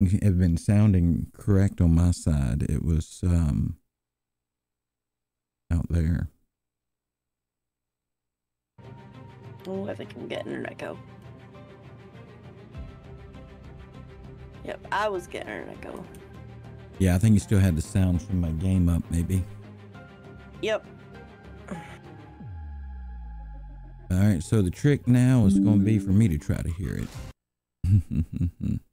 have been sounding correct on my side. It was um, out there. Oh, I think I'm getting an echo. Yep, I was getting an echo. Yeah, I think you still had the sound from my game up, maybe. Yep. All right, so the trick now is going to be for me to try to hear it.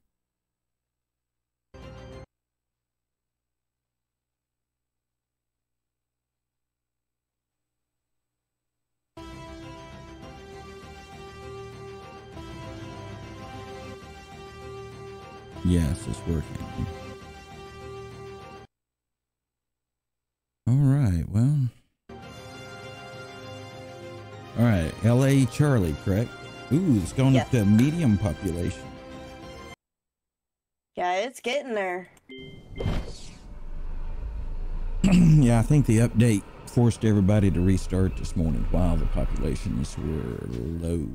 yes, it's working. All right, well. All right, LA Charlie, correct? Ooh, it's going up to medium population. Yeah, it's getting there. yeah, I think the update forced everybody to restart this morning while the populations were low.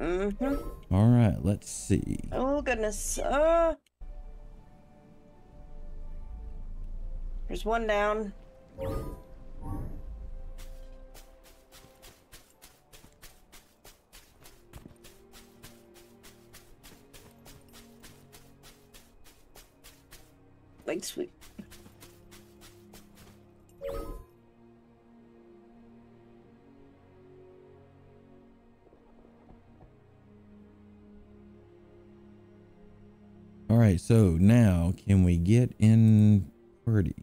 Mm-hmm. All right, let's see. Oh goodness. Uh There's one down. Like sweet. Right, so now can we get in party?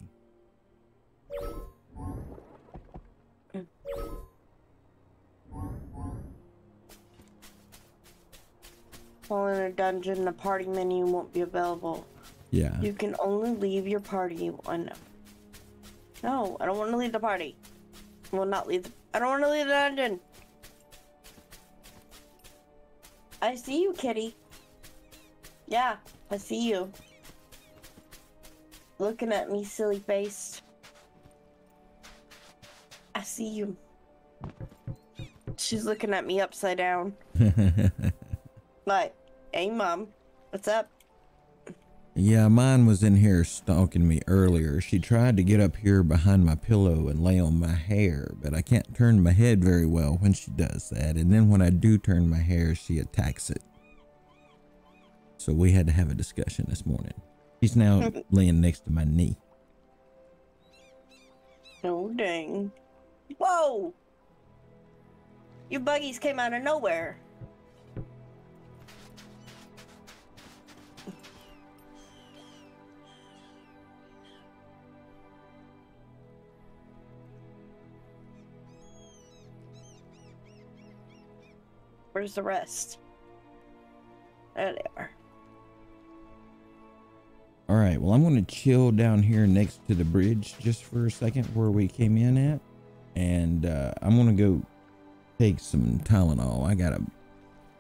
While in a dungeon, the party menu won't be available. Yeah. You can only leave your party when. No, I don't want to leave the party. Well, not leave. The... I don't want to leave the dungeon. I see you, kitty. Yeah, I see you. Looking at me, silly face. I see you. She's looking at me upside down. Like, hey, mom, what's up? yeah, mine was in here stalking me earlier. She tried to get up here behind my pillow and lay on my hair, but I can't turn my head very well when she does that. And then when I do turn my hair, she attacks it. So we had to have a discussion this morning. She's now laying next to my knee. Oh, dang. Whoa! Your buggies came out of nowhere. Where's the rest? There they are. All right, well, I'm going to chill down here next to the bridge just for a second where we came in at. And uh, I'm going to go take some Tylenol. I got a,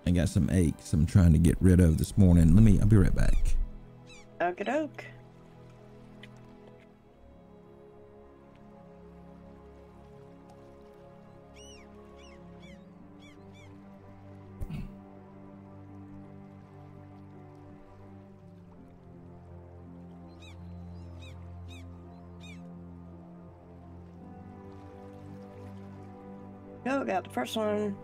I got some aches I'm trying to get rid of this morning. Let me, I'll be right back. Okie doke. Got the first one.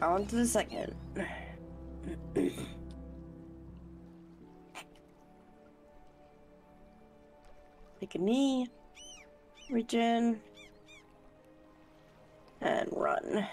On to the second. Take a knee, reach in, and run.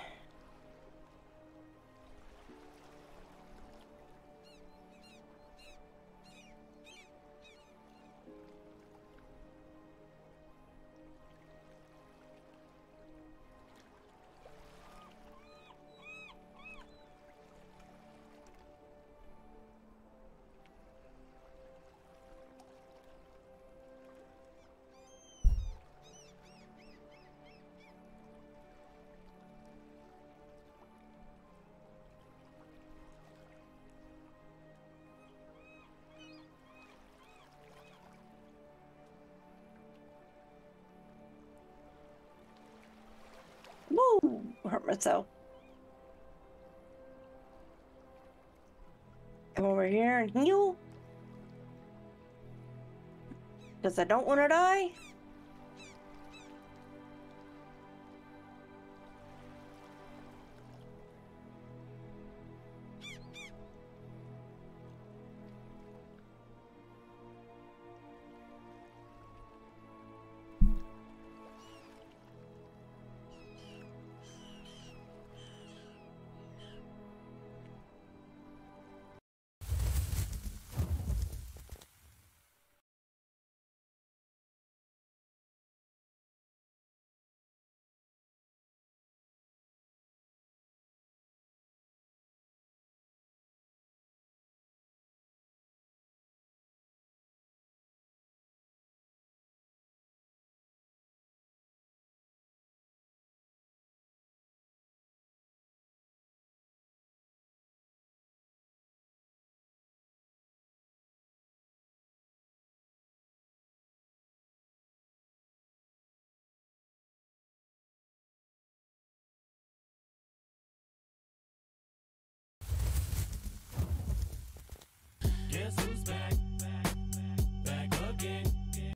Because I don't want to die.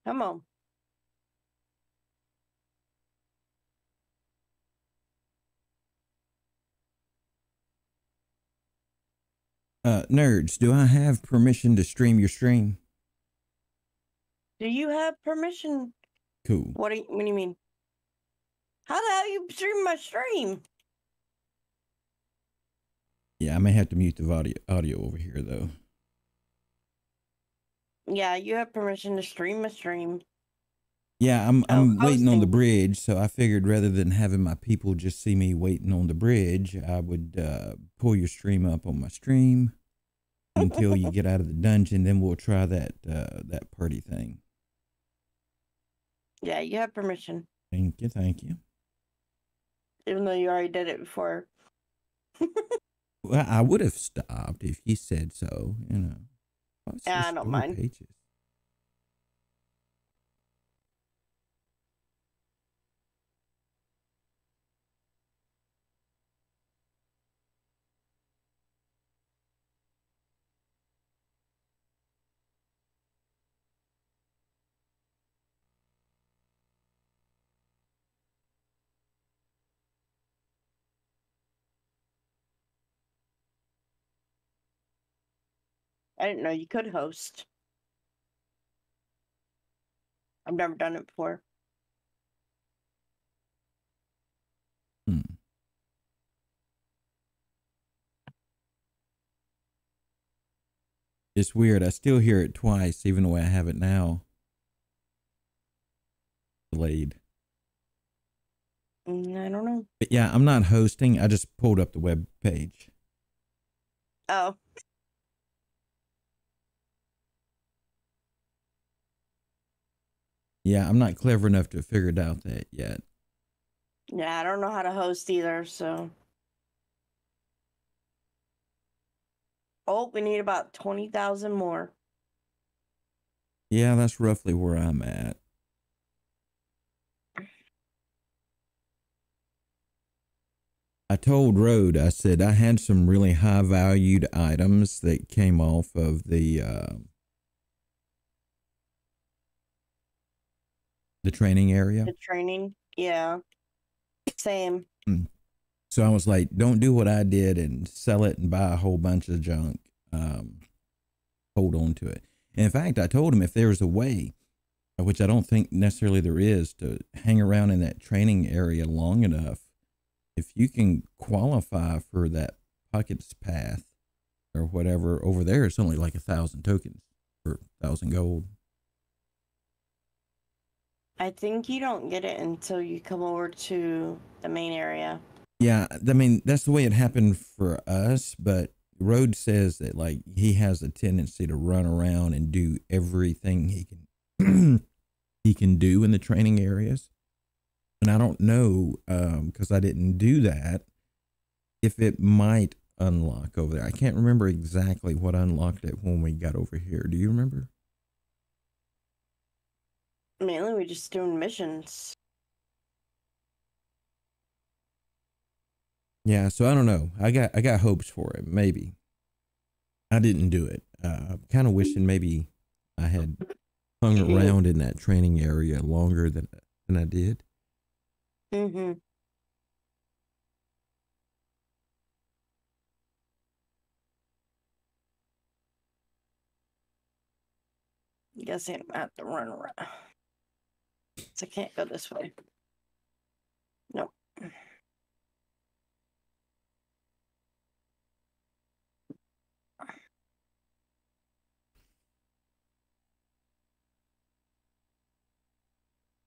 Come on. Uh, nerds, do I have permission to stream your stream? Do you have permission? Cool. What do you, what do you mean? How the hell you stream my stream? Yeah, I may have to mute the audio audio over here though. Yeah, you have permission to stream a stream. Yeah, I'm Oh, I'm waiting on the bridge, so I figured rather than having my people just see me waiting on the bridge, I would uh, pull your stream up on my stream until you get out of the dungeon. Then we'll try that uh, that party thing. Yeah, you have permission. Thank you, thank you. Even though you already did it before. Well, I would have stopped if you said so. You know. Yeah, I don't mind. Pages? I didn't know you could host. I've never done it before. Hmm. It's weird. I still hear it twice, even the way I have it now. Delayed. Mm, I don't know. But yeah, I'm not hosting. I just pulled up the web page. Oh, Yeah, I'm not clever enough to have figured out that yet. yeah, I don't know how to host either, so. Oh, we need about 20,000 more. Yeah, that's roughly where I'm at. I told Rode, I said I had some really high valued items that came off of the uh, the training area. The training. Yeah. Same. So I was like, don't do what I did and sell it and buy a whole bunch of junk. Um, hold on to it. And in fact, I told him if there was a way, which I don't think necessarily there is, to hang around in that training area long enough, if you can qualify for that pockets path or whatever over there, it's only like a thousand tokens or a thousand gold. I think you don't get it until you come over to the main area. Yeah, I mean that's the way it happened for us, but Rhodes says that like he has a tendency to run around and do everything he can he can do in the training areas. And I don't know um because I didn't do that if it might unlock over there. I can't remember exactly what unlocked it when we got over here. Do you remember? Mainly, we're just doing missions. Yeah, so I don't know. I got I got hopes for it. Maybe. I didn't do it. Uh, I'm kind of wishing maybe I had hung around in that training area longer than than I did. Mm-hmm. Guess I'm have to run around. So I can't go this way. Nope.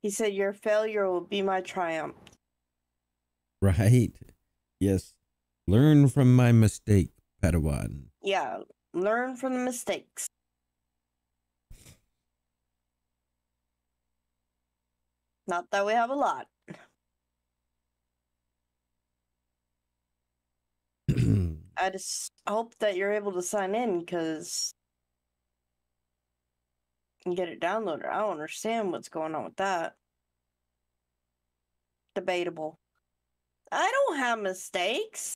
He said, Your failure will be my triumph. Right? Yes. Learn from my mistake, Padawan. Yeah, learn from the mistakes. Not that we have a lot. I just hope that you're able to sign in because and get it downloaded. I don't understand what's going on with that. Debatable. I don't have mistakes.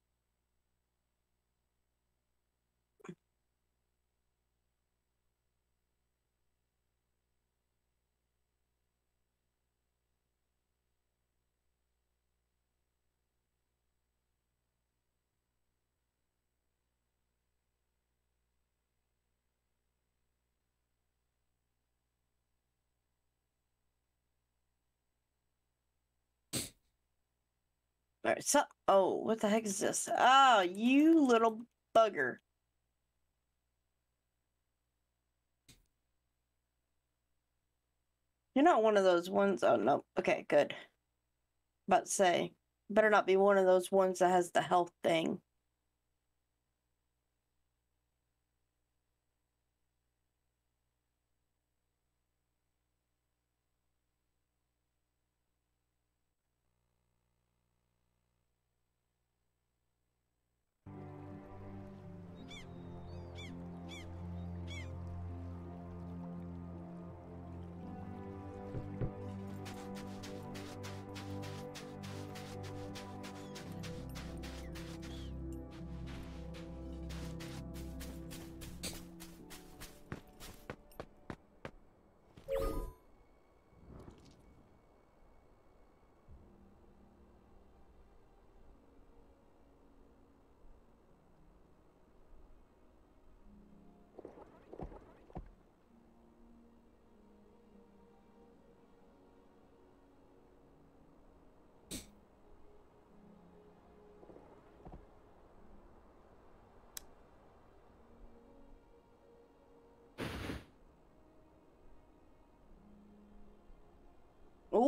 So oh, what the heck is this? Oh, you little bugger. You're not one of those ones. Oh no. Okay, good. But say, better not be one of those ones that has the health thing.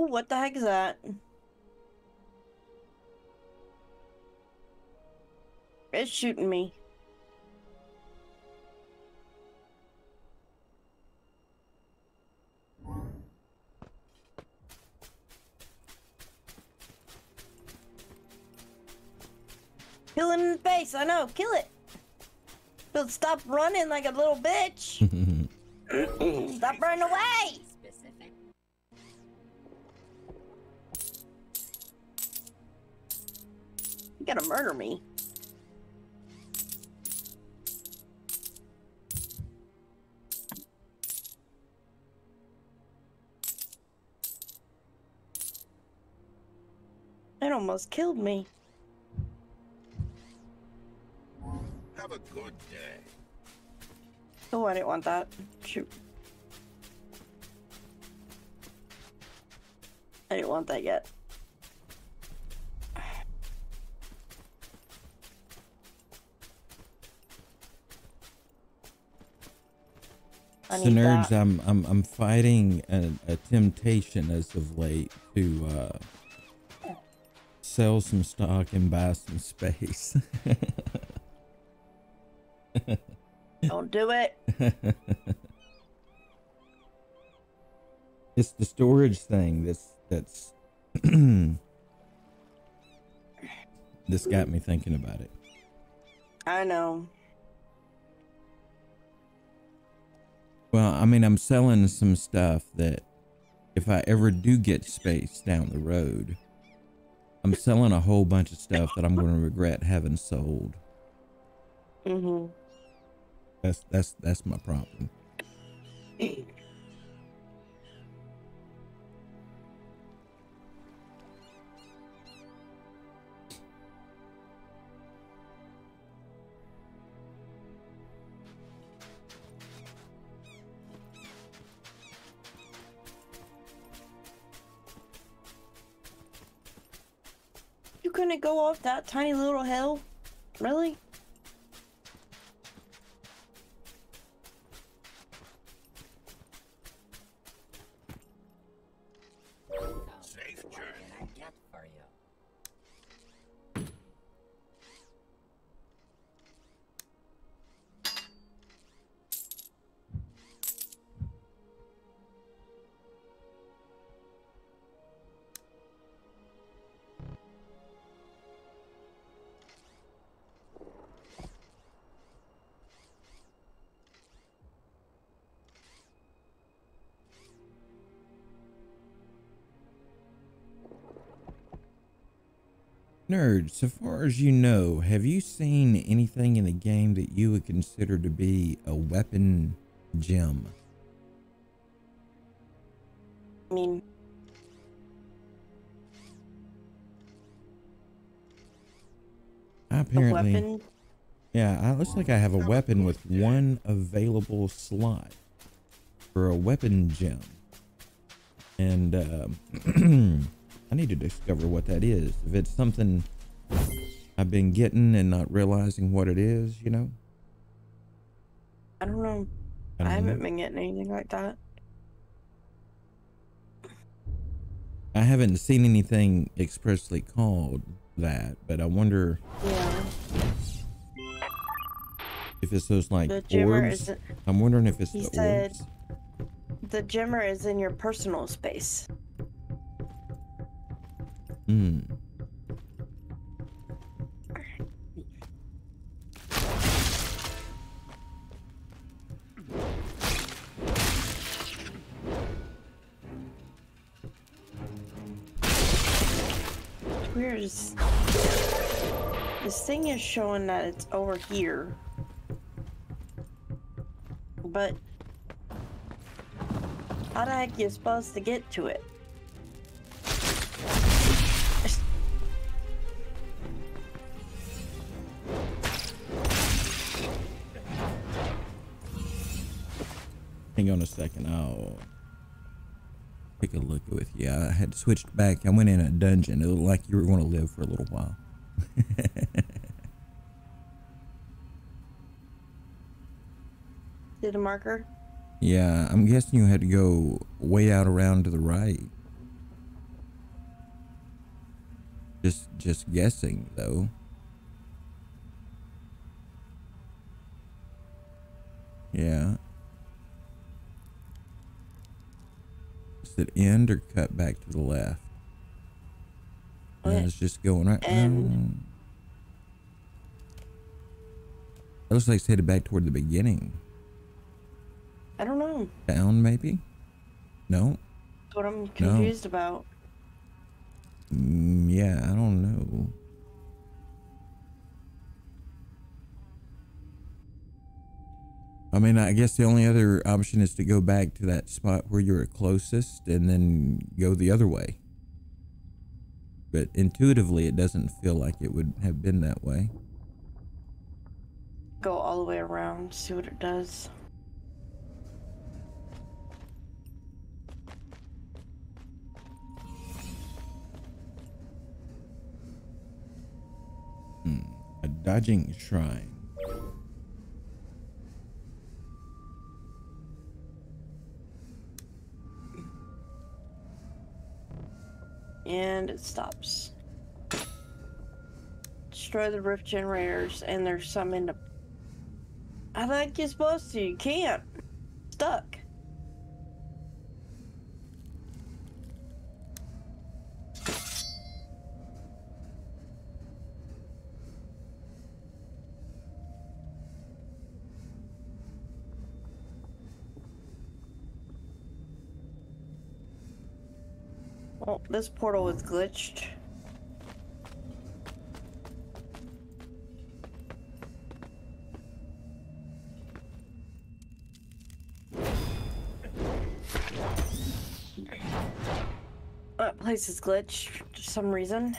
What the heck is that? It's shooting me. Kill him in the face, I know, kill it. But stop running like a little bitch. stop running away. Gotta murder me. It almost killed me. Have a good day. Oh, I didn't want that. Shoot. I didn't want that yet. I need nerds, that. I'm I'm I'm fighting a, a temptation as of late to uh, sell some stock and buy some space. Don't do it. it's the storage thing that's that's this got me thinking about it. I know. Well, I mean, I'm selling some stuff that if I ever do get space down the road, I'm selling a whole bunch of stuff that I'm going to regret having sold. Mm-hmm. That's that's that's my problem. go off that tiny little hill? Really? Nerd, so far as you know, have you seen anything in the game that you would consider to be a weapon gem? I mean, I a apparently, weapon? yeah, it looks like I have a weapon with one available slot for a weapon gem, and um, I need to discover what that is. If it's something I've been getting and not realizing what it is, you know. I don't know. I I, don't haven't know. been getting anything like that. I haven't seen anything expressly called that, but I wonder Yeah. if it's those like The orbs. I'm wondering if it's He the said- orbs. The jimmer is in your personal space. Mm. Weird. is- This thing is showing that it's over here. But how the heck you supposed to get to it? On a second. I'll take a look with you. I had switched back. I went in a dungeon. It looked like you were going to live for a little while. Did a marker? Yeah, I'm guessing you had to go way out around to the right. Just just guessing though. Yeah. Is it end or cut back to the left? What? it's just going right. End. It looks like it's headed back toward the beginning. I don't know. Down maybe? No? That's what I'm confused about. Mm, yeah, I don't know. I mean, I guess the only other option is to go back to that spot where you were closest and then go the other way. But intuitively, it doesn't feel like it would have been that way. Go all the way around, see what it does. Hmm. A dodging shrine. And it stops. Destroy the rift generators, and there's some in the. I think you're supposed to. You can't. Stuck. Oh, this portal was glitched. That place is glitched for some reason.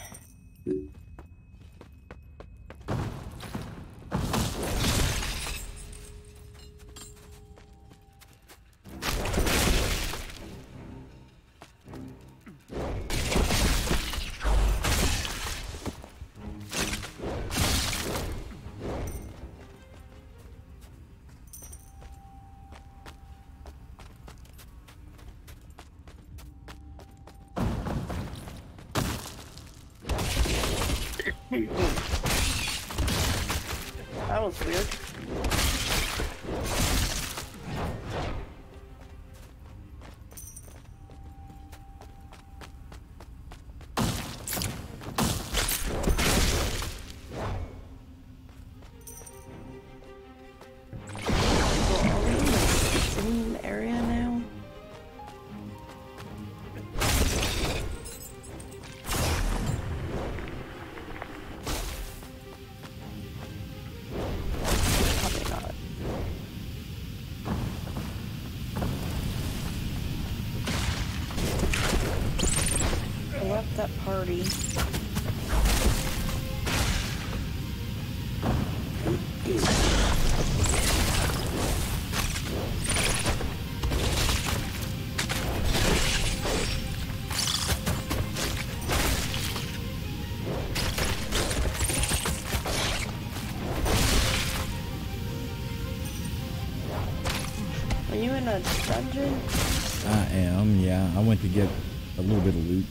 I went to get a little bit of loot.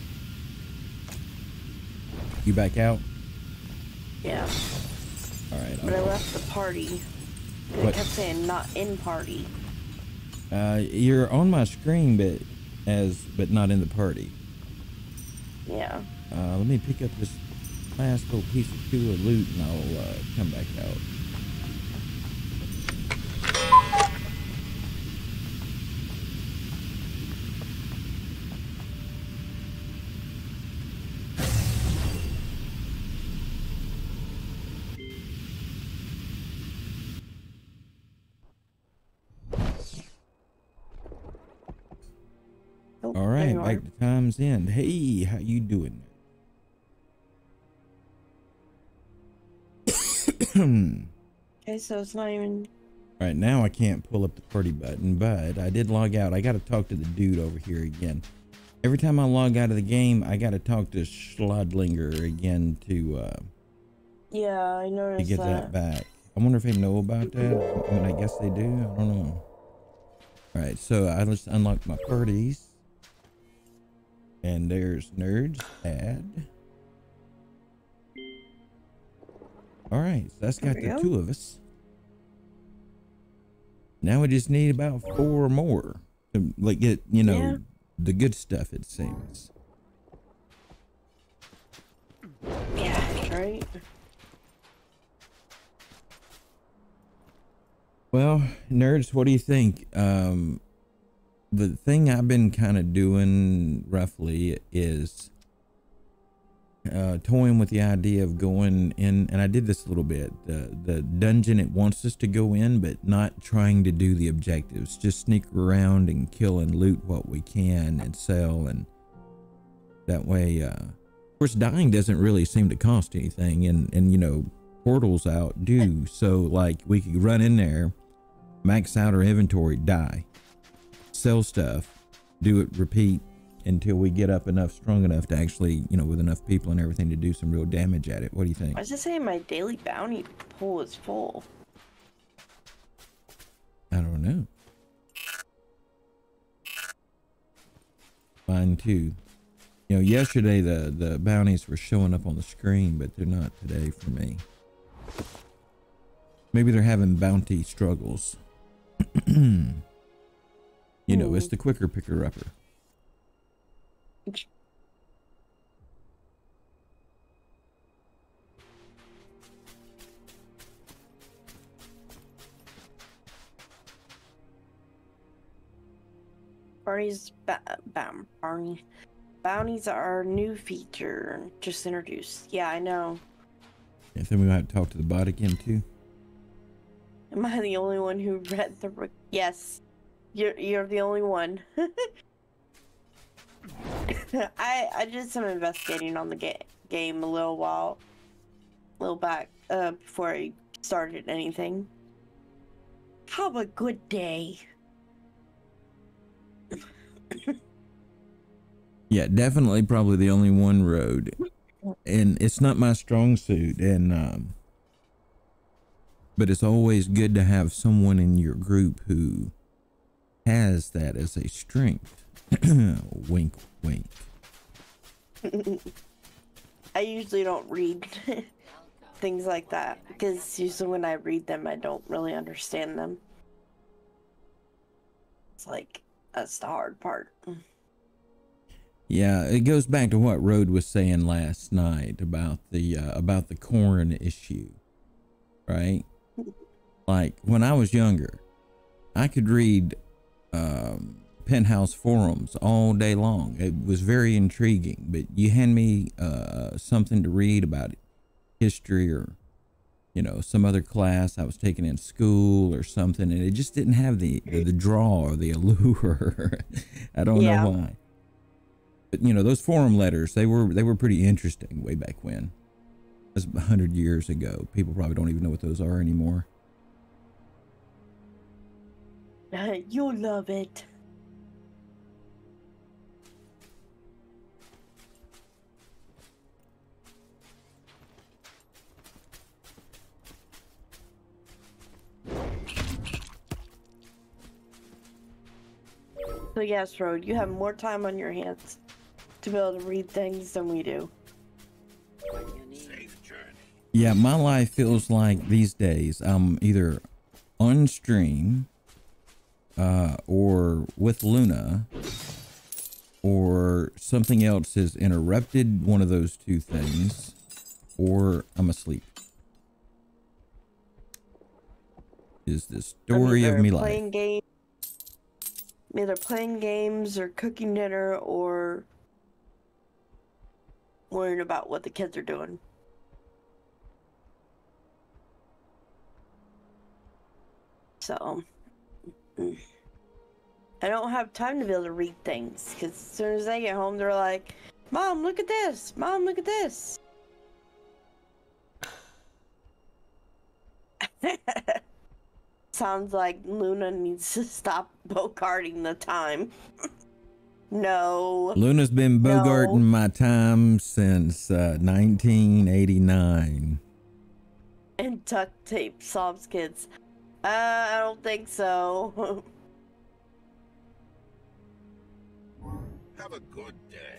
You back out? Yeah. All right. But I left the party. It kept saying not in party. Uh, you're on my screen, but as but not in the party. Yeah. Uh, let me pick up this last little piece of of loot, and I'll uh, come back out. To. Hey, how you doing? Okay, so it's not even. All right, now I can't pull up the party button, but I did log out. I got to talk to the dude over here again. Every time I log out of the game, I got to talk to Schlodlinger again to uh, Yeah, I to noticed get that. that back. I wonder if they know about that. I mean, I guess they do. I don't know. All right, so I just unlocked my parties, and there's nerds add. All right, so that's got the go. two of us. Now we just need about four more to like get you know Yeah. the good stuff. It seems. Yeah, right? Well, nerds, what do you think? Um, the thing I've been kind of doing roughly is uh, toying with the idea of going in, and I did this a little bit. The the dungeon it wants us to go in, but not trying to do the objectives. Just sneak around and kill and loot what we can and sell, and that way, uh, of course, dying doesn't really seem to cost anything, and and you know portals out do. So like we could run in there, max out our inventory, die, sell stuff, do it, repeat until we get up enough, strong enough to actually, you know, with enough people and everything to do some real damage at it. What do you think? I was just saying my daily bounty pool is full. I don't know. Mine too. You know, yesterday the the bounties were showing up on the screen, but they're not today for me. Maybe they're having bounty struggles. you know, it's Hmm. the quicker picker upper. Barney's ba- bam Barney. Bounties are a new feature just introduced. Yeah, I know. I think we might talk to the bot again too. Am I the only one who read the? Yes, you're you're the only one. I I did some investigating on the ga- game a little while, a little back uh, before I started anything. Have a good day. Yeah, definitely probably the only one road. And it's not my strong suit and um but it's always good to have someone in your group who has that as a strength. wink wink. I usually don't read things like that because usually when I read them, I don't really understand them. It's like that's the hard part. Yeah, it goes back to what Road was saying last night about the uh, about the corn issue, right? Like when I was younger, I could read um, penthouse forums all day long. It was very intriguing. But you hand me uh, something to read about history or you know some other class I was taking in school or something, and it just didn't have the the, the draw or the allure. I don't Yeah. know why. But you know those forum letters they were they were pretty interesting way back when. That's a hundred years ago. People probably don't even know what those are anymore. You'll love it. So yes, Road, you have more time on your hands to be able to read things than we do. Yeah, my life feels like these days I'm either on stream uh, or with Luna or something else has interrupted one of those two things or I'm asleep. Is the story of me life. playing game, either playing games or cooking dinner or worrying about what the kids are doing. So. I don't have time to be able to read things because as soon as they get home, they're like, "Mom, look at this! Mom, look at this!" Sounds like Luna needs to stop bogarting the time. no. Luna's been No. bogarting my time since uh, 1989. And duct tape sobs kids. Uh, I don't think so. Have a good day.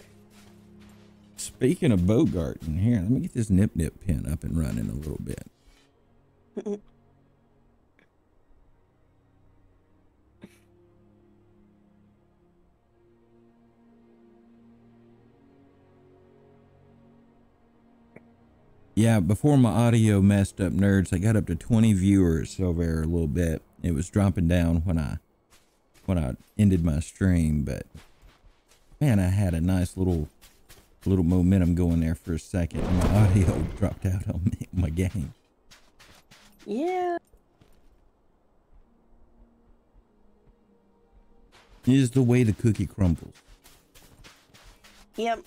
Speaking of Bogarting, here, let me get this nip nip pen up and running a little bit. Yeah, before my audio messed up, nerds, I got up to 20 viewers over there a little bit. It was dropping down when I when I ended my stream, but man, I had a nice little little momentum going there for a second, and my audio dropped out on me, my game. yeah. Is the way the cookie crumbles. Yep.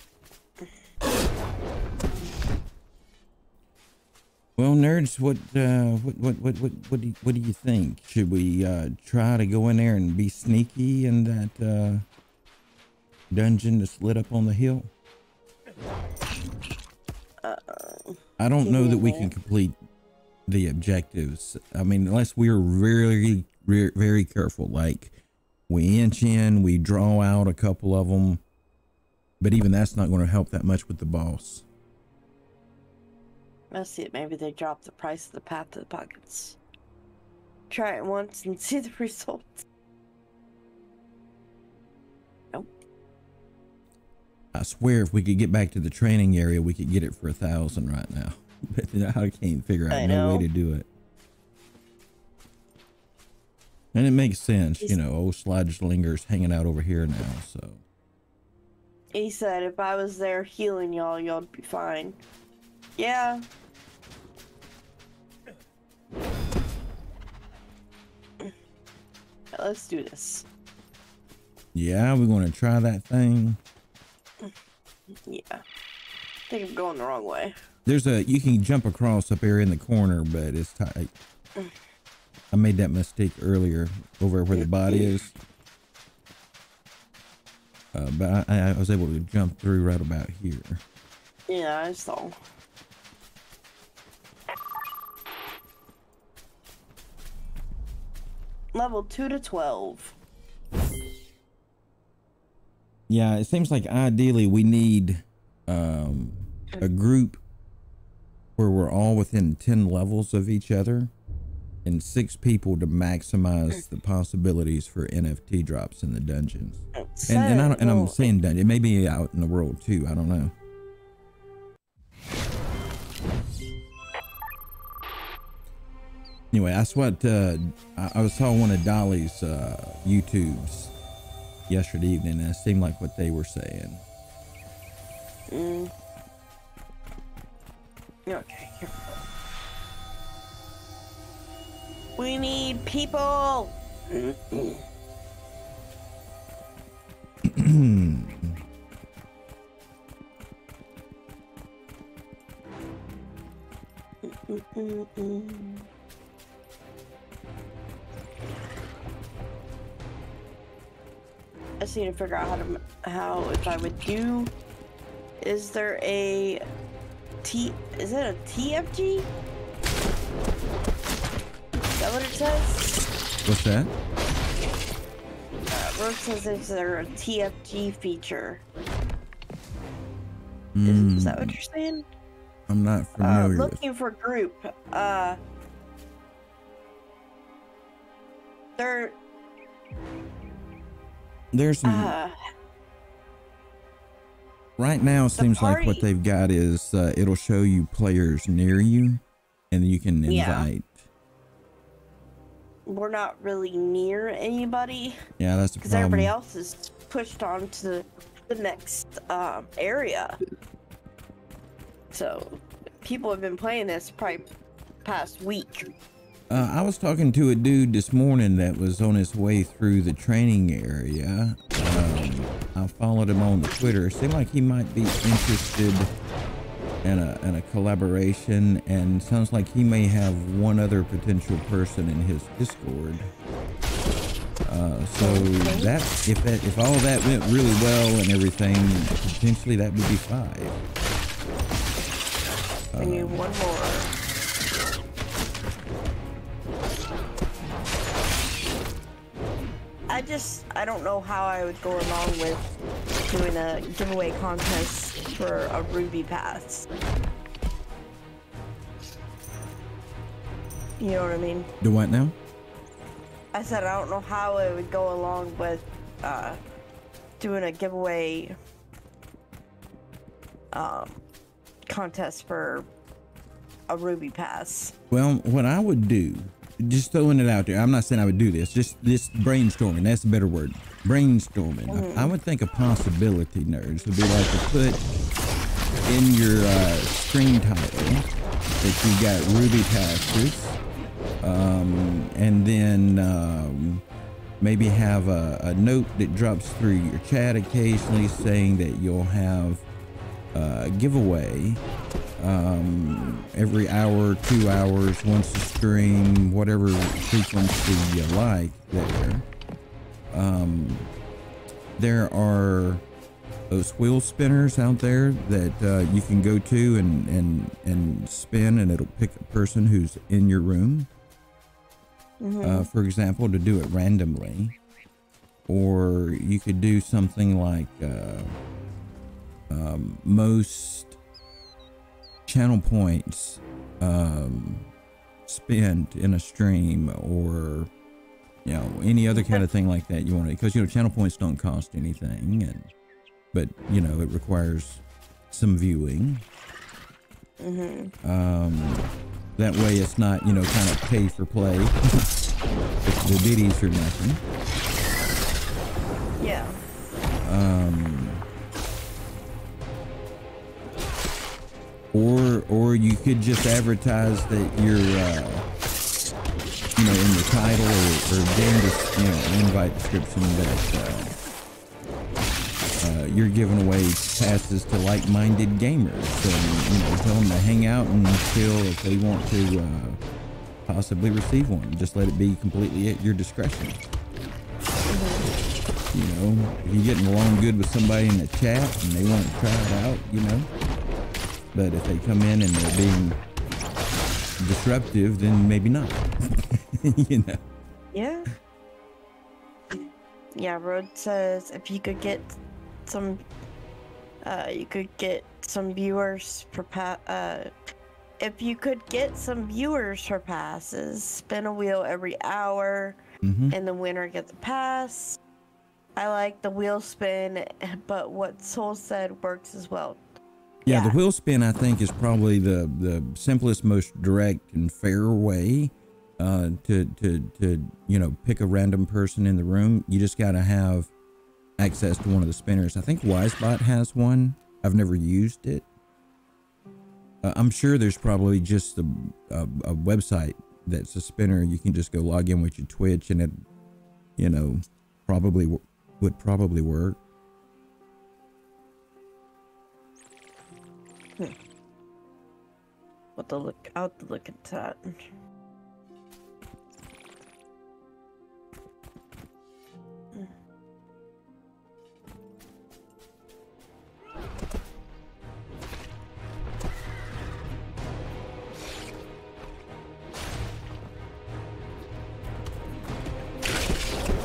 Well, nerds, what uh, what what what what what do you, what do you think? Should we uh, try to go in there and be sneaky in that uh, dungeon that's lit up on the hill? I don't know that we can complete the objectives. I mean, unless we're really, re- very careful. Like we inch in, we draw out a couple of them, but even that's not going to help that much with the boss. Let's see. It. Maybe they drop the price of the path to the pockets. Try it once and see the results. Nope. I swear, if we could get back to the training area, we could get it for a thousand right now. But I can't figure out I no way to do it. And it makes sense, you know. Old Sludge lingers hanging out over here now, so He said if I was there healing y'all, y'all'd be fine. Yeah. Let's do this. yeah, we're going to try that thing. Yeah. I think I'm going the wrong way. There's a you can jump across up here in the corner, but it's tight. I made that mistake earlier over where the body is. Uh, but I, I was able to jump through right about here. Yeah, I saw. Level 2 to 12. Yeah, it seems like ideally we need um, a group where we're all within 10 levels of each other and six people to maximize the possibilities for NFT drops in the dungeons. It And, and, I said- don't, and I'm well, saying dungeon. It may be out in the world too. I don't know. Anyway, that's what uh, I, I was saw one of Dolly's uh, YouTubes yesterday evening, and it seemed like what they were saying. Mm. Okay, here we go. We need people! I just need to figure out how to how if I would do. Is there a T? Is it a TFG? Is that what it says? What's that? Uh, Rose says is there a TFG feature? Is, Mm, is that what you're saying? I'm not Uh, familiar with. looking for group. Uh, there. There's some, Uh, right now. It seems like what they've got is uh, it'll show you players near you, and you can Yeah. invite. we're not really near anybody Yeah, that's because everybody else is pushed on to the, the next um, area. So, people have been playing this probably past week. Uh, I was talking to a dude this morning that was on his way through the training area. Um, I followed him on the Twitter. It seemed like he might be interested in a, in a collaboration, and sounds like he may have one other potential person in his Discord. Uh, so that if that if all that went really well and everything, potentially that would be five. I need Um, one more. I just I don't know how I would go along with doing a giveaway contest for a Ruby Pass. You know what I mean? Do what now? I said I don't know how I would go along with uh, doing a giveaway um, contest for a Ruby Pass. Well, what I would do, just throwing it out there, I'm not saying I would do this, just this brainstorming, that's a better word. Brainstorming. I, I would think a possibility, nerds, would be like to put in your uh, screen title that you got Ruby Passes, um, and then um, maybe have a, a note that drops through your chat occasionally saying that you'll have a giveaway um, every hour, two hours, once a stream, whatever frequency you like there. Um, there are those wheel spinners out there that uh, you can go to and, and, and spin, and it'll pick a person who's in your room. Uh, for example, to do it randomly. Or you could do something like uh, um, most channel points um, spent in a stream or you know any other kind of thing like that you want to because you know channel points don't cost anything and but you know it requires some viewing mm-hmm. um that way it's not you know kind of pay for play It's the biddies or nothing Yeah. um, or or you could just advertise that you're uh, you know in the title or, or game des- you know invite description that uh, uh, you're giving away passes to like-minded gamers. So you know, tell them to hang out and chill if they want to uh, possibly receive one. Just let it be completely at your discretion. You know, if you're getting along good with somebody in the chat and they want to try it out, you know. But if they come in and they're being disruptive, then maybe not. you know. Yeah. Yeah, Road says if you could get some, uh, you could get some viewers per pa- uh, if you could get some viewers for passes, spin a wheel every hour, hmm and the winner gets a pass. I like the wheel spin, but what Sol said works as well. Yeah, the wheel spin I think is probably the the simplest, most direct and fair way uh, to to to you know pick a random person in the room. You just got to have access to one of the spinners. I think WizeBot has one. I've never used it. Uh, I'm sure there's probably just a, a a website that's a spinner. You can just go log in with your Twitch and it, you know, probably w- would probably work. Look? I'll have to look into that.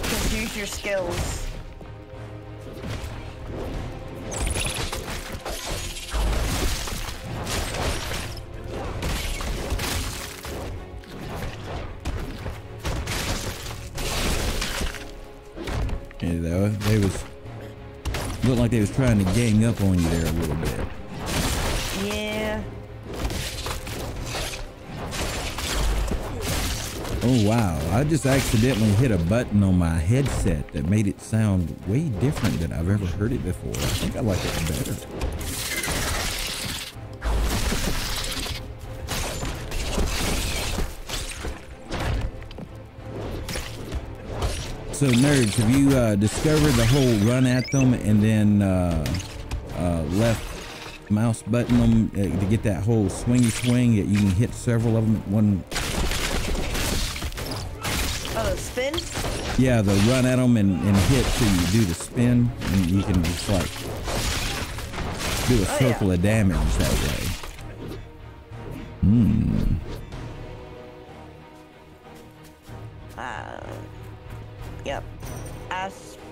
Just use your skills. Know, they was looked like they was trying to gang up on you there a little bit. Yeah. Oh wow! I just accidentally hit a button on my headset that made it sound way different than I've ever heard it before. I think I like it better. So nerds, have you uh, discovered the whole run at them and then uh, uh, left mouse button them uh, to get that whole swingy swing that you can hit several of them at one Oh, spin? Yeah, the run at them and, and hit till you do the spin, and you can just like do a Oh, circle of damage that way. Hmm.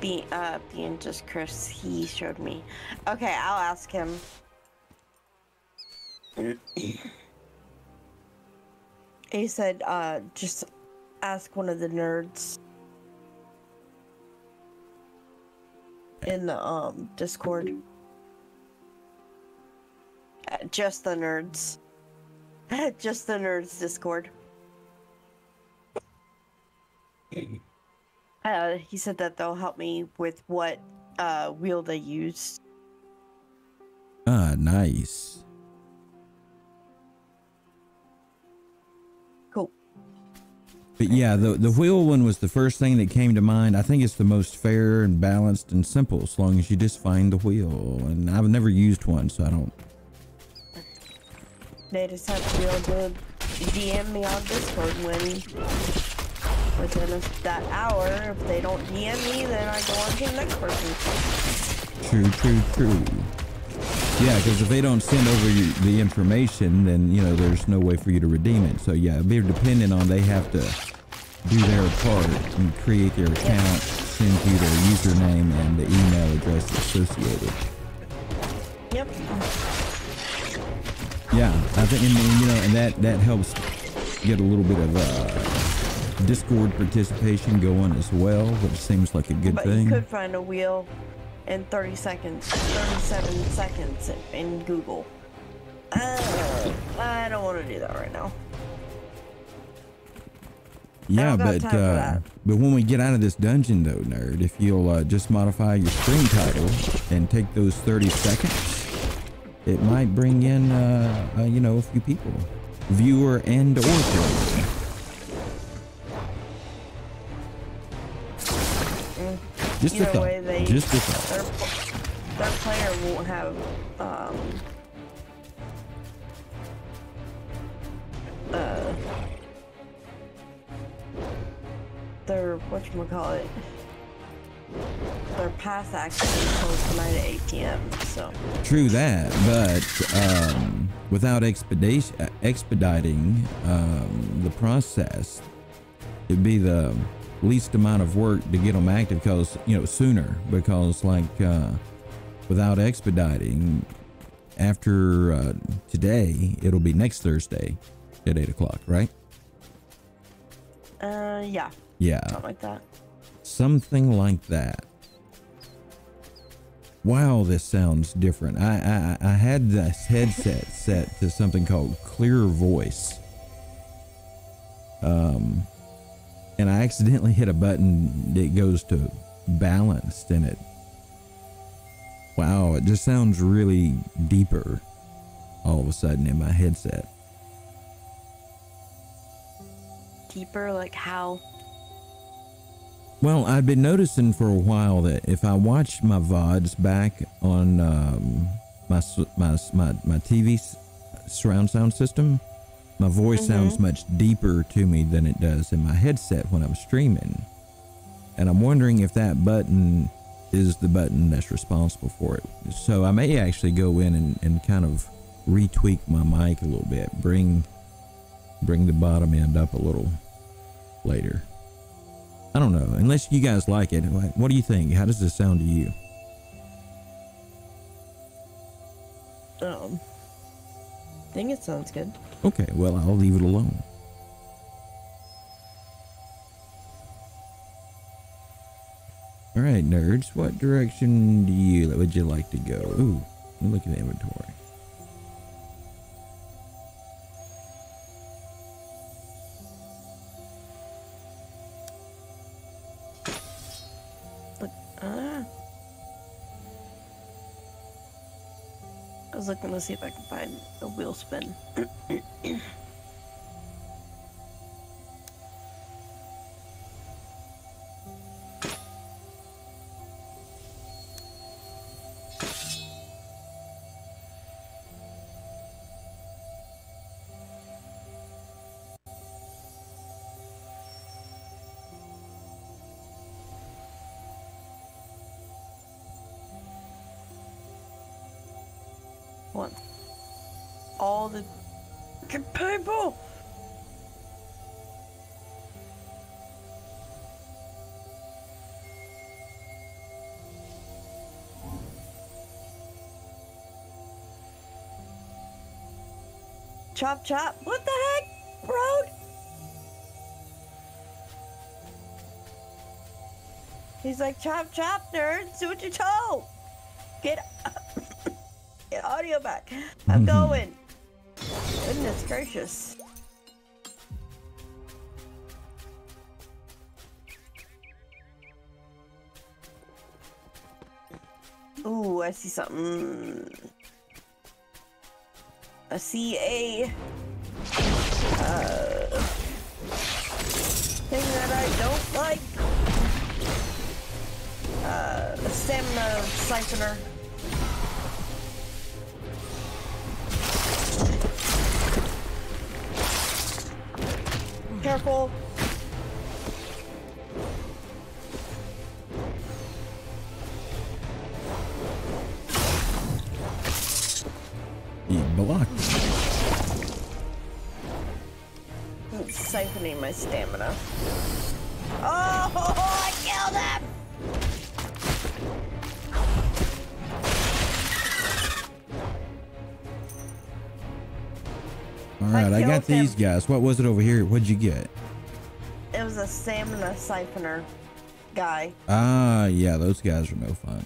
Be uh being just Chris. He showed me. Okay, I'll ask him. he said, uh, just ask one of the nerds in the um Discord. Uh, just the nerds. just the nerds Discord. Uh, he said that they'll help me with what uh, wheel they used. Ah, nice. Cool. But yeah, the the wheel one was the first thing that came to mind. I think it's the most fair and balanced and simple, as long as you just find the wheel. And I've never used one, so I don't. They just have to be able to DM me on Discord when within a, that hour. If they don't DM me, then I go on to the next person. True, true, true. Yeah, because if they don't send over you, the information, then you know there's no way for you to redeem it. So yeah, they're dependent on they have to do their part and create their account, send you their username and the email address associated. Yep. Yeah, I think and, and, you know, and that that helps get a little bit of uh, Discord participation going as well, which seems like a good But thing. you could find a wheel in 30 seconds, 37 seconds in Google. Uh, I don't want to do that right now. Yeah, but uh, but when we get out of this dungeon, though, nerd, if you'll uh, just modify your stream title and take those thirty seconds, it might bring in uh, uh, you know a few people, viewer and or player. Just a Either way, they- Just a thought. their player won't have um uh their whatchamacallit their pass action until tonight at 8 p.m. So True that, but um, without expedition, expediting um, the process, it'd be the least amount of work to get them active because you know sooner. Because like uh, without expediting, after uh, today, it'll be next Thursday at eight o'clock, right? uh yeah, Yeah, something like that. something like that. Wow, this sounds different. I I, I had this headset set to something called Clear Voice. Um, and I accidentally hit a button that goes to balanced, and it. Wow, it just sounds really deeper all of a sudden in my headset. Deeper, like how? Well, I've been noticing for a while that if I watch my VODs back on um, my, my my my TV surround sound system, my voice sounds much deeper to me than it does in my headset when I'm streaming. And I'm wondering if that button is the button that's responsible for it. So I may actually go in and, and kind of retweak my mic a little bit, bring bring the bottom end up a little later. I don't know. Unless you guys like it, what what do you think? How does this sound to you? Um, I think it sounds good. Okay, well I'll leave it alone. All right, nerds. What direction do you would you like to go? Ooh, look at the inventory. Was looking to see if I can find a wheel spin. Chop chop. What the heck, Road? He's like, chop chop, nerd. Do what you're told. Get Get audio back. I'm mm-hmm. going. Goodness gracious. Ooh, I see something. A uh, thing that I don't like. Uh, a stamina siphoner. Careful. My stamina. Oh, I killed him! All right, I, got killed him. these guys. What was it over here? What'd you get? It was a stamina siphoner guy. Ah, yeah, those guys are no fun.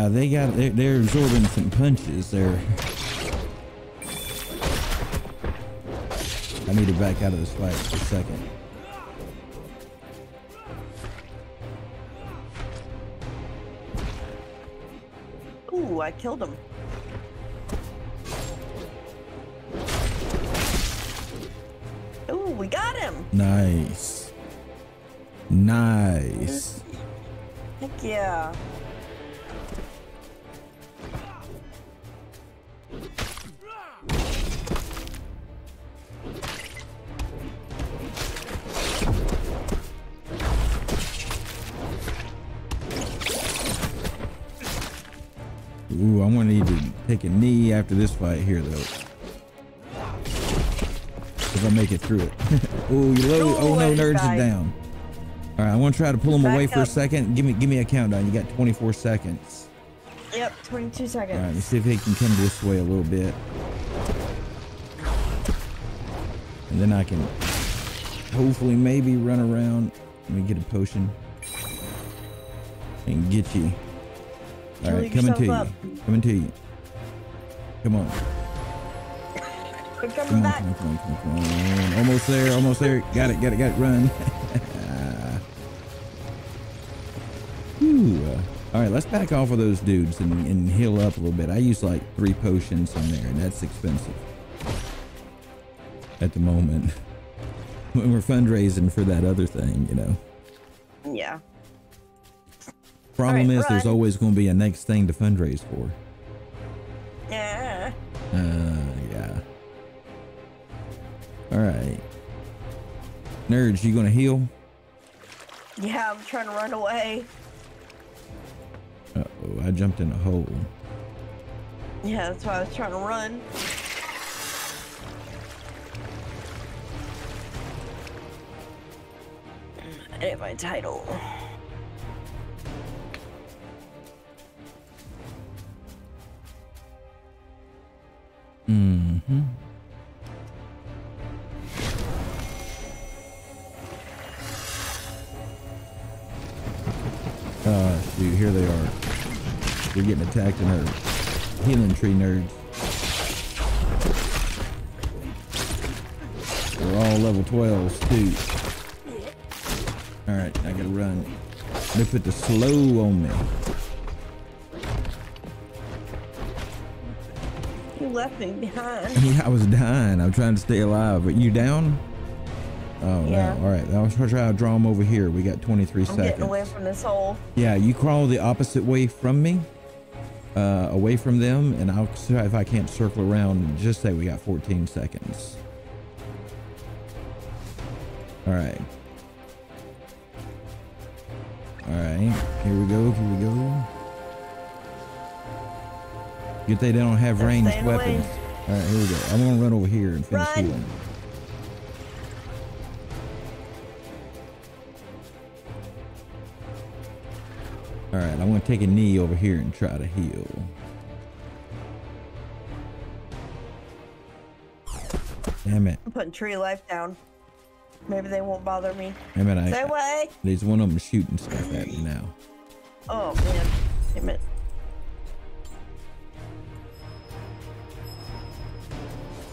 Yeah, they got they're, they're absorbing some punches there. I need to back out of this fight for a second. Ooh, I killed him. Take a knee after this fight here though. If I make it through it. Ooh, you low. Oh no, nerds are down. All right, I want to try to pull Back away for a second. Give me, give me a countdown. You got 24 seconds. Yep, 22 seconds. All right, let's see if he can come this way a little bit. And then I can hopefully maybe run around. Let me get a potion. And get you. All right, coming to you. Coming to you. Come on. Come on, come on, come on, come on, come on. Almost there, almost there. Got it, got it, got it. Run. All right, let's back off of those dudes and, and heal up a little bit. I use like three potions in there, and that's expensive at the moment. When we're fundraising for that other thing, you know. Yeah. Problem right, is, there's always going to be a next thing to fundraise for. Uh, yeah. All right. Nerds, you going to heal? Yeah, I'm trying to run away. Uh oh, I jumped in a hole. Yeah, that's why I was trying to run. I Edit my title. Mm-hmm. Uh, dude, here they are. They're getting attacked in our healing tree nerds. They're all level 12s too. Alright, I gotta run. They put the slow on me. Left me behind. Yeah, I was dying. I'm trying to stay alive. But you down? Oh Yeah. no. All right. I'll try to draw them over here. We got 23 I'm seconds. getting away from this hole. Yeah, you crawl the opposite way from me, uh, away from them, and I'll see if I can't circle around and just say we got 14 seconds. All right. All right. Here we go. Here we go. Good they don't have ranged weapons. All right, here we go. I'm gonna run over here and finish Run. healing. All right, I'm gonna take a knee over here and try to heal. Damn it! I'm putting tree life down. Maybe they won't bother me. Damn it! Stay I, away. there's one of them shooting stuff at me now. Oh man. Damn it.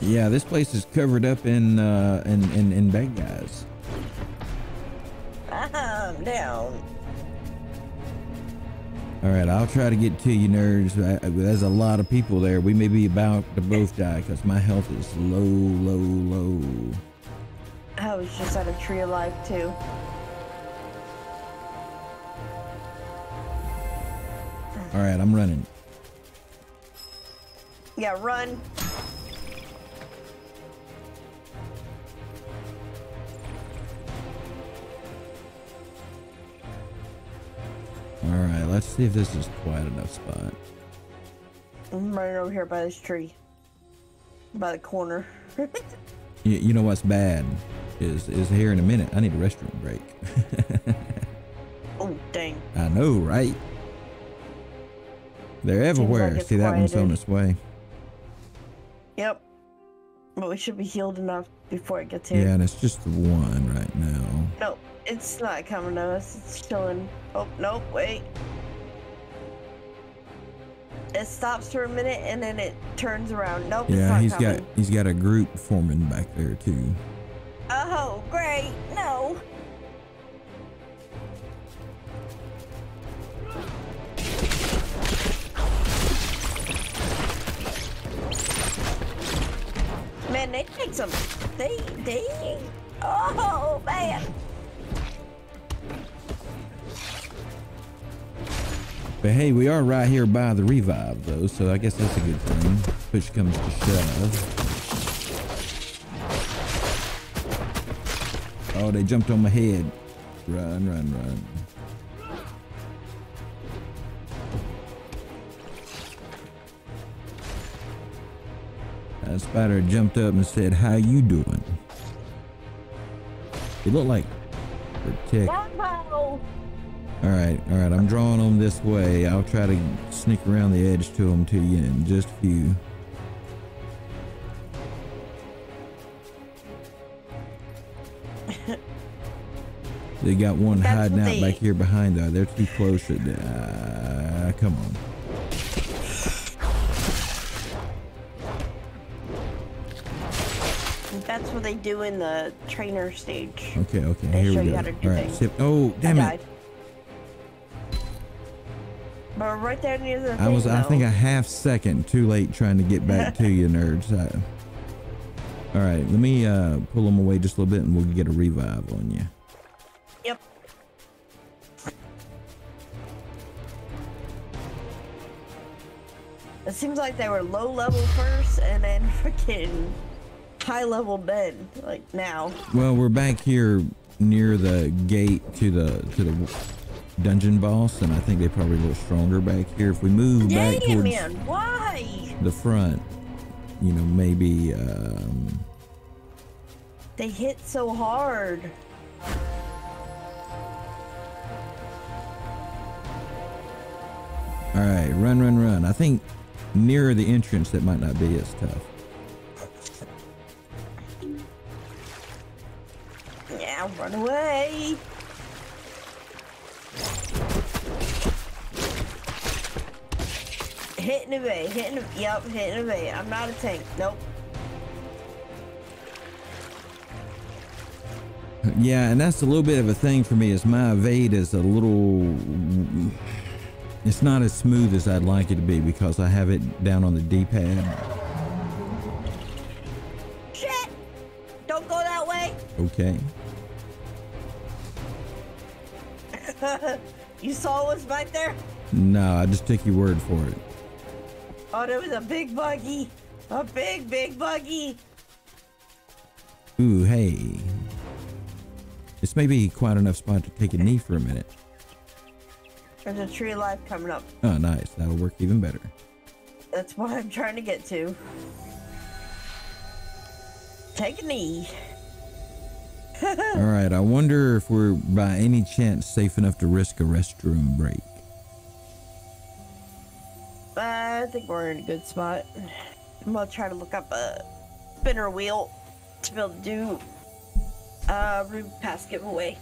Yeah, this place is covered up in uh, in, in in bad guys. I'm down. All right, I'll try to get to you, nerds. I, there's a lot of people there. We may be about to both die because my health is low, low, low. I was just at a tree of life too. All right, I'm running. Yeah, run. All right, let's see if this is quite enough spot. I'm running over here by this tree. By the corner. You, you know what's bad is is here in a minute. I need a restroom break. oh dang. I know, right? They're everywhere. it's See that one's on its way. Yep. But we should be healed enough before it gets here. Yeah, and it's just the one right now. No, it's not coming to us. It's chilling. Oh, nope, wait. It stops for a minute and then it turns around. Nope. it's Yeah, not he's coming. got he's got a group forming back there too. Oh, great. No. Man, they take some. They, they. Oh, man. But hey, we are right here by the revive though, so I guess that's a good thing. Push comes to shove. Oh, they jumped on my head. Run, run, run. That spider jumped up and said, "How you doing?" It looked like protect. Wow. All right, all right. I'm drawing them this way. I'll try to sneak around the edge to them to you in just a few. They got one That's hiding out back here behind there. They're too close. To, uh, come on. That's what they do in the trainer stage. Okay, okay. They here we go. how to do All right. things. Oh, damn it. But right there near the I thing, was, I think, a half second too late trying to get back to you, nerds. I, all right, let me uh, pull them away just a little bit, and we'll get a revive on you. Yep. It seems like they were low level first and then freaking high level then, like now. Well, we're back here near the gate to the to the dungeon boss, and I think they're probably a little stronger back here. If we move back towards man, why? the front, you know, maybe. Um, They hit so hard. all right, run, run, run. I think nearer the entrance that might not be as tough. Yeah, run away. Hit and evade, hitting and yep, hitting and evade. I'm not a tank. Nope. Yeah, and that's a little bit of a thing for me. Is my evade is a little. It's not as smooth as I'd like it to be because I have it down on the D-pad. Shit! Don't go that way. Okay. You saw what was back there? No, I just took your word for it. Oh, there was a big buggy. A big, big buggy. Ooh, hey. This may be quite enough spot to take a knee for a minute. There's a tree of life coming up. Oh, nice. That'll work even better. That's what I'm trying to get to. Take a knee. All right, I wonder if we're by any chance safe enough to risk a restroom break. I think we're in a good spot. I'm gonna try to look up a spinner wheel to be able to do uh room pass giveaway.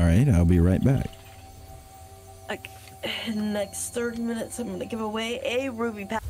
All right, I'll be right back. Like in the next 30 minutes, I'm gonna give away a ruby pass.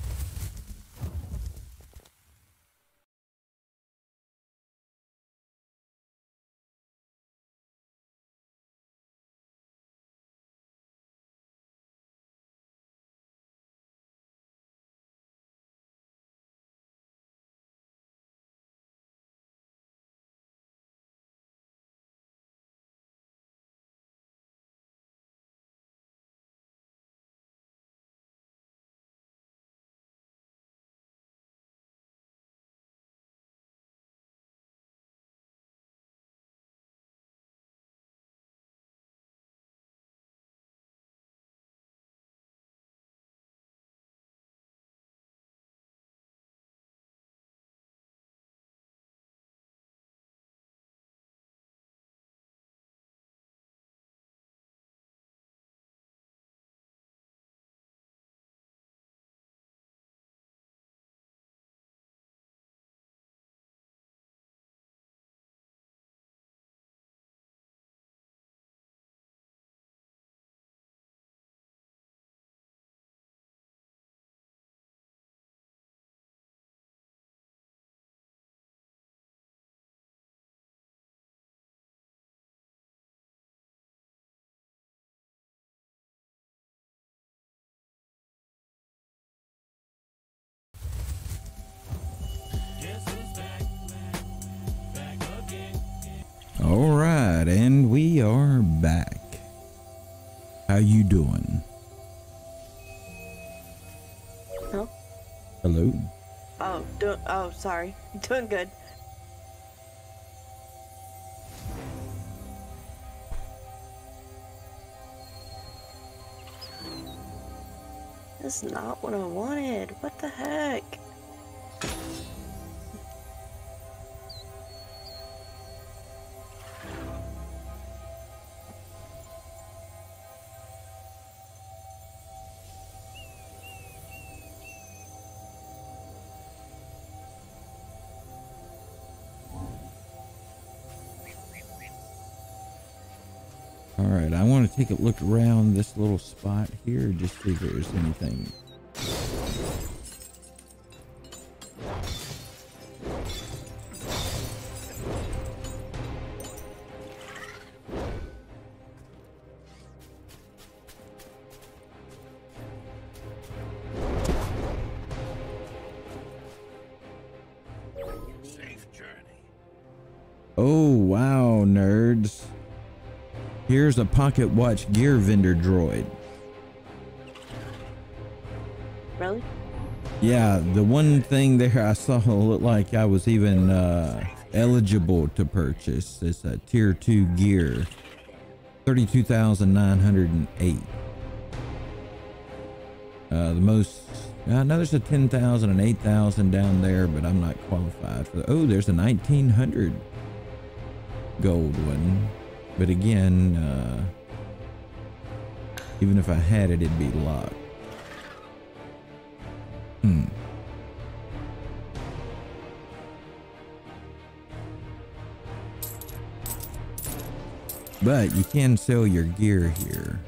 Right, and we are back. How you doing? Huh? Hello. Oh, do- oh, sorry. Doing good. That's not what I wanted. What the heck? Take a look around this little spot here, just see if there's anything. Pocket watch gear vendor droid. Really? Yeah, the one thing there I saw looked like I was even uh, eligible to purchase. It's a tier two gear, thirty-two thousand nine hundred and eight. Uh, the most. I know there's a ten thousand and eight thousand down there, but I'm not qualified for. Oh, there's a nineteen hundred gold one, but again, uh, even if I had it, it'd be locked. Hmm. But you can sell your gear here.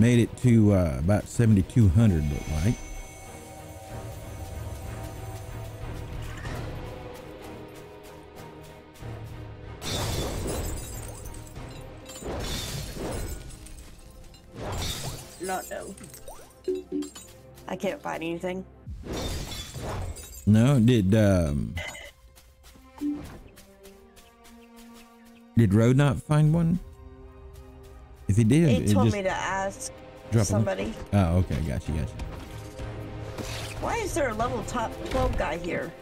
Made it to uh, about 7,200 look like. Not no. I can't find anything. No, did um Did Road not find one? He did, he told just me to ask drop somebody. Oh, okay, gotcha, gotcha. Why is there a level top 12 guy here?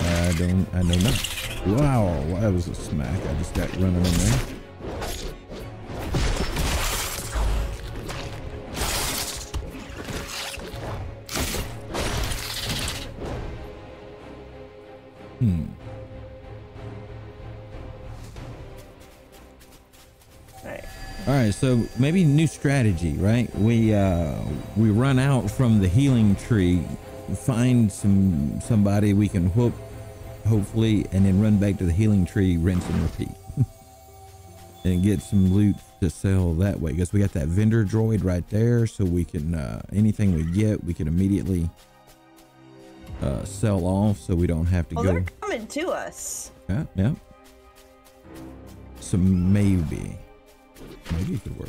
I don't, I know not. Wow, that was a smack. I just got running in there. Maybe new strategy, right? We uh we run out from the healing tree, find some somebody we can whoop, hopefully, and then run back to the healing tree, rinse and repeat, and get some loot to sell that way. Because we got that vendor droid right there, so we can uh, anything we get, we can immediately uh, sell off, so we don't have to Oh, go. they're coming to us. Yeah, yeah. So maybe, maybe it could work.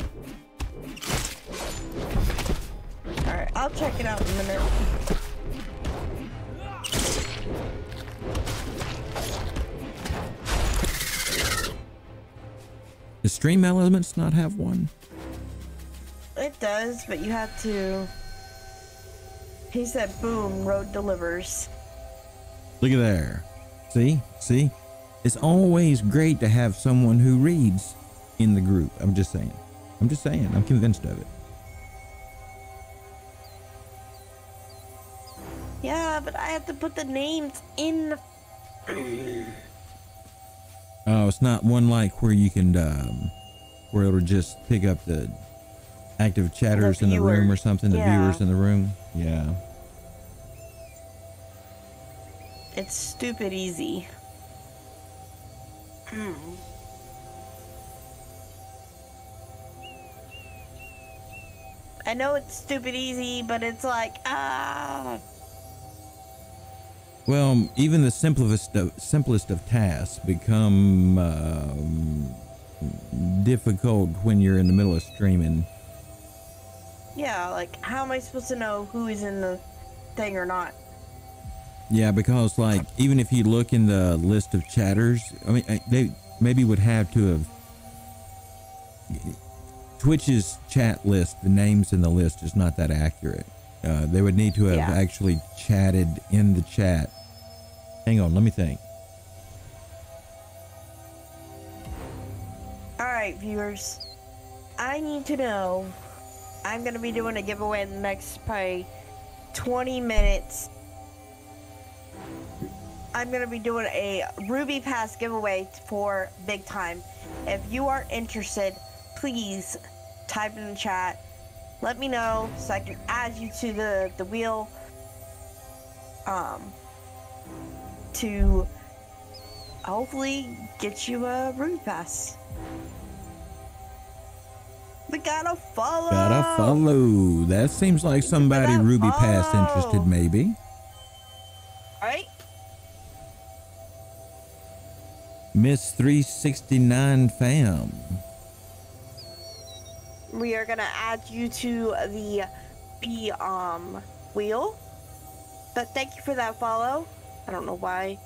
Alright, I'll check it out in a minute. Does Stream Elements not have one? It does, but you have to. He said, boom, road delivers. Look at there. See? See? It's always great to have someone who reads in the group. I'm just saying. I'm just saying. I'm convinced of it. Yeah, but I have to put the names in the. Oh, it's not one like where you can, um, where it'll just pick up the active chatters in the room or something, the Yeah. viewers in the room. Yeah. It's stupid easy. I know it's stupid easy, but it's like, ah. Well, even the simplest of, simplest of tasks become um, difficult when you're in the middle of streaming. Yeah, like how am I supposed to know who is in the thing or not? Yeah, because like even if you look in the list of chatters, I mean they maybe would have to have Twitch's chat list. The names in the list is not that accurate. Uh, they would need to have Yeah. actually chatted in the chat. Hang on, let me think. All right, viewers. I need to know. I'm gonna be doing a giveaway in the next probably 20 minutes. I'm gonna be doing a Ruby Pass giveaway for Big Time. If you are interested, please type in the chat. Let me know so I can add you to the the wheel. Um. To hopefully get you a Ruby Pass. We gotta follow. Gotta follow. That seems like somebody Ruby Pass interested, maybe. Right? Miss 369 fam. We are gonna add you to the B um wheel. But thank you for that follow. I don't know why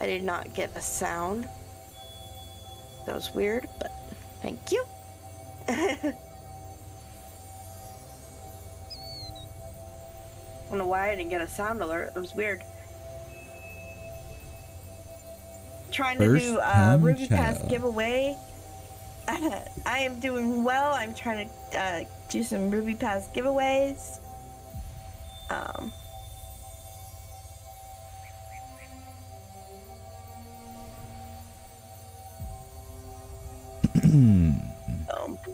I did not get a sound. That was weird, but thank you. I don't know why I didn't get a sound alert. It was weird. Trying to First do uh, time Ruby Pass child. I am doing well. I'm trying to uh, do some Ruby Pass giveaways. Um, um,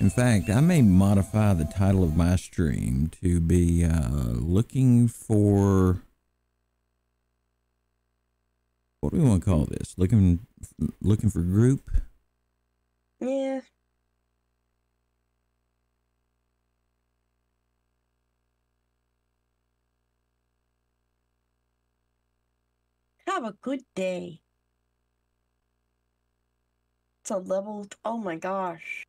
In fact, I may modify the title of my stream to be uh, looking for. What do we want to call this? Looking, looking for group. yeah. Have a good day. It's a level. Oh my gosh.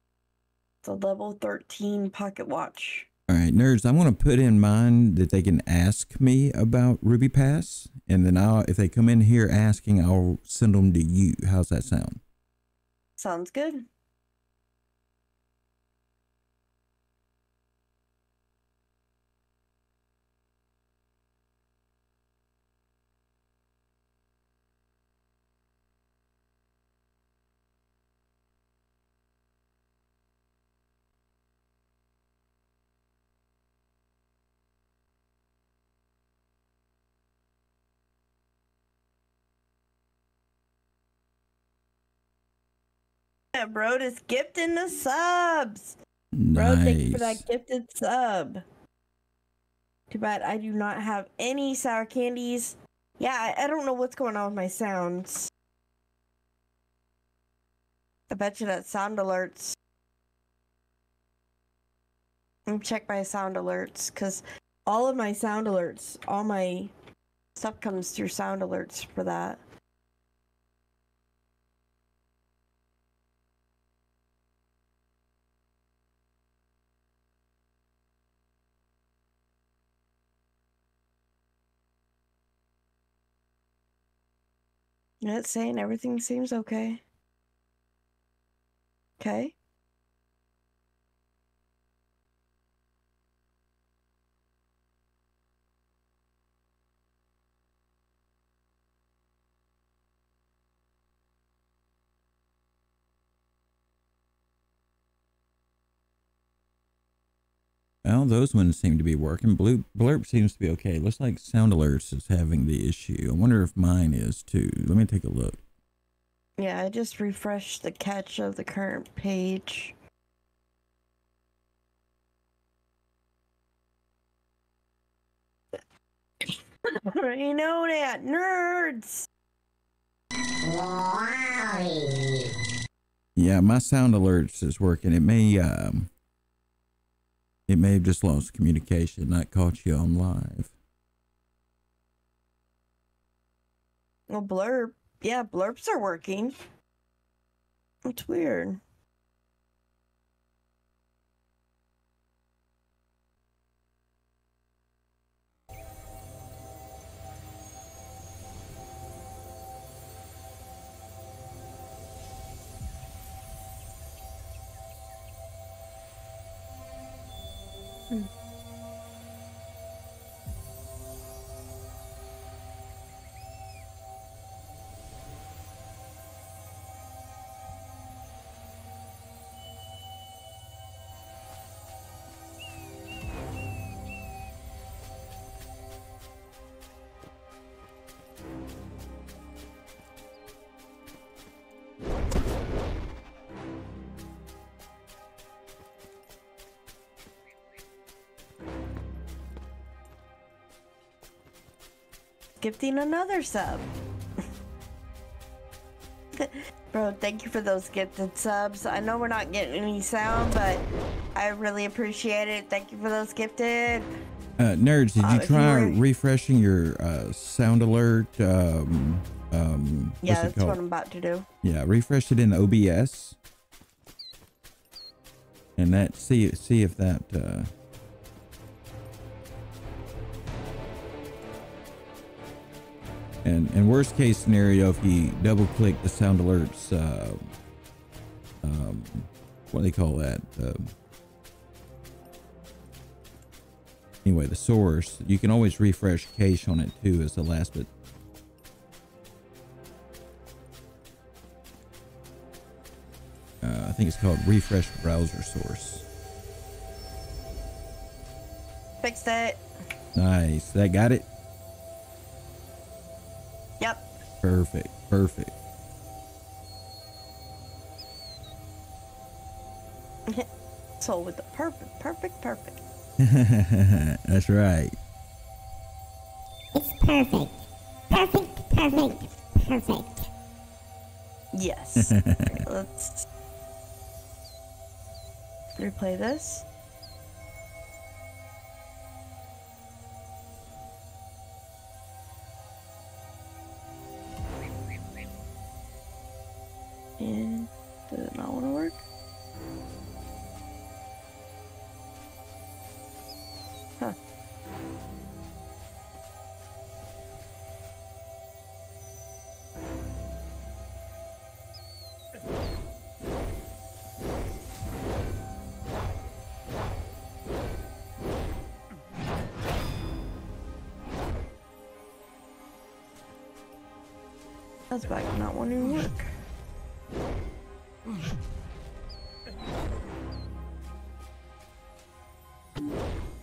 It's a level 13 pocket watch. Nerds. I'm going to put in mind that they can ask me about Ruby Pass, and then I'll, if they come in here asking, I'll send them to you. How's that sound? Sounds good. Bro, is gifting the subs. Bro, thank you for Nice. that gifted sub. Too bad I do not have any sour candies. Yeah, I, I don't know what's going on with my sounds. I bet you that sound alerts. Let me check my sound alerts, because all of my sound alerts, all my stuff comes through sound alerts for that. Yeah, it's saying everything seems okay. Okay. Well, those ones seem to be working. Blue blurb seems to be okay. Looks like sound alerts is having the issue. I wonder if mine is too. Let me take a look. Yeah, I just refreshed the catch of the current page. I know that, nerds! Yeah, my sound alerts is working. It may um it may have just lost communication, not caught you on live. Well, blurb. Yeah, blurbs are working. It's weird. Gifting another sub. Bro, thank you for those gifted subs. I know we're not getting any sound, but I really appreciate it. Thank you for those gifted. Uh, nerds, did Uh, you you try were- refreshing your uh, sound alert? Um, um, Yeah, that's what? I'm about to do. Yeah, refresh it in OBS, and that see see if that. And and worst case scenario, if you double click the sound alerts, uh, um, what do they call that? Um anyway, the source, you can always refresh cache on it too as the last bit. Uh, I think it's called refresh browser source. Fixed it. Nice. That got it? Perfect. Perfect. So with the perfect, perfect, perfect. That's right. It's perfect. Perfect, perfect, perfect. Yes. Alright, let's replay this. Not wanting to work.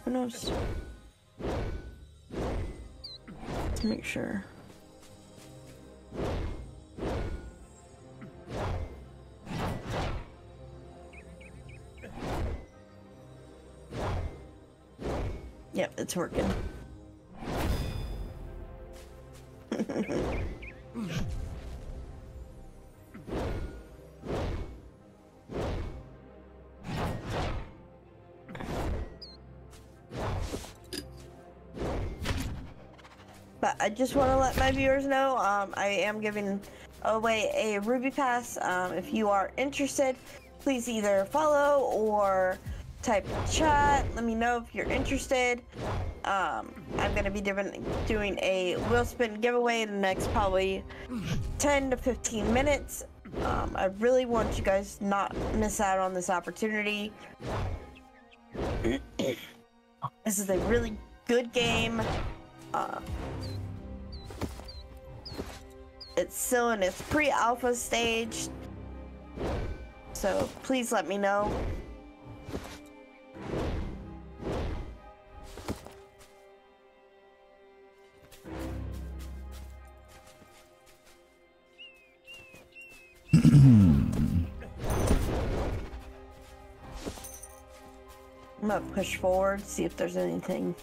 Who knows? Let's make sure. Yep, it's working. I just want to let my viewers know um, I am giving away a Ruby Pass. Um, if you are interested, please either follow or type chat. Let me know if you're interested. Um, I'm going to be doing, doing a wheel spin giveaway in the next probably 10 to 15 minutes. Um, I really want you guys not miss out on this opportunity. this is a really good game. Uh, it's still in its pre-alpha stage, so please let me know. I'm gonna push forward, see if there's anything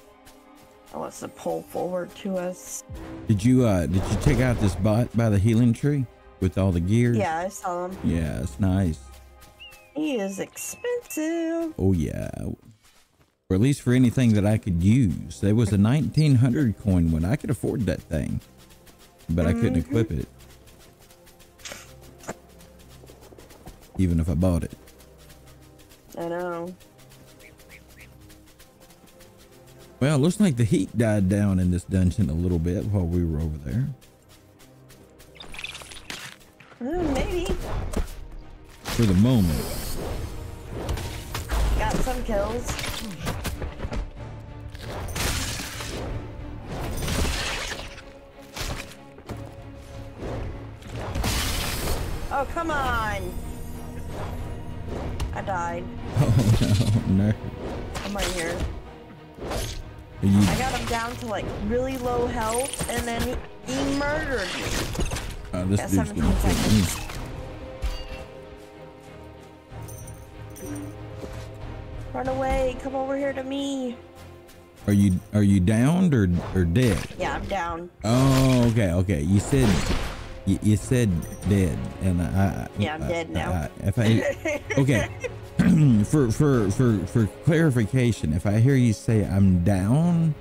wants to pull forward to us. Did you uh did you take out this bot by the healing tree with all the gears? Yeah, I saw him. Yeah, it's nice. He is expensive. Oh yeah. Or at least for anything that I could use. There was a 1900 coin one. I could afford that thing. But I couldn't equip it. Even if I bought it. I know. Well, looks like the heat died down in this dungeon a little bit while we were over there. Mm, maybe. For the moment. Got some kills. Oh, come on. I died. Oh, no, no. I'm right here. You, I got him down to like really low health, and then he, he murdered me. uh, this dude's gonna kill me. Run away! Come over here to me. Are you are you downed or or dead? Yeah, I'm down. Oh, okay, okay. You said you, you said dead, and I. I Yeah, I'm I- dead now. I- if I okay, for for for for clarification, if I hear you say I'm down,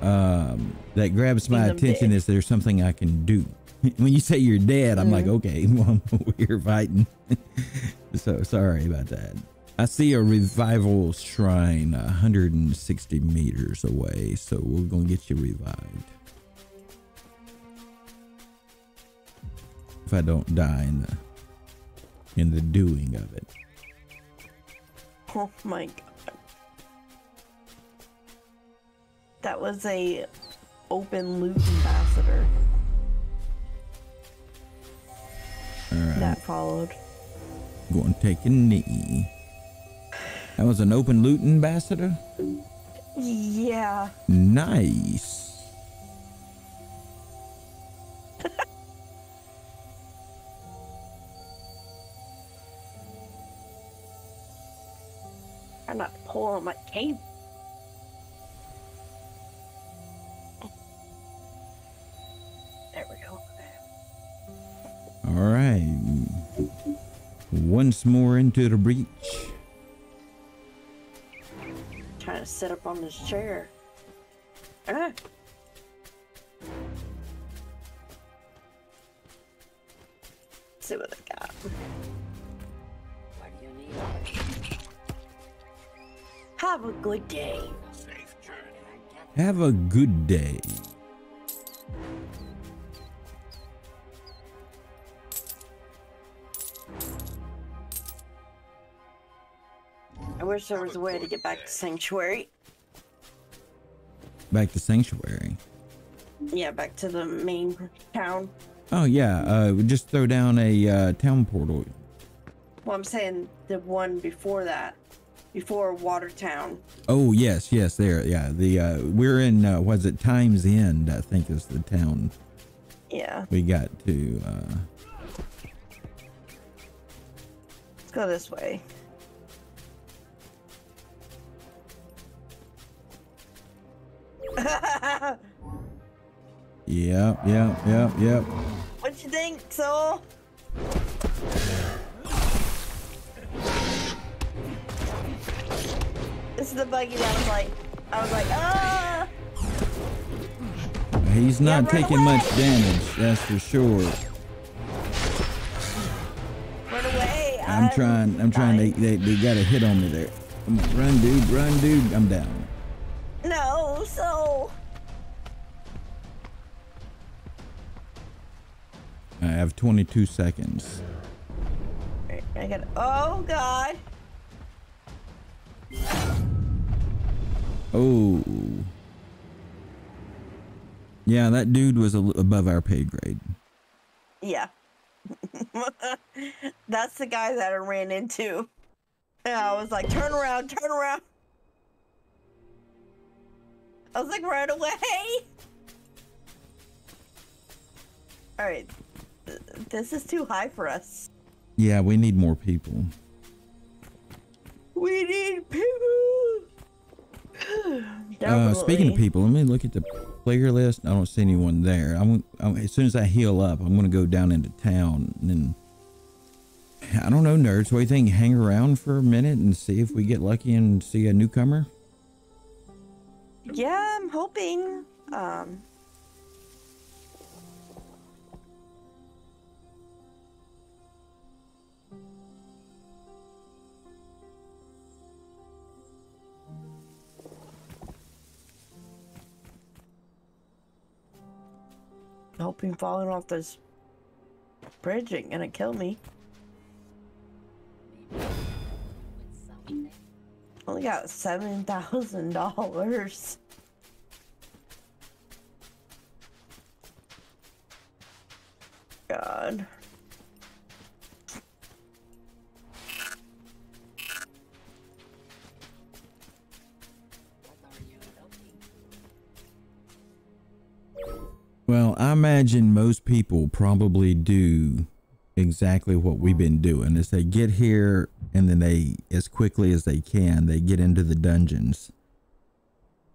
um, that grabs my attention. dead. Is there something I can do? When you say you're dead, I'm like, Mm-hmm. okay, well, we're fighting. so sorry about that. I see a revival shrine 160 meters away, so we're gonna get you revived. If I don't die in the in the doing of it. Oh my god. That was a open loot ambassador All right, that followed. going to take a knee. That was an open loot ambassador. Yeah. Nice. I'm not pulling my cape. There we go. All right. Once more into the breach. Trying to sit up on this chair. Ah. see what I got. Have a good day. Safe journey. Have a good day. I wish there was a way to get back to Sanctuary. Back to sanctuary. Yeah, back to the main town. Oh yeah, uh, we just throw down a uh, town portal. Well, I'm saying the one before that, before Watertown. Oh yes, yes, there. Yeah, the uh, we're in. Uh, was it Times End? I think is the town Yeah, we got to. Uh, let's go this way. yep, yep, yep, yep. what you think, Sol? This is the buggy that was like, I was like, ah! He's not run taking away. much damage, that's for sure. Run away! I'm trying. I'm trying. They, they they got a hit on me there. On, run, dude, run, dude. I'm down. No, Sol! I have 22 seconds. I got. Oh God! Oh. Yeah, that dude was a l above our pay grade. Yeah. That's the guy that I ran into. And I was like, turn around, turn around. I was like, right away. Alright. This is too high for us. Yeah, we need more people. We need people. Uh, speaking of people, let me look at the player list. I don't see anyone there. I'm, I'm as soon as I heal up, I'm gonna go down into town and then. I don't know, nerds. What do you think? Hang around for a minute and see if we get lucky and see a newcomer. Yeah, I'm hoping. Um. Hoping falling off this bridge ain't gonna kill me. Only got seven thousand dollars. God. Well, I imagine most people probably do exactly what we've been doing is they get here and then they as quickly as they can they get into the dungeons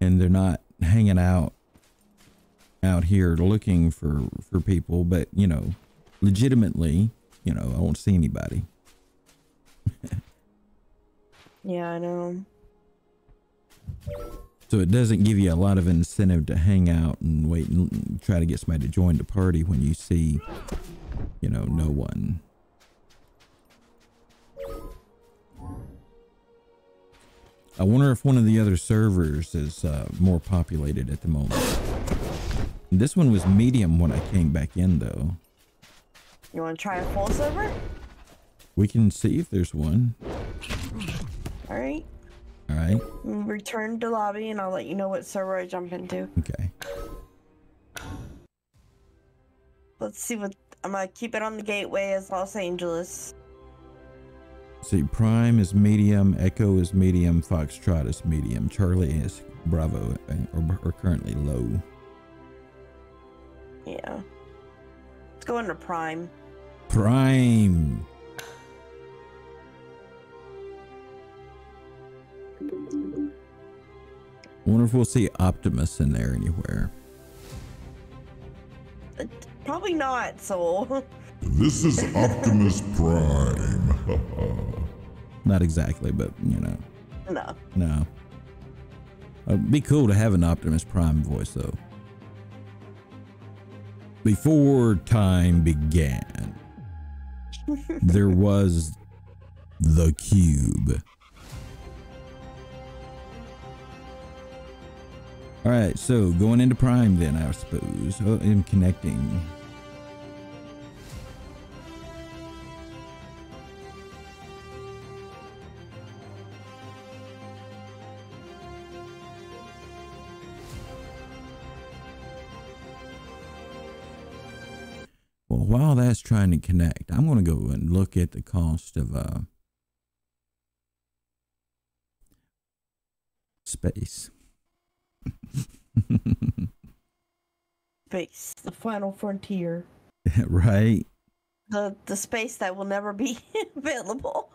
and they're not hanging out out here looking for for people but you know legitimately you know i won't see anybody Yeah, I know. So it doesn't give you a lot of incentive to hang out and wait and try to get somebody to join the party when you see you know no one I wonder if one of the other servers is uh, more populated at the moment. This one was medium when I came back in, though. You want to try a full server? We can see if there's one. All right. All right. Return to lobby, and I'll let you know what server I jump into. Okay. Let's see what I'm gonna keep it on the gateway as Los Angeles. See, Prime is medium, Echo is medium, Foxtrot is medium, Charlie is Bravo, uh, or, or currently low. Yeah. Let's go into Prime. Prime. Wonder if we'll see Optimus in there anywhere. Uh, Probably not, Sol. This is Optimus Prime. Not exactly, but you know, no. no. It'd be cool to have an Optimus Prime voice though. Before time began, there was the cube. All right, so going into Prime then, I suppose. Oh, and connecting. Well, while that's trying to connect, I'm going to go and look at the cost of uh, space. Space, the final frontier. right? The the space that will never be available.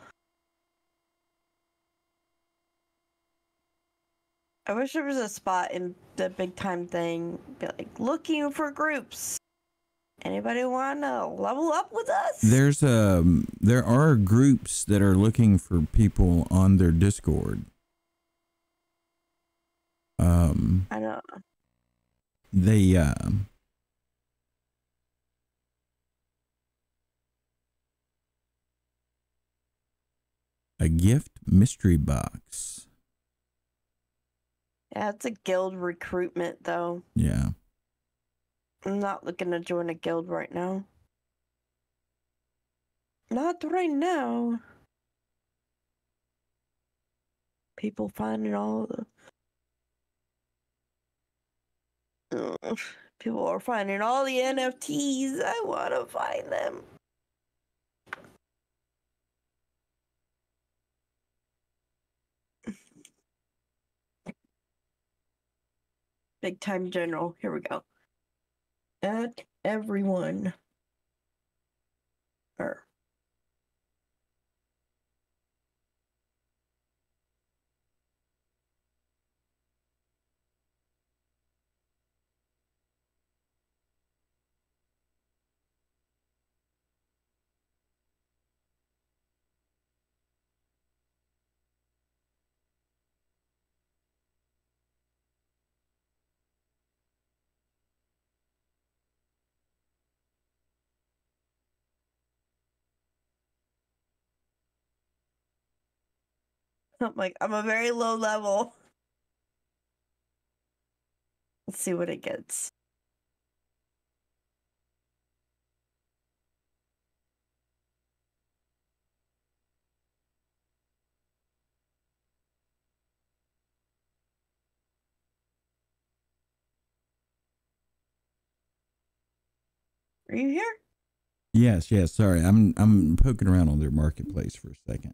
I wish there was a spot in the big time thing, be like looking for groups. Anybody want to level up with us? There's um there are groups that are looking for people on their Discord. Um I know. they um a gift mystery box. Yeah, it's a guild recruitment though. Yeah. I'm not looking to join a guild right now. Not right now. People finding all the. People are finding all the NFTs. I want to find them. Big time general. Here we go at everyone. I'm like, I'm a very low level. Let's see what it gets. Are you here? Yes, yes, sorry. I'm I'm poking around on their marketplace for a second.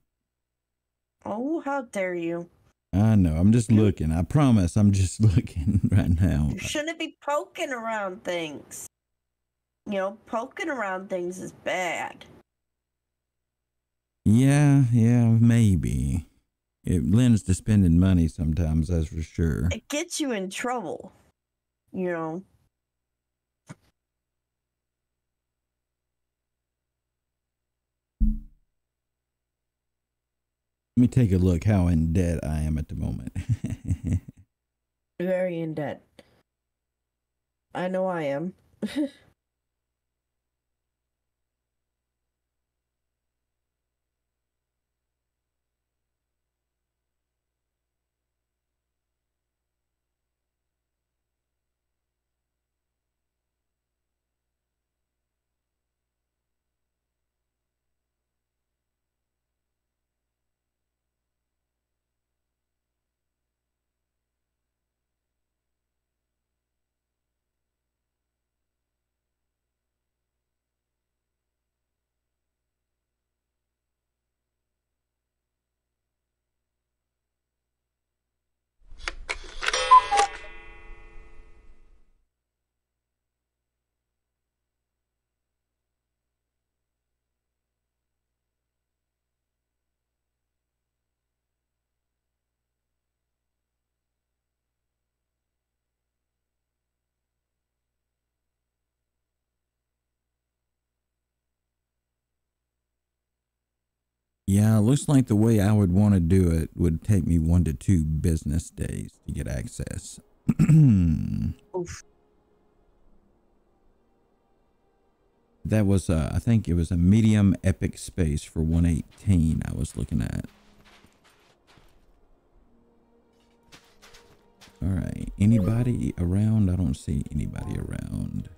Oh, how dare you! I know. I'm just looking. I promise. I'm just looking right now. You shouldn't be poking around things. You know, poking around things is bad. Yeah, yeah, maybe. It lends to spending money sometimes, that's for sure. It gets you in trouble. You know. Let me take a look how in debt I am at the moment. Very in debt. I know I am. yeah, looks like the way I would want to do it would take me one to two business days to get access. Oof. That was, uh, I think it was a medium epic space for 118 I was looking at. All right. Anybody around? I don't see anybody around.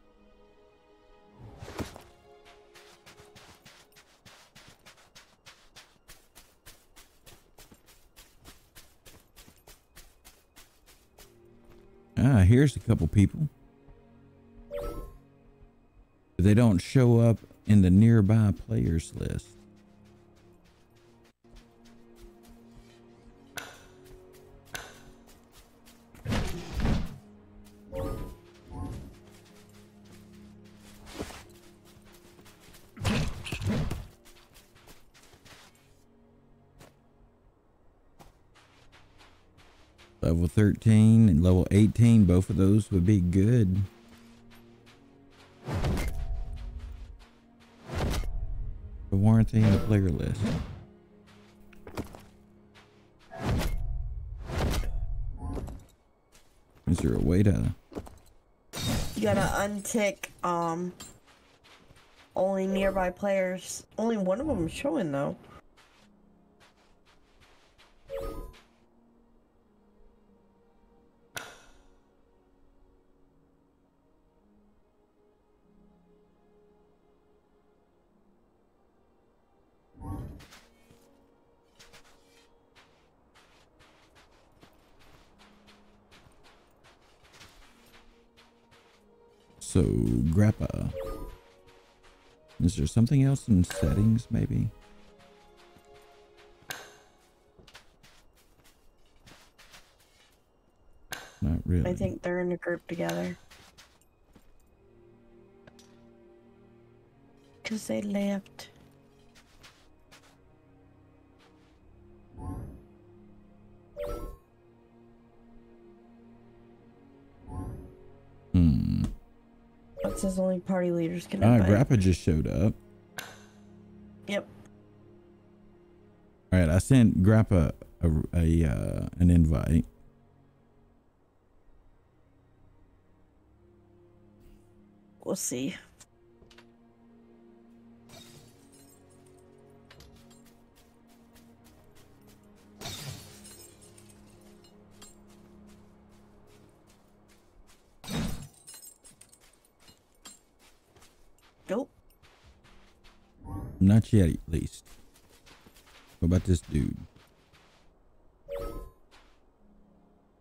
Ah, here's a couple people. They don't show up in the nearby players list. 13 and level 18, both of those would be good. The warranty and the player list. Is there a way to... You gotta untick um only nearby players. Only one of them showing though. Is there something else in settings, maybe? Not really. I think they're in a group together. Cause they left. Only party leaders can Ah, invite. grappa just showed up. Yep. All right, I sent grappa a, a uh, an invite. We'll see. Not yet, at least. What about this dude?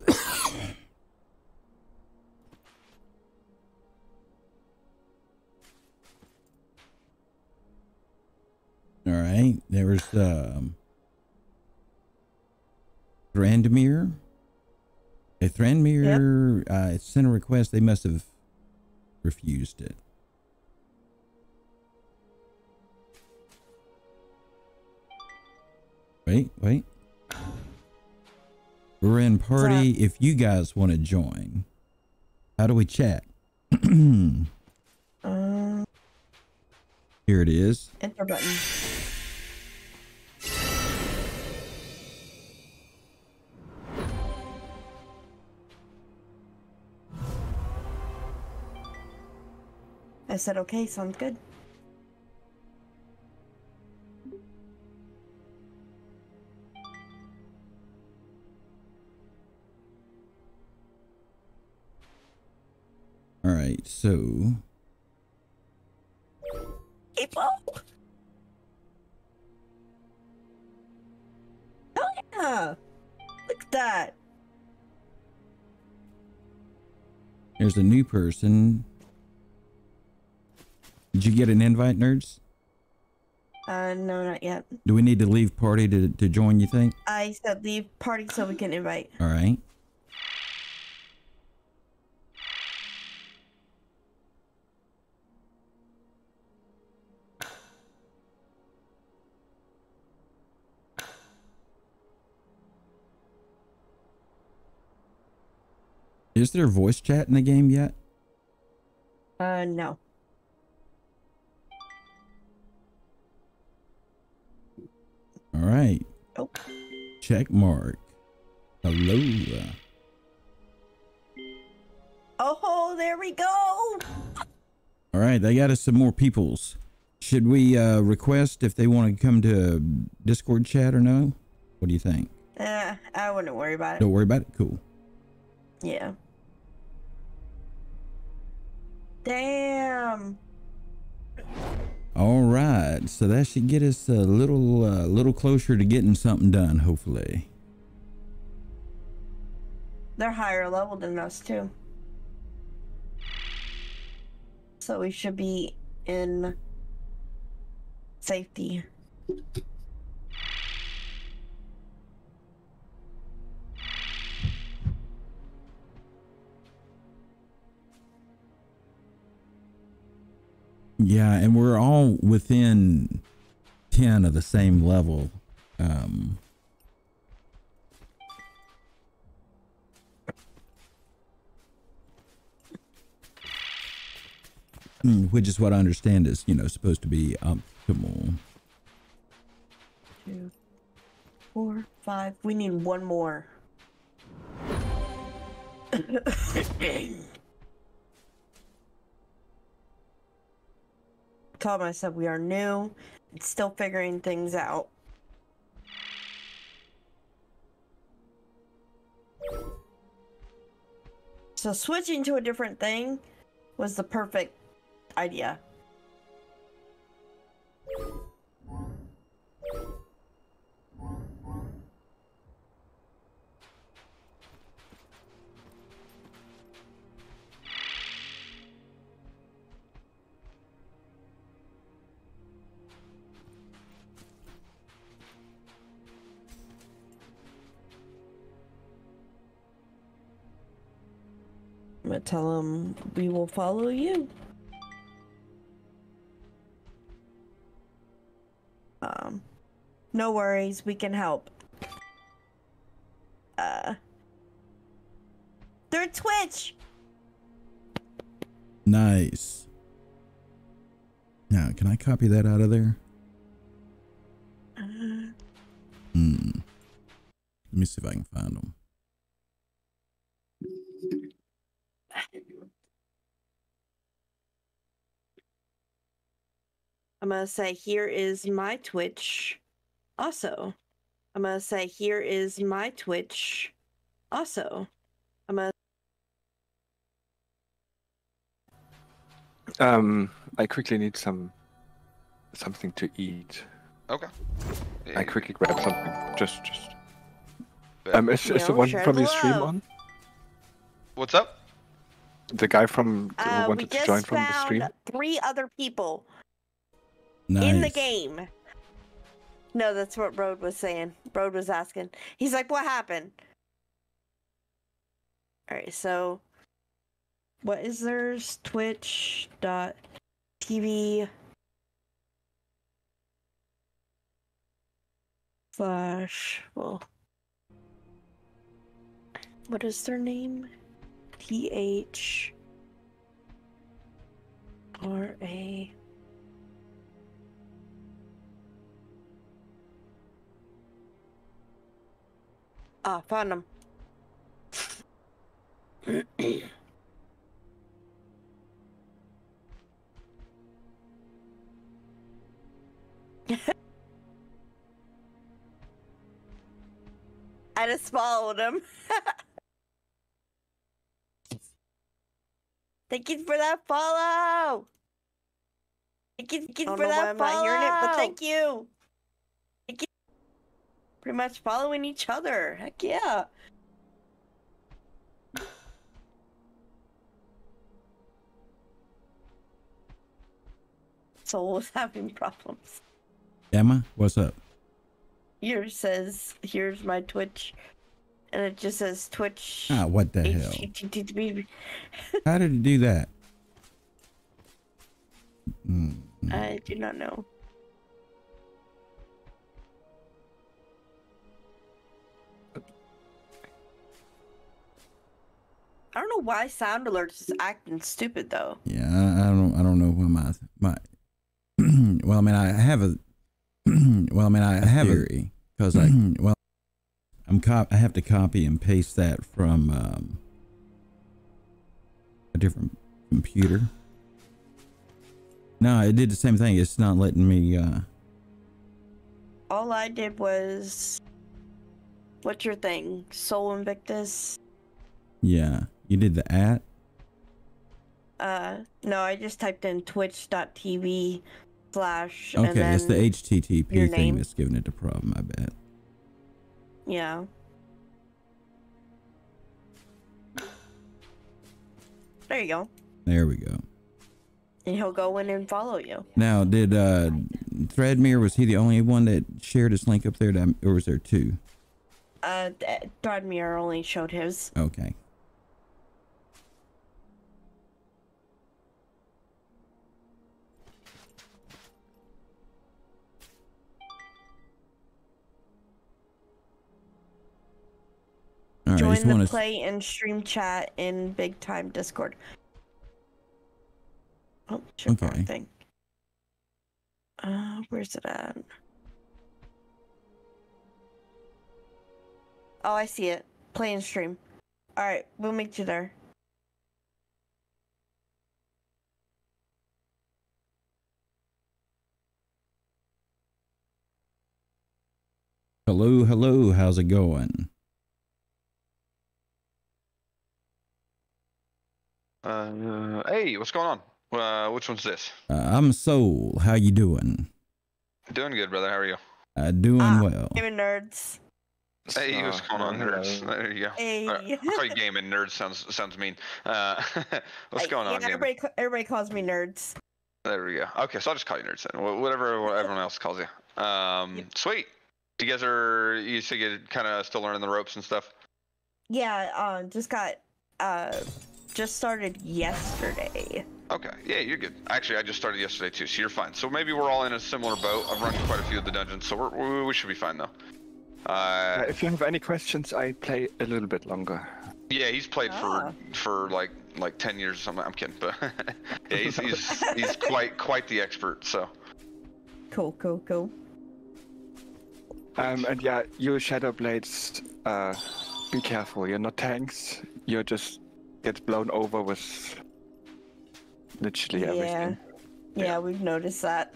All right, there was um Thrandomir. If Thrandomir uh, sent a request, they must have refused it. Wait, wait. We're in party. If you guys want to join, how do we chat? Um, Here it is. enter button. I said, okay, sounds good. So. Oh yeah! Look at that. there's a new person. Did you get an invite, nerds? Uh, no, not yet. Do we need to leave party to, to join, you think? I said leave party so we can invite. All right. Is there voice chat in the game yet? Uh, no. All right. Oh, Check mark. Hello. oh, there we go. All right, they got us some more peoples. Should we uh, request if they want to come to Discord chat or no? What do you think? Uh, I wouldn't worry about it. Don't worry about it. Cool. Yeah. Damn. All right, so that should get us a little, uh, little closer to getting something done. Hopefully. They're higher level than us too. So we should be in safety. Yeah, and we're all within ten of the same level. Um, hmm, which is what I understand is, you know, supposed to be optimal. Two, four, five. We need one more. Told myself we are new still figuring things out. So switching to a different thing was the perfect idea. I'm tell him we will follow you. Um, no worries, we can help. Uh, they're Twitch. Nice. Now, can I copy that out of there? Uh, Hmm. Let me see if I can find them. I'm gonna say here is my Twitch. Also, I'm gonna say here is my Twitch. Also, I'm gonna Um, I quickly need some something to eat. Okay. I quickly grab something. Just, just. Um, is, is the one from the stream on? What's up? The guy from who Uh, we wanted to join from the stream. three other people Nice. in the game. No, that's what Road was saying. Road was asking. He's like, "What happened?" All right, so what is theirs? Twitch dot TV slash well, what is their name? T H R A. Ah, found them. I just followed him. Thank you for that follow. Thank you, thank you for that I'm follow. not hearing it, but. Thank you. Pretty much following each other. Heck yeah. Sol was having problems. Emma, what's up? Here says, "Here's my Twitch," and it just says Twitch. Ah, what the hell? How did it do that? I do not know. I don't know why sound alerts is acting stupid though. Yeah, I, I don't. I don't know why my my. well, I mean, I have a. well, I mean, I have a theory because I. well, I'm cop. I have to copy and paste that from um, a different computer. No, it did the same thing. It's not letting me. uh All I did was, what's your thing? Sol Invictus. Yeah, you did the at. Uh, no, I just typed in Twitch.tv slash. and Okay, it's the HTTP thing that's giving it the problem. I bet. Yeah. There you go. There we go. And he'll go in and follow you. Now, did uh Threadmere was he the only one that shared his link up there, to, or was there two? Uh, th- Drodmir only showed his. Okay. All right, I Join just the want to. play and stream chat in big time Discord. Oh, wrong Okay. thing. Uh, where's it at? Oh, I see it. Play and stream. All right, we'll meet you there. Hello, hello. How's it going? Uh, hey, what's going on? Uh, which one's this? Uh, I'm Sol. How you doing? Doing good, brother. How are you? Uh, doing Ah, well. Gaming nerds. Hey, what's So, going on, hello. nerds? There you go. Hey. Uh, I call you gaming nerds. Sounds sounds mean. Uh, what's Uh, going on, yeah, gaming? everybody, ca- everybody calls me nerds. There we go. Okay, so I'll just call you nerds then. Wh- Whatever everyone else calls you. Um, Yep. sweet. You guys are you say you kind of still learning the ropes and stuff. Yeah, um, just got, uh, just started yesterday. Okay, yeah, you're good. Actually, I just started yesterday too, so you're fine. So maybe we're all in a similar boat. I've run quite a few of the dungeons, so we're, we, we should be fine though. Uh, Uh, if you have any questions, I play a little bit longer. yeah, he's played Ah. for for like like ten years or something. I'm kidding, but yeah, he's he's he's quite quite the expert. So Cool, cool, cool. Um, and yeah, you Shadow Blades, uh, be careful. You're not tanks. You're just get blown over with literally Yeah. everything. Yeah, yeah, we've noticed that.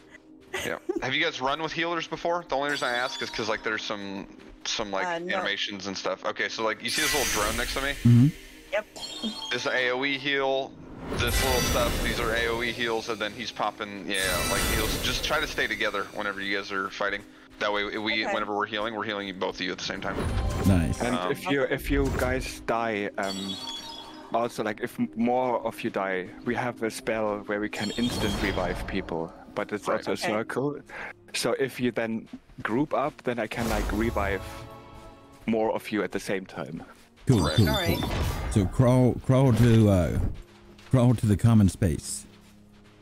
yeah, have you guys run with healers before? The only reason I ask is because like there's some some like Uh, no. animations and stuff. Okay, so like you see this little drone next to me? hmm Yep. This AOE heal, this little stuff. These are AOE heals, and then he's popping yeah like heals. Just try to stay together whenever you guys are fighting. That way, we Okay. whenever we're healing, we're healing both of you at the same time. Nice. And Um, if you if you guys die, um, also like if more of you die, we have a spell where we can instant revive people, but it's Right. also a circle. So if you then group up, then I can like revive more of you at the same time. Cool, Right. cool, All right. cool. So crawl, crawl to, uh, crawl to the common space.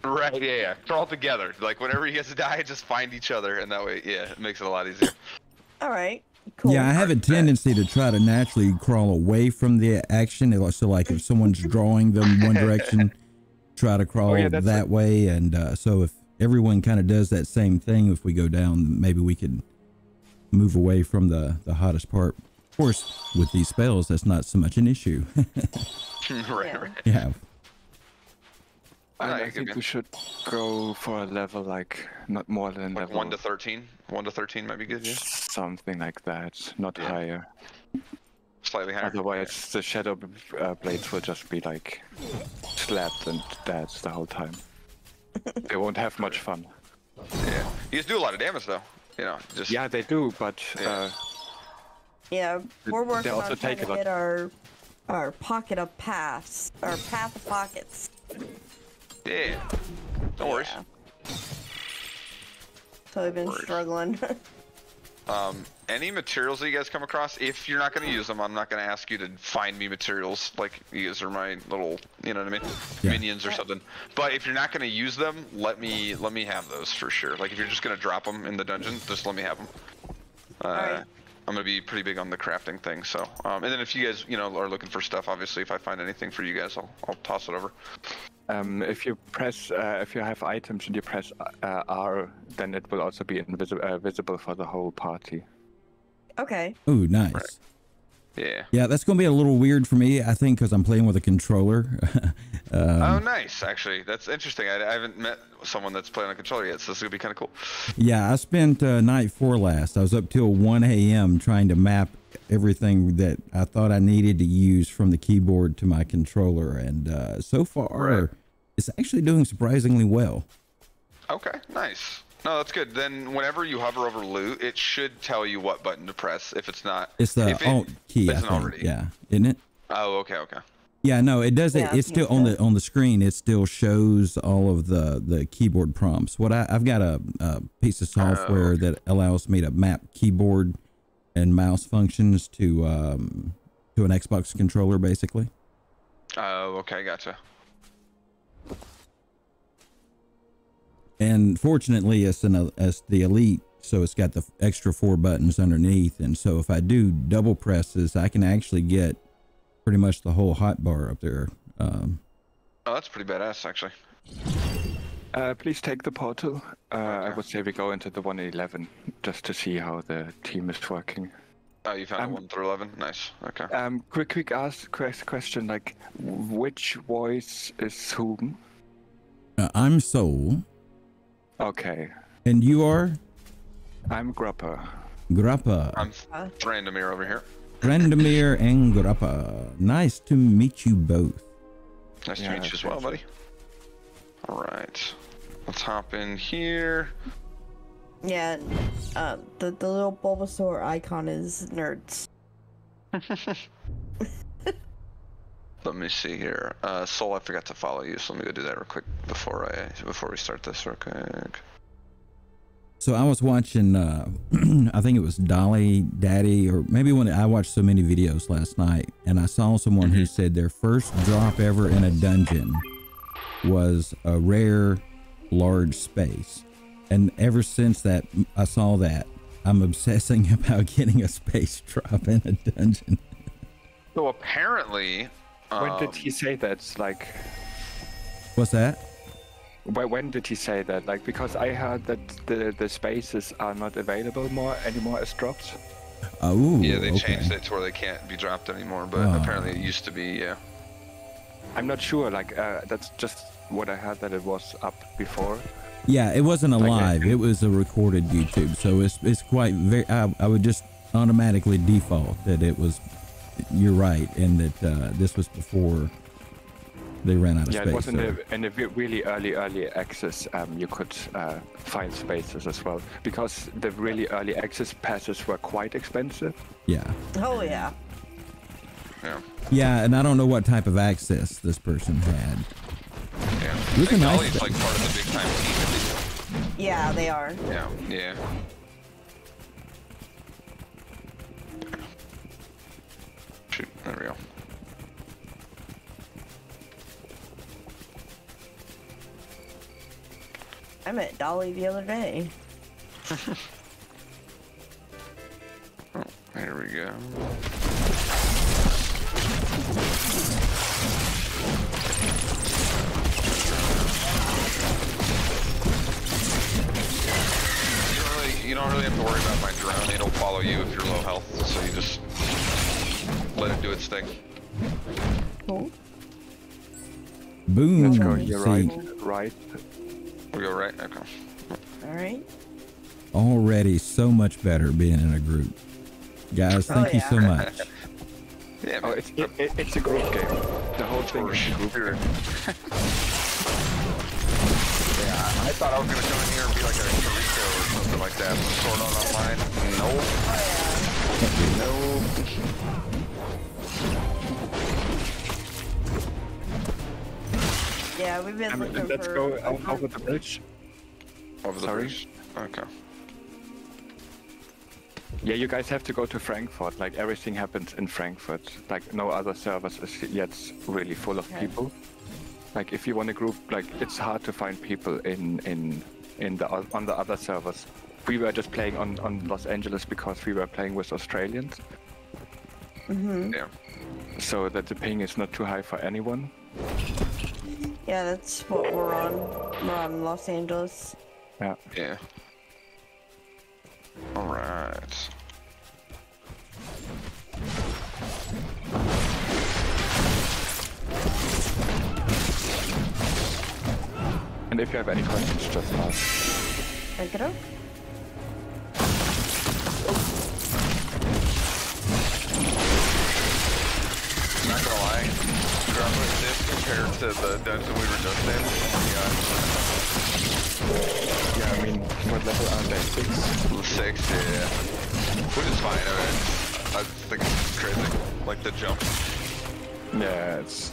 Right, yeah, yeah. Crawl together. Like whenever you guys die, just find each other, and that way, yeah, it makes it a lot easier. All right. Cool. Yeah, I have a tendency to try to naturally crawl away from the action. So, like, if someone's drawing them one direction, try to crawl Oh, yeah, that a- way. And uh, so, if everyone kind of does that same thing, if we go down, maybe we could move away from the the hottest part. Of course, with these spells, that's not so much an issue. right, right. yeah. And No, I think we should go for a level like not more than Like level one to thirteen. One to thirteen might be good. Yeah, something like that, not Yeah. higher. slightly higher. Otherwise, the shadow uh, blades will just be like slapped and dead the whole time. they won't have much fun. Yeah, you guys do a lot of damage though. You know, just Yeah, they do, but Yeah. uh, Yeah, we're They working also on trying take to a get our our pocket of paths, our path of pockets. Yeah. No worries. Yeah. So we've been Worries. struggling. Um, any materials that you guys come across, if you're not going to use them, I'm not going to ask you to find me materials. Like you guys are my little, you know what I mean, Yeah. minions or something. But if you're not going to use them, let me let me have those for sure. Like if you're just going to drop them in the dungeon, just let me have them. Uh, Alright. I'm gonna be pretty big on the crafting thing. So, um, and then if you guys, you know, are looking for stuff, obviously, if I find anything for you guys, I'll I'll toss it over. Um, if you press, uh, if you have items and you press uh, R, then it will also be invisible, uh, visible for the whole party. okay. Ooh, nice. Right. Yeah. Yeah, that's going to be a little weird for me, I think, because I'm playing with a controller. um, oh, nice. Actually, that's interesting. I, I haven't met someone that's playing a controller yet, so this is gonna be kind of cool. Yeah, I spent uh, night four last. I was up till 1 a.m. trying to map everything that I thought I needed to use from the keyboard to my controller, and uh, so far, Right. it's actually doing surprisingly well. Okay, nice. No, that's good. Then whenever you hover over loot, it should tell you what button to press. If it's not, It's the if it Alt key, I think. already. Yeah, isn't it? Oh, okay, okay. Yeah, no, it does. Yeah, it, it's still makes on the on the screen. It still shows all of the the keyboard prompts. What I, I've got a, a piece of software that allows me to map keyboard and mouse functions to um to an Xbox controller, basically. Oh, okay, gotcha. And fortunately, it's an it's the elite, so it's got the extra four buttons underneath. And so if I do double presses, I can actually get pretty much the whole hotbar up there. Um, Oh, that's pretty badass, actually. Uh, please take the portal. Uh, I would say we go into the 111 just to see how the team is working. Oh, you found Um, one through eleven. Nice. Okay. Um, quick, quick ask quest- question like, which voice is whom? uh, I'm Sol, Okay, and you are I'm Grupper. Grappa. I'm Thrandomir over here. Brandemir and Grappa. Nice to meet you both. Nice Yeah, to meet you as well, buddy. All right. Let's hop in here. yeah. Uh, the the little Bulbasaur icon is nerds. Let me see here. Uh, Sol, I forgot to follow you, so let me go do that real quick before I before we start this real quick. So I was watching, uh, I think it was Dolly Daddy, or maybe when I watched so many videos last night, and I saw someone who said their first drop ever in a dungeon was a rare large space. And ever since that, I saw that, I'm obsessing about getting a space drop in a dungeon. So apparently, When um, did he say that? Like, What's that? when did he say that? Like, because I heard that the the spaces are not available more anymore as drops. Oh, Yeah, they okay. changed it to where they can't be dropped anymore, but Oh. apparently it used to be. Yeah. I'm not sure. Like, uh, that's just what I had that it was up before. Yeah, it wasn't a Like, live. It was a recorded YouTube. So it's it's quite very. I, I would just automatically default that it was. You're right, and that uh, this was before they ran out of Yeah, space. it was in so- the in the really early early access. Um, you could uh, find spaces as well because the really early access passes were quite expensive. yeah, Oh yeah. Yeah. Yeah, and I don't know what type of access this person had. Yeah. Look I at nice Dolly's like part of the big time team at least. Yeah, they are. Yeah. Yeah. Shoot, there we go. I met Dolly the other day. oh, There we go. You don't really, you don't really have to worry about my drone. It'll follow you if you're low health, so you just let it do its thing. Cool. Boom. Let's go here, right, right. We go right. Okay. All right. already so much better being in a group. Guys, Oh, thank you so much. Yeah, Oh, it's it, it, it's a group game. The whole thing is a group game. Yeah, I I thought I was gonna come in here and be like a Toriko or something like that. Sword Art Online. Nope. Nope. Yeah, we've been I mean, looking let's for. go a o- group- over the bridge. Over the Sorry? bridge. Okay. Yeah, you guys have to go to Frankfurt. Like everything happens in Frankfurt. Like no other servers is yet really full of Okay. people. Like if you want a group, like it's hard to find people in in in the on the other servers. We were just playing on on Los Angeles because we were playing with Australians, mm-hmm. Yeah. so that the ping is not too high for anyone. Yeah, that's what we're on. We're on Los Angeles. Yeah. Yeah. All right. And if you have any questions, just ask. Pick it up. Not gonna lie. Grub with this compared to the dungeon we were just in. Oh my Yeah, I mean, what level are they? Six. Six, yeah. Which is fine. I mean, I think it's crazy. Like the jump. Yeah, it's.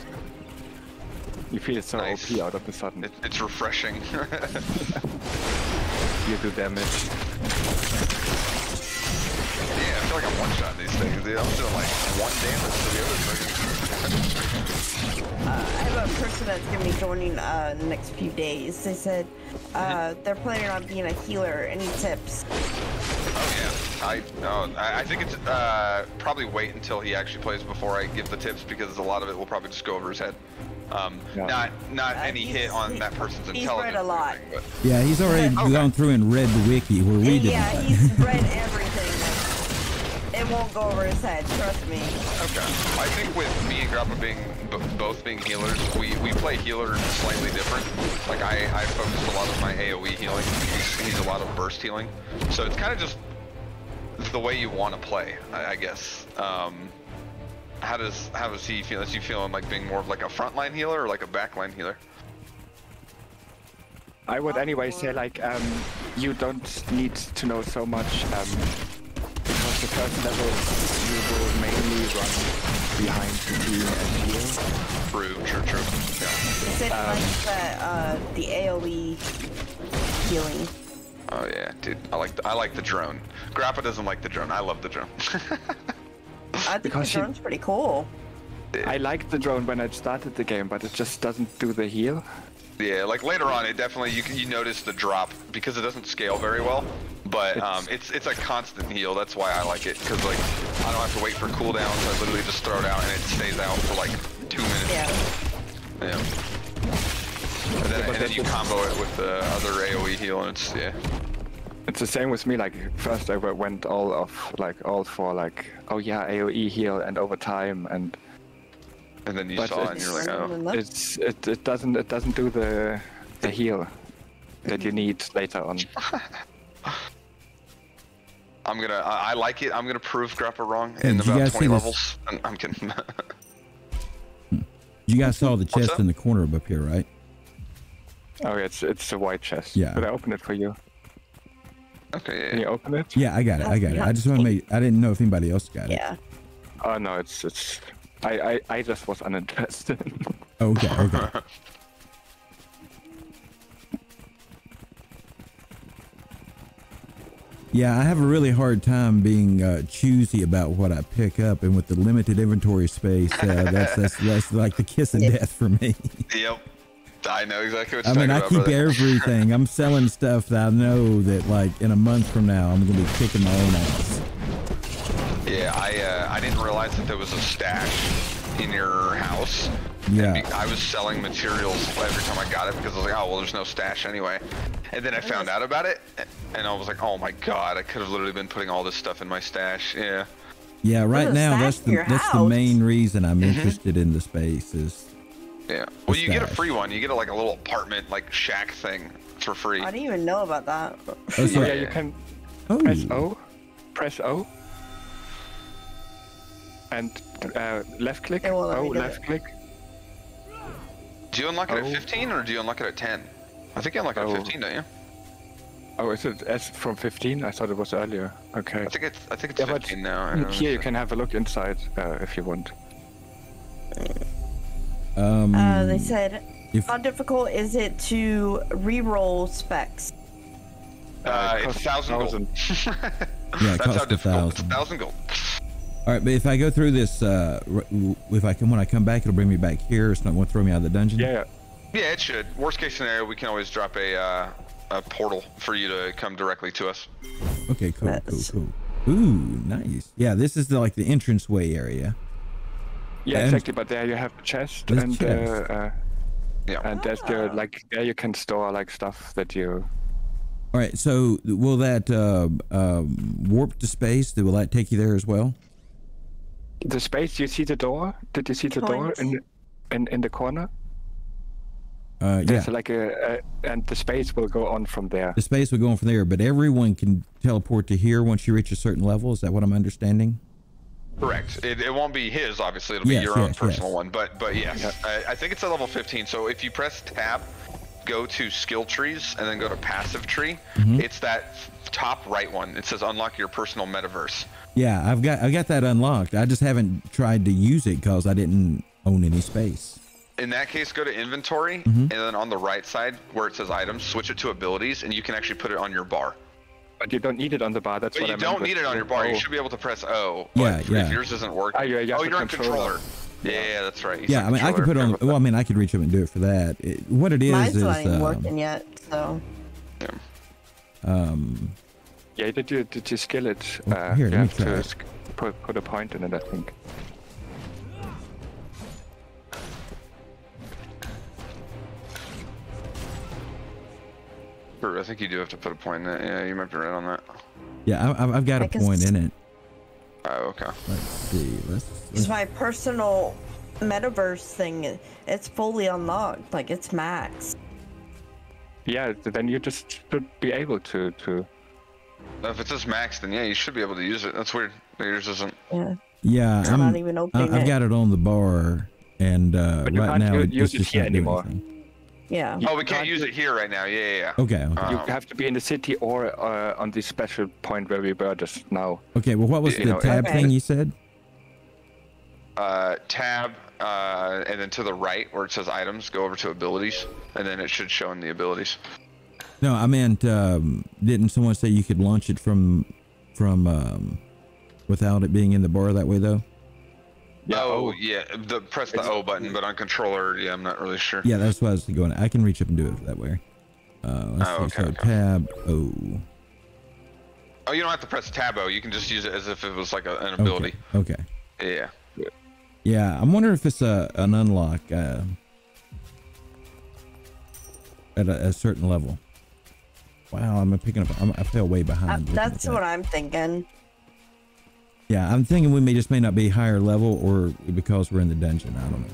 You feel so Nice. OP out of a sudden. It, it's refreshing. You do damage. Yeah, I feel like I'm one shot these things. Dude. I'm doing like one damage to the other thing. Uh, I have a person that's gonna be joining uh, in the next few days. They said uh, they're planning on being a healer. Any tips? Oh yeah, I oh, I, I think it's uh, probably wait until he actually plays before I give the tips because a lot of it will probably just go over his head. Um, Yeah. Not not Uh, any hit on that person's he's read intelligence. a lot. anything, but- Yeah, he's already Okay. gone through and read the wiki where we didn't. yeah, he's read everything. It won't go over his head. Trust me. Okay. I think with me and Grappa being b- both being healers, we, we play healer slightly different. Like I, I focus a lot of my AoE healing. He's, he's a lot of burst healing. So it's kind of just the way you want to play, I, I guess. Um, how does how does he feel? Is he feeling like being more of like a frontline healer or like a backline healer? I would anyway say like um, you don't need to know so much um, because the first level you will mainly run behind the team and heal. True, true, true. Yeah. He said he likes the, uh, the AOE healing. Oh yeah, dude. I like the, I like the drone. Grappa doesn't like the drone. I love the drone. I think Because the he- drone's pretty cool. I liked the drone when I started the game, but it just doesn't do the heal. Yeah, like later on, it definitely you can you notice the drop because it doesn't scale very well. But um, it's it's a constant heal. That's why I like it because like I don't have to wait for cooldowns. I literally just throw it out and it stays out for like two minutes. Yeah. Yeah. And then, and then you combo it with the other AOE heal and it's yeah. It's the same with me. Like first I went all of like all for like oh yeah AOE heal and over time and And then you But saw it and you're like, oh. it's it, it doesn't it doesn't do the the heal that you need later on. I'm gonna I, I like it. I'm gonna prove Grappa wrong Hey, in did you about guys 20 see this? levels. I'm, I'm kidding. You guys saw the chest in the corner up here, right? Oh yeah, it's it's a white chest. Yeah. But I opened it for you. Okay. Yeah, Can you open it? Yeah, I got it. I got it. I just want to make. I didn't know if anybody else got it. Yeah. Oh no, it's it's I, I, I just was uninterested. Okay, okay. Yeah, I have a really hard time being uh, choosy about what I pick up, and with the limited inventory space, uh, that's, that's that's like the kiss of death for me. Yep. I know exactly what I you're mean, I keep brother. everything. I'm selling stuff that I know that, like, in a month from now, I'm gonna be kicking my own ass. Yeah, I uh, I didn't realize that there was a stash in your house. Yeah. be- I was selling materials every time I got it because I was like, oh well, there's no stash anyway. And then I found out about it, and I was like, oh my god, I could have literally been putting all this stuff in my stash. Yeah. Yeah, right now that's the your that's the main reason I'm Mm-hmm. interested in the space is Yeah. Well, you get a free one. You get a, like a little apartment, like shack thing for free. I didn't even know about that. Oh, so- yeah, you can oh, press O, press O, and uh, left click. It won't let O, me do left it. click. Do you unlock it Oh. at 15 or do you unlock it at 10? I think you unlock it Oh. at 15, don't you? Oh, is it as from 15? I thought it was earlier. Okay. I think it's I think it's Yeah, but 15 now. I know. Here you can have a look inside uh, if you want. Um, Uh, they said, if- how difficult is it to re-roll specs? Uh, it's costs thousand gold. thousand. Yeah, it That's how costs a difficult. It's thousand. thousand gold. all right, but if I go through this, uh, if I come when I come back, it'll bring me back here. It's not going to throw me out of the dungeon. Yeah, yeah. Yeah, it should. Worst case scenario, we can always drop a uh, a portal for you to come directly to us. Okay, cool, That's- cool, cool. Ooh, nice. Yeah, this is the, like the entranceway area. Yeah, And- exactly. But there you have the chest, The and chest. Uh, uh, Yeah. and there's the like there you can store like stuff that you. All right, so will that uh, um, warp to space? Will that take you there as well? The space. You see the door? Did you see the door in in in the corner? Uh, yeah, There's like a, a and the space will go on from there. the space will go on from there, but everyone can teleport to here once you reach a certain level. Is that what I'm understanding? Correct. It, it won't be his, obviously. It'll be Yes, your own personal yes. one. But but yes, I, I think it's at level 15. So if you press tab, go to skill trees, and then go to passive tree, Mm-hmm. it's that top right one. It says unlock your personal metaverse. Yeah, I've got I got that unlocked. I just haven't tried to use it because I didn't own any space. In that case, go to inventory, Mm-hmm. and then on the right side where it says items, switch it to abilities, and you can actually put it on your bar. But you don't need it on the bar. That's But what you I meant don't need it on your bar. You should be able to press O. Yeah, but yeah. If yours isn't working. Oh, yeah, you oh you're on controller. controller. Yeah, yeah, that's right. You Yeah, I mean I could put on. Well, I mean I could reach up and do it for that. It, what it is Mine's is not even um, working yet, so Yeah. um, Yeah, did you did you skill it? Oh, Uh, here, you let me have try to it. put put a point in it, I think. I think you do have to put a point in it. Yeah, you might be right on that. yeah I, I've- I've got a I can point in it. Oh, okay. Let's see. Let's. it's let's my personal metaverse thing. It's fully unlocked, like it's max. Yeah, then you just should be able to to. If it says max, then yeah, you should be able to use it. That's weird. Yours isn't. Yeah, yeah, I'm I'm not even opening I, I've got it on the bar, and uh, But right now u- it, use it's it just here not doing anymore. anything. Yeah. Oh, we can't can't use it here right now. Yeah, yeah, yeah. Okay. Okay. You Um, have to be in the city or uh, on this special point where we were just now. Okay. Well, what was you the know, tab Okay. thing you said? Uh, tab, uh, and then to the right where it says items, go over to abilities, and then it should show in the abilities. No, I meant. Um, didn't someone say you could launch it from, from, um, without it being in the bar that way though? Yeah, oh, oh. yeah. The press the It's- O button, but on controller, yeah, I'm not really sure. Yeah, that's what I was going. I can reach up and do it that way. Uh, let's Oh, see. okay, so okay. tab. Oh. Oh, you don't have to press tab O. You can just use it as if it was like a, an ability. Okay. okay. Yeah. Yeah, I'm wondering if it's a an unlock uh, at a, a certain level. Wow, I'm picking up. I'm, I fell way Uh, behind. looking at that's that. what I'm thinking. Yeah, I'm thinking we may just may not be higher level, or because we're in the dungeon. I don't know.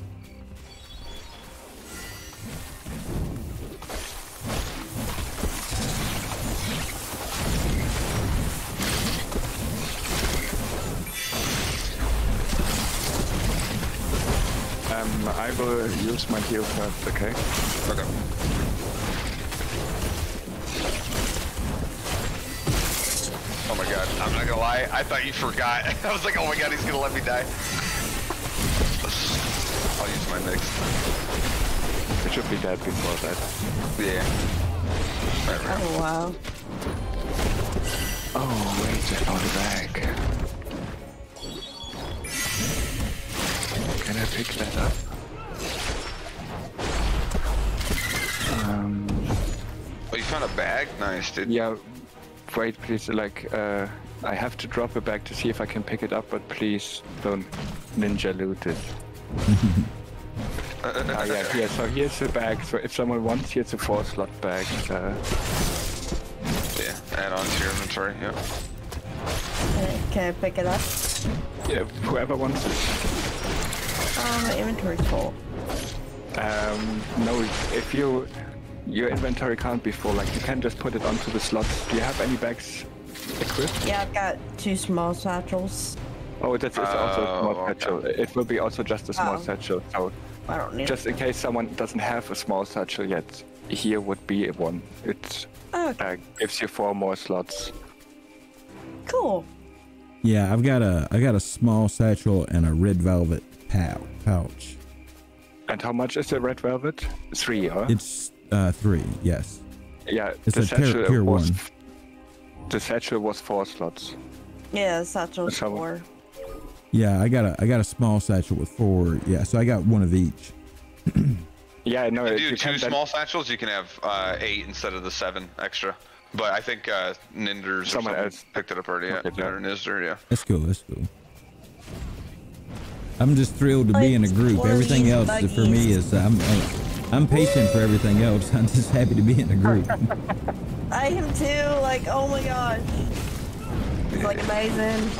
Um, I will use my heal first, okay? Okay. Oh my god, I'm not gonna lie. I thought you forgot. I was like, oh my god, he's gonna let me die. to my next. It should be dead before that. Yeah. Right, right. Oh wow. Oh wait, I found a bag. Can I pick that up? Um, Oh, you found a bag? Nice, dude. yeah. Wait, please. Like, uh, I have to drop it back to see if I can pick it up, but please don't ninja loot it. Ah, yeah, here. So here's the bag. So if someone wants, here's a four slot bag. Uh, Yeah, add on to your inventory. Yeah. Uh, Can I pick it up? yeah, whoever wants it. My inventory's full. Um, no, if you your inventory can't be full. Like you can just put it onto the slots. Do you have any bags equipped? Yeah, I've got two small satchels. Oh, that's it's also a small Oh, okay. satchel. It will be also just a small Oh. satchel. So I don't need just in case someone doesn't have a small satchel yet, here would be one. It Oh, okay. uh, gives you four more slots. cool. Yeah, I've got a I got a small satchel and a red velvet pou- pouch. And how much is the red velvet? Three, huh? It's uh three, yes. yeah, it's the a tier- satchel tier was one. the satchel was four slots. Yeah, satchel So- four. Yeah, I got a I got a small satchel with four. Yeah, so I got one of each. Yeah, no, If you you do two then- small satchels, you can have uh, eight instead of the seven extra. But I think uh, Ninders or Someone someone else picked it up already. Yeah, Okay, yeah. or Nizdar, yeah. That's cool. That's cool. I'm just thrilled to be in a group. Everything else for me buggies. is I'm I'm patient for everything else. I'm just happy to be in the group. I am too. Like, oh my gosh. It's like amazing.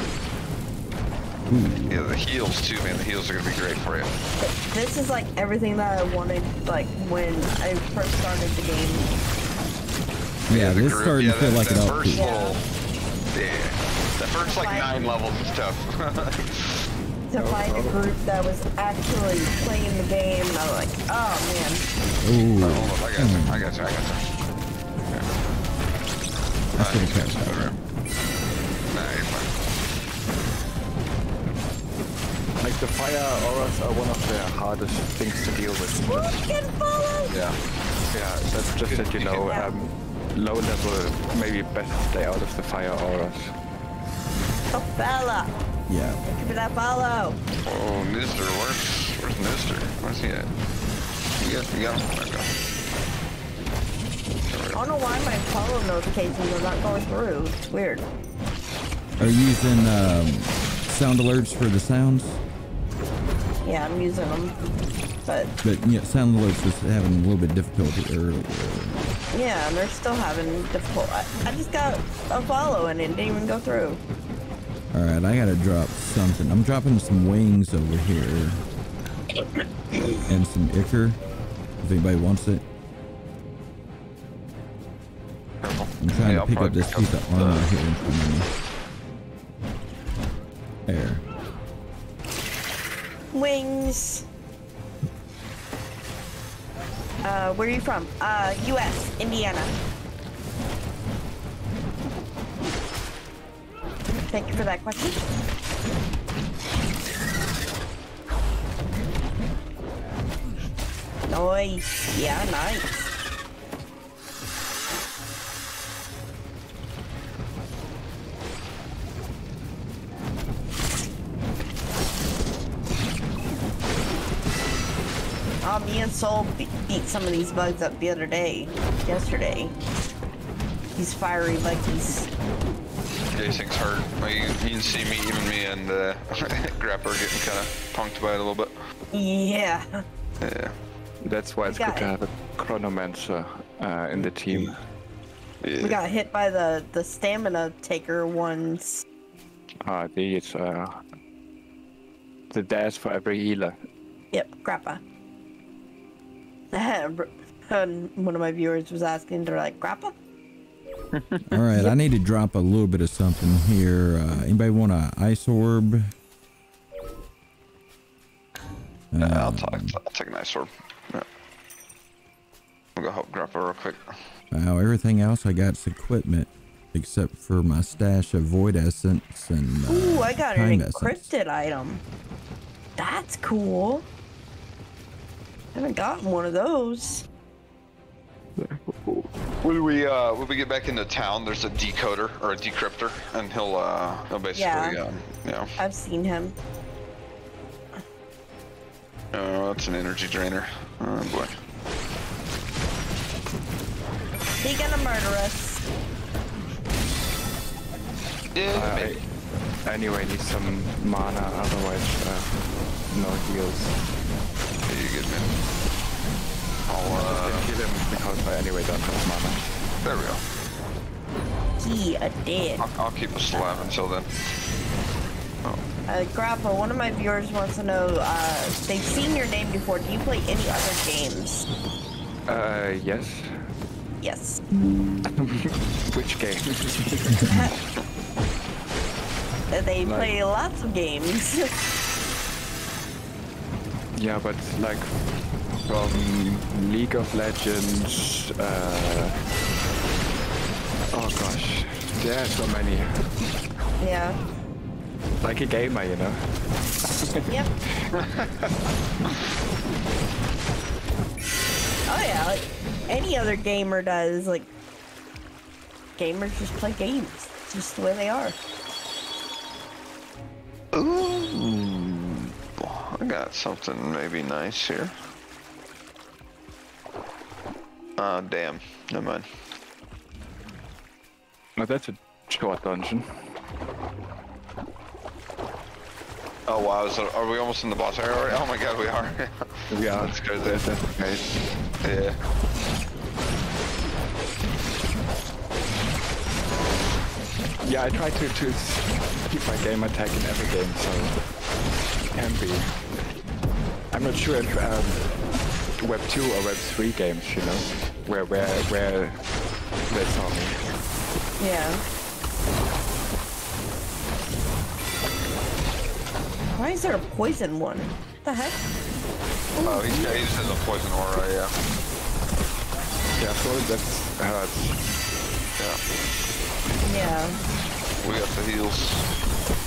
Yeah, the heels too, man. The heels are gonna be great for you. This is like everything that I wanted, like when I first started the game. Yeah, the this group- starting yeah, to feel that- like that it first too. little, yeah, the first like nine levels is tough. To find a group that was actually playing the game, I was like, oh man. Ooh, Hold up, I got you. I got you. I got you. that's what it Uh, counts. over here. Nah, you're fine. Like the fire auras are one of the hardest things to deal with. Ooh, you can follow. Yeah. Yeah, that's just that you know, Yeah. um, low level, maybe best stay out of the fire auras. Oh, fella. Yeah. Give me that follow. Oh, Nizdar, where's where's Nizdar? Where's he at? You got you got him. Okay. I don't know why my follow notifications are not going through. It's weird. Are you using um, sound alerts for the sounds? Yeah, I'm using them. But But yeah, sound alerts was having a little bit of difficulty earlier. yeah, and they're still having difficult. I, I just got a follow and it didn't even go through. All right, I gotta drop something. I'm dropping some wings over here and some ichor. If anybody wants it, I'm trying Yeah, to pick up this pick piece of armor the- here in front of me. There. Wings. Uh, where are you from? Uh, U.S., Indiana. Thank you for that question. Nice. Yeah, nice. Oh, me and Sol be- beat some of these bugs up the other day, yesterday. These fiery buggies. Yeah, these things hurt. Like, you, you can see me, even me, and uh, Grappa getting kind of punked by it a little bit. Yeah. Yeah. That's why it's got good to have a chronomancer uh, in the team. yeah. We got hit by the the stamina taker ones. Uh, these uh, the dash for every healer. Yep, grappa. And one of my viewers was asking, they're like, grappa? All right, I need to drop a little bit of something here. Uh, anybody want a ice orb? Uh, I'll, Um, talk, I'll take a nice sword. Yeah. I'll go help Grappa real quick. Wow, everything else I got's equipment except for my stash of void essence and uh, Ooh, I got an time essence. encrypted item. That's cool. I haven't gotten one of those. When we uh when we get back into town, there's a decoder or a decryptor, and he'll uh he'll basically Yeah. um, you know I've seen him. oh that's an energy drainer. Oh boy. He gonna murder us. Yeah. maybe. I anyway need some mana, otherwise uh, no heals. Yeah, you good man. I'll I uh kill him because I anyway don't have mana. there we go. He a dead. I'll, I'll keep us alive until then. Uh, Grappa, one of my viewers wants to know, uh, they've seen your name before. Do you play any other games? Uh, yes. Yes. Which game? They Like- play lots of games. yeah, but like from League of Legends. Uh, oh gosh, there are so many. yeah. Like a gamer, you know. Yep. oh yeah, like any other gamer does. Like gamers just play games. It's just the way they are. Ooh, I got something maybe nice here. Ah, damn. Never mind. No, that's a short dungeon. Oh wow, is it, are we almost in the boss area already? Oh my god, we are. Are. That's crazy. That's, that's okay. Yeah. Yeah, I try to, to keep my game tag in every game, so it can be. I'm not sure if um, Web 2 or Web 3 games, you know, where where where they saw me. Yeah. Why is there a poison one? What the heck? Oh, he's got, he just has a poison aura, yeah. Yeah, so that hurts. Yeah. Yeah. We got the heals.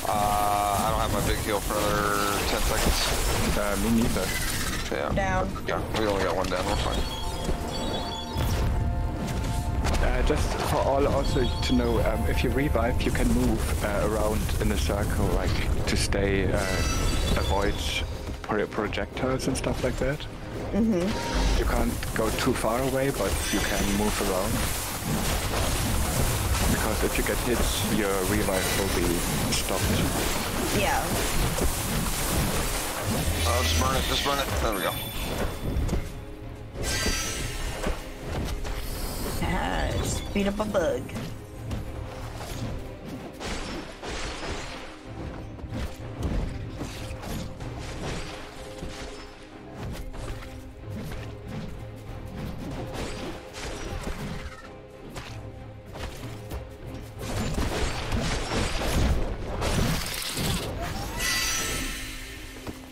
Uh, I don't have my big heal for another 10 seconds. Uh, me neither. Yeah. Down. Yeah, we only got one down, we're fine. Uh, just for all also to know, um, if you revive, you can move uh, around in a circle, like to stay, uh, avoid pro- projectiles and stuff like that. Mm-hmm. You can't go too far away, but you can move around. Because if you get hit, your revive will be stopped. Yeah. Oh, just burn it, just burn it. There we go. Ah, beat up a bug.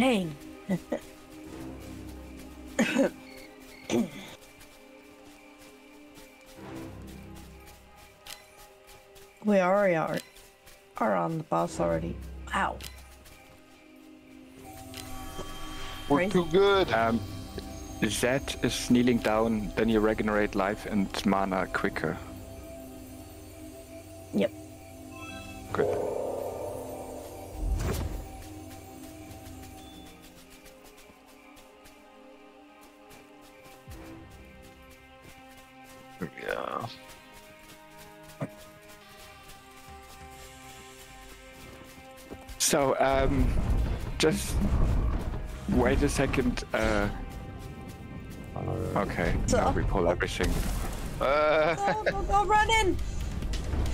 Dang. We already are, are on the boss already. Wow. We're Crazy. too good. Um, Z is kneeling down, then you regenerate life and mana quicker. So, um, just wait a second. Uh, okay, So- now we pull everything. Uh, Go, go, go, run!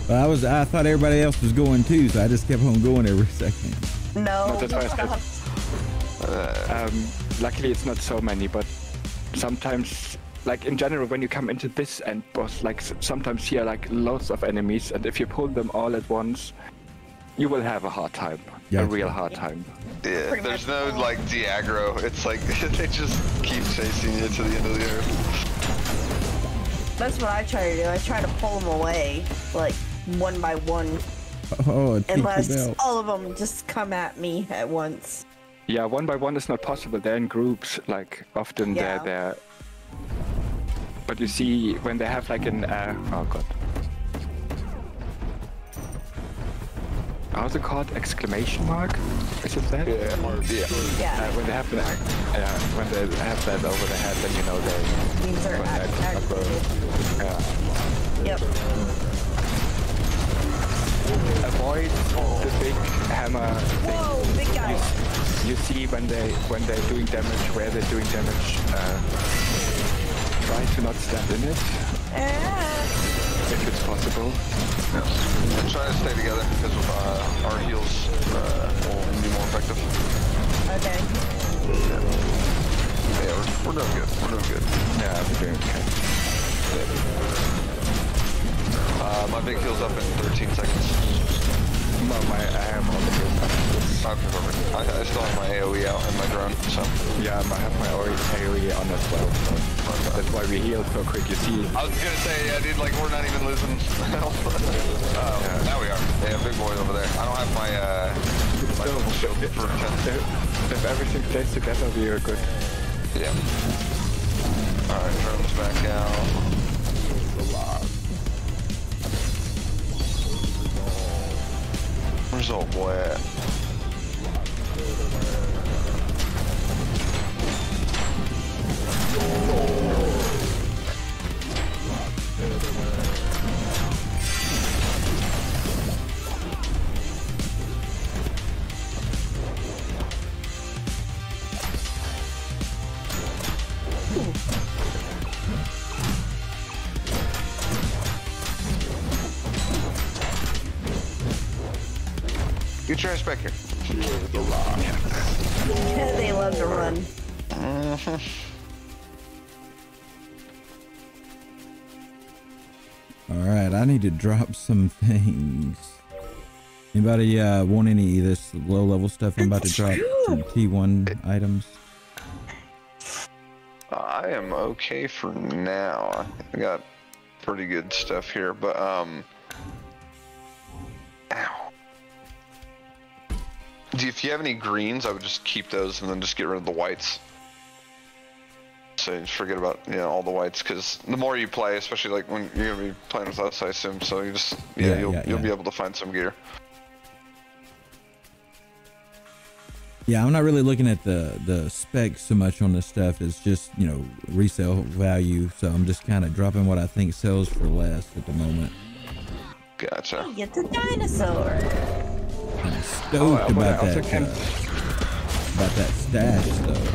Well, I was I thought everybody else was going too, so I just kept on going every second. No, No, that's why I. Um, luckily, it's not so many, but sometimes, like in general, when you come into this end boss, like s- sometimes here, like loads of enemies, and if you pull them all at once, you will have a hard time, Yeah. a real hard time. yeah, Pretty there's no all. like de-aggro. It's like they just keep chasing you to the end of the earth. That's what I try to do. I try to pull them away, like one by one, Oh, a Tinkerbell. unless all of them just come at me at once. Yeah, one by one is not possible. They're in groups. Like often Yeah. they're there. But you see, when they have like an uh, oh god, how's it called? Exclamation mark? Is it that? Yeah, yeah. Yeah, Uh, when they have that, yeah, when they have that over their head, then you know they. these are when act- they're activated. Yeah. Yep. Avoid the big hammer. thing. Whoa, big guy. You, you see when they when they're doing damage, where they're doing damage. Uh, try to not stand in it Ah, if it's possible. Yeah. And try to stay together because uh, our heals uh, will be more effective. okay. Yeah, we're, we're doing good. We're doing good. Yeah, we're doing okay. Uh, my big heal's up in 13 seconds. No, my I have all the kills up. Okay, perfect. I, I still have my AoE out and my drone, so. Yeah, I have my AoE on as well. So that's why we heal so quick. You see, I was gonna say, yeah, dude, like we're not even losing. uh, Now we are. Yeah, big boy over there. I don't have my uh, my still, full shield for if, if everything stays together, we are good. Yeah. All right, drone's back out. Where's old boy? Get your ass back here. they love to run. All right, I need to drop some things. Anybody uh, want any of this low level stuff I'm about to drop? Some T1 items. I am okay for now. I got pretty good stuff here, but um, ow. If you have any greens, I would just keep those and then just get rid of the whites. So just forget about you know all the whites because the more you play, especially like when you're gonna be playing with us, I assume. So you just yeah, Yeah, you'll yeah, you'll yeah. be able to find some gear. Yeah, I'm not really looking at the the specs so much on this stuff. It's just you know resale value. So I'm just kind of dropping what I think sells for less at the moment. Gotcha. Get the dinosaur. I'm stoked Oh, but about that can- uh, about that stash though.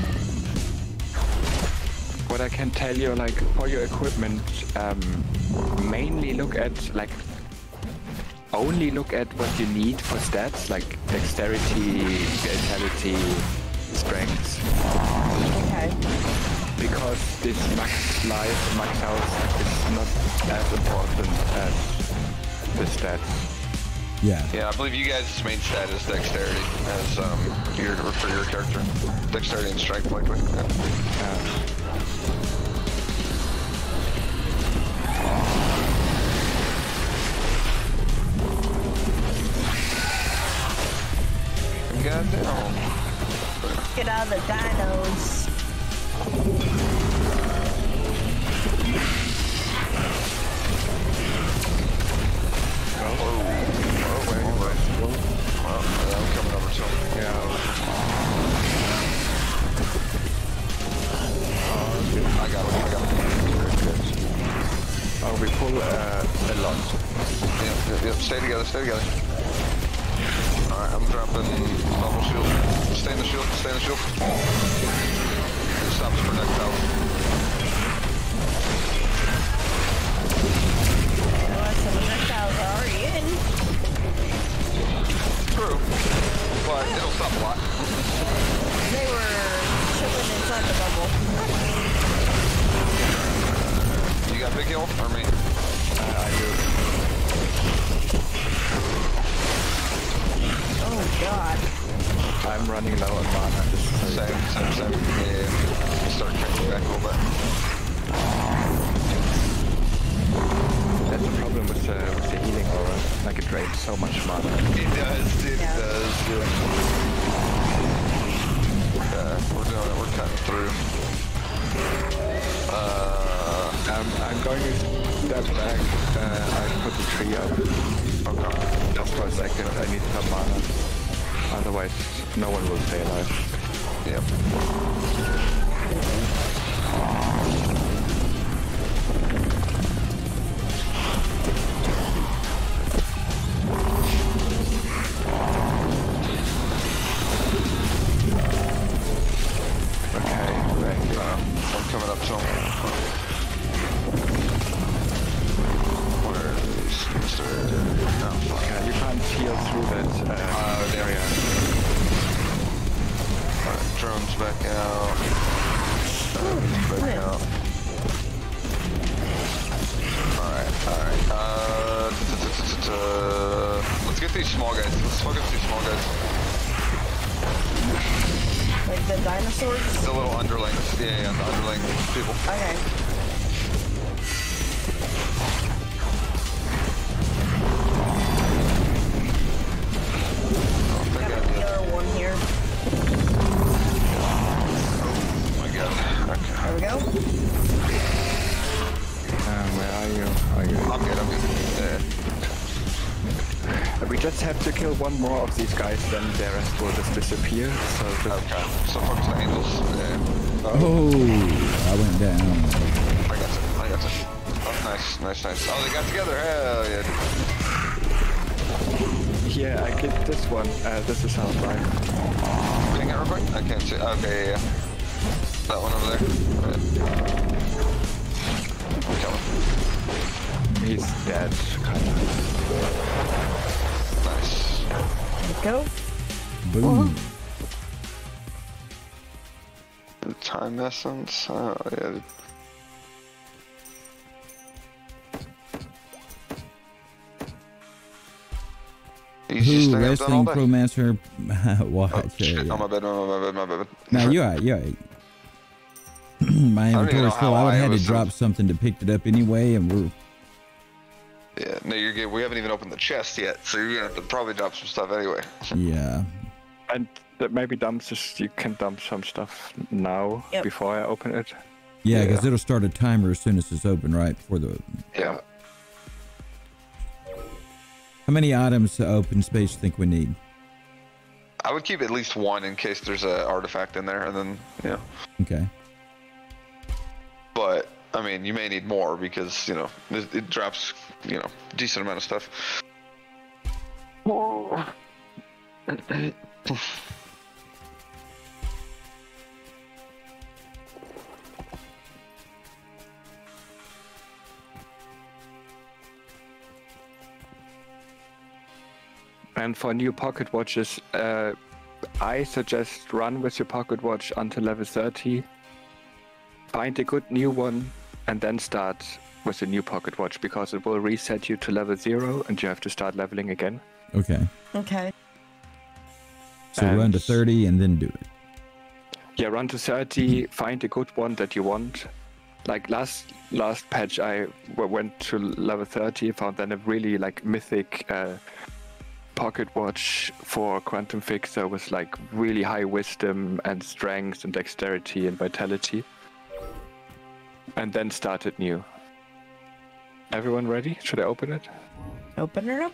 What I can tell you, like for your equipment, um, mainly look at like only look at what you need for stats, like dexterity, vitality, strength, Okay. because this max life, max health is not as important as the stats. Yeah. Yeah, I believe you guys' main stat is dexterity as um your for your character. Dexterity and strength likely. Yeah. Goddamn. Get out of the dinos. Oh, oh, wait, wait. Well, yeah, I'm coming over to him. Yeah. I got him, I got him. Oh, we pull uh, a lot. Yep, yep, yep. Stay together, stay together. Alright, I'm dropping double shield. Stay in the shield, stay in the shield. It stops projectiles. True. But it'll stop a lot. They were inside the bubble. You got big. Oh god. I'm running low on mana. Same, same, same. Yeah, yeah. Start kicking back a little bit. That's the problem with the, with the healing aura. Like it drains so much mana. It does, dude, Yeah. it does. Yeah. through. Uh, Um, I'm going to step back. Uh, I put the tree up. okay. Just for a second, I need some mana. Otherwise, no one will stay alive. Yep. Coming up to him. Where is Mr. Fuck. Yeah, you can't heal through that uh, Uh, there. area. Alright, drones back out. Drones back out. Alright, alright. Uh, let's get these small guys. Let's focus these small guys. Like the dinosaurs? The little underlings. Yeah, yeah, the underling people. Okay. Oh, Got thank a God. healer one here. Oh my god. Okay. There we go. Um, where are you? Are you? I'm good, I'm good. Yeah. We just have to kill one more of these guys, then the rest will just disappear. So just Okay. So focus the angels. Yeah. Oh, I went down. I got it. I got it. Oh, nice, nice, nice. Oh, they got together. Hell yeah. yeah, I get this one. Uh, this is how fine. Ping it real quick. I can't see. Okay, yeah, yeah. That one over there. Right. Kill him. He's dead, kind of. Nice. Let's go. Boom. The time essence. Oh yeah. Who thing I've done all wrestling pro master? watch? Oh, uh, shit. yeah. My bad, my bad, my bad, my bad. No, you're right. You're right. My don't even know inventory's full. I would have had to drop something to pick it up anyway, and we're Yeah, no, you're good. We haven't even opened the chest yet, so you're gonna have to probably drop some stuff anyway. yeah. And that maybe dumps is you can dump some stuff now Yep. before I open it. Yeah, because Yeah. it'll start a timer as soon as it's open, right? For the Yeah. how many items to open space think we need? I would keep at least one in case there's an artifact in there, and then yeah. Okay. But I mean, you may need more because you know it, it drops you know decent amount of stuff. And for new pocket watches, uh, I suggest run with your pocket watch until level 30. Find a good new one, and then start with a new pocket watch because it will reset you to level zero, and you have to start leveling again. Okay. Okay. So run to 30 and then do it. Yeah, run to 30. Find a good one that you want. Like last last patch, I w- went to level 30, found then a really like mythic uh, pocket watch for Quantum Fixer with like really high wisdom and strength and dexterity and vitality. And then started new. Everyone ready? Should I open it? Open it up.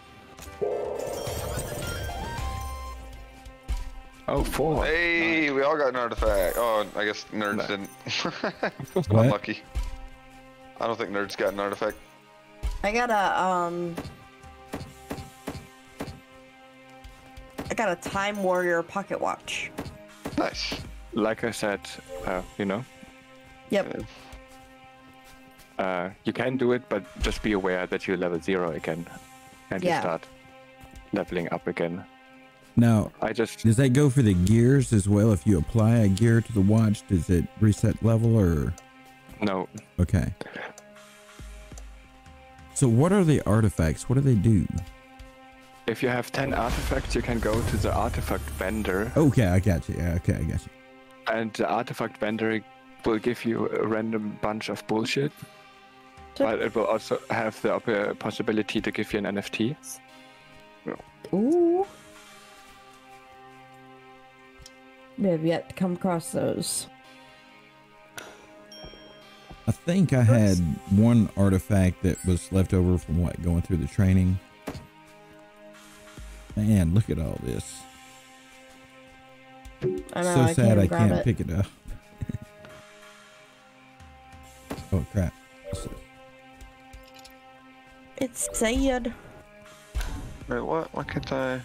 Oh, four. Hey, we all got an artifact. Oh, I guess nerds No. didn't. What? Unlucky. I don't think nerds got an artifact. I got a um. I got a Time Warrior pocket watch. Nice. Like I said, uh, you know, Yep. Uh, you can do it, but just be aware that you're level zero again, and Yeah. you start leveling up again. Now, I just does that go for the gears as well? If you apply a gear to the watch, does it reset level or? no. Okay. So what are the artifacts? What do they do? If you have ten artifacts, you can go to the artifact vendor, Okay, I got you. Yeah, okay, I got you. and the artifact vendor will give you a random bunch of bullshit. So- But it will also have the op- øh, possibility to give you an NFT. Ooh. Uh. We have yet to come across those. I think I had one artifact that was left over from what going through the training. Man, look at all this. I know, so I sad I can't it. pick it up. oh crap. It's sad. Wait, what? Why can't I?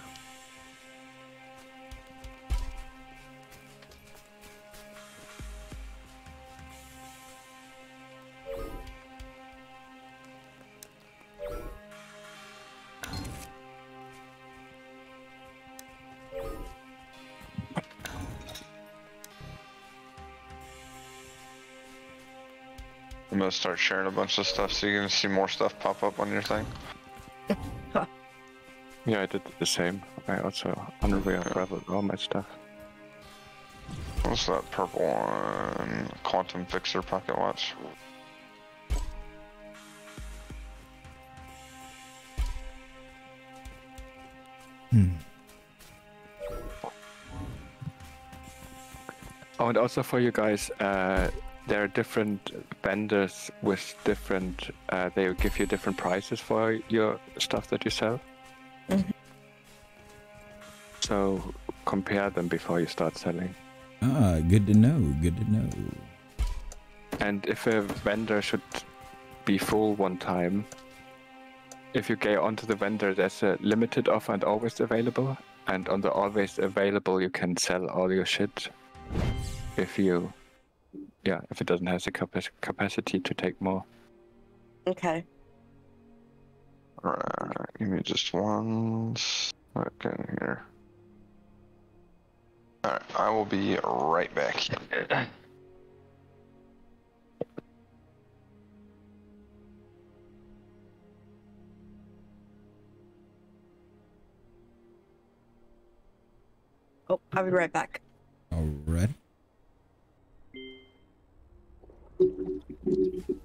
I'm gonna start sharing a bunch of stuff so you can see more stuff pop up on your thing. Yeah, I did the same. I also unraveled all my stuff. What's that purple one? Quantum Fixer pocket watch. Oh, and also for you guys, uh, there are different vendors with different. Uh, they will give you different prices for your stuff that you sell. So compare them before you start selling. Ah, good to know. Good to know. And if a vendor should be full one time, if you go onto the vendor, there's a limited offer and always available. And on the always available, you can sell all your shit. If you, yeah, if it doesn't have the capa- capacity to take more. Okay. Alright, give me just one second here. Alright, I will be right back. Oh, I'll be right back. All Thank you.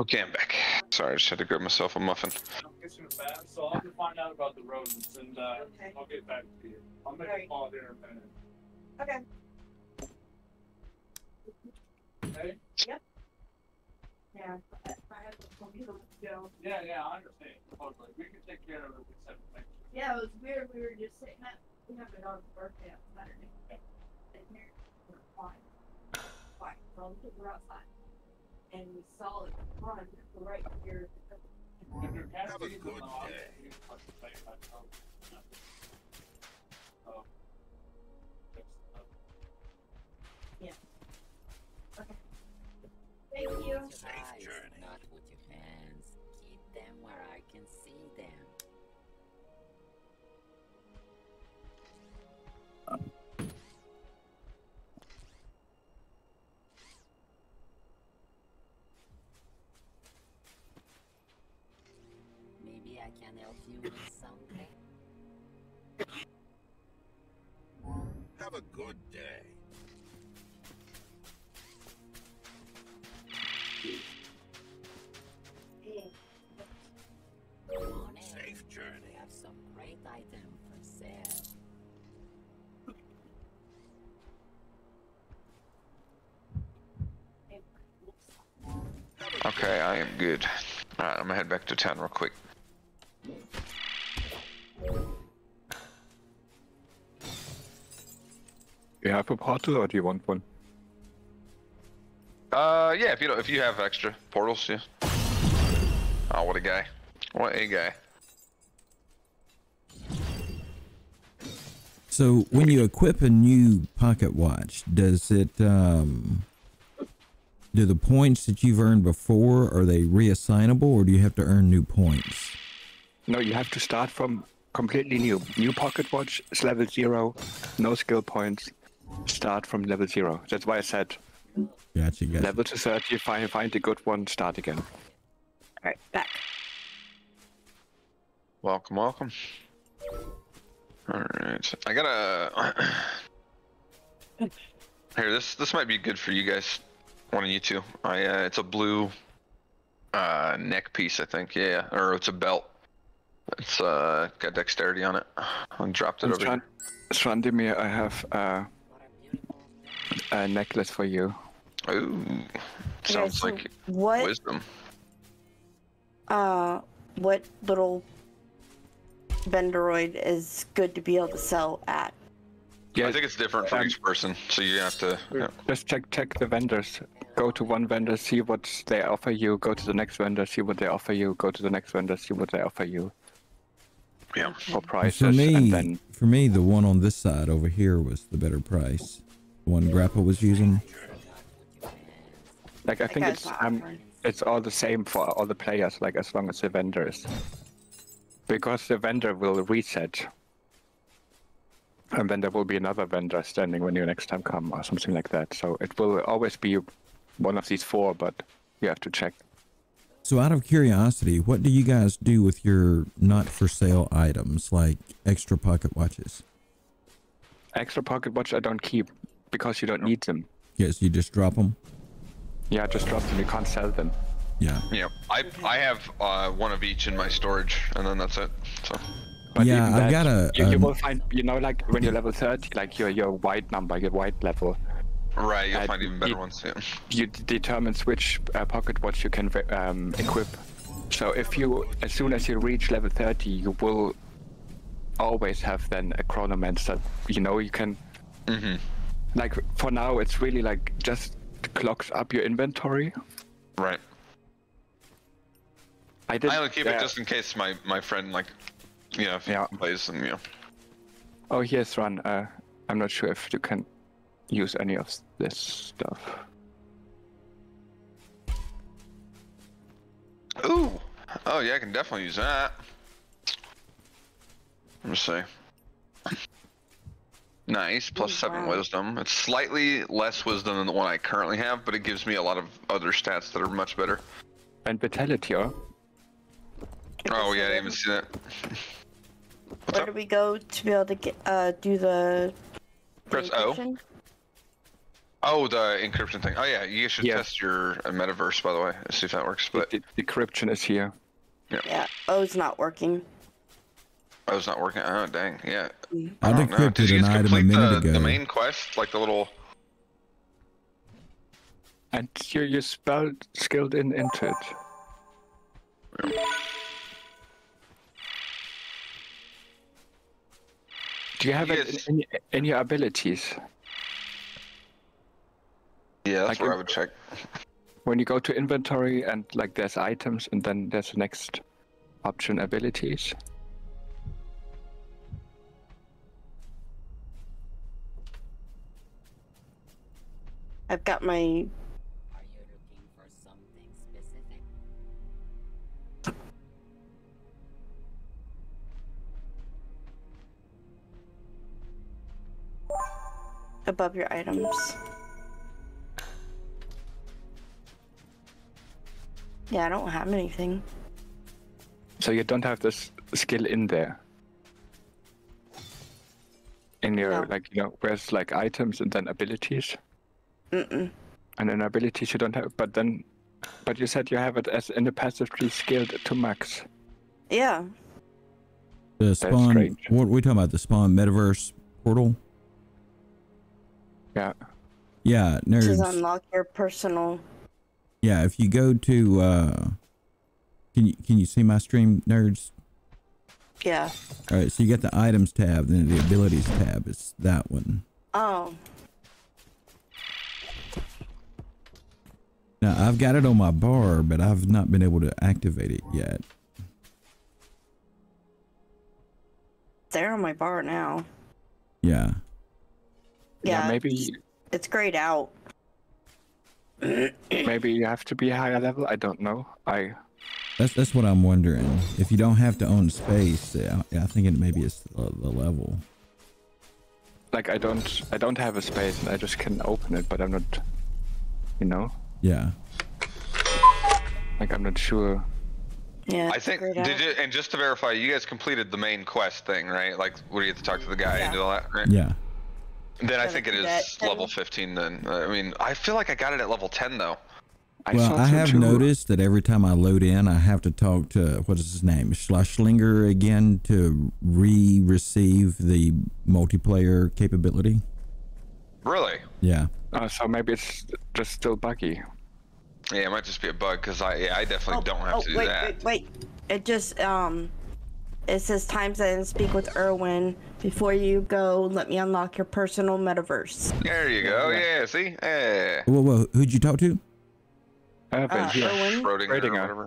Okay, I'm back. Sorry, I just had to grab myself a muffin. I'll find out about the rodents and I'll get back to you. I'll make a call in a minute. Okay. Okay? Yeah, I have to go. Yeah, yeah, I understand. Totally. We can take care of it. Yeah, it was weird. We were just sitting at, we have a dog's birthday on Saturday. And here, we're fine. Fine. Were outside. And we saw it run right here. If your cat's Have a good them, I'll day. Oh, head back to town real quick. You have a portal or do you want one? Uh, yeah, if you don't, if you have extra portals, yeah. Oh, what a guy! What a guy! So when you equip a new pocket watch, does it um do the points that you've earned before are they reassignable or do you have to earn new points? No, you have to start from completely new. New pocket watch is level zero, no skill points. Start from level zero. That's why I said Gotcha, gotcha. level to 30, find, find a good one, start again. Alright, back. Welcome, welcome. Alright. I gotta Here, this this might be good for you guys. One of you two. I uh it's a blue uh neck piece, I think, yeah. Or it's a belt. It's uh got dexterity on it. I dropped it And over Stran- Strandimir, I have uh, a necklace for you. here. Ooh. Sounds so like what wisdom. uh what little vendoroid is good to be able to sell at? Yeah, I think it's different for um, each person, so you have to yeah. Just check check the vendors. Go to one vendor, see what they offer you. Go to the next vendor, see what they offer you. Go to the next vendor, see what they offer you yeah. for For prices, me, and then for me, the one on this side over here was the better price. The one Grappa was using. like I think guy's it's um it's all the same for all the players. Like as long as the vendor is, because the vendor will reset, and then there will be another vendor standing when you next time come or something like that. So it will always be one of these four, but you have to check. So, out of curiosity, what do you guys do with your not for sale items like extra pocket watches? Extra pocket watch I don't keep because you don't need them. Yes, you just drop them. Yeah, just drop them. You can't sell them. Yeah. Yeah. I I have uh one of each in my storage and then that's it. So But Yeah, I've that, got a, You, you um, will find, you know, like when you're level 30, like your your white number, your white level, Right, you'll Uh, find even better you- ones, yeah. you d- determine which uh, pocket watch you can um, equip. So if you, as soon as you reach level 30, you will always have then a chronomancer. You know, you can. Mm-hmm. Like for now, it's really like just clocks up your inventory. Right. I did. I only keep yeah. it just in case my my friend like you know if he Yeah. plays and you know. Oh, here's one. Uh, I'm not sure if you can use any of this stuff. Ooh. Oh yeah, I can definitely use that. Let me see. Nice, plus seven wisdom. It's slightly less wisdom than the one I currently have, but it gives me a lot of other stats that are much better. And vitality, oh? Oh yeah, I didn't even see that. What's Where up? do we go to be able to get uh do the Press O. encryption? Oh, the encryption thing. Oh yeah, you should Yeah. test your uh, metaverse by the way. See if that works. But The decryption is here. Yeah, Oh, it's not working. oh, it's not working. Oh dang, yeah. I don't know. Did you an guys a complete minute the, ago. the main quest, like the little? And you you spelled skilled in into it. Do you have You any, your abilities? Yeah, that's Like where in- I would check. When you go to inventory and like there's items and then there's the next option abilities. I've got my Are you looking for something specific? above your items. Yeah, I don't have anything. So you don't have this skill in there. In your No. like you know, where's like items and then abilities, Mm-mm. and then abilities you don't have. But then, but you said you have it as in the passive tree skilled to max. Yeah. The spawn, what are we talking about? The spawn metaverse portal. Yeah. Yeah, To nerds. unlock your personal. Yeah, if you go to uh can you can you see my stream nerds? Yeah. All right, so you got the items tab, then the abilities tab. It's that one. Oh. Now I've got it on my bar, but I've not been able to activate it yet. They're on my bar now. Yeah. Yeah. maybe It's grayed out. Maybe you have to be a higher level. I don't know. I That's that's what I'm wondering. If you don't have to own space, I, I think it maybe it's the, the level. like I don't I don't have a space and I just can open it, but I'm not. You know, Yeah. like I'm not sure. Yeah. I think did you and just to verify, you guys completed the main quest thing, right? Like where you have to talk to the guy and do all that, right? Yeah. Then I think it is do that. level 15 then. I mean, I feel like I got it at level 10 though. I well, I have too. noticed that every time I load in, I have to talk to what is his name, Schlusslinger again to re-receive the multiplayer capability. Really? Yeah. Uh, so maybe it's just still buggy. Yeah, it might just be a bug because I yeah, I definitely don't have oh, to do wait, that. Wait, wait. It just um it says times and speak with Erwin. Before you go, let me unlock your personal metaverse. There you go. Yeah, see? Yeah. Whoa, whoa, who'd you talk to? Uh, Uh, yeah, Erwin? Schrodinger or Schrodinger. whatever.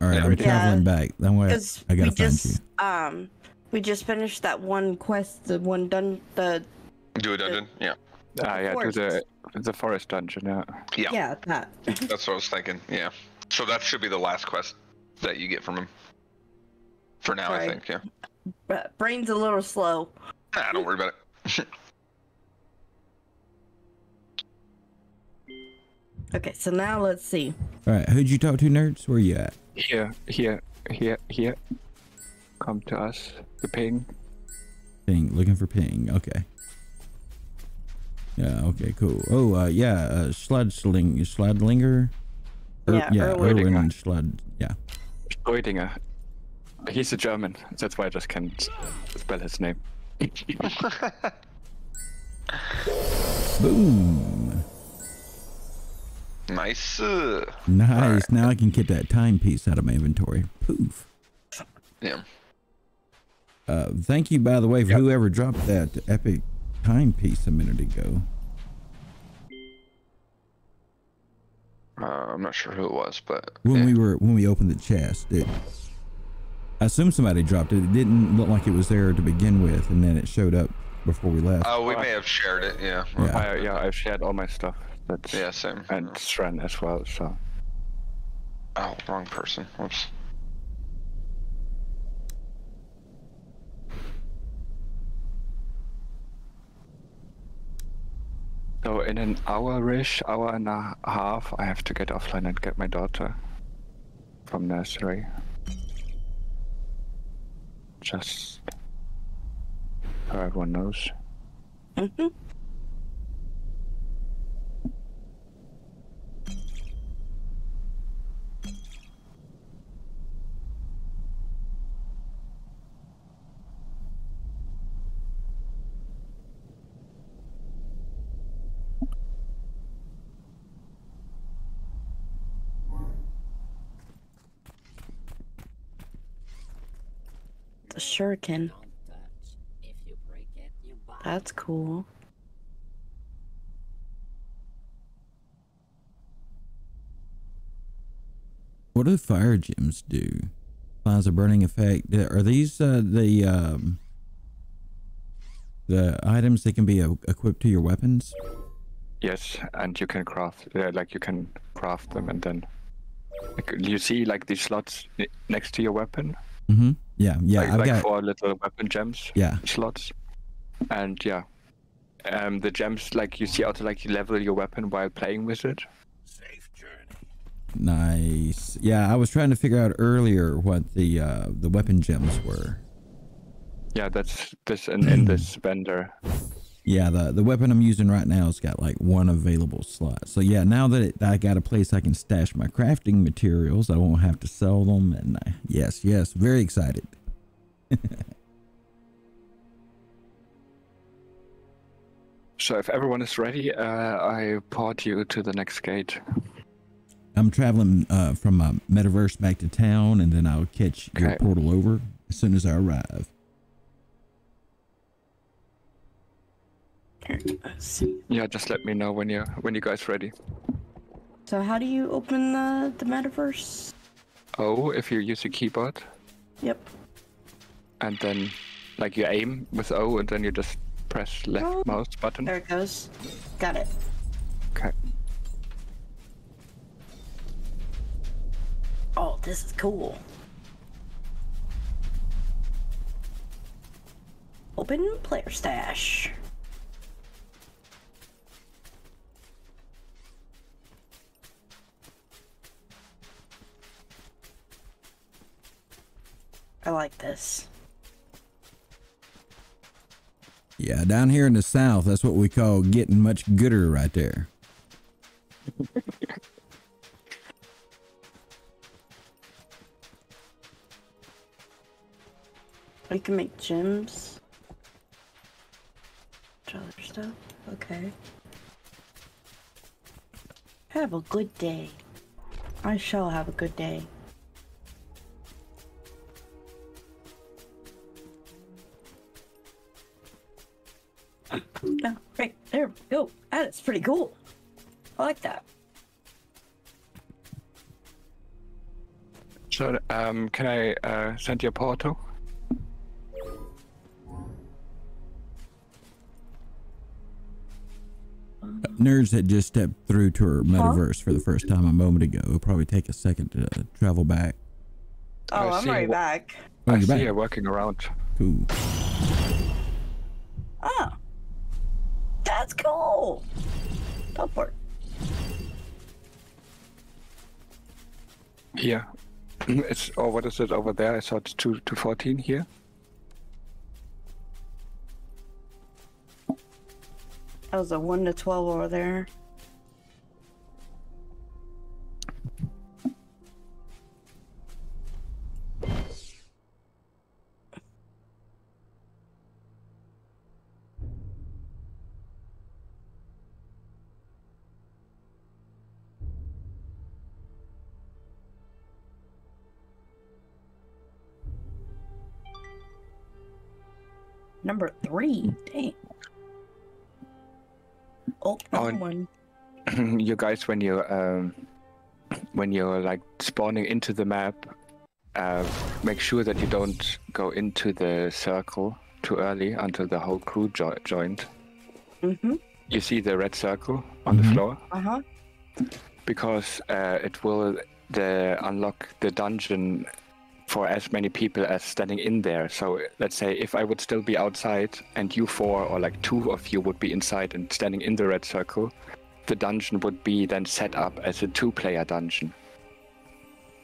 All right, Yeah. I'm Yeah. traveling back. That way, Because I gotta find just you. um we just finished that one quest, the one done the Do a dungeon? Yeah. Ah, yeah, to forest. the the forest dungeon. Yeah. Yeah. yeah that. That's what I was thinking. Yeah. So that should be the last quest that you get from him. For now, I think. Yeah. But brain's a little slow. Nah, don't worry about it. Okay, so now let's see. All right, who'd you talk to, nerds? Where you at? Here, here, here, here. Come to us. The ping. Ping, looking for ping. Okay. Yeah. Okay. Cool. Oh, uh, yeah. Uh, Schladling, Schladlinger. Er- Yeah, yeah. Erwin. Erwin Schlad. Yeah. Schrödinger. He's a German. That's why I just can't spell his name. Boom. nice. Nice. Now I can get that timepiece out of my inventory. Poof. yeah. Uh, thank you, by the way, for Yep. whoever dropped that epic timepiece a minute ago. Uh, I'm not sure who it was, but When yeah. we were when we opened the chest, it, I assume somebody dropped it. It didn't look like it was there to begin with, and then it showed up before we left. Oh, we may have shared it. Yeah. Yeah. I, yeah, I've shared all my stuff. That's Yeah. Same. and Sren as well. So Oh, wrong person. Whoops. so in an hour-ish, hour and a half, I have to get offline and get my daughter from nursery. Just so everyone knows. hmm The shuriken. Don't touch. If you break it, you buy. That's cool. What do fire gems do? Applies a burning effect. Are these uh, the um, the items that can be uh, equipped to your weapons? Yes, and you can craft, yeah, like you can craft them, and then like, you see like these slots next to your weapon, Mm-hmm. Yeah, yeah. like, I've like got. four little weapon gems Yeah. slots, and yeah, um, the gems like you see how to like level your weapon while playing with it. Safe journey. Nice. Yeah, I was trying to figure out earlier what the uh, the weapon gems were. Yeah, that's this in, in this vendor. Yeah, the the weapon I'm using right now has got like one available slot. So yeah, now that it, I got a place I can stash my crafting materials, I won't have to sell them. And I, yes, yes, very excited. So if everyone is ready, uh, I port you to the next gate. I'm traveling uh, from my metaverse back to town, and then I'll catch your portal over as soon as I arrive. Let's see. Yeah, just let me know when you when you guys ready. So how do you open the the metaverse? Oh, if you use your keyboard, Yep. and then like you aim with O, and then you just press left Oh. mouse button. There it goes. Got it. Okay. Oh, this is cool. Open player stash. I like this. Yeah, down here in the south, that's what we call getting much gooder right there. You can make gems. Other stuff. Okay. Have a good day. I shall have a good day. No, right there we go. That is pretty cool. I like that. So um, can I uh, send you a portal? Nerds had just stepped through to her metaverse for the first time a moment ago. It'll probably take a second to uh, travel back. Oh, I I'm right back. Oh, I you're see back. you working around. Cool. Oh. That's cool. Teleport. Here. It's or what is it over there? I saw it's two to fourteen here. That was a 1 to 12 over there. Number three. Dang. Oh, Oh, another and- one. you guys, when you um, when you're like spawning into the map, uh, make sure that you don't go into the circle too early until the whole crew jo- joined. Mm-hmm. You see the red circle on the floor Uh-huh. because uh, it will the unlock the dungeon for as many people as standing in there. So let's say if I would still be outside and you four or like two of you would be inside and standing in the red circle, the dungeon would be then set up as a two-player dungeon.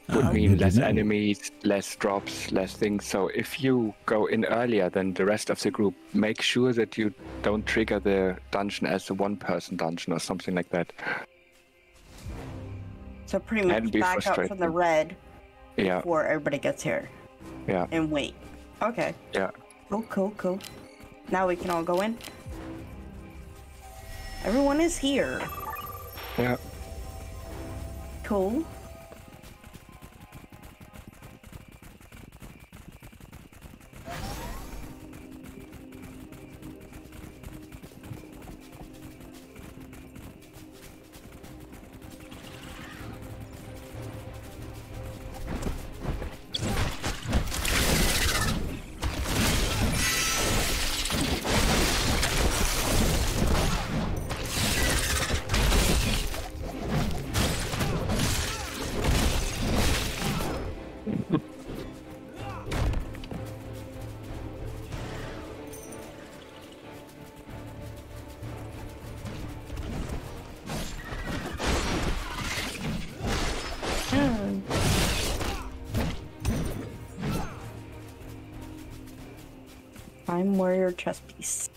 Would Ah, mean less know. enemies, less drops, less things. So if you go in earlier than the rest of the group, make sure that you don't trigger the dungeon as a one-person dungeon or something like that. So pretty much be back up from the red Yeah, before everybody gets here yeah, and wait. Okay. yeah. Cool, cool, cool. Now we can all go in. Everyone is here. Yeah. Cool. Time warrior chess piece.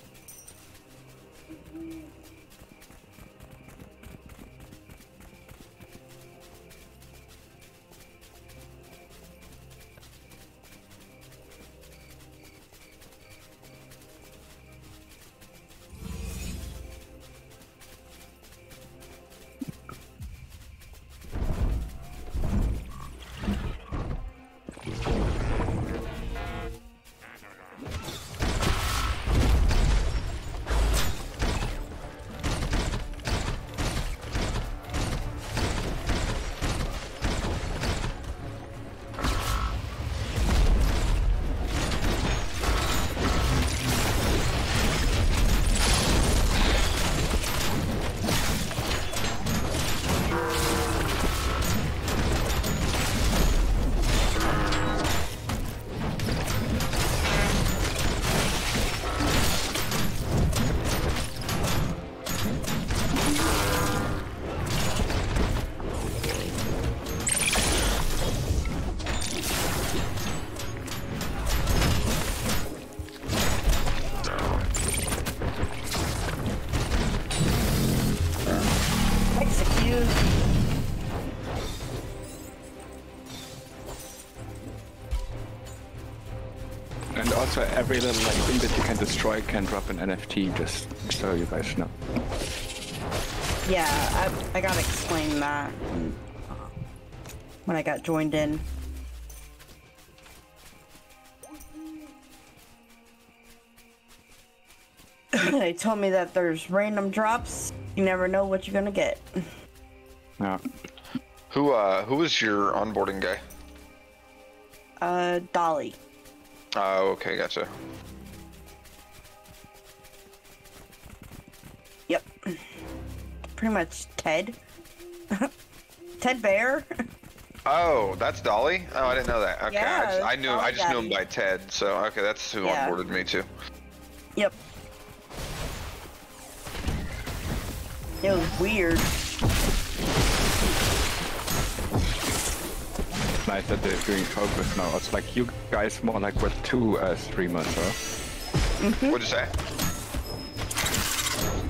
Also every little like thing that you can destroy can drop an NFT, just so you guys know. Yeah, I, I gotta explain that when, when I got joined in. they told me that there's random drops. You never know what you're gonna get. Yeah. Who uh who was your onboarding guy? Uh, Dolly. Oh, okay, gotcha. Yep. Pretty much Ted. Ted Bear. Oh, that's Dolly. Oh, I didn't know that. Okay, I, just, I knew. I Dolly just knew him by Ted. So okay, that's who Yeah. onboarded me too. Yep. It was weird. Nice that they're doing focus now. It's like you guys more like with two uh, streamers, huh? What'd you say?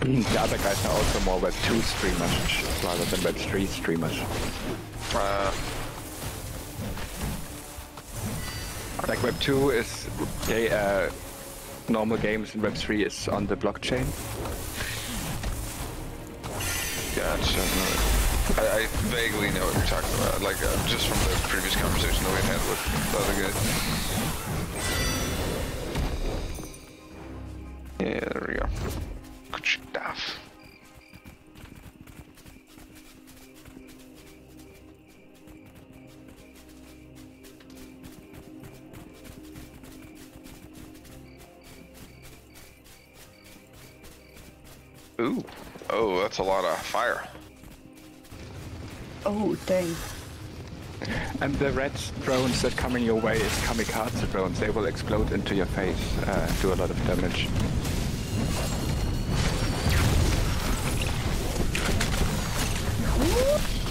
The other guys are also more Web 2 streamers rather than Web 3 streamers. Uh, Like Web 2 is ga- uh, normal games and Web 3 is on the blockchain. gotcha. I, I vaguely know what you're talking about, like uh, just from the previous conversation that we had with the other guy. Yeah, there we go. Good stuff. Ooh. Oh, that's a lot of fire. Oh, dang. And the red drones that come in your way is kamikaze drones. They will explode into your face, uh, do a lot of damage. Man,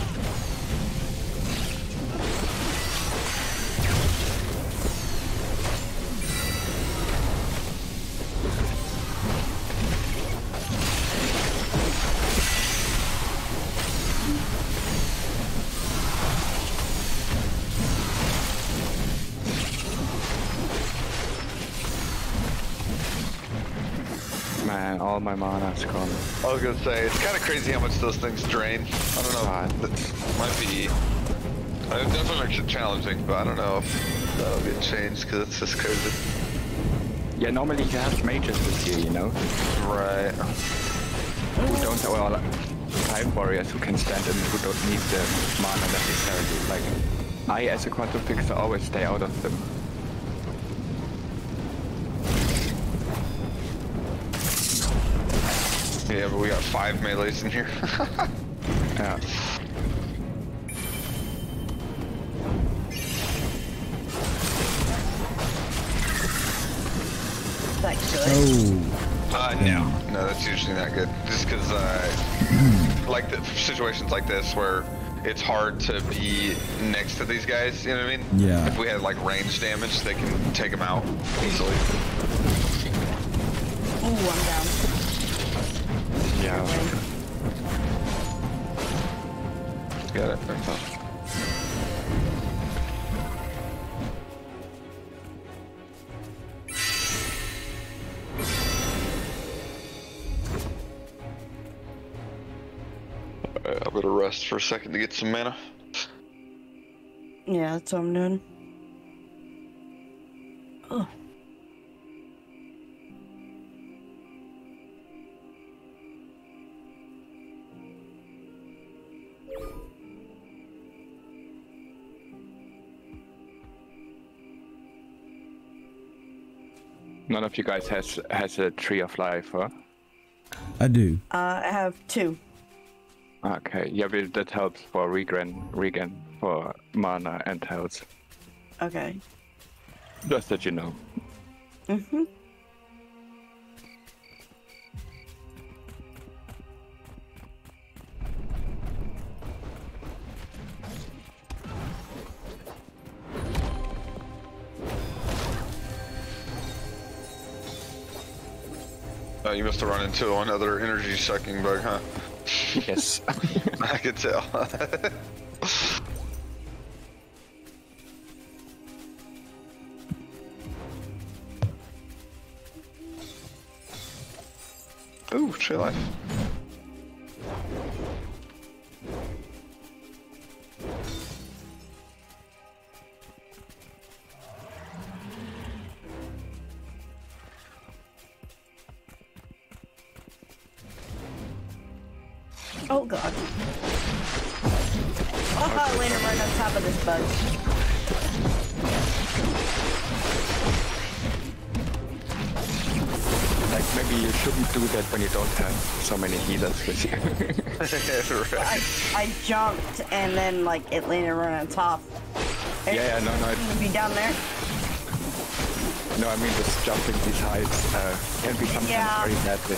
all my mana's gone. I was gonna say, it's kind of crazy how much those things drain. I don't know. God. Might be. It definitely makes it challenging, but I don't know if that'll get changed because it's just crazy. Yeah, normally you have mages with you, you know? Right. Who don't, have well, time warriors who can stand in, who don't need the mana necessarily. Like, I as a quantum fixer always stay out of them. Yeah, but we got five melees in here. Yeah. Is that? Oh, uh, no, no, that's usually not good. Just because, uh, like the situations like this where it's hard to be next to these guys. You know what I mean? Yeah. If we had like range damage, they can take them out easily. Ooh, I'm down. Yeah. Got it. Very fun. I'm gonna rest for a second to get some mana. Yeah, that's what I'm doing. Oh. None of you guys has has a tree of life, huh? I do. Uh, I have two. Okay, yeah, but that helps for regen, regen for mana and health. Okay. Just that you know. Mm-hmm. Uh, you must have run into another energy sucking bug, huh? Yes. I could tell. Ooh, tree life. Oh god. Oh, I landed right on top of this bug. like maybe you shouldn't do that when you don't have so many healers with you. I, I jumped and then like it landed right on top. yeah, yeah, no, no, it, Would be down there. no. I mean, just jumping these heights uh, can be sometimes Yeah. very deadly.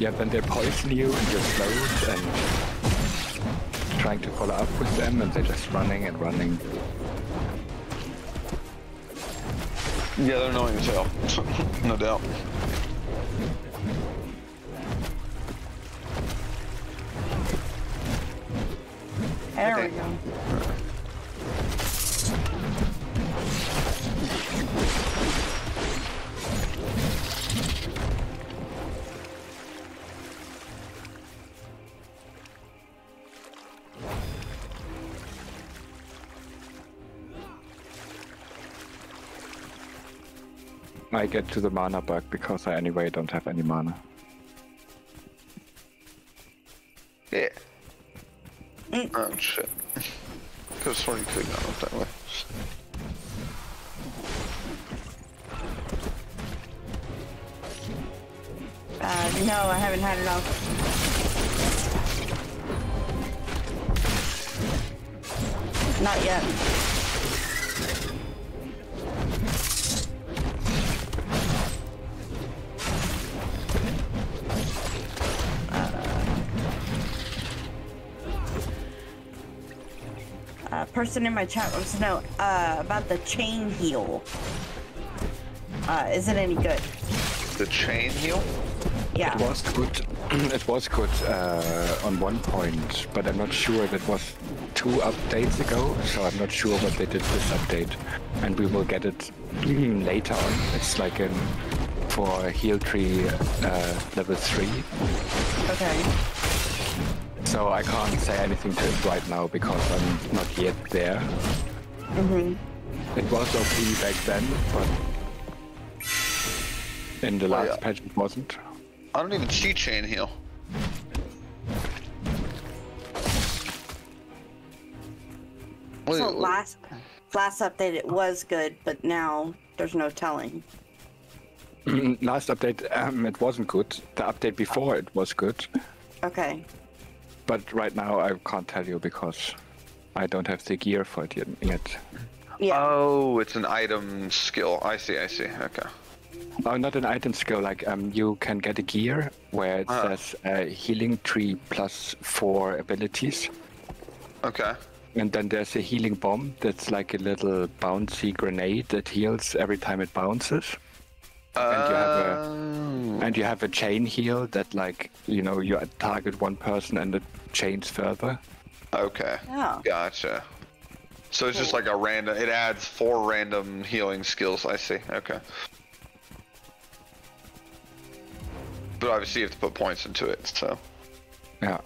Yeah, then they poison you and you're slowed and trying to follow up with them, and they're just running and running. Yeah, they're annoying as hell. no doubt. Get to the mana bug because I anyway don't have any mana. Person in my chat wants to know uh, about the chain heal. Uh, is it any good? The chain heal? Yeah. It was good. it was good uh, on one point, but I'm not sure. That was two updates ago, so I'm not sure what they did this update, and we will get it later on. It's like in for heal tree uh, level three, Okay. So I can't say anything to it right now because I'm not yet there. Mhm. It was OP back then, but in the last yeah. patch it wasn't. I don't even see chain heal. So last last update it was good, but now there's no telling. Mm, Last update, um, it wasn't good. The update before it was good, Okay. But right now I can't tell you because I don't have the gear for it yet. yet. Yeah. Oh, it's an item skill. I see, I see. Okay. Oh, not an item skill. Like um, you can get a gear where it Ah. says uh, healing tree plus four abilities, Okay. and then there's a healing bomb that's like a little bouncy grenade that heals every time it bounces. And you have a Oh. and you have a chain heal that like you know you target one person and it chains further. Okay. Oh. Gotcha. So it's just like a random. It adds four random healing skills. I see. Okay. But obviously you have to put points into it. So. Yeah.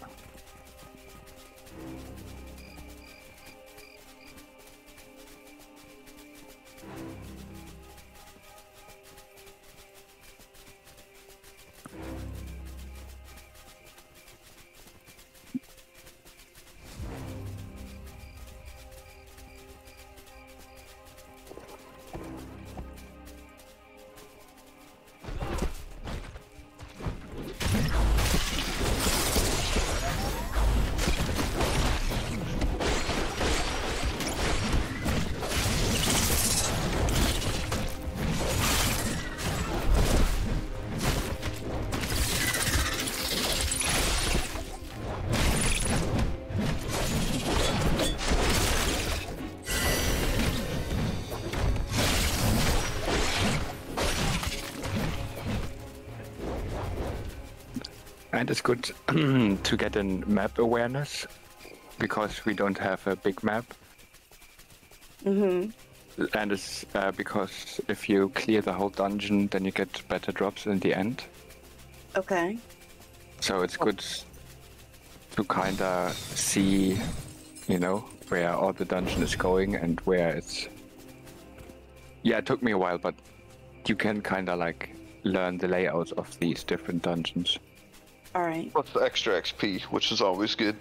It's good to get in map awareness because we don't have a big map. Mhm. And it's uh, because if you clear the whole dungeon, then you get better drops in the end. Okay. So it's good to kind of see, you know, where all the dungeon is going and where it's. Yeah, it took me a while, but you can kind of like learn the layouts of these different dungeons. All right. Plus the extra XP, which is always good.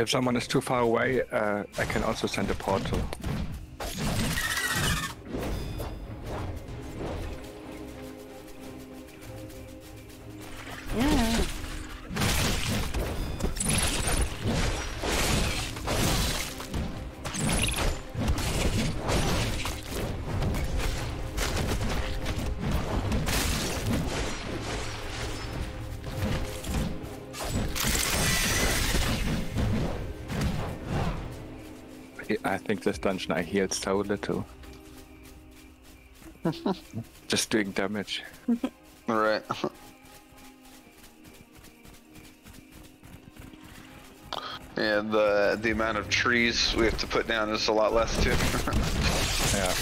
If someone is too far away, uh, I can also send a portal. Yeah. Think this dungeon I healed so little. Just doing damage. Right. Yeah, the the amount of trees we have to put down is a lot less too. Yeah.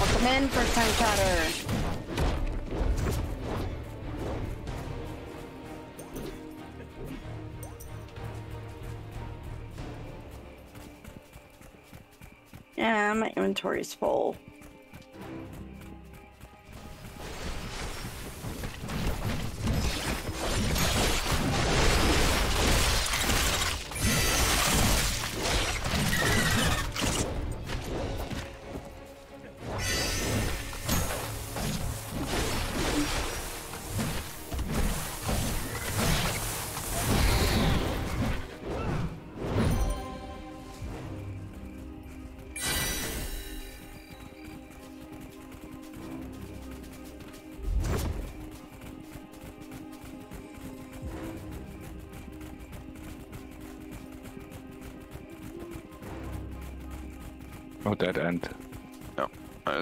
Welcome in, first time chatter. Yeah, my inventory's full.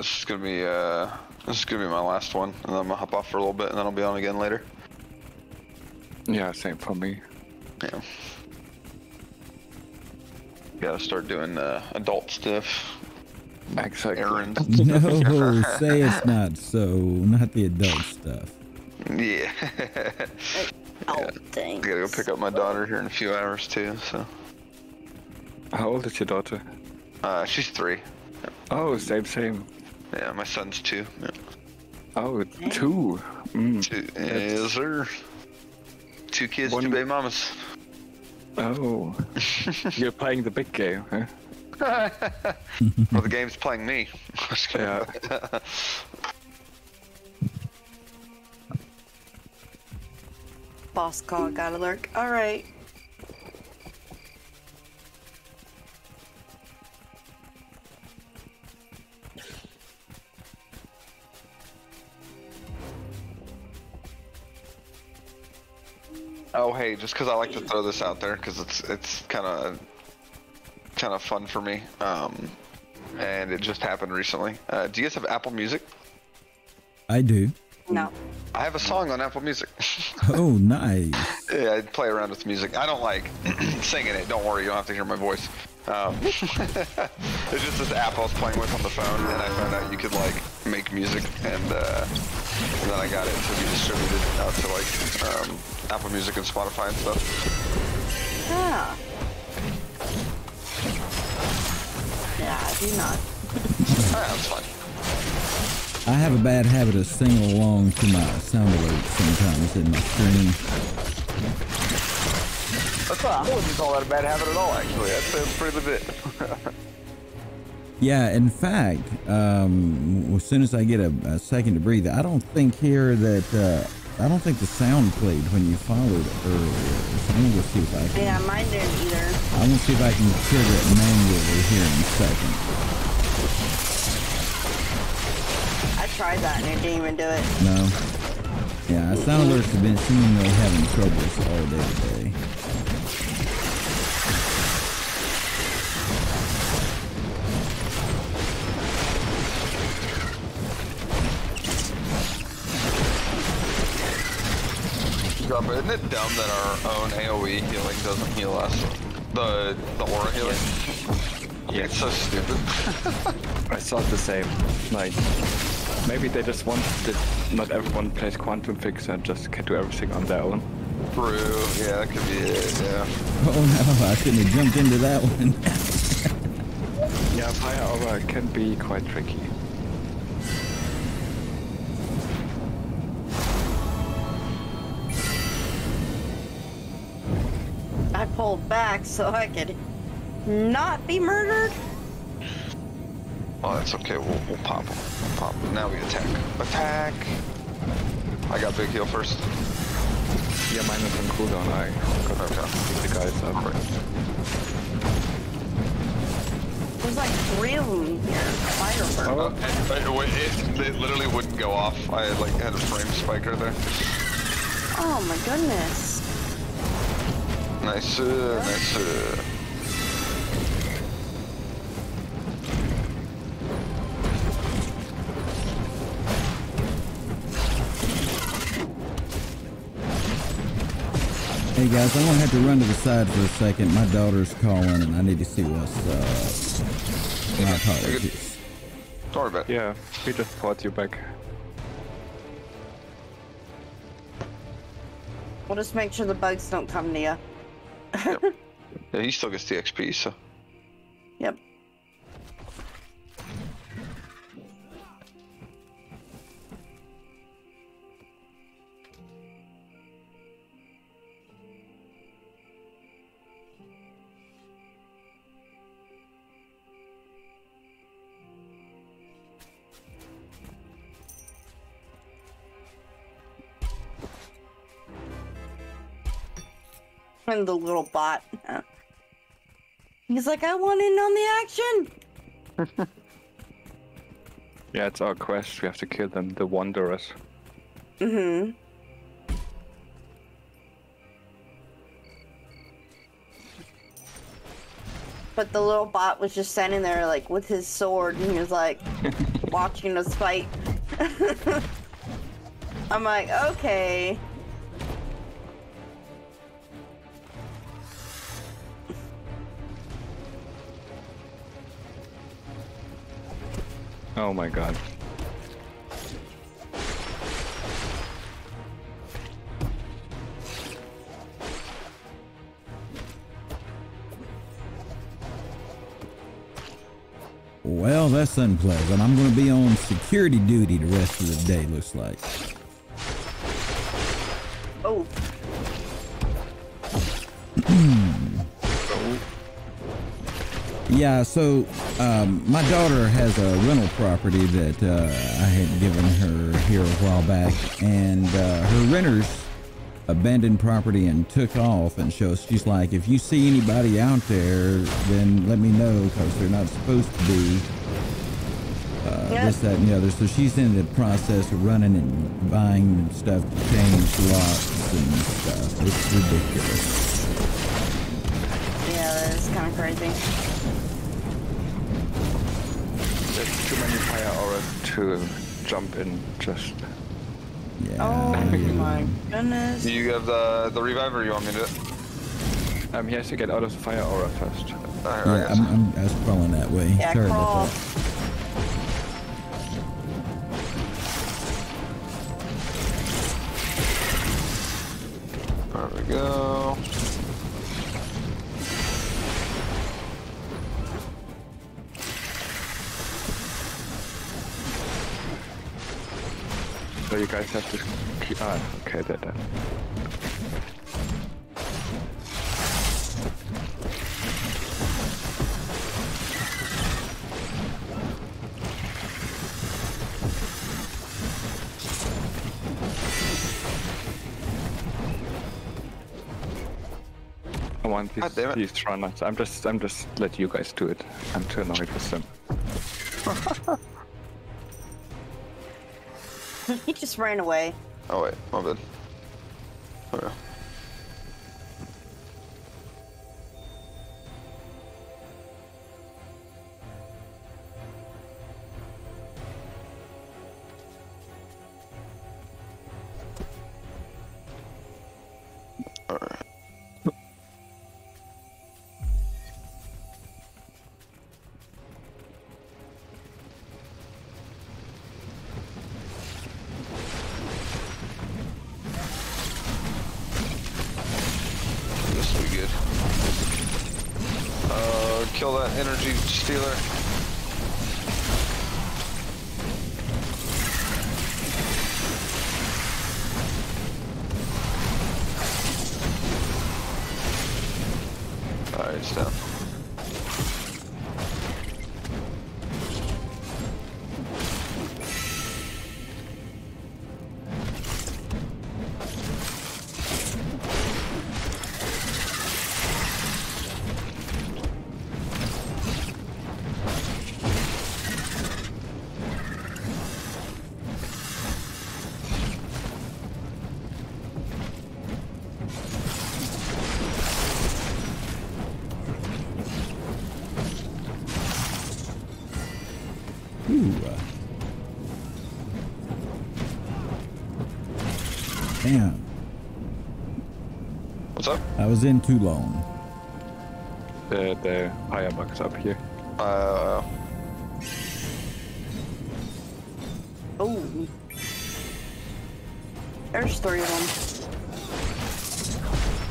This is gonna be uh, this is gonna be my last one, and then I'm gonna hop off for a little bit, and then I'll be on again later. Yeah, same for me. Yeah. Gotta start doing uh, adult stuff, Exactly. errands. No, say it's not so. Not the adult stuff. Yeah. Oh, thanks. I gotta go pick up my daughter here in a few hours too. So, How old is your daughter? uh, she's three. Oh, same, same. Yeah, my son's two. Yeah. Oh, two. Mm. Two, yes, sir. Two kids, One- two baby mamas. Oh, you're playing the big game, huh? well, the game's playing me. Yeah. Boss call, gotta lurk. Alright. Oh, hey, just because I like to throw this out there because it's it's kind of kind of fun for me. Um, and it just happened recently. Uh, do you guys have Apple Music? I do. No. I have a song on Apple Music. Oh, nice. yeah, I play around with music. I don't like singing it. Don't worry, you don't have to hear my voice. Um, it's just this app I was playing with on the phone, and I found out you could like make music, and, uh, and then I got it to be distributed out to like um, Apple Music and Spotify and stuff. Ah. Yeah, I do not. Ah, that's fine. I have a bad habit of singing along to my sound alerts sometimes in my stream. That's not, I wouldn't call that a bad habit at all, actually. I'd pretty legit. Yeah, in fact, um, as soon as I get a, a second to breathe, I don't think here that uh, I don't think the sound played when you followed earlier. So I'm gonna go see if I can. Yeah, mine didn't either. I'm gonna see if I can trigger it manually here in a second. I tried that and it didn't even do it. No. Yeah, sound alerts have been seemingly having troubles all day today. God, but isn't it dumb that our own AoE healing doesn't heal us? The the aura healing? Yeah. It's so stupid. I thought the same. Like, maybe they just want that not everyone plays Quantum Fix and just can do everything on their own. True. Yeah, that could be it. Yeah. Oh no, I couldn't have jumped into that one. Yeah, Fire Aura can be quite tricky. I pulled back so I could not be murdered. Oh, that's okay. We'll, we'll pop them. We'll pop 'em. Now we attack. Attack! I got big heal first. Yeah, mine is on cooldown. I got to pick the guys up. There's like three of them here. Fire uh, burn. and, it, it, it literally wouldn't go off. I like had a frame spike right there. Oh my goodness. Nice, uh, nice. Uh. Hey guys, I'm gonna have to run to the side for a second. My daughter's calling and I need to see what's up. My apologies. Don't about. Yeah, we just brought you back. We'll just make sure the bugs don't come to you. Yeah, he still gets the XP, so. Yep. And the little bot. He's like, I want in on the action. Yeah, it's our quest. We have to kill them, the Wanderers. Mm-hmm. But the little bot was just standing there, like, with his sword, and he was like, watching us fight. I'm like, okay. Oh my god. Well, that's unpleasant. I'm gonna be on security duty the rest of the day, looks like. Yeah, so um, my daughter has a rental property that uh, I had given her here a while back, and uh, her renters abandoned property and took off. And so she's like, if you see anybody out there, then let me know because they're not supposed to be. Uh, Yeah. This, that, and the other. So she's in the process of running and buying stuff to change locks and stuff. It's ridiculous. yeah, that is kind of crazy. There's too many fire auras to jump in just. Yeah. Oh my goodness. Do you have the the revive, or you want me to do it? Um, he has to get out of the fire aura first. Alright, Yeah, I guess. I'm, I'm, I was crawling that way. Yeah, Sorry crawl. about that. There we go. You guys have to. keep- Ah, okay, they're done. I want these these runners. I'm just, I'm just let you guys do it. I'm too annoyed with them. he just ran away. Oh wait, my bad. Oh, okay. Alright. This I was in too long. The the firebox up here. Uh, Oh. There's three of them.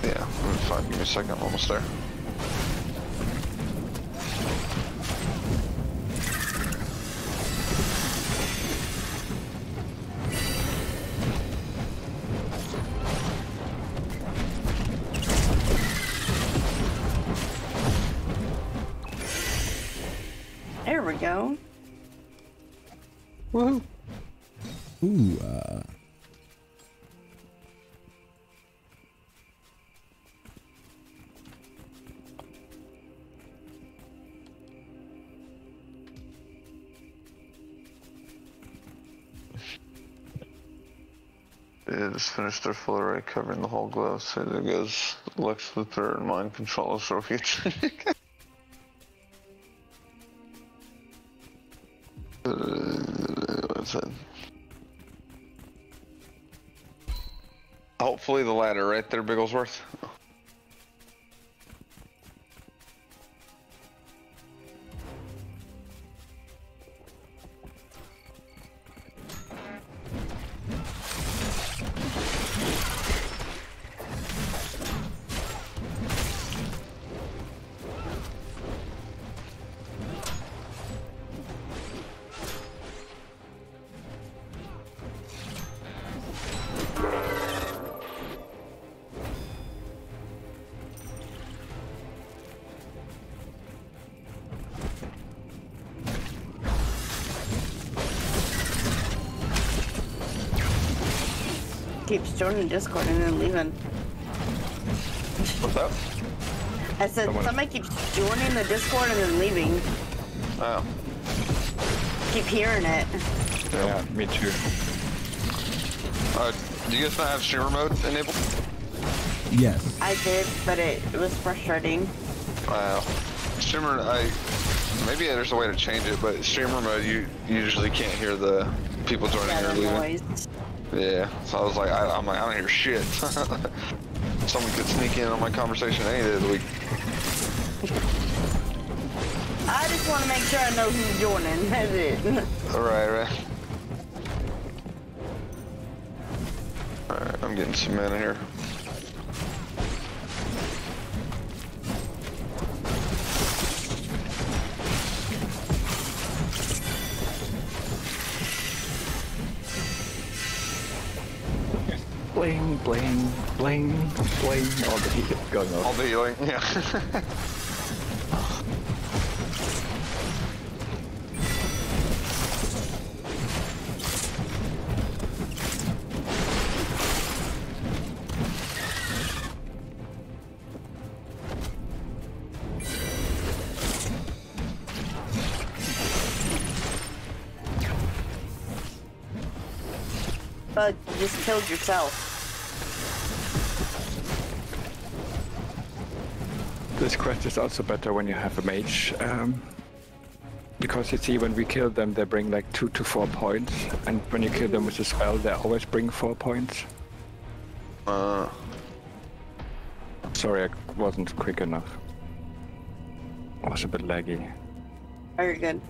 yeah, I'm fine. Give me a second. I'm almost there. There just finished their full array covering the whole glow, so there goes Lex Luthor and mind control of Soviet. What's that? Hopefully the ladder right there, Bigglesworth. Joining Discord and then leaving. What's up? I said Someone- somebody keeps joining the Discord and then leaving. Oh. Keep hearing it. Yeah, me too. Uh, do you guys not have streamer mode enabled? yes. I did, but it, it was frustrating. Wow. Streamer, I maybe there's a way to change it, but streamer mode, you usually can't hear the people joining Yeah, or leaving. noise. Yeah, so I was like, I, I'm like, I don't hear shit. Someone could sneak in on my conversation any day of the week. I just want to make sure I know who's joining. That's it. All right, right. All right, I'm getting some mana here. Bling, bling, bling, bling. All the heat going All off. the healing, yeah. But you just killed yourself. This quest is also better when you have a mage. Um, because you see, when we kill them, they bring like two to four points, and when you kill them with a spell, they always bring four points. Uh, Sorry, I wasn't quick enough. I was a bit laggy. Very good.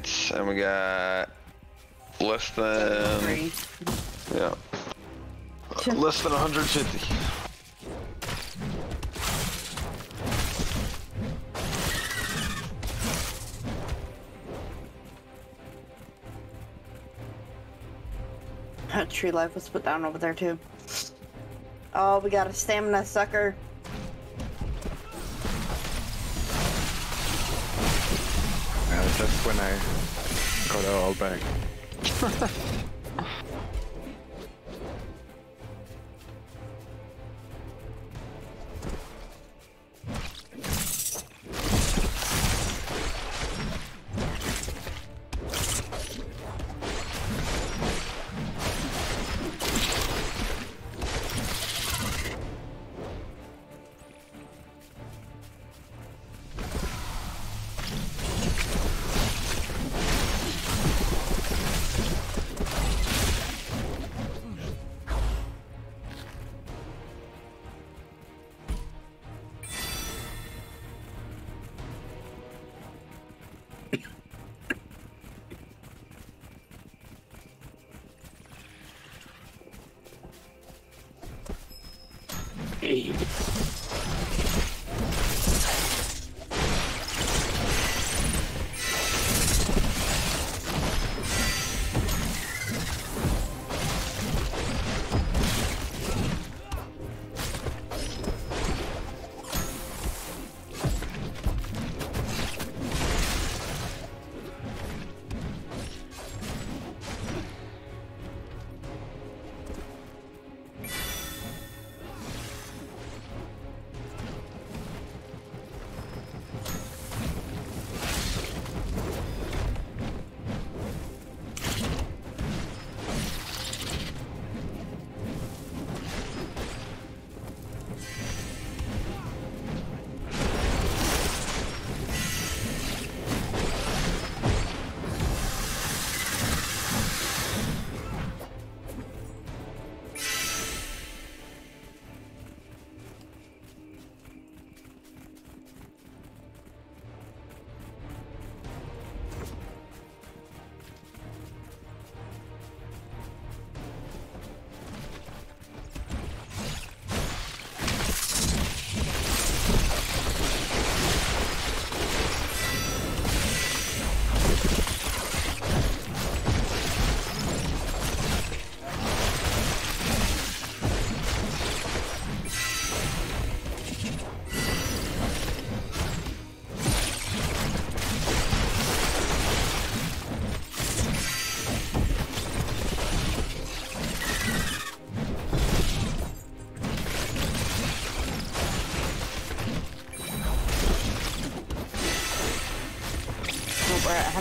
Minutes, and we got less than Three. yeah, less than 150. That Tree life was put down over there too. Oh, we got a stamina sucker. All back.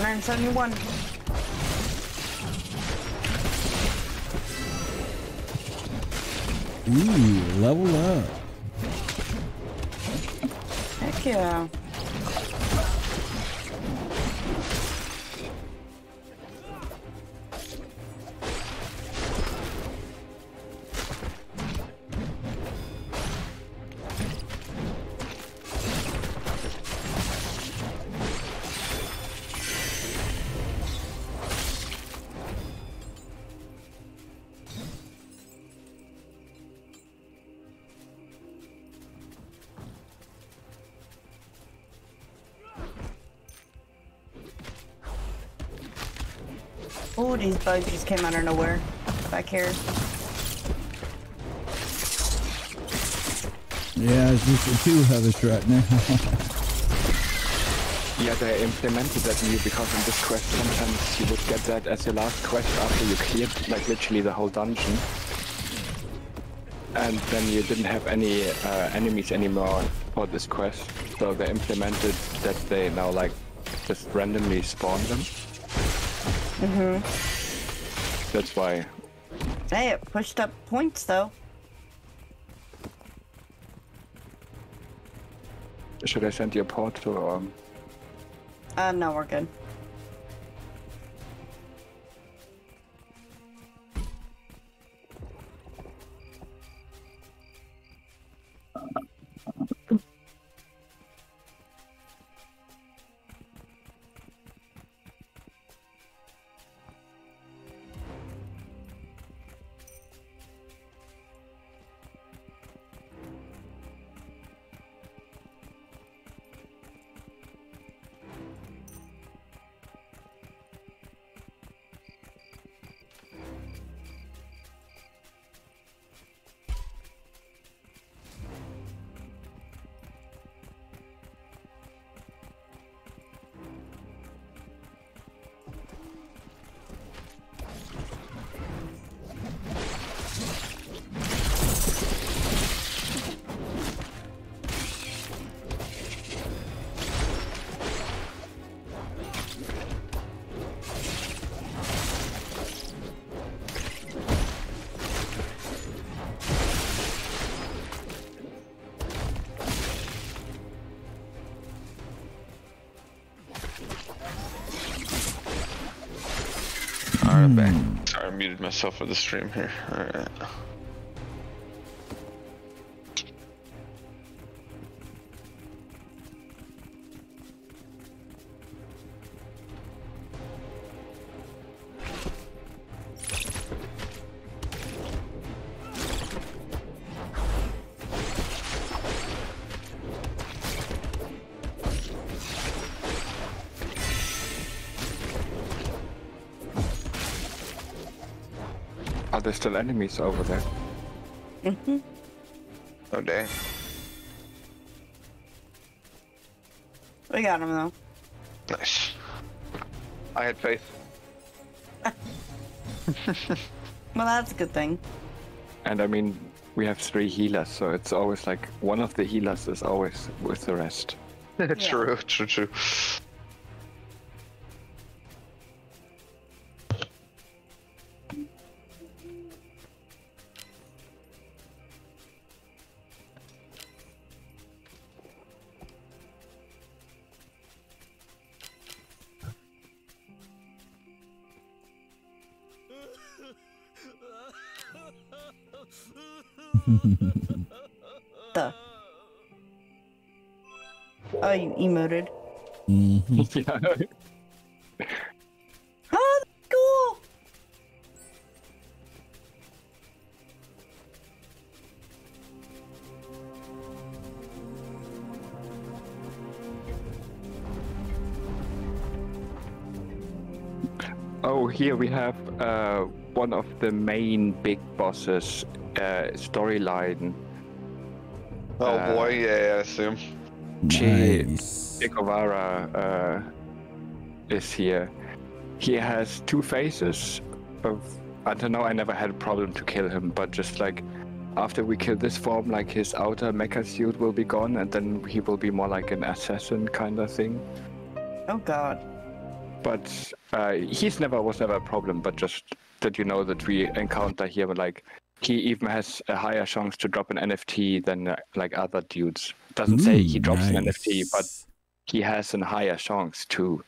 Oh, we're at 171. Ooh, level up. Heck yeah. Oh, these bugs just came out of nowhere. Back here. Yeah, it's just the two of us right now. Yeah, they implemented that new because in this quest sometimes you would get that as your last quest after you cleared like literally the whole dungeon. And then you didn't have any uh, enemies anymore for this quest. So they implemented that they now like just randomly spawn them. Mm-hmm. That's why. Hey, it pushed up points though. Should I send you a portal or Uh, no, we're good. Myself for the stream here. Alright. Still enemies over there? Mm-hmm. Oh dang. We got him though. Nice. I had faith. Well, that's a good thing. And I mean, we have three healers, so it's always like one of the healers is always with the rest. true, true, true. Mhm. Oh, cool. Oh, here we have uh, one of the main big bosses uh, storyline. Oh Uh, boy, yeah, I assume. Che Nice. Guevara uh, is here. He has two faces. Of I don't know. I never had a problem to kill him, but just like after we kill this form, like his outer mecha suit will be gone, and then he will be more like an assassin kind of thing. Oh God. But uh, he's never was never a problem. But just that you know that we encounter here, like he even has a higher chance to drop an NFT than uh, like other dudes. Doesn't say he Ooh, drops an NFT, but he has a higher chance too.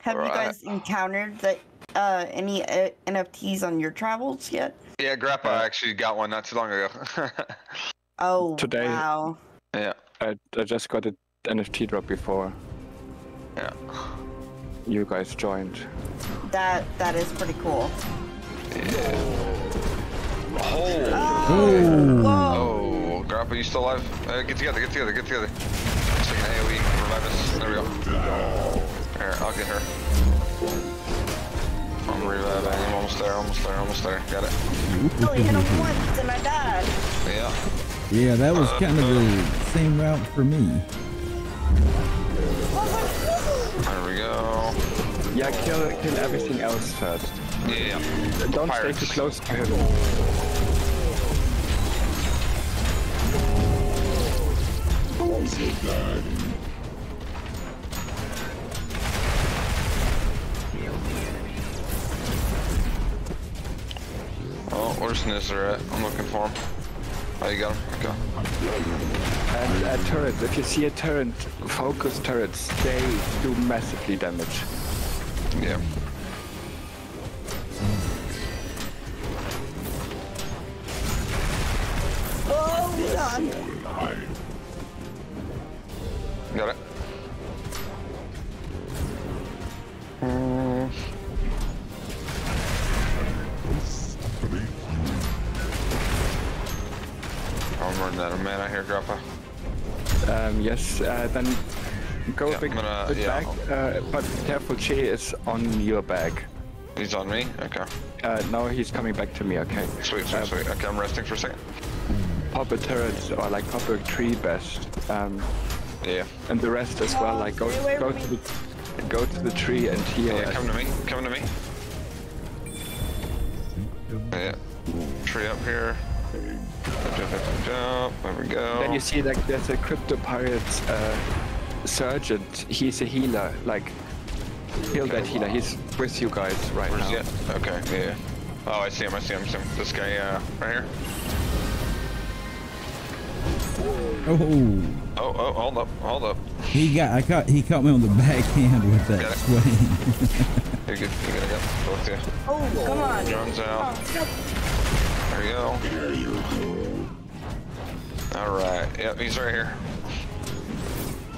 Have you guys encountered that uh, any uh, NFTs on your travels yet? Yeah, Grappa Uh, actually got one not too long ago. Oh, Today- wow. yeah, I, I just got an NFT drop before yeah. You guys joined. That that is pretty cool. Oh, Ooh. Whoa. oh, Grappa, you still alive? Uh, get together, get together, get together. Just like an AoE, revive us. There we go. Here, I'll get her. I'm reviving. I'm almost there, almost there, almost there. Got it. only hit him once and I died. Yeah. Yeah, that was kind of the same route for me. There we go. Yeah, kill kill everything else first. Yeah. Don't Pirates. stay too close to him. Oh, where's Nizzer at? I'm looking for him. Oh, you got him? Okay. And uh, turrets, if you see a turret, focus turrets, they do massively damage. Yeah. Oh God. Got it. Mm. I'm running out of mana here, Grappa. Um, yes, uh, then go Yeah, a bit, gonna- bit yeah, back, uh, but careful, Che is on your back. He's on me? Okay. Uh, now he's coming back to me, okay? Sweet, sweet, Uh, sweet. Okay, I'm resting for a second. Pop a turret or like pop a tree best. Um, Yeah. and the rest as well, like go, Stay go from to the go to the tree and heal. Yeah, as- come to me. Come to me. Yeah. Tree up here. Jump, jump, jump, jump. There we go. Then you see like there's a crypto pirate uh, sergeant. He's a healer. Like heal that healer. He's with you guys right Where's now. he at? Okay, yeah. Oh, I see him, I see him, I see him. This guy, uh, right here. Oh, Oh, oh, hold up, hold up. He got I caught he caught me on the backhand with that swing. You're good. You're gonna go. Both you. Oh, come on. Drones out. There you go. There you go. All right. Yep, he's right here.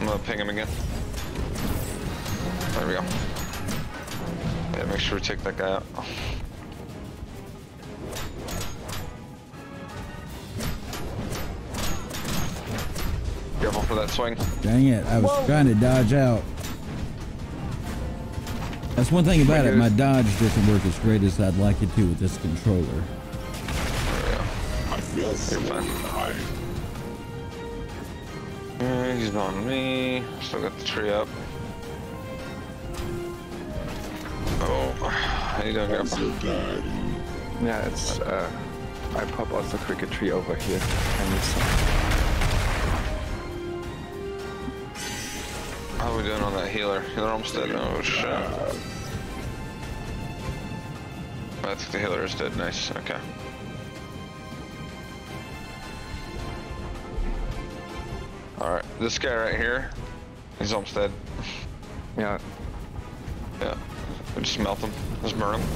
I'm gonna ping him again. There we go. Yeah, make sure we take that guy out. Careful for that swing. Dang it, I was Whoa. trying to dodge out. That's one thing about it, my dodge doesn't work as great as I'd like it to with this controller. I feel so You're fine. high. Uh, he's on me. Still got the tree up. Oh, how you doing, Grappa? Yeah, it's, uh, I pop off the cricket tree over here. And it's, How are we doing on that healer? Healer almost dead. Oh shit. I think the healer is dead. Nice. Okay. Alright, this guy right here, he's almost dead. yeah, Yeah. We just melt him. Just burn him.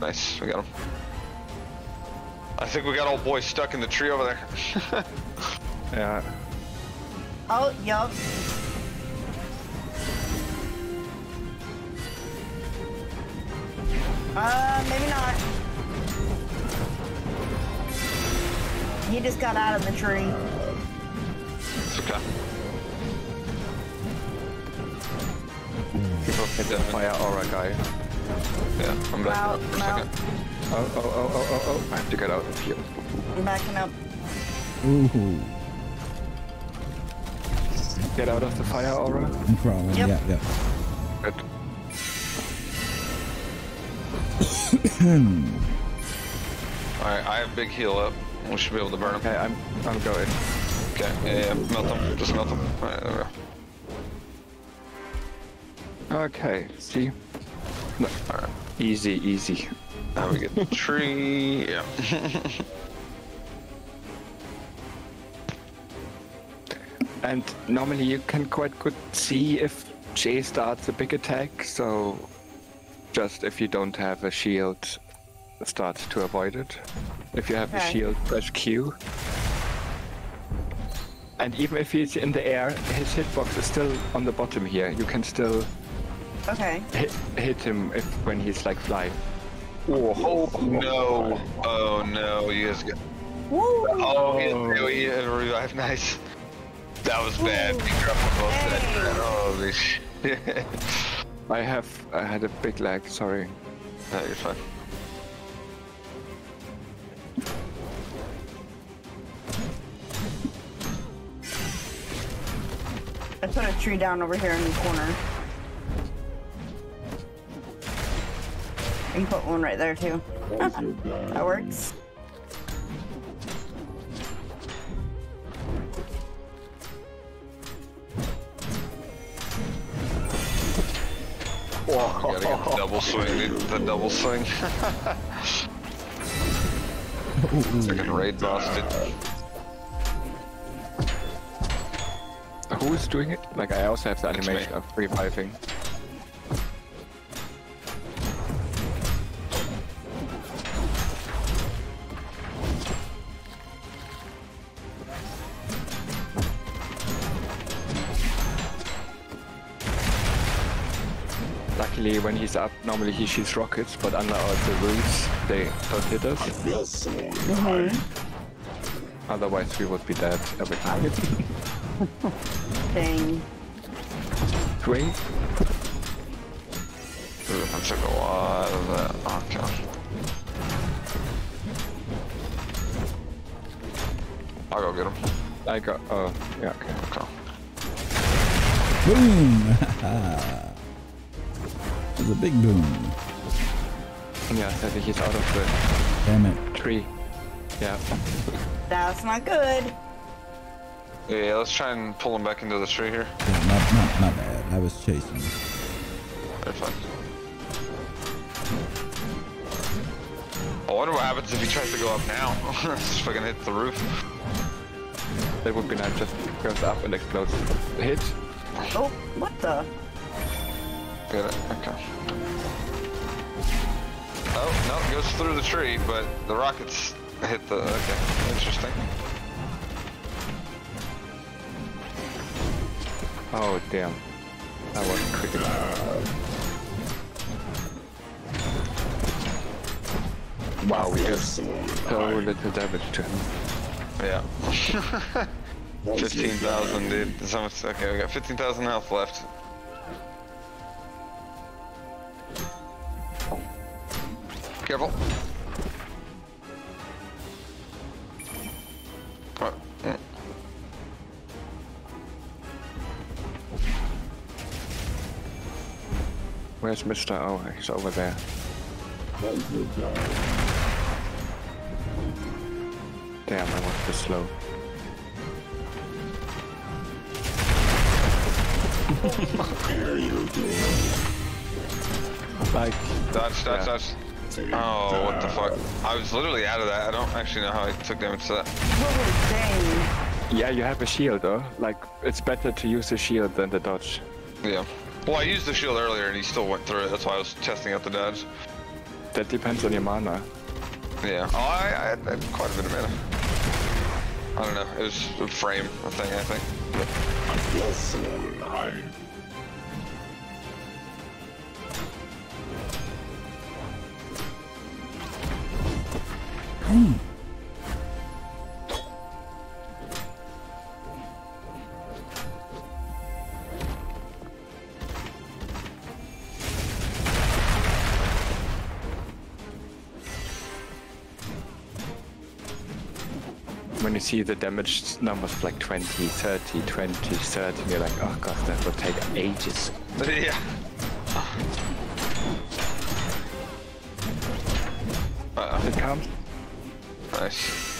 Nice, we got him. I think we got old boy stuck in the tree over there. yeah. Oh, yup. Uh, maybe not. He just got out of the tree. It's okay. Hit the fire aura guy. Yeah, I'm back. Out, for a out. second. Oh, oh, oh, oh, oh, oh. I have to get out of here. I'm backing up. Ooh, Get out of the fire aura. no problem. Yep. Yeah, yeah. Good. Alright, I have big heal up. We should be able to burn him. Okay, I'm, I'm going. Okay, yeah, yeah, melt him. Just melt him. Alright, there we go. Okay, see? No, Alright. easy, easy. Now we get the tree. Yeah. And normally you can quite good see if Jay starts a big attack, so just if you don't have a shield, start to avoid it. If you have a shield, press Q. And even if he's in the air, his hitbox is still on the bottom here. You can still Okay. hit, hit him if when he's like flying. Oh, oh, oh, oh no! Oh no! You guys got. Woo! Oh, he had, oh, he had a. Nice. That was bad. We dropped them both dead. Hey. Holy shit. I have I had a big lag. Sorry. no, you're fine. I put a tree down over here in the corner. You can put one right there too. that works. Gotta get the double swing. dude. The double swing. Second raid boss, dude. Who's doing it? Like I also have the animation me. of reviving. Luckily, when he's up, normally he shoots rockets, but under all the rules, they don't hit us. I feel so high. Otherwise, we would be dead every time. Dang. Swing. Ooh, I took a lot of that. Okay. I'll go get him. I got. Oh, yeah. Okay. Okay. Boom! it was a big boom. Yeah, I think he's out of the Damn it. tree. Yeah. That's not good. Yeah, let's try and pull him back into the tree here. Yeah, not, not, not bad. I was chasing. Very fun. wonder what happens if he tries to go up now. Just fucking hit the roof. That would be nice. Just goes up and explodes. Hit. Oh, what the? Get it? Okay. Oh, no, it goes through the tree, but the rockets hit the. Okay, interesting. Oh damn. That was critical. Wow, we did so little damage to him. Yeah. 15,000, dude. That's how much- okay, we got 15,000 health left. Careful. Mm. Where's Mr. Oh, he's over there. Damn, I was too slow. like, Dodge, dodge, Yeah. dodge. Oh, what the fuck? Uh, I was literally out of that. I don't actually know how I took damage to that. Dang. yeah, you have a shield though. Like, it's better to use the shield than the dodge. Yeah. Well, I used the shield earlier and he still went through it. That's why I was testing out the dodge. That depends on your mana. Yeah. Oh, I, I had I had quite a bit of mana. I don't know. It was a frame a thing, I think. When you see the damage numbers like 20, 30, 20, 30, you're like, oh god, that will take ages. yeah. Uh, It comes. Nice.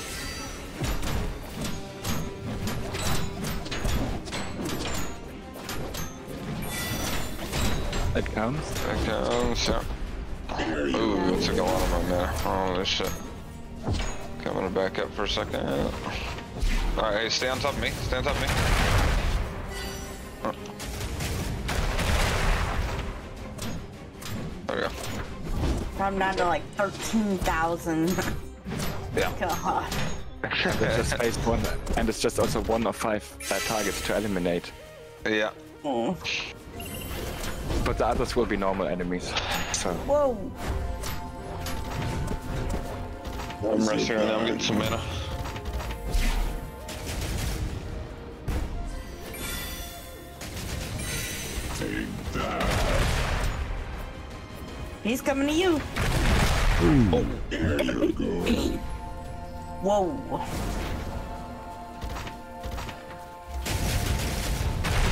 It comes. Okay, oh, so. Ooh, it took a lot of my mana. Holy shit. Okay, I'm gonna back up for a second. Alright, hey, stay on top of me. Stay on top of me. Oh. There we go. I'm down to like 13,000. Yeah. God. There's a space one, and it's just also one of five uh, targets to eliminate. Yeah. Oh. But the others will be normal enemies. So Whoa. I'm resting right now. I'm getting some mana. He's coming to you. Whoa.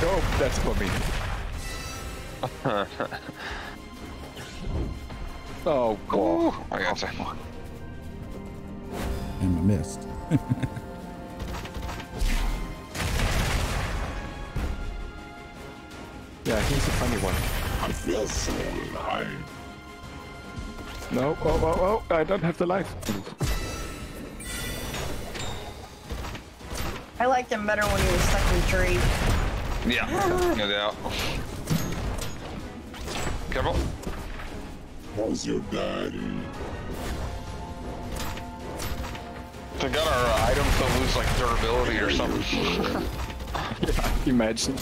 oh, that's for me. oh, Ooh, God. I gotcha. And I missed. Yeah, he's a funny one. I feel so alive. No, oh, oh, oh, I don't have the life. I liked him better when he was stuck in the tree. Yeah. no doubt. Careful. How's your daddy? They got our uh, items don't lose like durability or something. Yeah, imagine.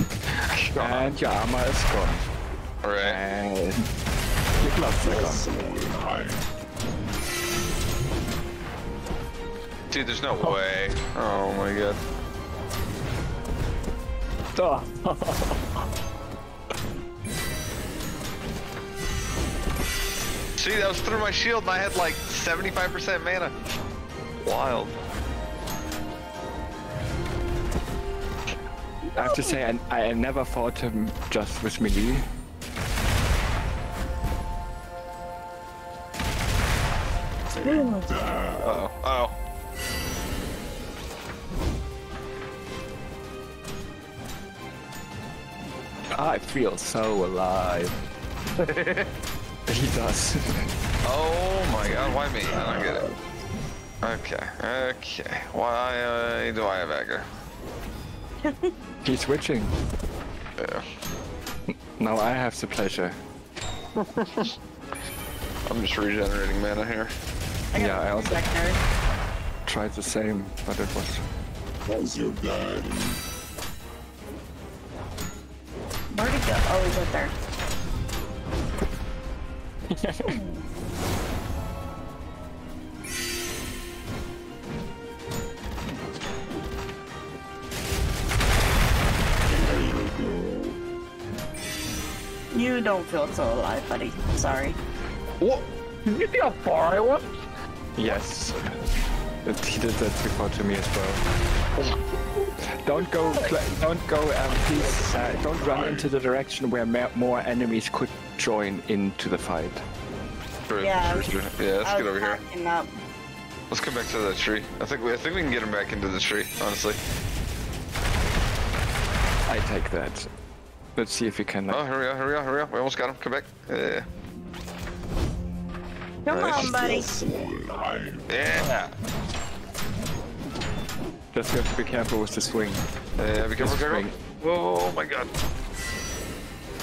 and your armor is gone. right. And your gloves are gone. Dude, there's no way. Oh my god. Oh. See, that was through my shield and I had like 75% mana. Wild. I have to say, I, I never fought him just with melee. Uh-oh. Uh-oh. I feel so alive. He does. Oh my god, why me? I don't get it. Okay, okay. Why uh, do I have aggro? He's switching. Yeah. Now I have the pleasure. I'm just regenerating mana here. I Yeah, I also- back. Tried the same, but it was. How's your daddy? Where'd he go? Oh, he's right there. Hmm. You don't feel so alive, buddy. Sorry. What? Did You see how far I was? Yes. He did that before to me as well. Oh Don't go, don't go, um, please, uh, don't run into the direction where ma- more enemies could join into the fight. Yeah, true, I true. was- Yeah, let's get over here. Up. Let's come back to that tree. I think we, I think we can get him back into the tree. Honestly. I take that. Let's see if we can. Oh, Like, hurry up, hurry up, hurry up. We almost got him. Come back. Yeah. Come Nice. on, buddy. Yeah. Just have to be careful with the swing. Yeah, be careful, This careful. Oh my god.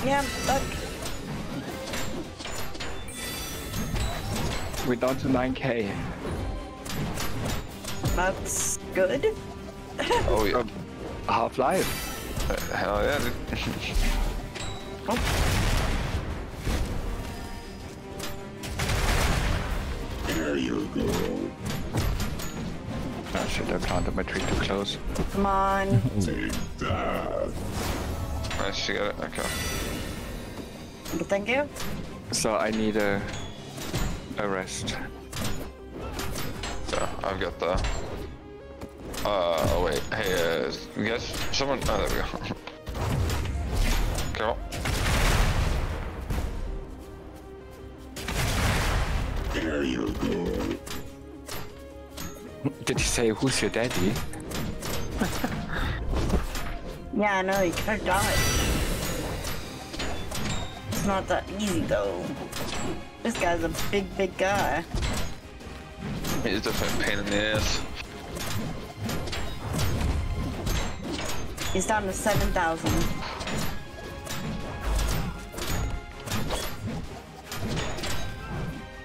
Yeah, look. We're down to 9k. That's good. Oh yeah. Um, Half life. Uh, Hell yeah, dude. There you go. Oh shit, I planted my tree too close. Come on. Take that. nice, you got it. Okay. Thank you. So I need a a rest. So I've got the. Uh, oh wait. Hey, uh, you guys, someone. Oh, there we go. Carol. There you go. Did you say who's your daddy? Yeah, I know, you could have done it. It's not that easy, though. This guy's a big, big guy. He's definitely a pain in the ass. He's down to 7,000.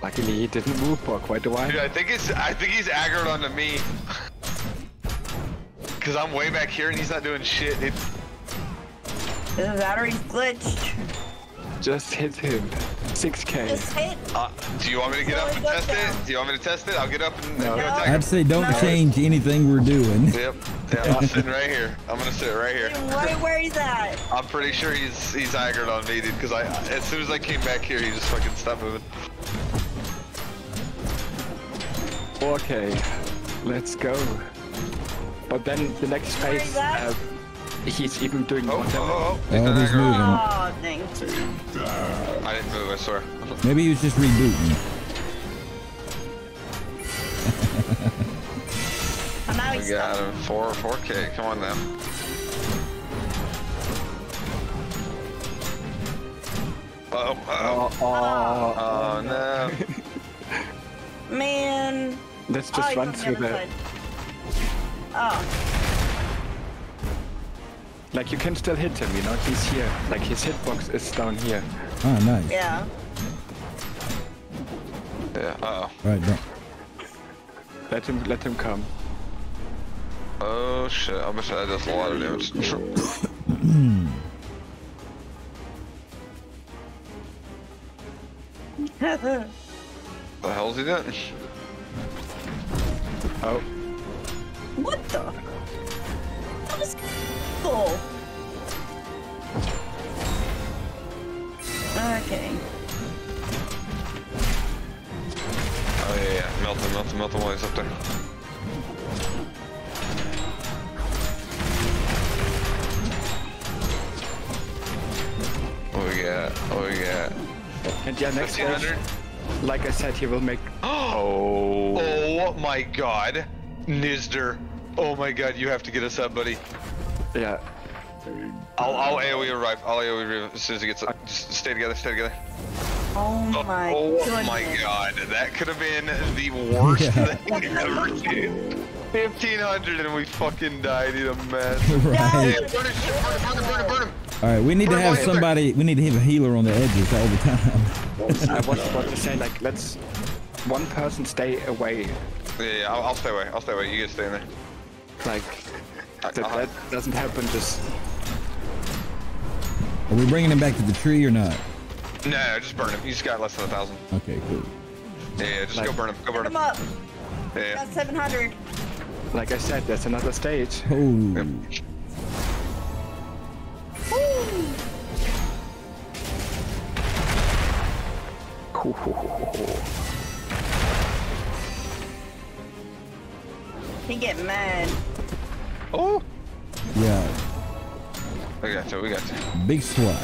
Luckily, he didn't move for quite a while. Dude, I think it's. I think he's aggroed onto me. Cause I'm way back here and he's not doing shit. It, His battery's glitched. Just hit him. 6k. Just hit. uh, do you want me to get up and test down. it? Do you want me to test it? I'll get up and, No. and go No. attack him. I'd say don't No. change anything we're doing. Yep. Yeah, I'm sitting right here. I'm gonna sit right here. Right where he's at. I'm pretty sure he's he's aggroed on me, dude. Cause I as soon as I came back here, he just fucking stopped moving. Okay, let's go. But then the next phase, uh, he's even doing Oh, more oh, damage. oh, Oh, he's moving. Oh, dang. Take that. I didn't move. I swear. Maybe he was just rebooting. And now We got him. Four, four K. Come on now. Uh oh. Uh Oh, oh, oh. Oh no. Man. Let's oh, just he's run through other the. Oh, Like you can still hit him, you know. He's here. Like his hitbox is down here. Oh, nice. yeah. Yeah. Uh Right, don't. Let him, let him come. oh. Oh shit. I bet you that does a lot of damage. the hell's he doing? Oh, what the? That was cool. Okay. Oh yeah, yeah. Melt him, melt him, melt him while he's up there. What we got? What we got? and yeah, next phase, 1500? Like I said, he will make. Oh, Oh my god. Nizder. Oh my god, you have to get us up, buddy. yeah. I'll, I'll AoE arrive. I'll AoE arrive as soon as he gets up. Just stay together, stay together. Oh, oh my oh goodness. my god, that could have been the worst Yeah. thing ever, dude. 1500 and we fucking died in a mess. Right. Hey, burn burn burn burn it. All right, we need to have somebody. We need to have a healer on the edges all the time. I was about to say, like, let's one person stay away. Yeah, yeah, I'll, I'll stay away. I'll stay away. You guys stay in there. Like, that, that doesn't happen. Just Are we bringing him back to the tree or not? No, no, just burn him. He's got less than a thousand. Okay, cool. Yeah, yeah, just go burn him. Go burn Come him. up. Yeah. Got 700. Like I said, there's another stage. Oh, He get mad. Oh, yeah, we got you. We got you. big slide.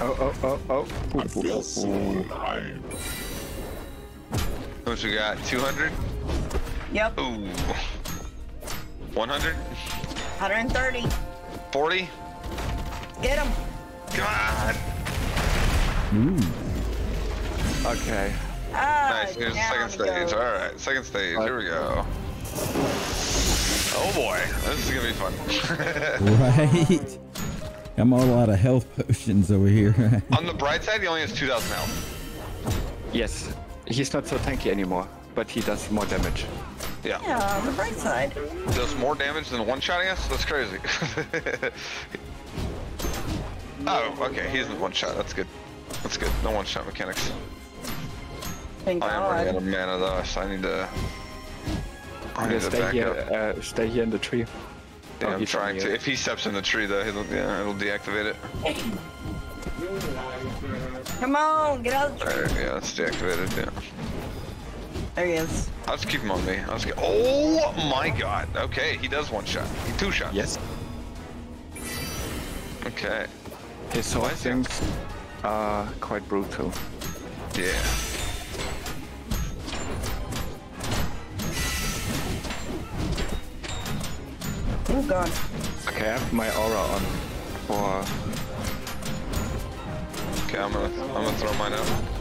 Oh, oh, oh, oh. I feel so alive. How much we got? 200? Yep. Ooh. 100? 130. 40? Get him. Come on! Ooh, Okay. Ah, Nice. Here's the second stage. goes. All right, second stage. Here we go. Oh boy, this is gonna be fun. right. I'm all out of health potions over here. On the bright side, he only has 2,000 health. Yes, he's not so tanky anymore, but he does more damage. Yeah. Yeah, on the bright side. Does more damage than one-shotting us? That's crazy. oh, okay. He isn't one-shot. That's good. That's good. No one-shot mechanics. Thank I am running out God. of mana though, so I need to. I need Yeah, to stay back here. up. Uh, stay here in the tree. Yeah, I'm trying to. If he steps in the tree though, it'll, yeah, it'll deactivate it. Come on, get out of the tree. Alright, yeah, it's deactivated. Yeah. There he is. I'll just keep him on me. I'll just get. Oh my god. Okay, he does one shot. He two shots. Yes. Okay. His sword Nice, yeah. things are quite brutal. Yeah. Oh God. Okay, I have my aura on for Okay, I'm gonna I'm gonna throw mine out.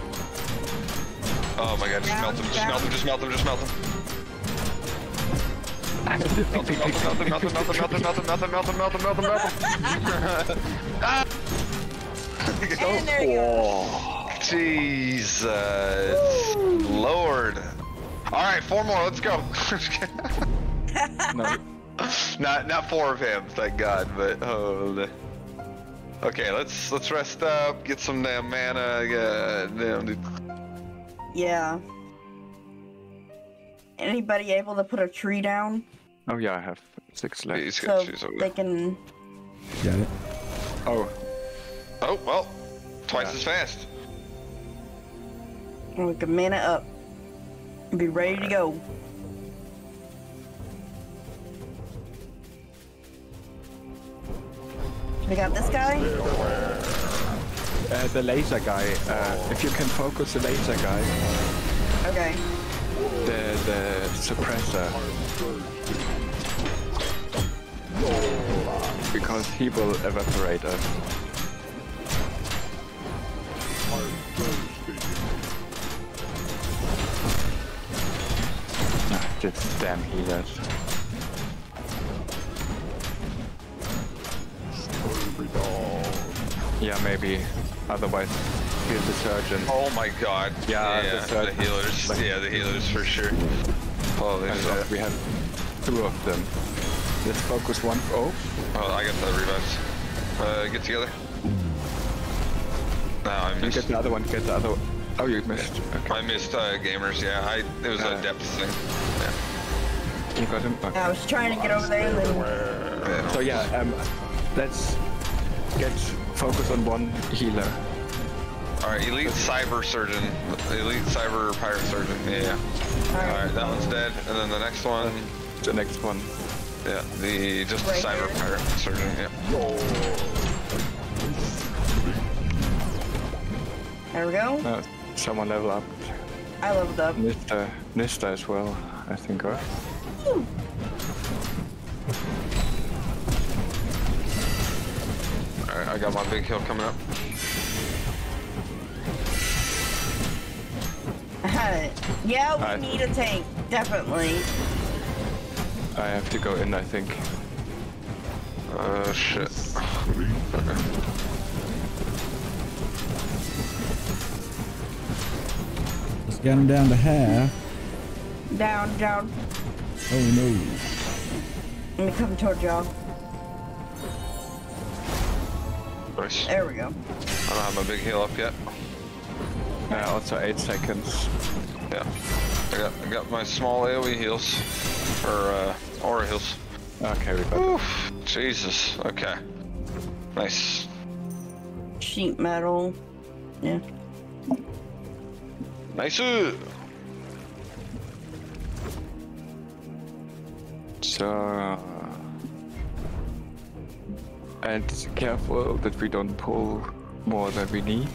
Oh my god, just Down, melt him, just melt him, just melt him, just melt him. Melt him, melt him, melt him, melt him, melt him, melt him, melt him, melt him, melt him, melt him, melt him! And there you go. Jesus Lord. Alright, four more, let's go. no. not not four of him, thank God, but oh the- Okay, let's let's rest up, get some damn mana, god damn dude. Yeah. Anybody able to put a tree down Oh yeah, I have six left. He's so got shoes they can? Got it. Oh, Oh well, twice Yeah. as fast. We can man it up. Be ready to go. We got this guy. Uh, the laser guy. Uh, if you can focus the laser guy, Okay. the the suppressor, because he will evaporate us. Ah, just damn healers. Yeah, maybe. Otherwise, heal the surgeon. Oh my god. Yeah, yeah the the, healers. like- yeah, the healers for sure. Holy And, uh, shit. we have two of them. Let's focus one. Oh, Oh, I got the revives. Uh, get together. No, I you missed. get the other one. Get the other. one. Oh, you missed. Okay. I missed uh, gamers. Yeah, I it was Uh, a depth thing. You got him. Okay. I was trying to get over there Yeah. So yeah, um, let's get focus on one healer. All right, elite cyber surgeon, elite cyber pirate surgeon. Yeah. All right, that one's dead, and then the next one. The next one. Yeah, the just the cyber here? pirate surgeon. Yeah. there we go. Uh, someone level up. I leveled up. Nista, Nista as well. I think. Right? Alright, I got my big hill coming up. yeah, we I... need a tank, definitely. I have to go in, I think. Oh, shit. Let's get him down to half. Down, down. Oh no. I'm gonna come towards y'all. Nice. There we go. I don't have my big heal up yet. Uh, also 8 seconds. Yeah. I got I got my small AoE heals. Or uh aura heals. Okay, we got Oof. Jesus. Okay. Nice. Sheet metal. Yeah. Nice. So... And careful that we don't pull more than we need.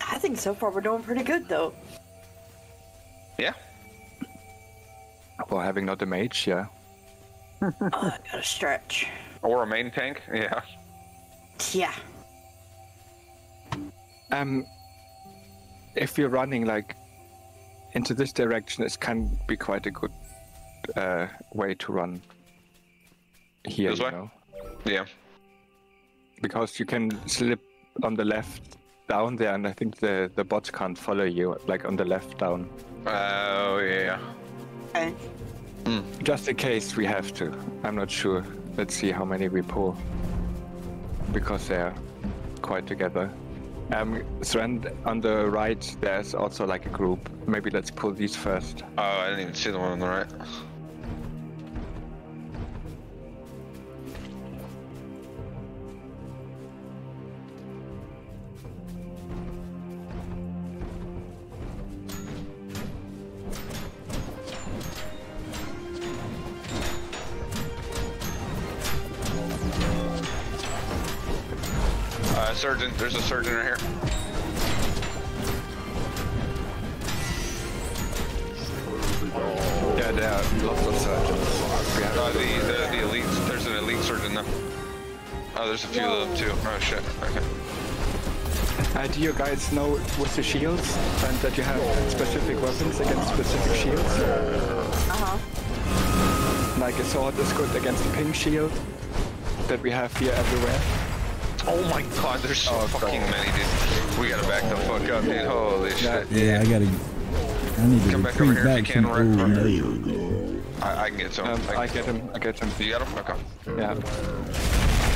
I think so far we're doing pretty good though. Yeah. Well, having not a mage, yeah. oh, I gotta stretch. Or a main tank. Yeah. Yeah. Um, if you're running like into this direction, it can be quite a good uh, way to run here. This you way? know, Yeah. because you can slip on the left down there, and I think the the bots can't follow you like on the left down. Oh yeah. Okay. Just in case we have to. I'm not sure. Let's see how many we pull. Because they're quite together. Um, Sren, on the right, there's also like a group. Maybe let's pull these first. Oh, I didn't even see the one on the right. Surgeon, there's a surgeon right here. Yeah, there are lots of surgeons. We Uh, the, the the elite. There's an elite surgeon though. Oh, there's a few of them too. Oh shit. Okay. Uh, do you guys know with the shields and that you have specific weapons against specific shields? Uh huh. Like a sword is good against a pink shield that we have here everywhere. Oh my god, there's so Oh, fucking God. many, dude. We gotta back the fuck up, dude. Holy shit. Yeah, I gotta. I need to Come back over retreat here if back you from. can, Oh Rick. no. I, I can get some. Um, I get him. I get him. You got him? Okay. Yeah.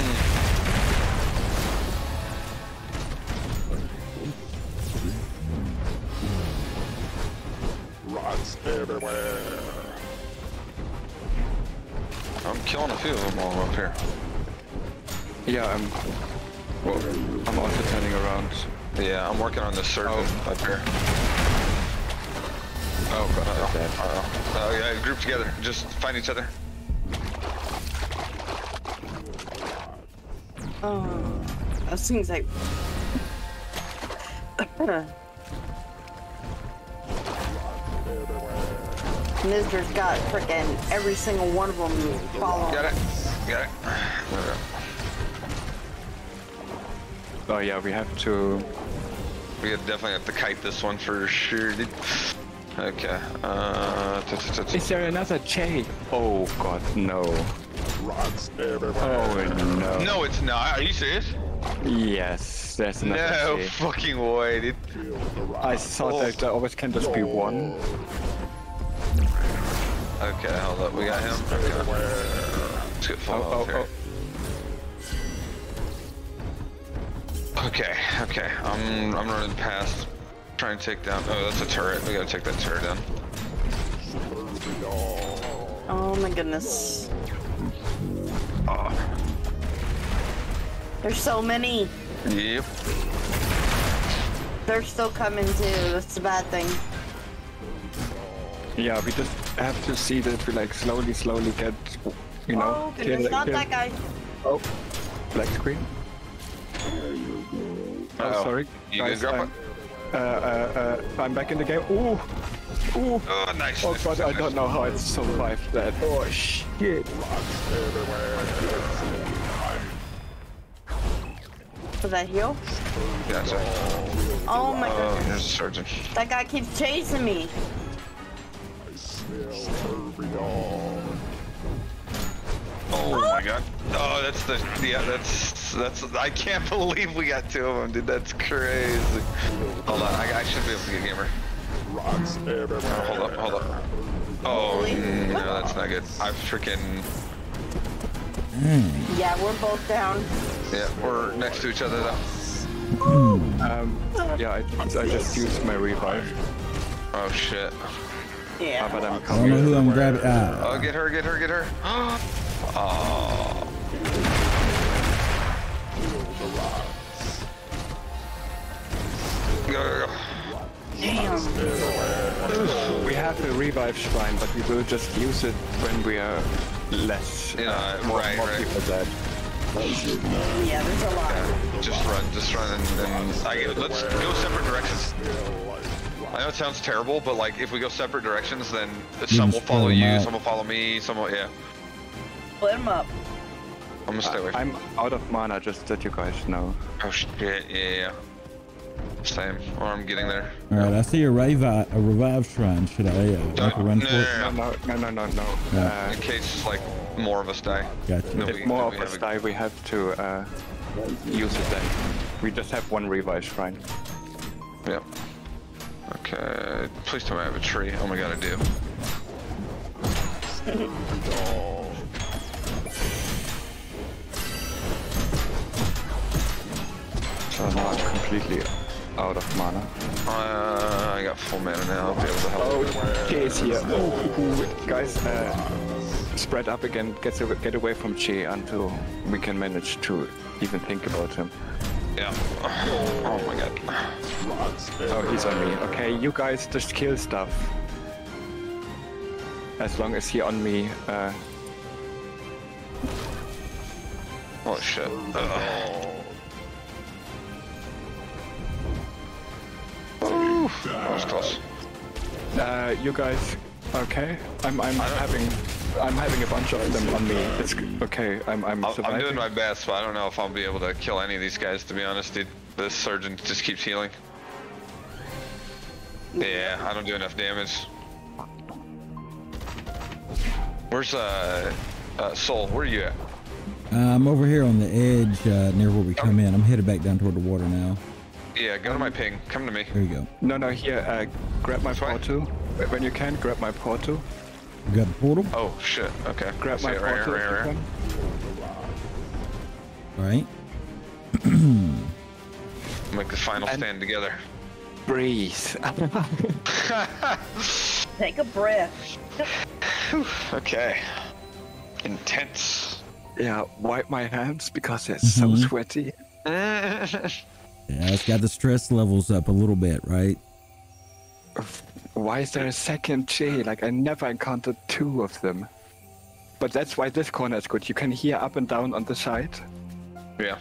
Rods everywhere. I'm killing a few of them while I'm up here. Yeah, I'm. Well, I'm also turning around. Yeah, I'm working on the surgeon Oh. up here. Oh god, Uh-oh. Uh-oh. Oh yeah, group together. Just find each other. Oh, those things like. Nizder's got frickin' every single one of them following. Got it. Got it. Okay. Oh yeah, we have to. We definitely have to kite this one for sure, dude. Okay. Uh, t- t- t- Is there another J? Oh god, no. Rods everywhere. Oh no. no, it's not. Are you serious? Yes, there's another No J. fucking way, dude. I thought that there always can just be one. Okay, hold up. We got him. Okay. Let's get full Oh, health oh, here. oh. Okay, okay. I'm I'm running past. Trying to take down. Oh, that's a turret. We gotta take that turret down. Oh my goodness. Oh. There's so many. Yep. They're still coming too. That's the bad thing. Yeah, we just have to see that we like slowly, slowly get, you know, oh goodness, kill- not kill- that guy. Oh, black screen. Oh, Uh-oh. sorry. You good, Grandpa? I'm, uh, uh, uh, I'm back in the game. Ooh, ooh. Oh, nice. Oh god, nice, I don't know how I survived that. Oh shit. For that heal? Gotcha. Oh my god. Oh, there's a surgeon. That guy keeps chasing me. Oh my god. Oh, that's the yeah. That's that's. I can't believe we got two of them, dude. That's crazy. Hold on, I, I should be able to get gamer. Rocks everywhere. Oh, hold up, hold up. Oh no, that's not good. I freaking Yeah, we're both down. yeah. We're next to each other though. Um, yeah, I, I just used my revive. Oh shit. Yeah. Uh, but I'm I don't know who I'm grabbing. Ah, Oh, get her, get her, get her. Oh. Go, go, go. Damn. We have a revive shrine, but we will just use it when we are less. Yeah, uh, more, right, more right. people dead. Yeah, there's a lot. Just run, just run, and, and I, let's go separate directions. I know it sounds terrible, but like if we go separate directions, then some will follow you, out. some will follow me, some will, yeah. Split him up. I'm gonna stay away. I'm out of mana, just that you guys know. Oh shit, yeah, yeah, yeah. Same, or I'm getting there. all right. I see a revive, a revive shrine. Should I uh, make a run no, for it? no, No, no, no, no, no. Yeah. Uh, In case like more of us die. Gotcha. No, if we- more of us a- die, we have to uh, use it then. We just have one revive shrine. Yeah. Okay. Please tell me I have a tree. Oh my god, I do. So I'm not completely out of mana. Uh, I got full mana now. I'll be able to help. Oh, Jay is here. Oh, guys, uh, spread up again. Get, away- get away from Jay until we can manage to even think about him. Yeah. Oh my god. Oh, he's on me. Okay, you guys just kill stuff. As long as he on me, uh, Oh shit. Ooh, that was close. uh, you guys, okay? I'm, I'm having, I'm having a bunch of them on me. It's okay. I'm, I'm surviving. I'm doing my best, but I don't know if I'll be able to kill any of these guys. To be honest, dude, this surgeon just keeps healing. Yeah, I don't do enough damage. Where's uh, uh Sol? Where are you at? Uh, I'm over here on the edge uh, near where we come in. I'm headed back down toward the water now. Yeah, go to my ping. Come to me. There you go. No, no, here, uh, grab my That's right. portal. When you can, grab my portal. You got the portal. Oh shit. Okay. Grab I see my it right portal. here, right if here, you right. All right. Make the final And- stand together. Breathe. Take a breath. Okay. Intense. yeah, wipe my hands because they're so Mhm. sweaty. Yeah, it's got the stress levels up a little bit, right? Why is there a second J? Like, I never encountered two of them. But that's why this corner is good. You can hear up and down on the side. Yeah.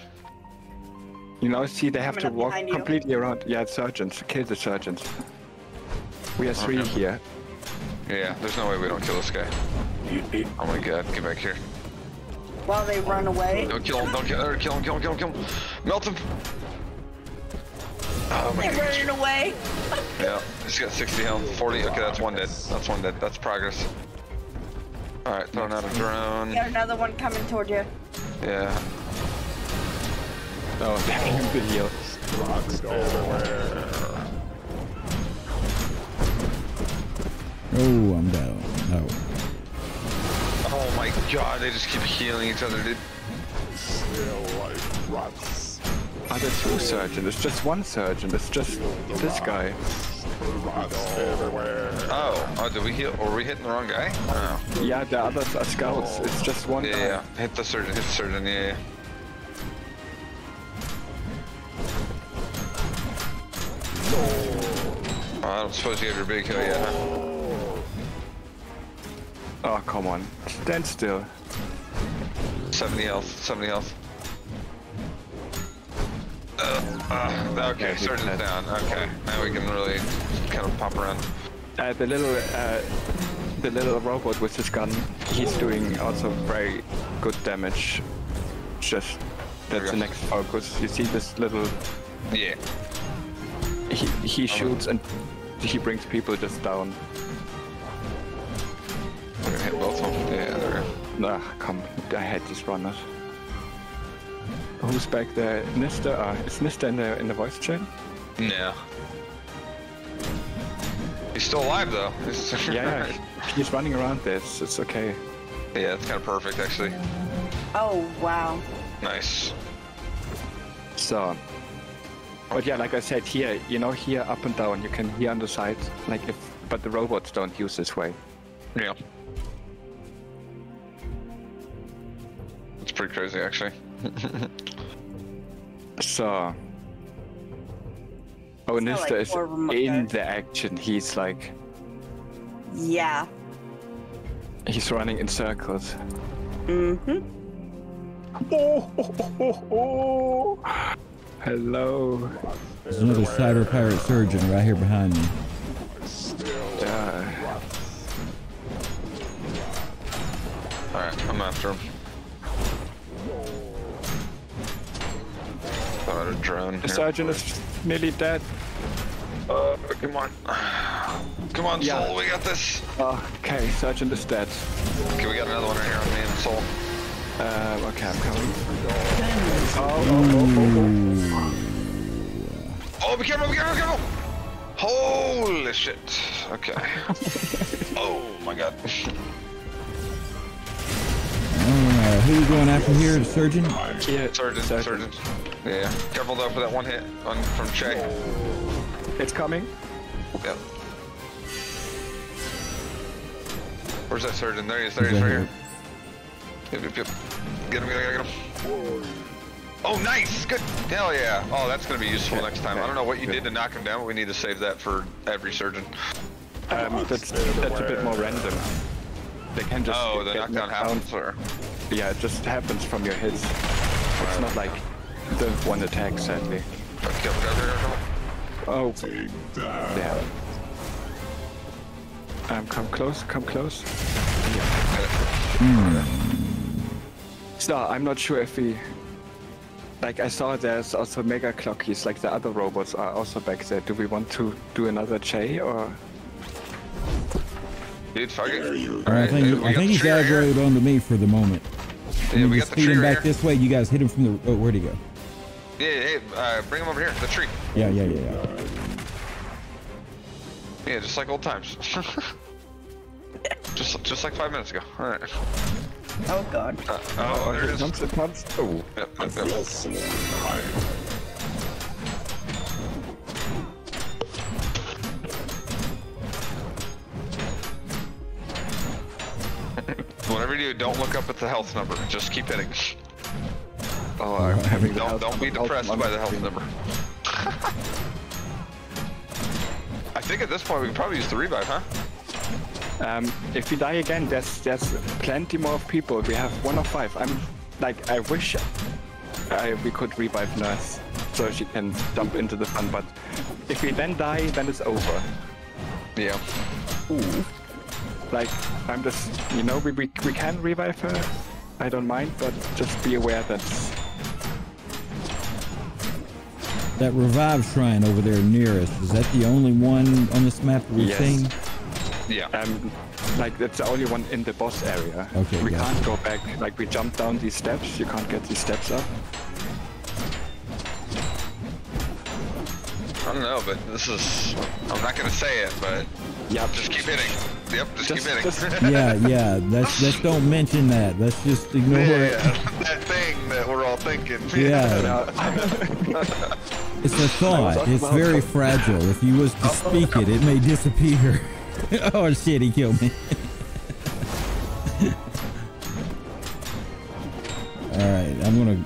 You know, see, they have Coming to walk behind you. completely around. Yeah, surgeons. Kill the surgeons. We are three Okay. here. Yeah. There's no way we don't kill this guy. Oh my god. Get back here. While they run away. Don't kill him. Don't kill him. Kill him. Kill him. Kill him. Kill him. Melt him. Oh my They're god. running away. Yeah. He's got 60 health. 40. Okay, that's one dead. That's one dead. That's progress. Alright, throwing out a drone. Got another one coming toward you. Yeah. Oh, damn the heal. Rocks everywhere. Oh, I'm down. No. Oh my god, they just keep healing each other, dude. Still like rocks. Are there two surgeons? It's just one surgeon. It's just this guy. Oh, oh, did we heal? Were we hitting the wrong guy? Oh. Yeah, the others are uh, scouts. It's just one Yeah, guy. yeah. Hit the surgeon, hit the surgeon, yeah, yeah. Oh, I don't suppose you have your big kill yet, huh? Oh, come on. Stand still. 70 health, 70 health. Uh, uh, okay, he's surgeon's down. Okay, now we can really kind of pop around. Uh, the little, uh, the little robot with his gun, he's doing also very good damage. Just That's the next focus. You see this little. Yeah. He, he shoots and he brings people just down. We're gonna hit both of them. Yeah. Nah, come. I had these runners. Who's back there? Nista? Uh, is Nista in the in the voice chat? No. He's still alive though. He's- Yeah, yeah. He's running around this. It's okay. yeah, it's kind of perfect actually. Oh wow. Nice. So. But yeah, like I said, here, you know, here up and down, you can hear on the side, like if, but the robots don't use this way. Yeah. It's pretty crazy actually. So. Oh, It's Nista like is in guys. the action. He's like, Yeah. he's running in circles. Mm-hmm. Oh, oh, oh, oh, oh. Hello. There's another cyber pirate surgeon right here behind me. Yeah. Alright, I'm after him. Thought a drone. The here. surgeon is nearly dead. Uh, come on. Come on, Yeah. Sol, we got this. Okay, Sergeant is dead. Okay, we got another one right here on me and Sol. Um, okay, I'm coming. Oh, oh, oh, Oh, be careful, be careful, be careful! Holy shit. Okay. oh my god. Uh, who are you going after here, the surgeon? oh. Here, Surgeon, surgeon. Yeah. Careful though for that one hit on from Che. It's coming. Yep. Where's that surgeon? There he is, there he He's is, right right here. Yep, yep, yep. Get him, get him, get him. Oh, nice! Good! Hell yeah! Oh, that's gonna be useful next time. I don't know what you did to knock him down, but we need to save that for every surgeon. Um, that's that's a bit more random. They can just. Oh, the knockdown happens, or? Yeah, it just happens from your hits. It's not like the one attack, sadly. Oh. Yeah. Um, come close, come close. So, I'm not sure if we... Like, I saw there's also Mega Clockies, like the other robots are also back there. Do we want to do another J, or... Dude, fuck it. I think, we I got think the he's tree right aggroed onto me for the moment. Yeah, You we just got the tree him right back here. this way. You guys hit him from the. Oh, where'd he go? Yeah, hey, uh, bring him over here, the tree. Yeah, yeah, yeah, yeah. Yeah, just like old times. just, just like five minutes ago. All right. Oh god. Uh, oh, there it is. Comes, it comes. Oh. Yep, yep, yep. Don't look up at the health number. Just keep hitting. Oh, I'm having the Don't, don't be depressed by the the health number. I think at this point we can probably use the revive, huh? Um, if we die again, there's there's plenty more of people. We have one of five. I'm like, I wish I, we could revive Nurse so she can jump into the fun. But if we then die, then it's over. Yeah. Like, I'm just, you know, we we, we can revive her. I don't mind, but just be aware that That revive shrine over there near us, is that the only one on this map we've Yes. seen? Yeah. um, like that's the only one in the boss area. Okay, We can't go back. Like we jump down these steps. You can't get these steps up. I don't know, but this is. I'm not gonna say it, but Yeah. just keep hitting. Yep, just, Just- keep hitting. just- Yeah, yeah. Let's let's don't mention that. Let's just ignore yeah, it. yeah. that thing that we're all thinking. Yeah, it's a thought. It's very fragile. If you was to oh. speak it, it may disappear. oh shit, he killed me. All right, I'm gonna.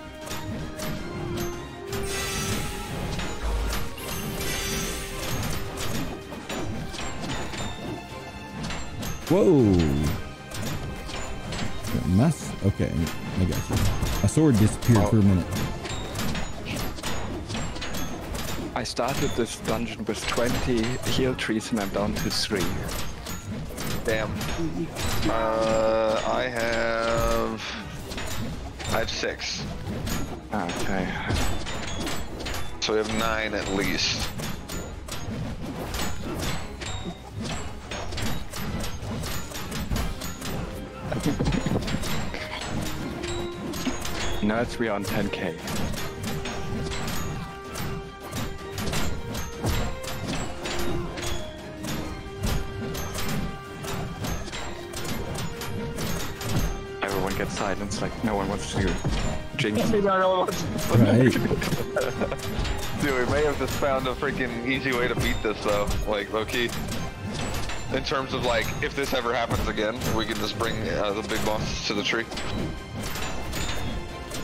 Whoa. Mess. Okay, I got you. My sword disappeared for a minute. I started this dungeon with 20 heal trees and I'm down to three. Damn. Uh, I have I have six. Okay. So we have nine at least. Nerds, we are on 10k. Everyone gets silenced, like no one wants to jinx. Right. Dude, we may have just found a freaking easy way to beat this though, like low key. In terms of like, if this ever happens again, we can just bring uh, the big boss to the tree.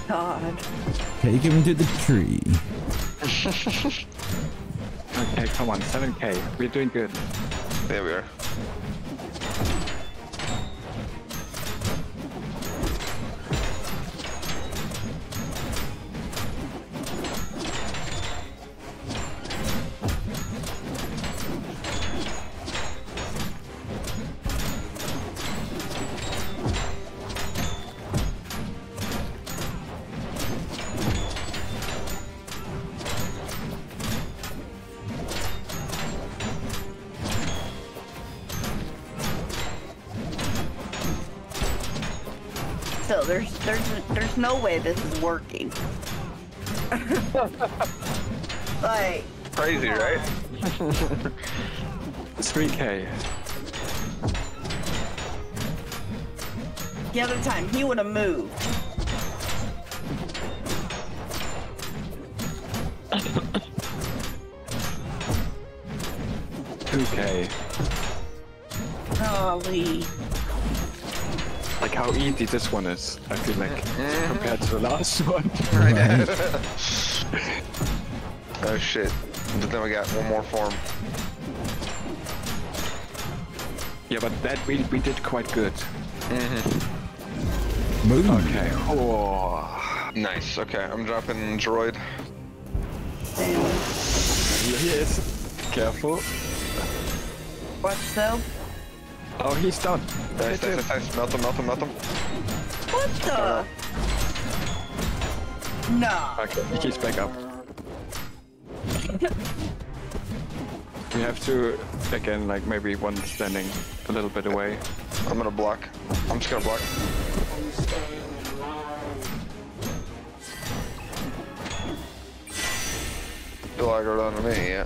God. Take him to the tree. Okay, come on, 7k. We're doing good. There we are. Way this is working. like, Crazy, right? 3k. the other time, he would have moved. 2k. Golly. Like how easy this one is, I feel like, compared to the last one. Right. Oh shit. But then we got one more form. Yeah, but that we, we did quite good. Mm-hmm. Boom. Okay. Oh. Nice. Okay, I'm dropping droid. Damn. Here he is. Careful. Watch though. Oh, he's done. Nice, nice, nice, nice. Melt him, melt him, melt him. What the? No. Okay, he keeps back up. we have to, again, like maybe one standing a little bit away. I'm gonna block. I'm just gonna block. Feel like it on to me, yeah.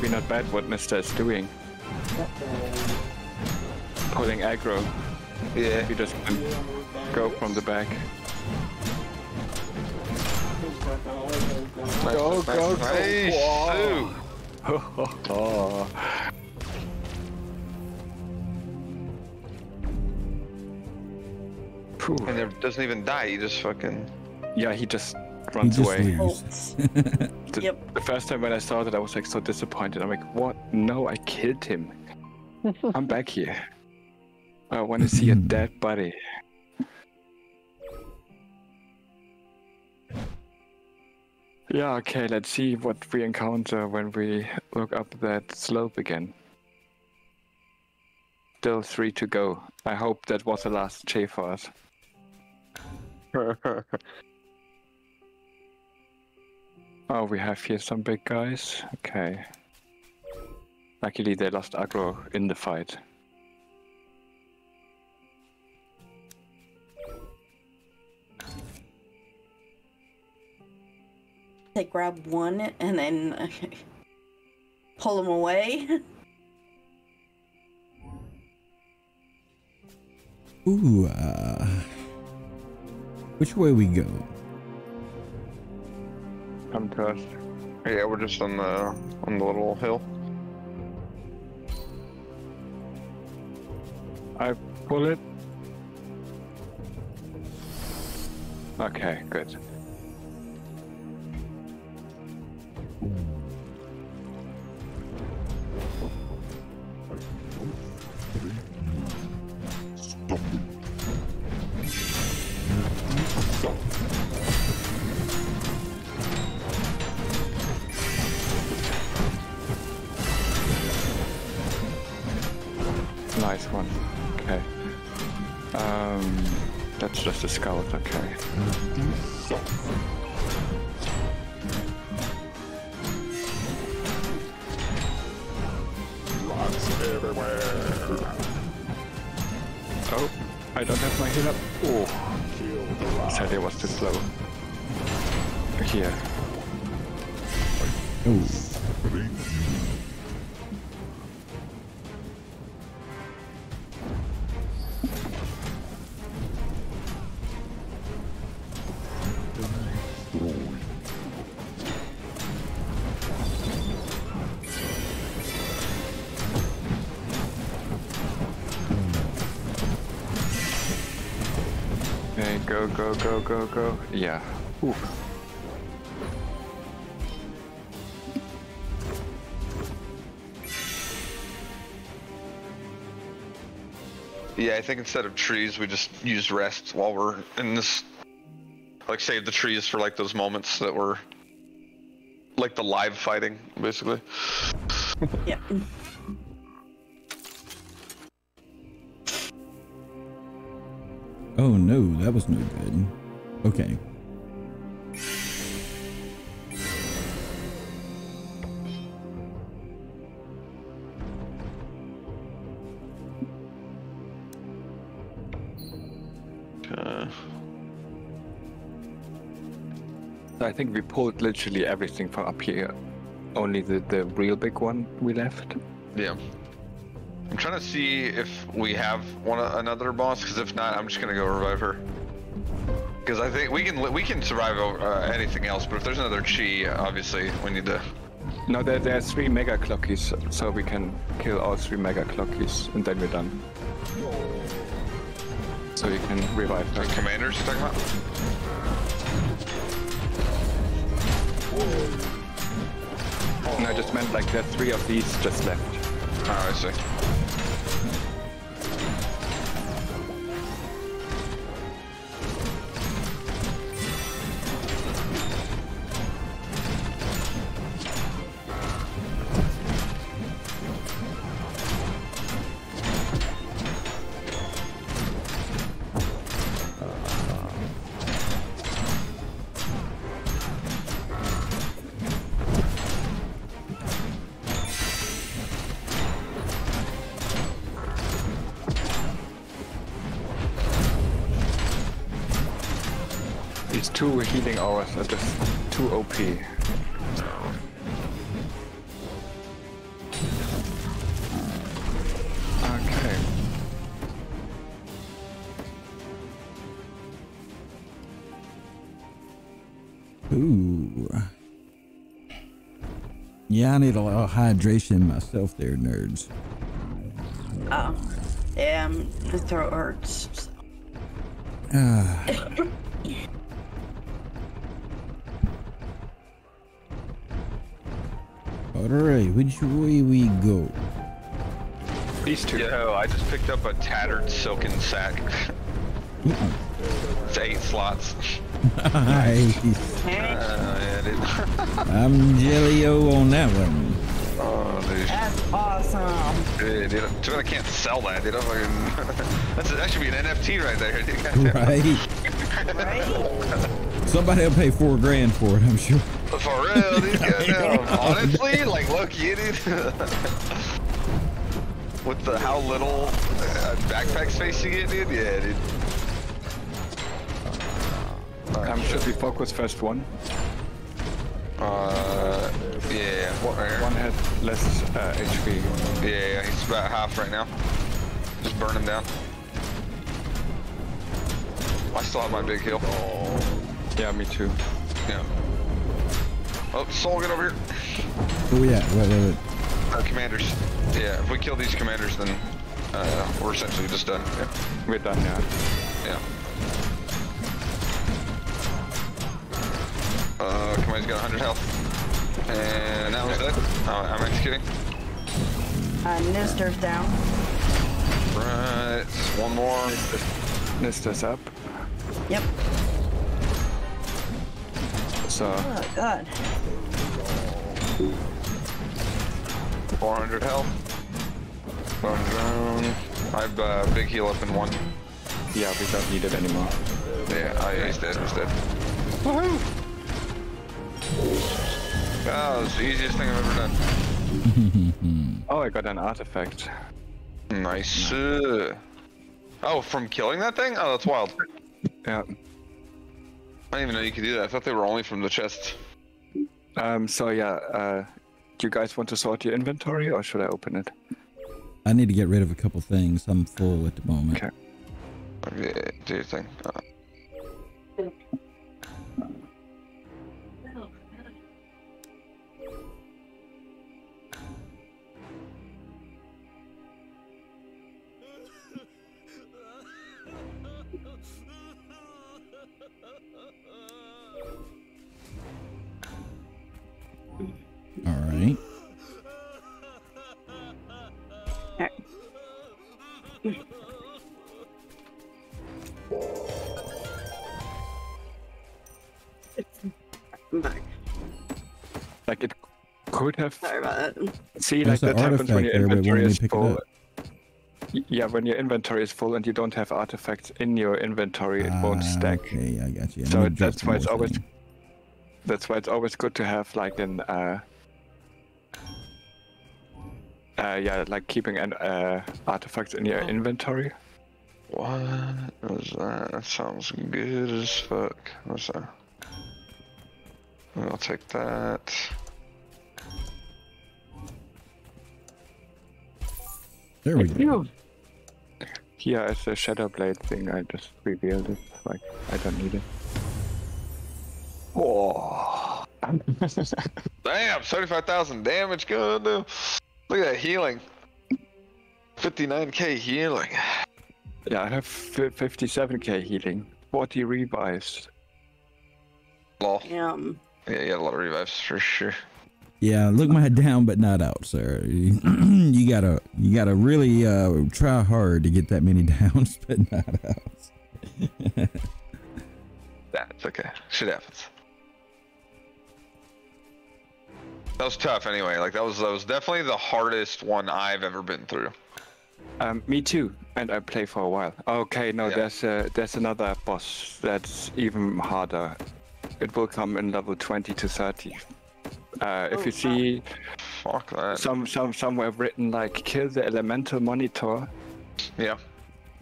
Maybe not bad what Mr. is doing. Pulling aggro. Yeah. He just can go from the back. Nice, Go, nice, go, nice. go. Nice. Wow. Ooh. Phew. And it doesn't even die, he just fucking... Yeah, he just He runs just away. Oh. The, Yep. the first time when I saw that, I was like so disappointed. I'm like, what? No, I killed him. I'm back here. I want to see a hmm. dead body. Yeah, okay, let's see what we encounter when we look up that slope again. Still three to go. I hope that was the last J for us. Oh, we have here some big guys. Okay. Luckily, they lost aggro in the fight. they grab one and then pull them away. Ooh, uh, which way we go? Come to us. Yeah, we're just on the on the little hill. I pull it. Okay, good. Stop it. That's just a scout. Okay. Rocks everywhere. Oh, I don't have my heal up. Oh, Kill the rocks. said it was too slow. Here. Oh, go, go, go, go. Yeah. Ooh. Yeah, I think instead of trees, we just use rest while we're in this. Like, save the trees for like those moments that were like the live fighting, basically. Yeah. oh no, that was no good. Okay. I think we pulled literally everything from up here. Only the, the real big one we left. yeah. I'm trying to see if we have one another boss, because if not, I'm just gonna go revive her. Because I think we can we can survive over, uh, anything else, but if there's another chi, obviously we need to. No, there, there are three mega clockies, so we can kill all three mega clockies, and then we're done. So you can revive. The commanders you're talking about? No, I just meant like there are three of these just left. Oh, I see. Just. Okay. Ooh. Yeah, I need a lot of hydration myself there, nerds. Oh. Yeah, um, the throat hurts. so. Ah. Alright, which way we go? These two. Yo, I just picked up a tattered silken sack. it's eight slots. Nice. Uh, yeah. I'm jelly-o on that one. oh, dude. That's awesome. Dude, dude, too bad I can't sell that, dude. I'm fucking... That's, that should be an NFT right there, dude. Right? Right? Somebody will pay four grand for it, I'm sure. For real, dude. Goddamn. Honestly, like, look, you, dude. With the how little uh, backpack space you get, dude. Yeah, dude. Um, should we focus first one? Uh, yeah. What, One head less uh, HP. Yeah, yeah, he's about half right now. Just burn him down. I still have my big heal. Yeah, me too. Yeah. Oh, Sol, get over here. Oh yeah, wait, wait, wait. Our commanders. Yeah, if we kill these commanders, then Uh, we're essentially just done. Yeah. We're done now. Yeah. Uh, come on, he's got 100 health. And that was it. Oh, I'm executing. Uh, Nister's down. Right, one more. Nista's up. Yep. So Oh god. 400 health. One down. I've uh, big heal up in one. yeah, we don't need it anymore. Yeah, oh, yeah, he's dead. He's dead. Woohoo! That was the easiest thing I've ever done. Oh, I got an artifact. Nice. Uh, Oh, from killing that thing? Oh, that's wild. Yeah. I didn't even know you could do that. I thought they were only from the chest. Um. So yeah. Uh, do you guys want to sort your inventory, or should I open it? I need to get rid of a couple things. I'm full at the moment. Okay. Okay, do your thing. Uh, I'm back. Like it could have. Sorry about that. See, There's like an that happens when artifact your there, but inventory won't let me is pick full. up. Yeah, when your inventory is full and you don't have artifacts in your inventory, it won't Ah, stack. Okay, I got you. I So need to drop that's why it's more always- thing. That's why it's always good to have like an uh, uh yeah, like keeping an uh artifacts in your inventory. what was that? That sounds good as fuck. What's that? I'll take that. There we go. Here is the shadow blade thing. I just revealed it. Like I don't need it. Oh. Damn, 35,000 damage Good. Look at that healing. 59k healing. yeah, I have 57k healing. 40 revives. Lol. Damn. Yeah, you got a lot of revives for sure. Yeah, look my down but not out, sir. you gotta you gotta really uh, try hard to get that many downs but not out. That's okay. Shit happens. That was tough anyway. Like that was that was definitely the hardest one I've ever been through. Um, me too. And I play for a while. Okay, no, Yeah. there's uh, there's another boss that's even harder. It will come in level 20 to 30. Uh, if Oh, you see Fuck that. some some somewhere written like kill the elemental monitor, yeah.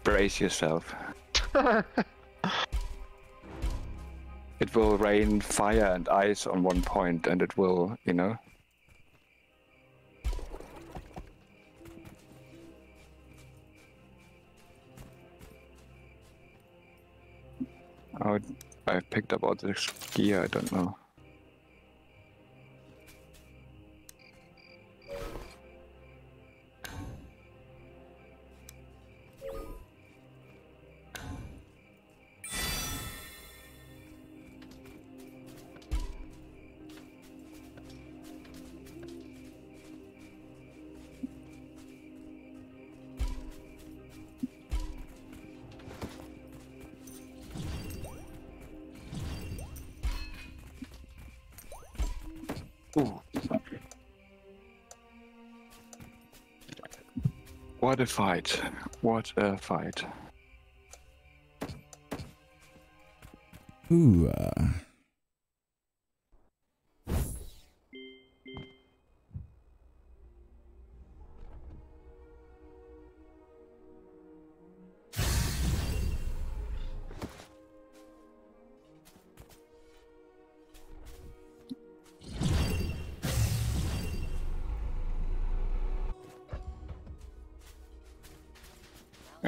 brace yourself. it will rain fire and ice on one point, and it will, you know. Oh, I picked up all this gear. I don't know. What a fight. What a fight. Ooh, uh,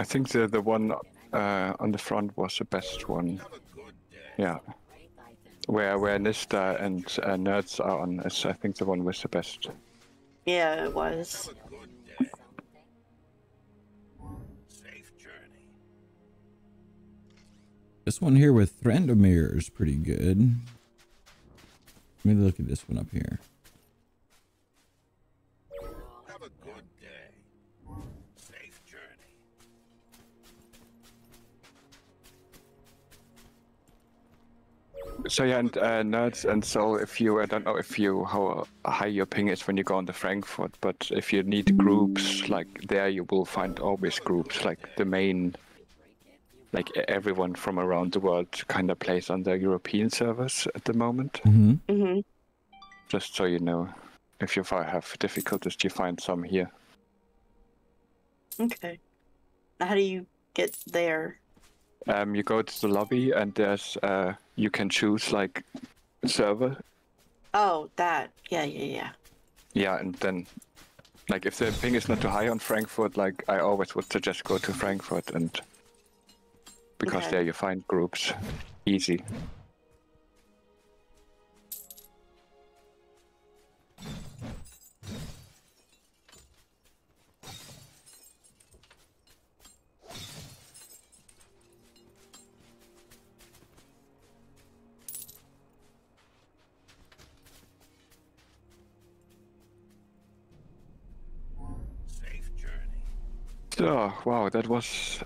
think the, the one uh, on the front was the best one. Yeah. Where where Nista and uh, Nerds are on is I think the one was the best. Yeah, it was. This one here with Thrandomir is pretty good. Let me look at this one up here. So yeah, and uh, nerds, and so if you, I don't know if you how high your ping is when you go on to Frankfurt, but if you need groups like there, you will find always groups like the main, like everyone from around the world kind of plays on the European servers at the moment. Mm-hmm. Mm-hmm. Just so you know, if you have difficulties, you find some here. Okay. How do you get there? Um, you go to the lobby, and there's uh, you can choose like server Oh, that. Yeah, yeah, yeah. Yeah, and then, like, if the ping is not too high on Frankfurt, like, I always would suggest go to Frankfurt, and because Okay. there you find groups easy. So, wow, that was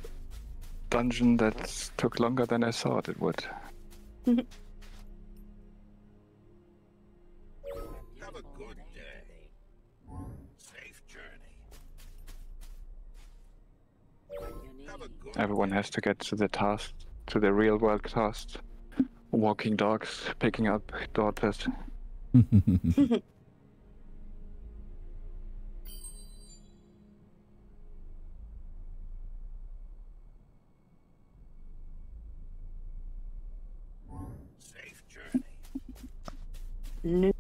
dungeon that took longer than I thought it would. Have a good day. Safe journey. Have Everyone has to get to the task, to the real world task. Walking dogs, picking up daughters. No.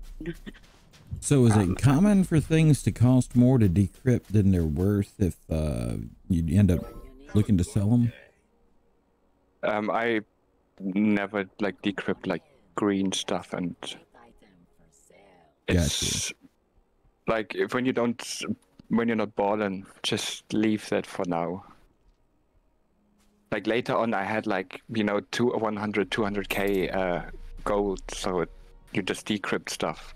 So is it common for things to cost more to decrypt than they're worth if uh, you end up looking to sell them? Um, I never like decrypt like green stuff, and it's like if when you don't, when you're not balling, just leave that for now. Like later on, I had like you know two 100, 200k uh, gold, so it, you just decrypt stuff.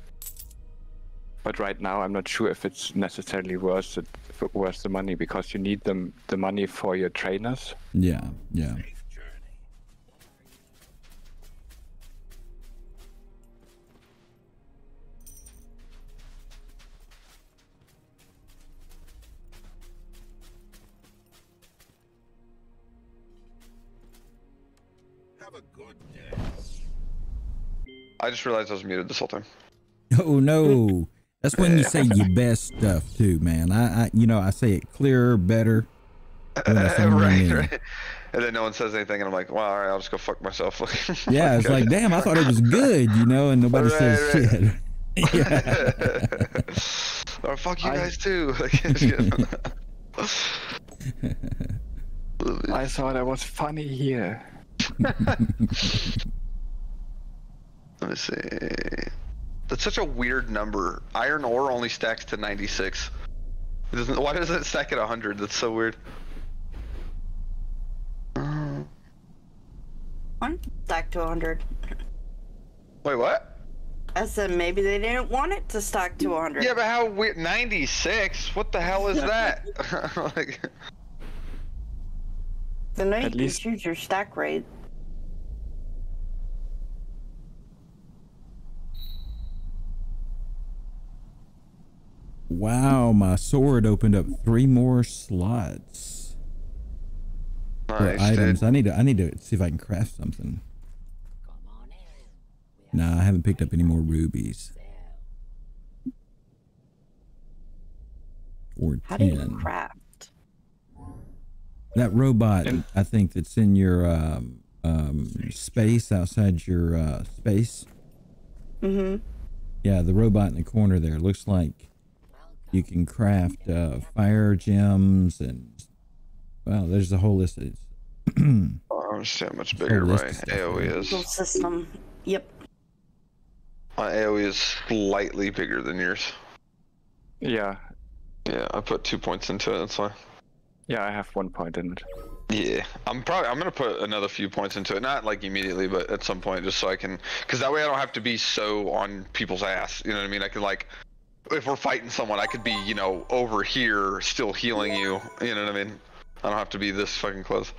But right now, I'm not sure if it's necessarily worth it, worth the money because you need them the money for your trainers. Yeah, yeah. I just realized I was muted this whole time. Oh no, that's when you say your best stuff too, man. I, I you know, I say it clearer, better. when I say what I right, right. And then no one says anything, and I'm like, well, all right, I'll just go fuck myself. Yeah, it's like, damn, I thought it was good, you know, and nobody Right, says right. shit. yeah. or fuck you I- guys too. Like, it's good. I thought I was funny here. Let me see. That's such a weird number. Iron ore only stacks to 96. It doesn't, why doesn't it stack at 100? That's so weird. Uh. I'm stack to 100. Wait, what? I said maybe they didn't want it to stack to 100. Yeah, but how weird? 96? What the hell is that? like, Then now you At least- choose your stack rate. Wow, my sword opened up three more slots for nice, items. dude. I need to I need to see if I can craft something. Nah, I haven't picked up any more rubies. Or How do you craft? That robot, I think that's in your um, um, space outside your uh, space. Mm-hmm. Yeah, the robot in the corner there looks like you can craft uh, fire gems and wow, there's a whole list. Of, Oh, I'm just much bigger my list of stuff, AoE is. System. Yep. My AoE is slightly bigger than yours. Yeah, Yeah, I put two points into it. That's why. yeah, I have one point in it. Yeah, I'm probably I'm gonna put another few points into it, not like immediately, but at some point, just so I can, because that way I don't have to be so on people's ass. You know what I mean? I can like, if we're fighting someone, I could be, you know, over here still healing you. You know what I mean? I don't have to be this fucking close.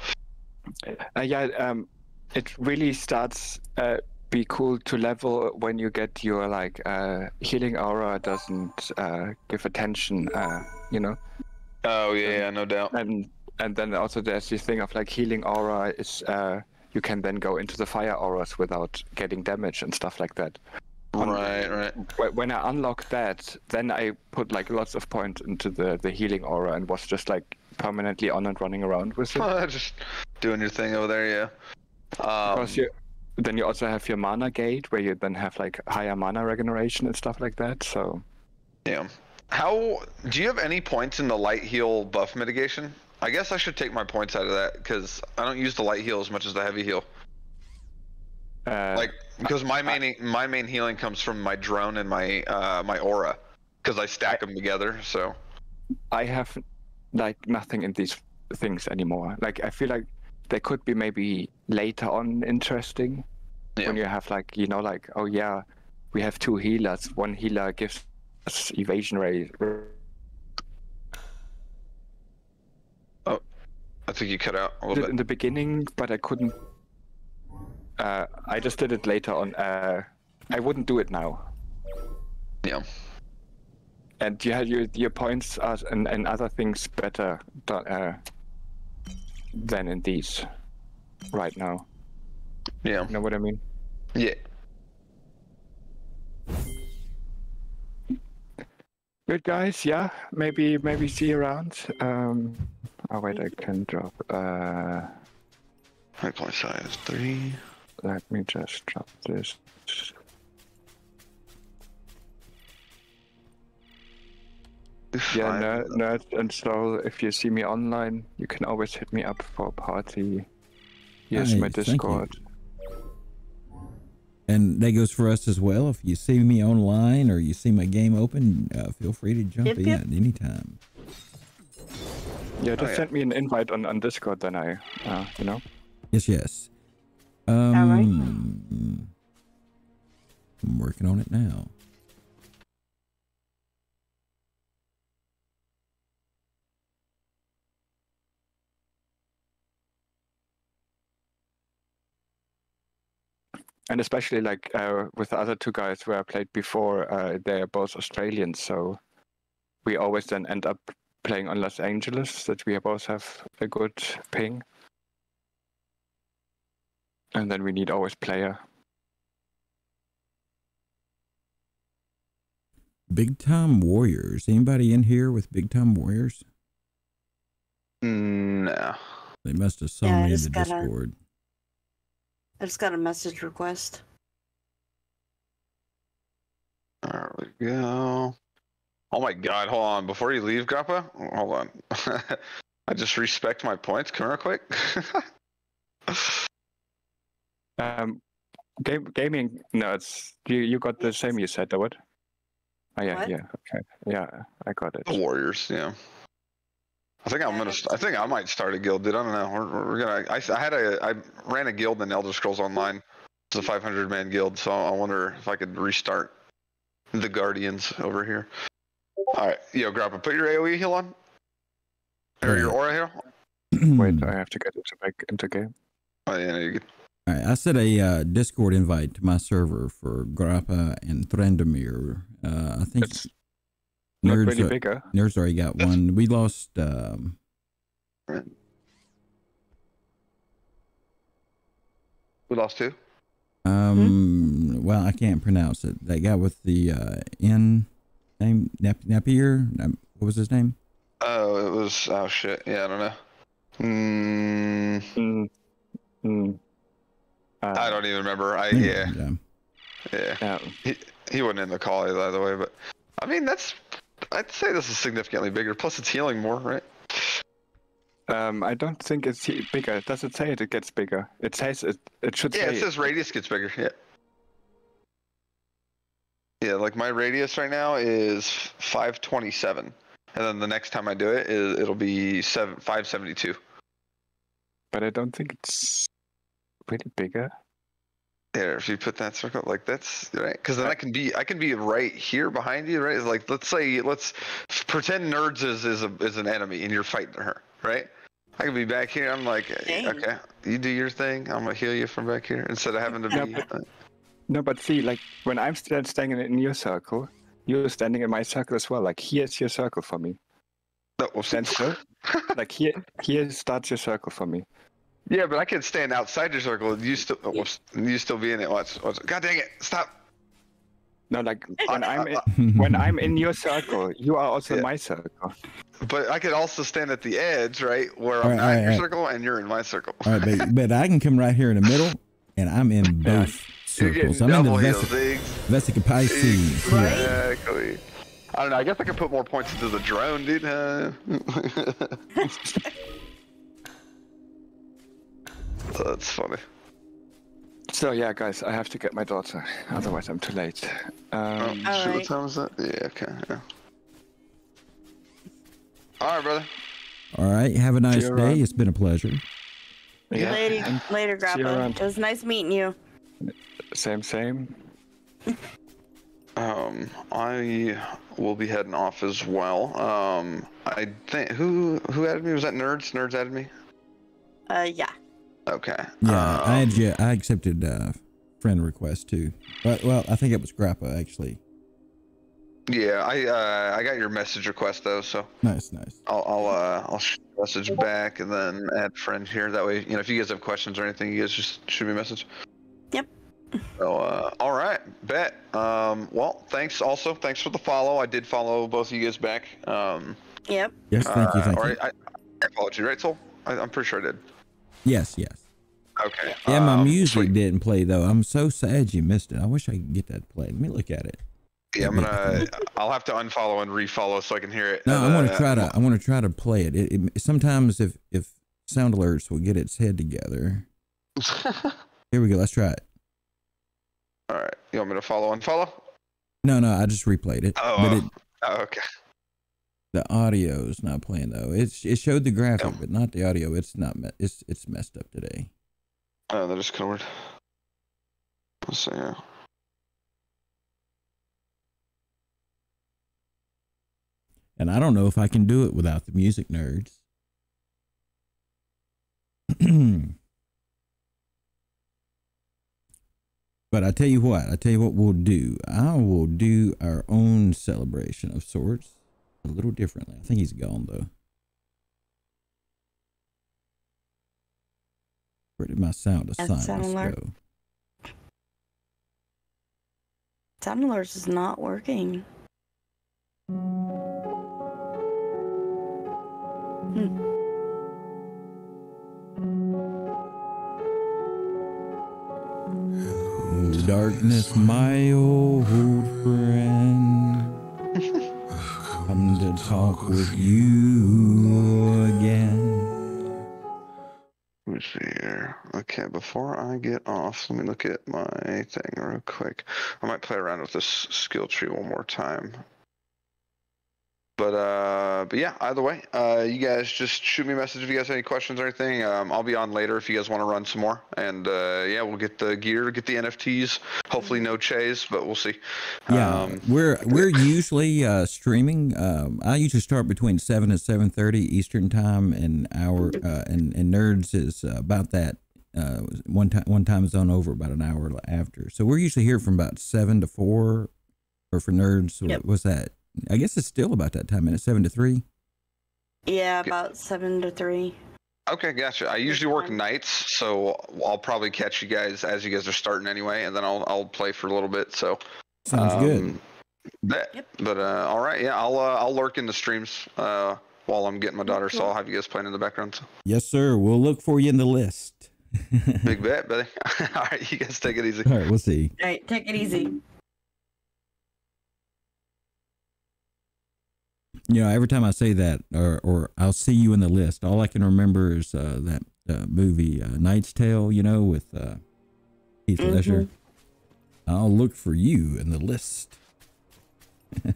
Uh, yeah, um, it really starts uh, be cool to level when you get your like uh, healing aura doesn't uh, give attention. Uh, you know, Oh yeah, yeah, no doubt. and and then also there's this thing of like healing aura is uh, you can then go into the fire auras without getting damage and stuff like that. Right, right. When I unlocked that, then I put like lots of points into the the healing aura and was just like permanently on and running around with it. just doing your thing over there, yeah. Um, Because you, then you also have your mana gate where you then have like higher mana regeneration and stuff like that. So Yeah. How do you have any points in the light heal buff mitigation? I guess I should take my points out of that because I don't use the light heal as much as the heavy heal. Uh, Like because my main my main healing comes from my drone and my uh, my aura because I stack them together. So I have like nothing in these things anymore. Like I feel like they could be maybe later on interesting Yeah. when you have like you know like oh yeah we have two healers. One healer gives us evasion rate. I think you cut out a little it in bit. the beginning, but I couldn't. Uh, I just did it later on. Uh, I wouldn't do it now. Yeah. And you had your your points are and, and other things better than, uh, than in these right now. Yeah. You know what I mean? Yeah. Good guys, yeah. Maybe maybe see you around. Um, oh wait, I can drop. Uh, High point size three. Let me just drop this. Yeah, Five. nerd, nerd and Sol. If you see me online, you can always hit me up for a party. Here's my Nice, thank you. Discord. And that goes for us as well. If you see me online or you see my game open, uh, feel free to jump Yep, in yep. anytime. Yeah, just yeah. send me an invite on, on Discord, then I, uh, you know. Yes, yes. Right. Um, I'm working on it now. And especially like uh, with the other two guys where I played before, uh, they're both Australians, so we always then end up playing on Los Angeles. That we both have a good ping, and then we need always player. Big time warriors. Anybody in here with big time warriors? Mm, No. They must have saw Yeah, me in the gotta- Discord. I just got a message request. There we go. Oh my god, hold on. Before you leave, Grappa, hold on. I just respect my points. Come real quick. Um, game gaming nerds, you you got the same you said, what? Oh yeah, What? yeah, okay, yeah, I got it. The Warriors, yeah. I think I'm gonna. I st- I think I might start a guild, dude. I don't know. We're, we're- we're gonna. I, s- I had a. I ran a guild in Elder Scrolls Online. It's a 500 man guild, so I wonder if I could restart the Guardians over here. All right, yo, Grappa, put your AOE heal on, or your aura heal. Wait, I have to get into back into game. Oh yeah, no, you're good. All right, I set a uh, Discord invite to my server for Grappa and Thrandomir. Uh, I think It's not nerds, really are- bigger. nerds already got That's- one. We lost. Um, We lost two. um, well, I can't pronounce it. That guy with the uh, N name Nap- Napier. Nap- What was his name? Oh, it was. Oh shit. Yeah, I don't know. Mm, Mm, mm, uh, I don't even remember. I Anyway, yeah yeah. Yeah, He he wasn't in the call either, the way, but I mean that's. I'd say this is significantly bigger. Plus, it's healing more, right? um, I don't think it's he- bigger. Does it say it, it gets bigger? It says it. It should Yeah, say it says radius gets bigger. Yeah. Yeah, like my radius right now is 527, and then the next time I do it, it'll be seven 572. but I don't think it's really bigger. Yeah, if you put that circle like that's right, because then I can be I can be right here behind you, right? It's like let's say let's pretend nerds is is a is an enemy and you're fighting her, right? I can be back here. I'm like, Dang. okay, you do your thing. I'm gonna heal you from back here instead of having to Yeah, be. but- uh, No, but see, like when I'm stand, standing in your circle, you're standing in my circle as well. Like here's your circle for me. No, well, Stand still. like here, here starts your circle for me. Yeah, but I can stand outside your circle. and You still, whoops, you still be in it. Watch, watch. God dang it! Stop. No, like when I'm in, when I'm in your circle, you are also in Yeah. my circle. But I could also stand at the edge, right, where I'm Alright, not in your alright. circle and you're in my circle. All right, but, but I can come right here in the middle, and I'm in both circles. I'm in the double heals, Vesica, Diggs. Vesica Pisces. here. Exactly. I don't know. I guess I could put more points into the drone, dude. Huh? That's funny. So yeah, guys, I have to get my daughter. Otherwise, I'm too late. Um, oh, shit, what time is that? Yeah, okay. Yeah. All right, brother. All right, have a nice day. around. It's been a pleasure. yeah, Later, later, See you Grappa. around. It was nice meeting you. same, same. Um, I will be heading off as well. Um, I think who who added me was that nerds? Nerds added me. Uh, yeah. Okay. Yeah, I Um, had you. I accepted uh, friend request too. But well, I think it was Grappa actually. Yeah, I uh, I got your message request though, so Nice, nice. I'll I'll uh, I'll shoot message back and then add friend here. That way, you know, if you guys have questions or anything, you guys just shoot me a message. Yep. So, uh, all right, bet. Um, well, thanks. Also, thanks for the follow. I did follow both of you guys back. Um, Yep. Yes, thank you, uh, thank or you. I, I followed you, right, Sol? I, I'm pretty sure I did. Yes, yes. Okay. Yeah, my um, music sweet. didn't play though. I'm so sad you missed it. I wish I could get that played. Let me look at it. Yeah, I'm gonna. I'll have to unfollow and refollow so I can hear it. No, I want to Uh, try to. I want to try to play it. It, it. Sometimes if if Sound Alerts will get its head together. Here we go. Let's try it. all right. You want me to follow and follow? No, no, I just replayed it. Oh. it, Oh, okay. The audio's not playing though. It's it showed the graphic, Yeah. but not the audio. It's not. Me- it's it's messed up today. Oh, that is kind of weird. Let's see. And I don't know if I can do it without the music nerds. but I tell you what, I tell you what we'll do. I will do our own celebration of sorts a little differently. I think he's gone though. Where did my sound That assignments sound alert. go? Sound alerts is not working. Hmm. Darkness, my old friend. Come to talk with you again. Let me see here. Okay, before I get off, let me look at my thing real quick. I might play around with this skill tree one more time. But uh, but yeah. Either way, uh, you guys just shoot me a message if you guys have any questions or anything. Um, I'll be on later if you guys want to run some more. And uh, yeah, we'll get the gear, get the NFTs. Hopefully no chase, but we'll see. Yeah, Um, we're we're usually uh, streaming. Um, I usually start between seven and seven thirty Eastern time, and our uh, and and nerds is uh, about that uh, one time one time zone over about an hour after. So we're usually here from about seven to four, or for nerds, Yep. what's that? I guess it's still about that time, minute seven to three. Yeah, about seven to three. Okay, gotcha. I usually work nights, so I'll probably catch you guys as you guys are starting anyway, and then I'll I'll play for a little bit. So Sounds good. um, Yep. But uh, all right, yeah, I'll uh, I'll lurk in the streams uh, while I'm getting my daughter, so I'll have you guys playing in the background. So. Yes, sir. We'll look for you in the list. Big bet, buddy. all right, you guys take it easy. All right, we'll see. All right, take it easy. You know, every time I say that, or or I'll see you in the list, all I can remember is uh, that uh, movie uh, Knight's Tale. You know, with uh, Heath Mhm. Ledger. I'll look for you in the list.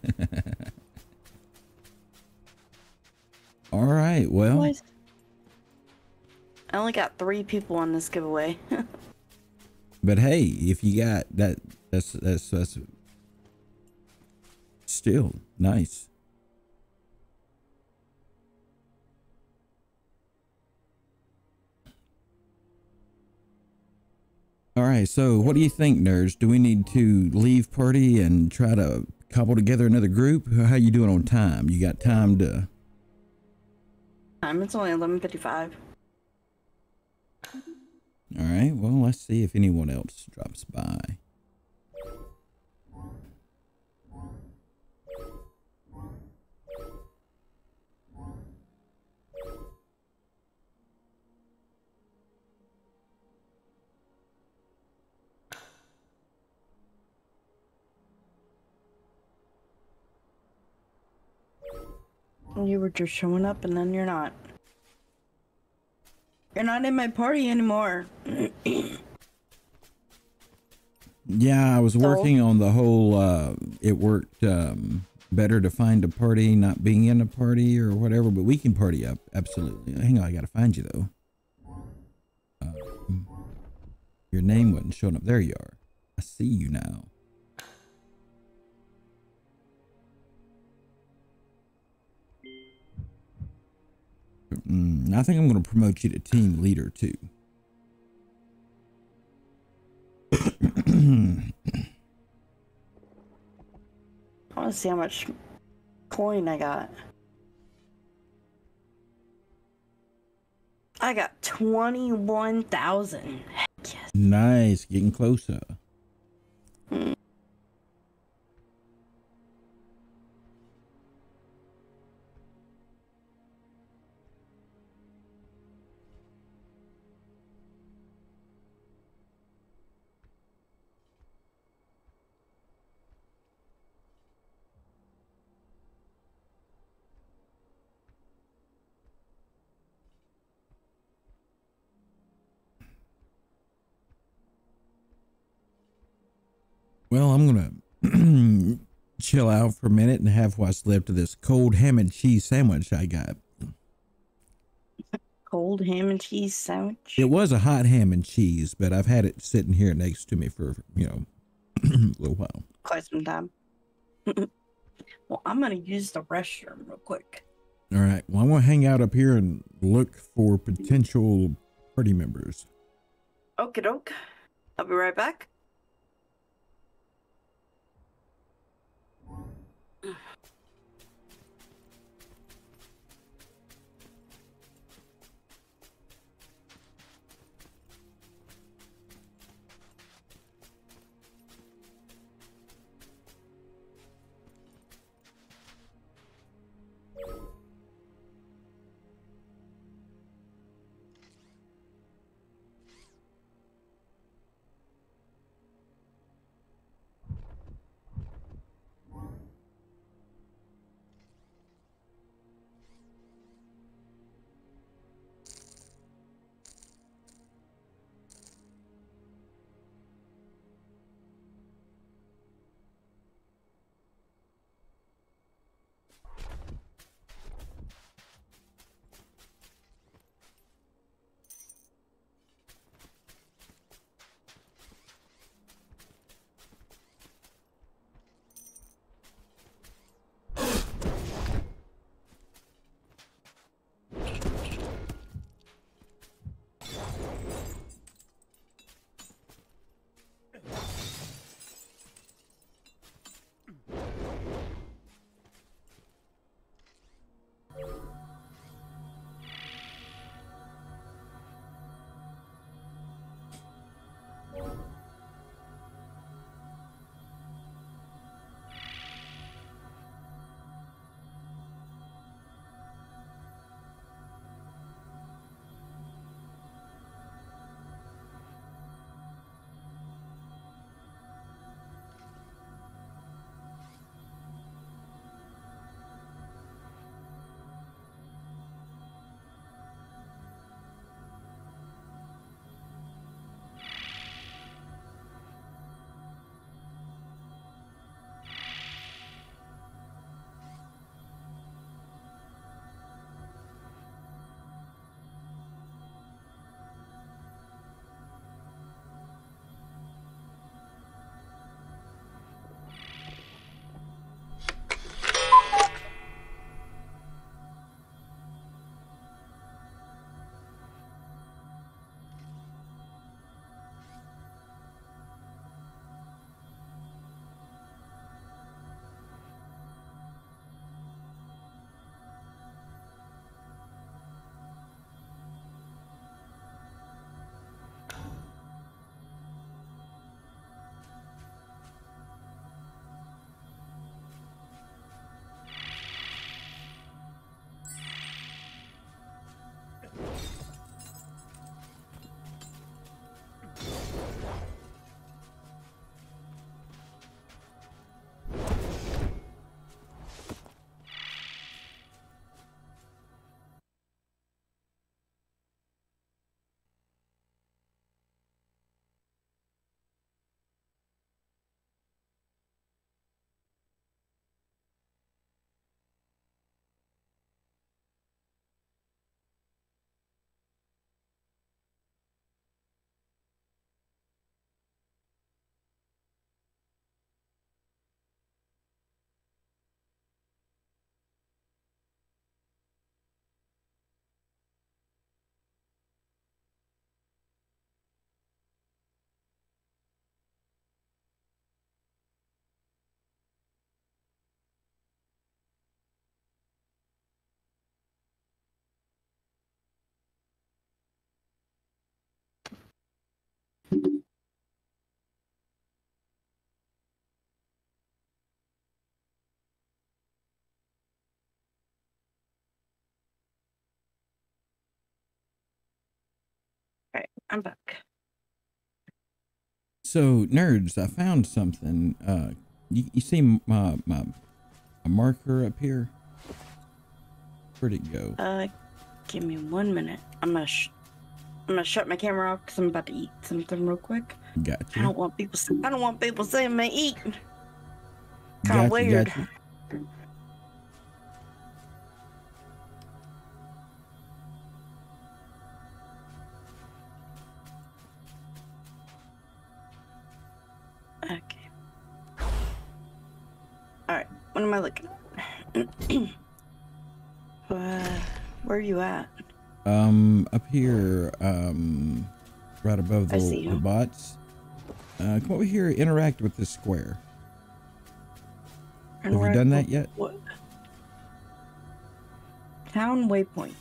all right. Well, Boys. only got three people on this giveaway. But hey, if you got that, that's that's that's still nice. All right, so what do you think, nerds? Do we need to leave party and try to cobble together another group? How you doing on time? You got time to? Time it's only eleven fifty five. All right, well, let's see if anyone else drops by. You were just showing up and then you're not. You're not in my party anymore. Yeah, I was So- working on the whole uh it worked um better to find a party not being in a party or whatever, but we can party up absolutely. Hang on, I got to find you though. Um, your name wasn't showing up. There you are. I see you now. Mm, I think I'm going to promote you to team leader too. I want to see how much coin I got. I got 21,000. Yes. Nice, getting closer. I'm gonna chill out for a minute and have what's left of this cold ham and cheese sandwich I got. Cold ham and cheese sandwich. It was a hot ham and cheese, but I've had it sitting here next to me for you know a little while. Quite some time. well, I'm going to use the restroom real quick. All right. Well, I'm gonna hang out up here and look for potential party members. Okie doke. I'll be right back. I'm back. So, nerds, I found something. Uh, you, you see my, my a marker up here? Where'd it go? Uh, give me one minute. I'm gonna sh- I'm gonna shut my camera off because I'm about to eat something real quick. Gotcha. I don't want people. I don't want people saying me eat. Kind Gotcha, of weird. gotcha. What am I looking at? uh, where are you at? Um, up here, um, right above the, the bots. Uh, come over here, interact with this square. Have you done that yet? What? Town waypoint.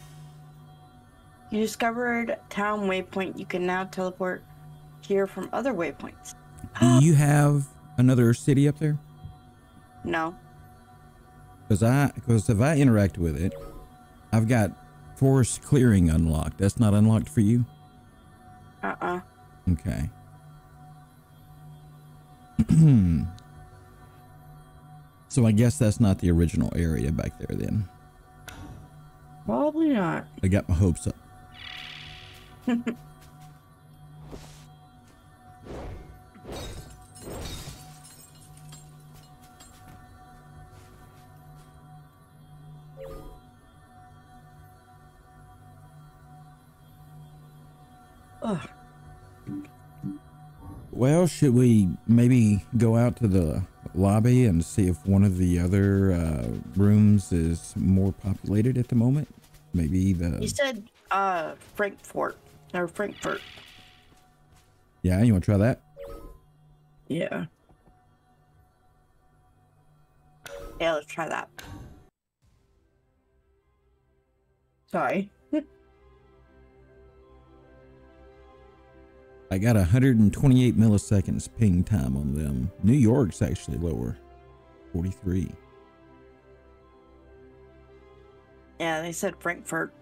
You discovered town waypoint. You can now teleport here from other waypoints. Do you have another city up there? No. Because I, because if I interact with it, I've got forest clearing unlocked. That's not unlocked for you. Uh uh Okay. so I guess that's not the original area back there then. Probably not. I got my hopes up. Well, should we maybe go out to the lobby and see if one of the other uh, rooms is more populated at the moment? Maybe the. You said uh Frankfurt or Frankfurt. yeah. You want to try that? Yeah. Yeah, let's try that. Sorry. I got 128 milliseconds ping time on them. New York's actually lower, 43. Yeah, they said Frankfurt.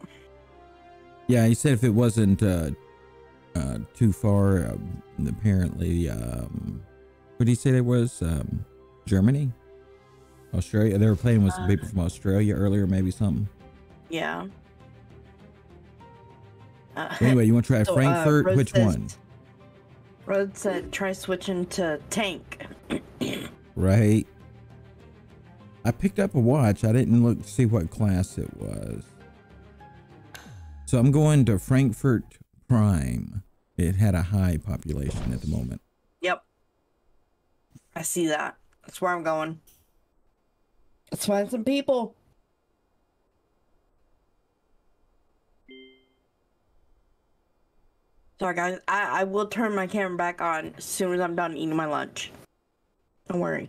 Yeah, he said if it wasn't uh, uh, too far, uh, apparently, um, what did he say it was? Um, Germany? Australia? They were playing with some Uh, people from Australia earlier, maybe something. Yeah. Uh, Anyway, you want to try so, uh, Frankfurt? Which says- one? Rod said try switching to tank. Right. I picked up a watch. I didn't look to see what class it was. So I'm going to Frankfurt Prime. It had a high population at the moment. Yep. I see that. That's where I'm going. Let's find some people. Sorry, guys. I, I will turn my camera back on as soon as I'm done eating my lunch. Don't worry.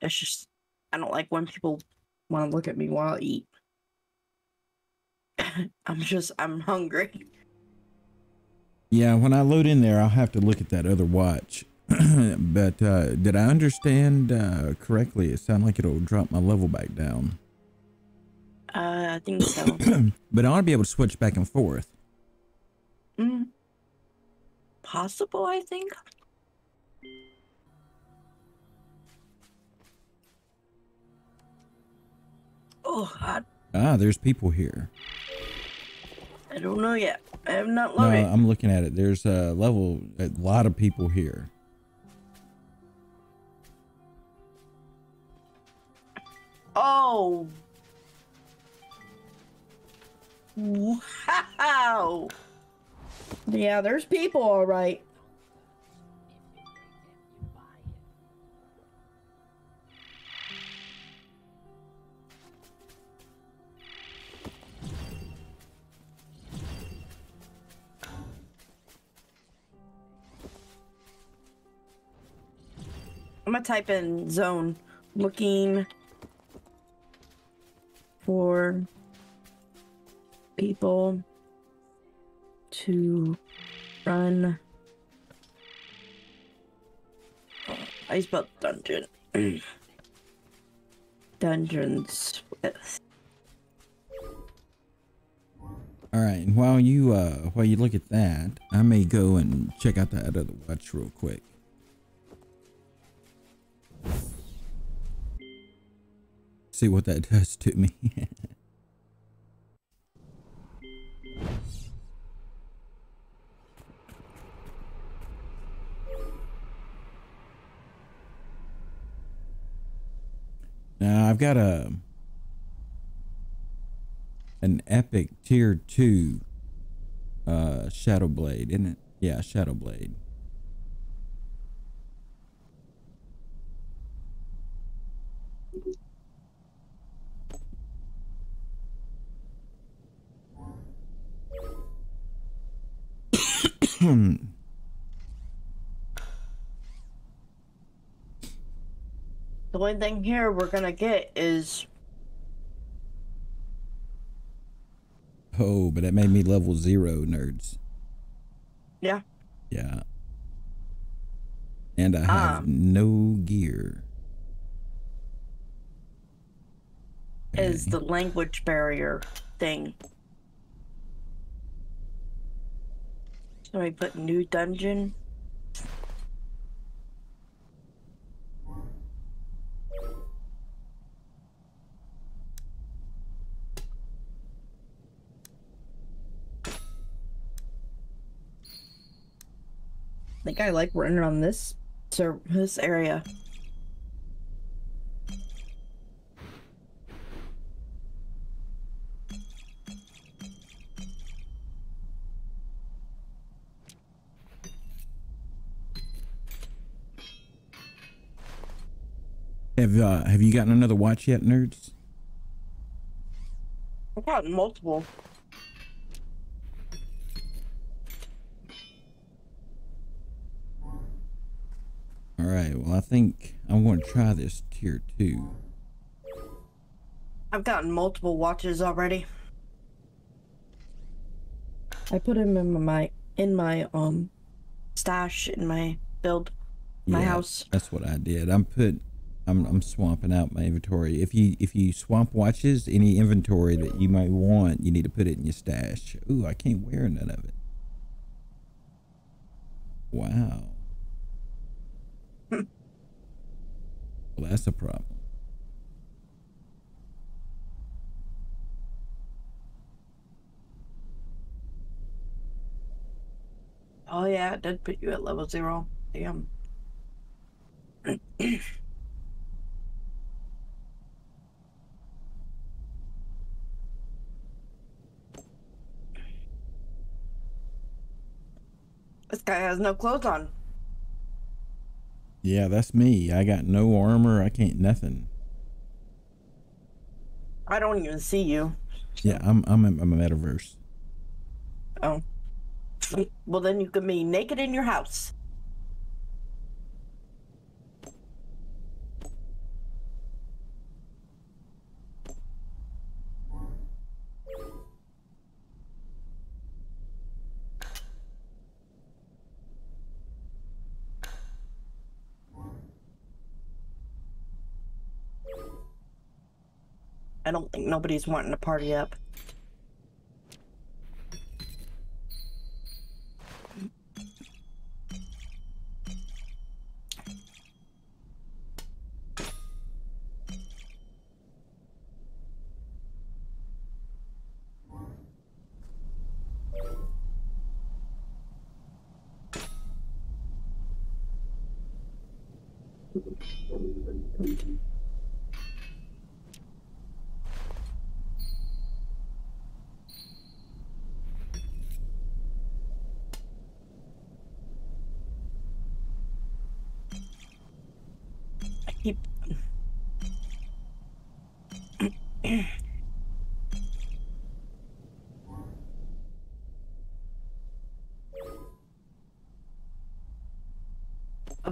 It's just, I don't like when people want to look at me while I eat. I'm just, I'm hungry. Yeah, when I load in there, I'll have to look at that other watch. but uh, did I understand uh, correctly? It sounded like it'll drop my level back down. Uh, I think so. but I want to be able to switch back and forth. Mm. Possible, I think. Oh, Ah, there's people here. I don't know yet. I have not No. I'm looking at it. There's a level, a lot of people here. Oh. Wow. Yeah, there's people, all right. I'm gonna type in zone looking for people to run. Oh, I spelled dungeon. Dungeons with. All right, while you uh while you look at that, I may go and check out that other watch real quick. See what that does to me. now I've got a an epic tier two uh shadow blade isn't it? Yeah shadow blade The only thing here we're gonna get is oh but that made me level zero nerds yeah. yeah and i have Um. no gear is the language barrier thing. So we put new dungeon. Think I like running on this so this area. have uh have you gotten another watch yet nerds I've gotten multiple. All right well i think i'm going to try this tier two I've gotten multiple watches already. I put them in my in my um stash in my build my Yeah, house. That's what I did. I'm put I'm I'm swamping out my inventory. If you if you swamp watches, any inventory that you might want, you need to put it in your stash. Ooh, I can't wear none of it. Wow. That's a problem. Oh yeah, it did put you at level zero. Damn. this guy has no clothes on. Yeah, that's me. I got no armor. I can't nothing. I don't even see you. Yeah, I'm I'm in, I'm a metaverse. Oh. Well, then you can be naked in your house. I don't think nobody's wanting to party up.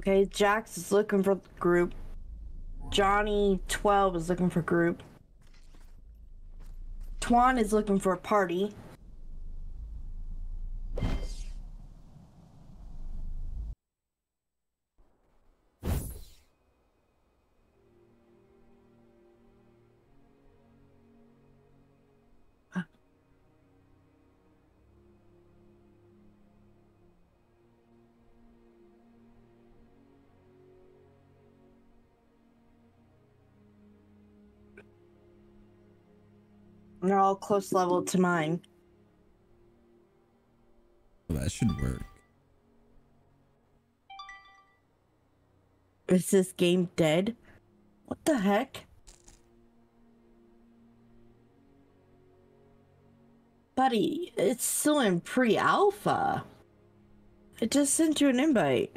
Okay, Jax is looking for group. Johnny twelve is looking for group. Twan is looking for a party. All close level to mine. Well, that should work. Is this game dead? What the heck? Buddy, it's still in pre alpha. I just sent you an invite.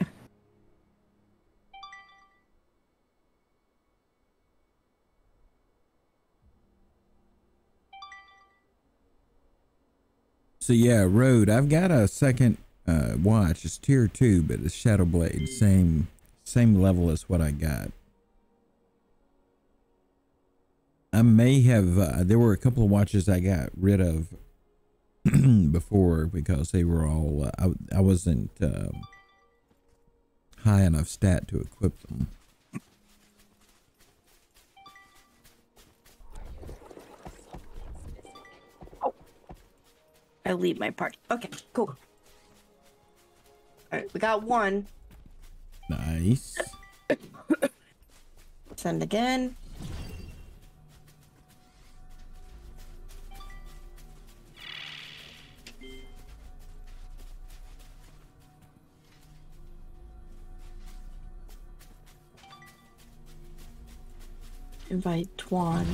So yeah, Road. I've got a second uh, watch. It's tier two, but it's Shadow Blade, same same level as what I got. I may have. Uh, there were a couple of watches I got rid of before because they were all. Uh, I I wasn't um high enough stat to equip them. I leave my party. Okay, cool. Alright, we got one. Nice. Send again. Invite Twan.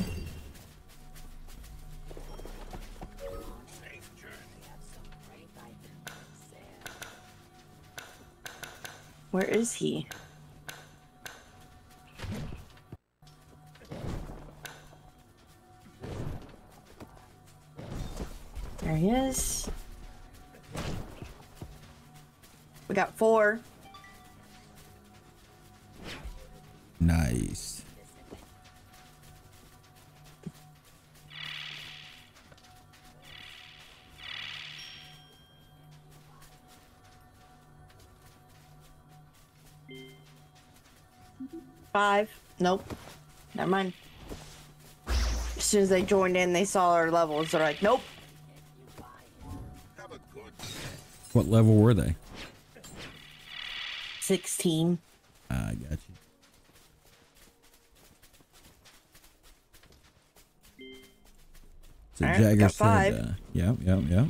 Where is he? There he is. We got four. Nice. Five. Nope. Never mind. As soon as they joined in, they saw our levels. They're like, nope. Have a good day. What level were they? 16. Ah, I got you. So Alright, Jagger got said, five. uh, yep, yep, yep.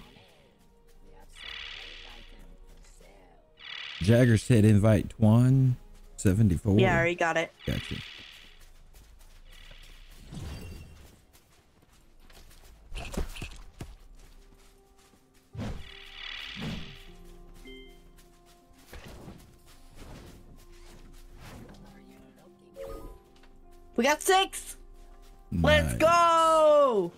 Jagger said invite Twan 74. Yeah, I already got it. Got you. We got six. Let's go.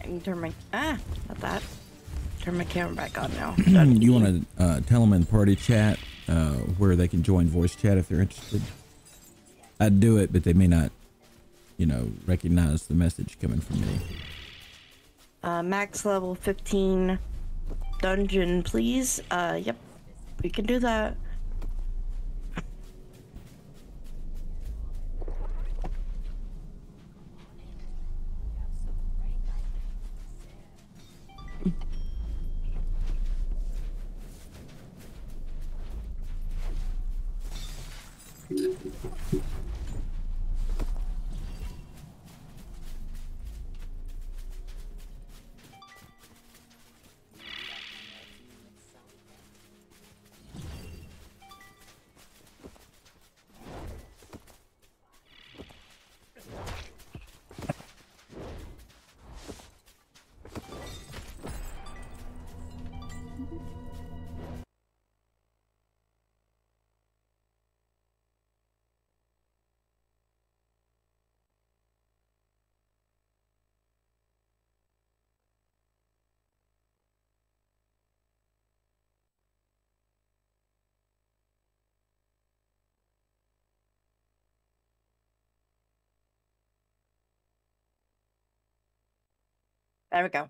I can turn my ah, not that. Turn my camera back on now. You want to uh, tell them in party chat uh, where they can join voice chat if they're interested? I'd do it, but they may not, you know, recognize the message coming from me. Uh, max level 15 dungeon, please. Uh, yep, we can do that. There we go.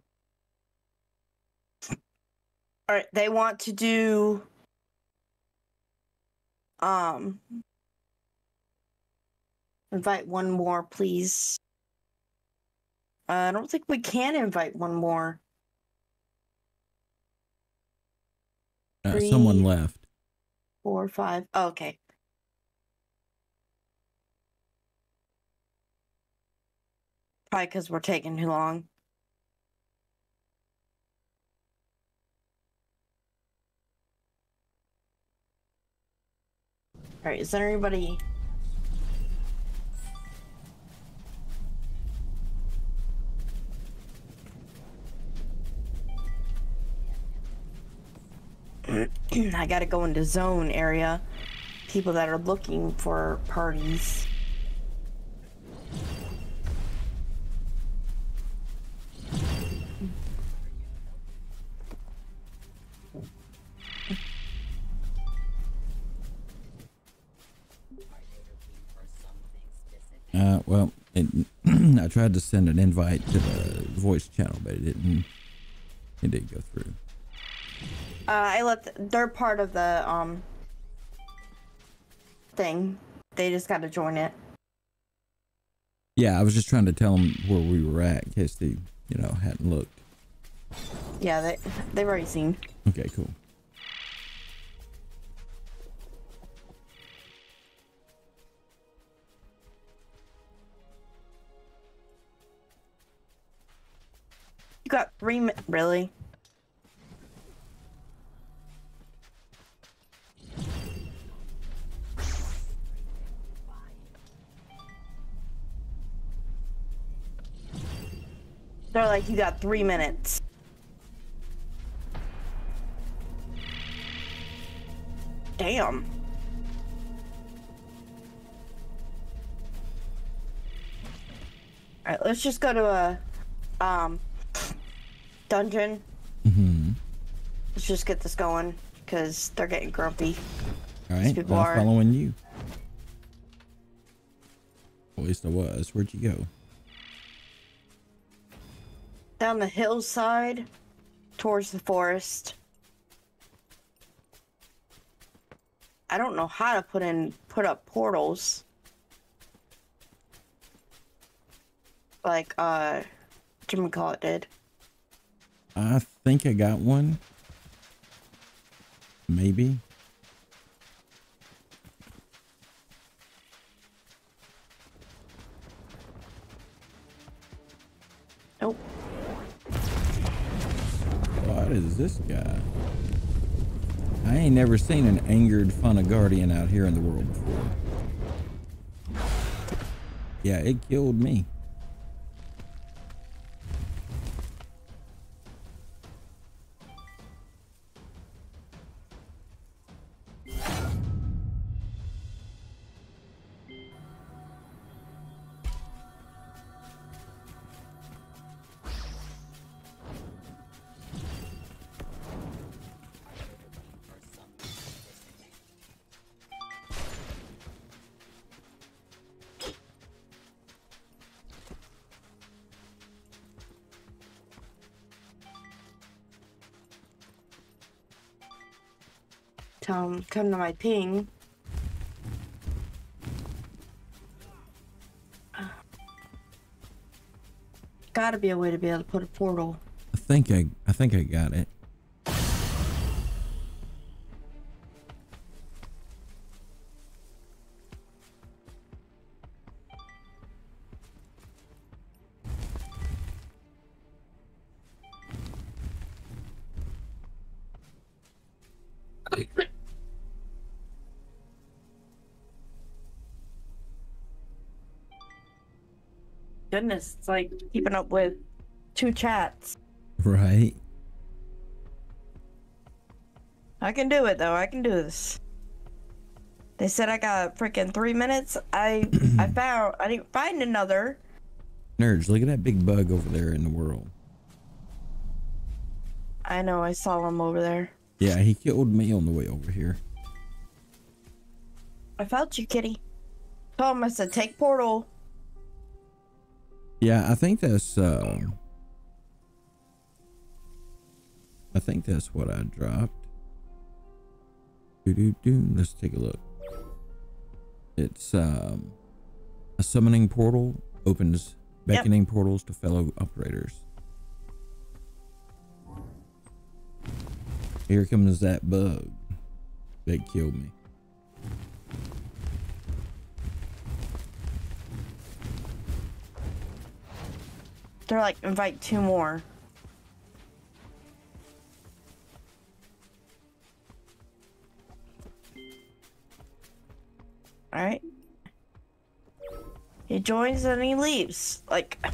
All right, they want to do um invite one more, please. Uh, I don't think we can invite one more. Uh, someone left. Four, five. Oh, okay. Probably because we're taking too long. All right, is there anybody? I gotta go into zone area. People that are looking for parties. Uh, well, it, I tried to send an invite to the voice channel, but it didn't. It didn't go through. Uh, I let th- they're part of the um thing. They just got to join it. Yeah, I was just trying to tell them where we were at in case they, you know, hadn't looked. Yeah, they they've already seen. Okay, cool. You got three mi- really. They're like, you got three minutes. Damn. Alright, let's just go to a um dungeon. Mm-hmm. Let's just get this going because they're getting grumpy. All right, people I'm are- following you. At least I was. Where'd you go? Down the hillside towards the forest. I don't know how to put in put up portals. Like uh Jimmy Call it did. I think I got one. Maybe. Nope. What is this guy? I ain't never seen an angered Funna Guardian out here in the world before. Yeah, it killed me. My ping. Gotta be a way to be able to put a portal. I think I I think I got it. Goodness, it's like keeping up with two chats. Right. I can do it though. I can do this. They said I got freaking three minutes. I I found I didn't find another. Nerds, look at that big bug over there in the world. I know I saw him over there. Yeah, he killed me on the way over here. I felt you, kitty. Told him I said take portal. Yeah, I think that's uh I think that's what I dropped. Do do do. Let's take a look. It's um, a summoning portal opens beckoning portals to fellow operators. Here comes that bug that killed me. They're like, invite two more. Alright. He joins and he leaves. Like,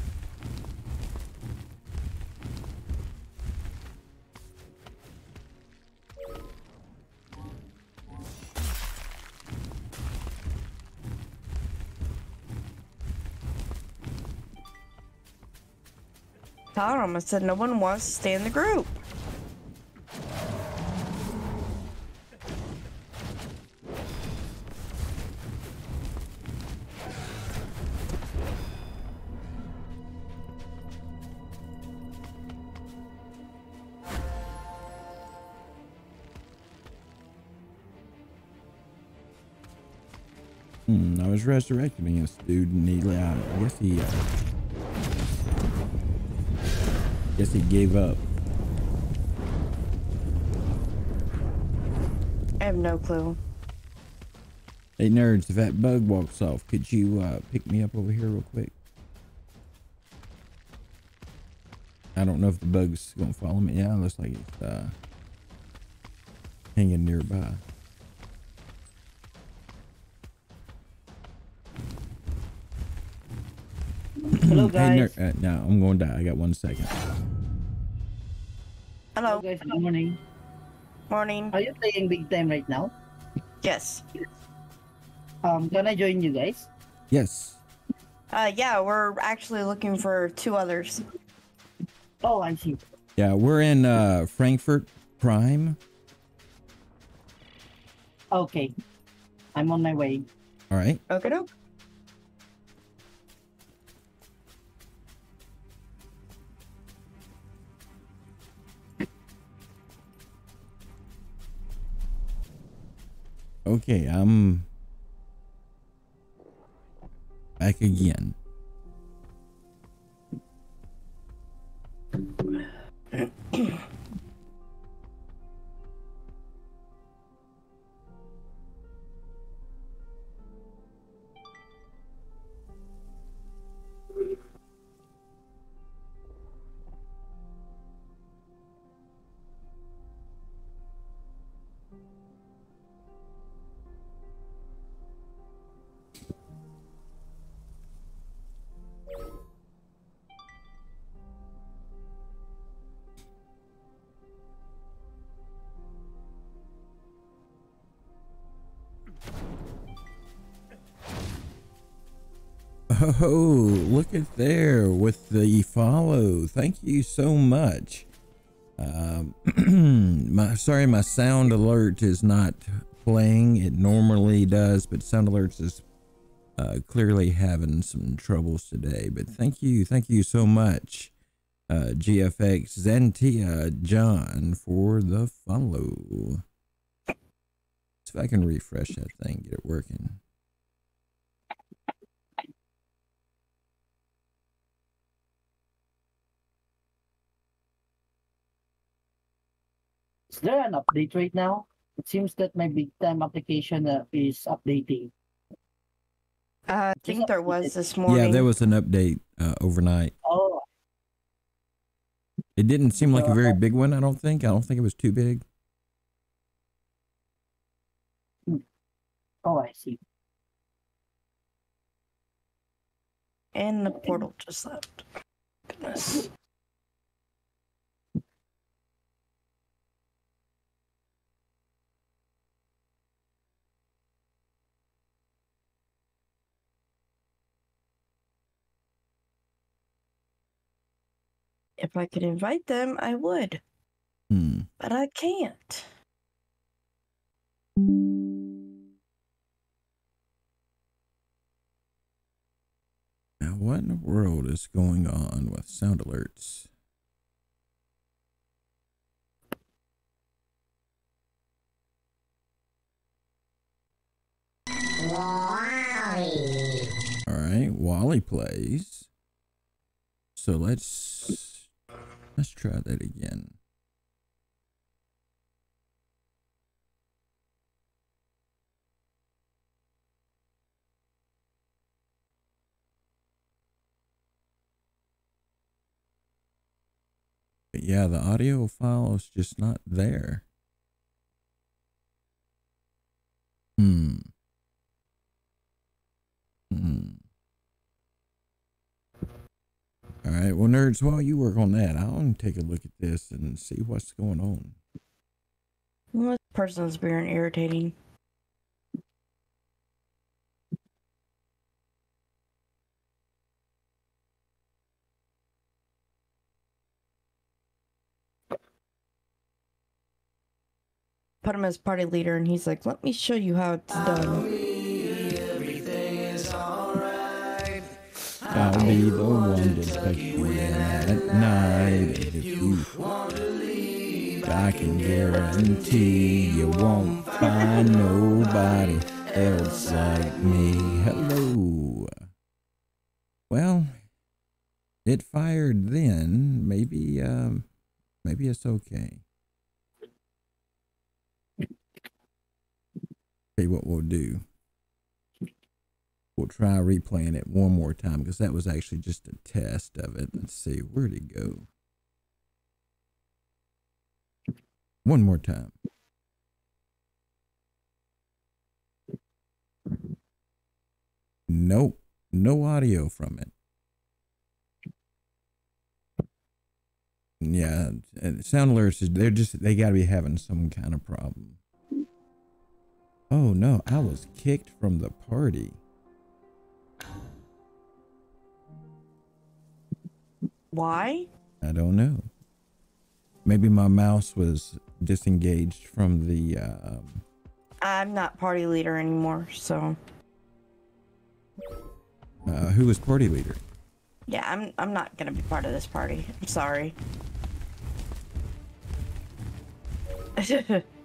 Told him, I said no one wants to stay in the group. Hmm, I was resurrecting this dude and he, uh, I guess he, uh, guess he gave up. I have no clue. Hey nerds, if that bug walks off, could you uh, pick me up over here real quick? I don't know if the bug's gonna follow me. Yeah, it looks like it's uh, hanging nearby. Hello, Hey, guys. ner- uh, no, I'm going to die. I got one second. Hello. guys. Good morning. Morning. Are you playing big time right now? Yes. Um, can I join you guys? Yes. Uh, yeah, we're actually looking for two others. Oh, I see. Yeah, we're in uh, Frankfurt Prime. Okay. I'm on my way. All right. Okay, doke. Okay, I'm back again. Oh, look at there with the follow. Thank you so much. Um, my sorry, my sound alert is not playing. It normally does, but sound alerts is uh, clearly having some troubles today. But thank you, thank you so much, uh, GFX Zentia John for the follow. See if I can refresh that thing, get it working. Is there an update right now? It seems that my big time application uh, is updating. Uh, I think there was this morning. Yeah, there was an update uh, overnight. Oh, It didn't seem like a very big one. I don't think. I don't think it was too big. oh, I see. And the portal just left. Goodness. If I could invite them, I would. Hmm. But I can't. Now, what in the world is going on with sound alerts? Wally. All right, Wally plays. So let's let's try that again. But yeah, the audio file is just not there. Hmm. Hmm. All right. Well, nerds, while you work on that, I'll take a look at this and see what's going on. This person's being irritating. Put him as party leader, and he's like, "Let me show you how it's done." I'll be the one to touch you at night. If you want to leave, I can guarantee you won't find nobody else like me. Hello. Well, it fired then. Maybe, um, maybe it's okay. Okay, what we'll do. We'll try replaying it one more time because that was actually just a test of it. Let's see, where'd it go? One more time. Nope, no audio from it. Yeah, sound alerts, they're just, they got to be having some kind of problem. Oh no, I was kicked from the party. Why? I don't know. Maybe my mouse was disengaged from the. Um, I'm not party leader anymore, so uh, who was party leader? yeah, I'm I'm not gonna be part of this party. I'm sorry.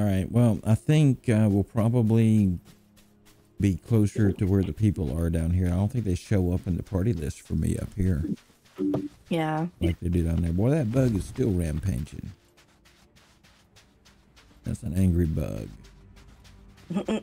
All right. Well, I think uh, we'll probably be closer to where the people are down here. I don't think they show up in the party list for me up here yeah. like they do down there. Boy, that bug is still rampaging. That's an angry bug.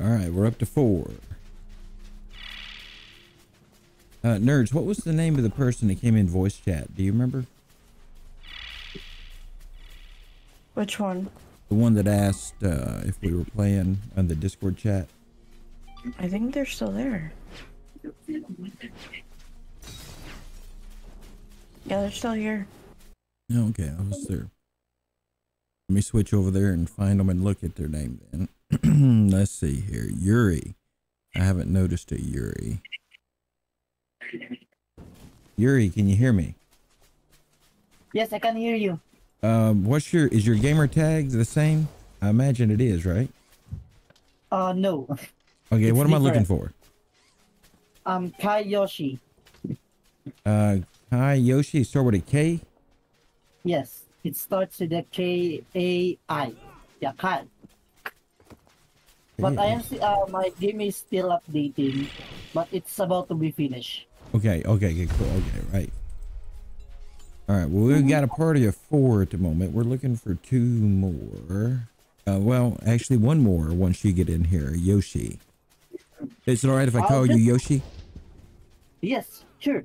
All right, we're up to four. Uh, nerds, what was the name of the person that came in voice chat? Do you remember? Which one? The one that asked uh, if we were playing on the Discord chat. I think they're still there. Yeah, they're still here. Okay, I was there. Let me switch over there and find them and look at their name then. Let's see here. Yuri. I haven't noticed a Yuri. Yuri, can you hear me? Yes, I can hear you. Um, what's your is your gamer tag the same? I imagine it is, right? Uh, no. Okay, It's what am I looking for? Um, Kai Yoshi. Uh, Kai Yoshi, start with a K. Yes, it starts with a K A I. Yeah, Kai. But I am uh, my game is still updating, but it's about to be finished. Okay, okay, okay, cool. Okay, right. All right. Well, we've got a party of four at the moment. We're looking for two more. Uh, well, actually, one more once you get in here. Yoshi. Is it all right if I call you Yoshi? Yes, sure.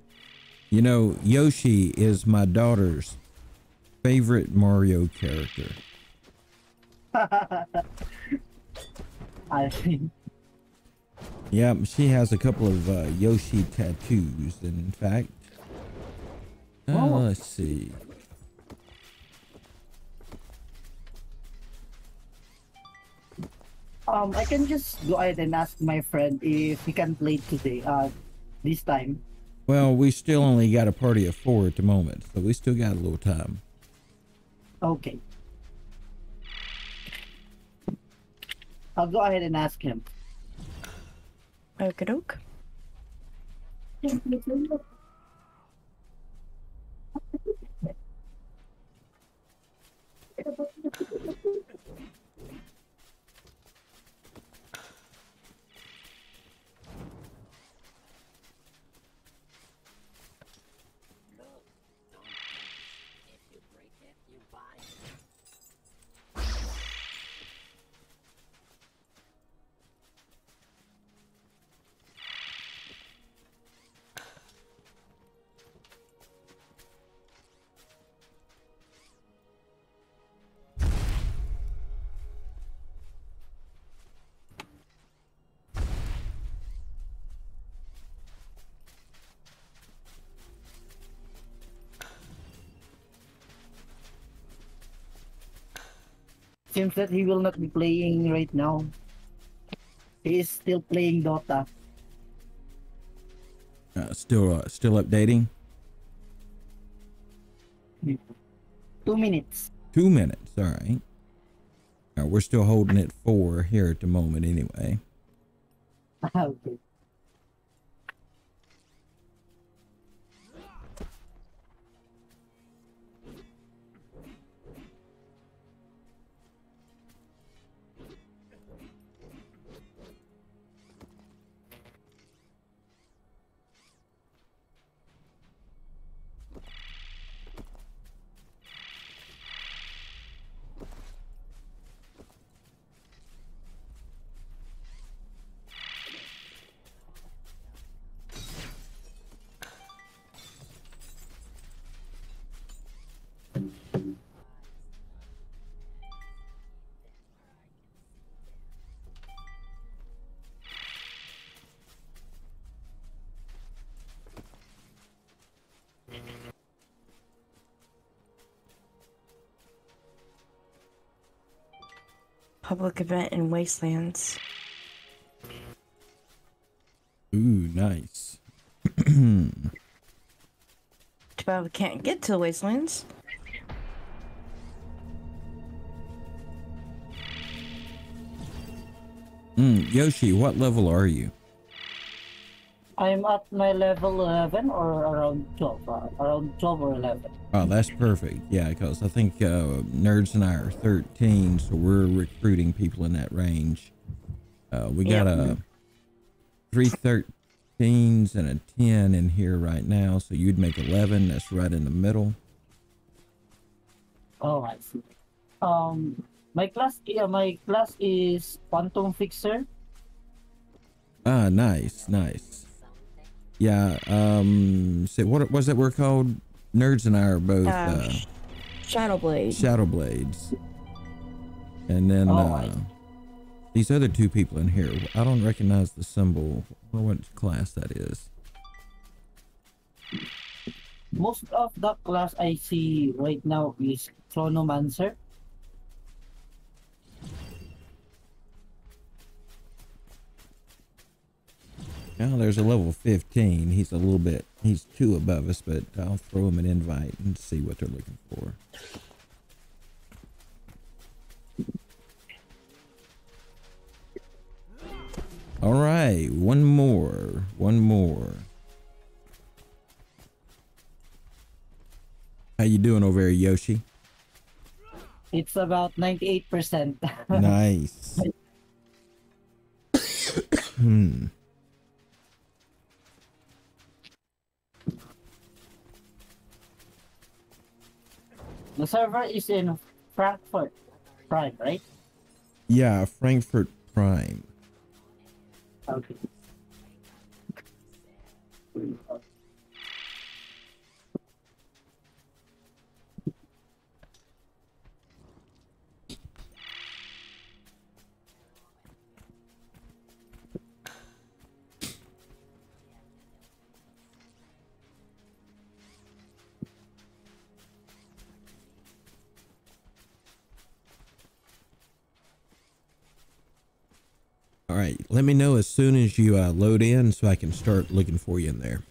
You know, Yoshi is my daughter's favorite Mario character. I think. Yep, she has a couple of uh, Yoshi tattoos, in fact. Uh, Oh. Let's see. Um, I can just go ahead and ask my friend if he can play today. Uh, this time. Well, we still only got a party of four at the moment, so we still got a little time. Okay. I'll go ahead and ask him. Okie doke. Seems that he will not be playing right now. He is still playing Dota. Uh, still, uh, still updating. Two minutes. Two minutes. All right. We're still holding it four here at the moment, anyway. okay. Public event in Wastelands. Ooh, nice. Too bad we can't get to the Wastelands. Mm, Yoshi, what level are you? I'm at my level 11 or around 12. Uh, around 12 or 11. Oh, that's perfect. Yeah, because I think uh, Nerds and I are 13, so we're recruiting people in that range. Uh, we got a three 13s and a 10 in here right now, so you'd make 11. That's right in the middle. Oh, I see. Um, my class, yeah, my class is Quantum Fixer. Ah, nice, nice. Yeah. Um. So what was that we're called? Nerds and I are both Uh, uh, Shadow blades. Shadow Blades. And then Oh, uh, these other two people in here, I don't recognize the symbol or what class that is. Most of the class I see right now is Chronomancer. Now there's a level 15. He's a little bit, he's two above us, but I'll throw him an invite and see what they're looking for. All right, one more, one more. How you doing over there, Yoshi? It's about 98%. Nice. hmm. The server is in Frankfurt Prime, right? Yeah, Frankfurt Prime. Okay. Right, let me know as soon as you uh, load in so I can start looking for you in there.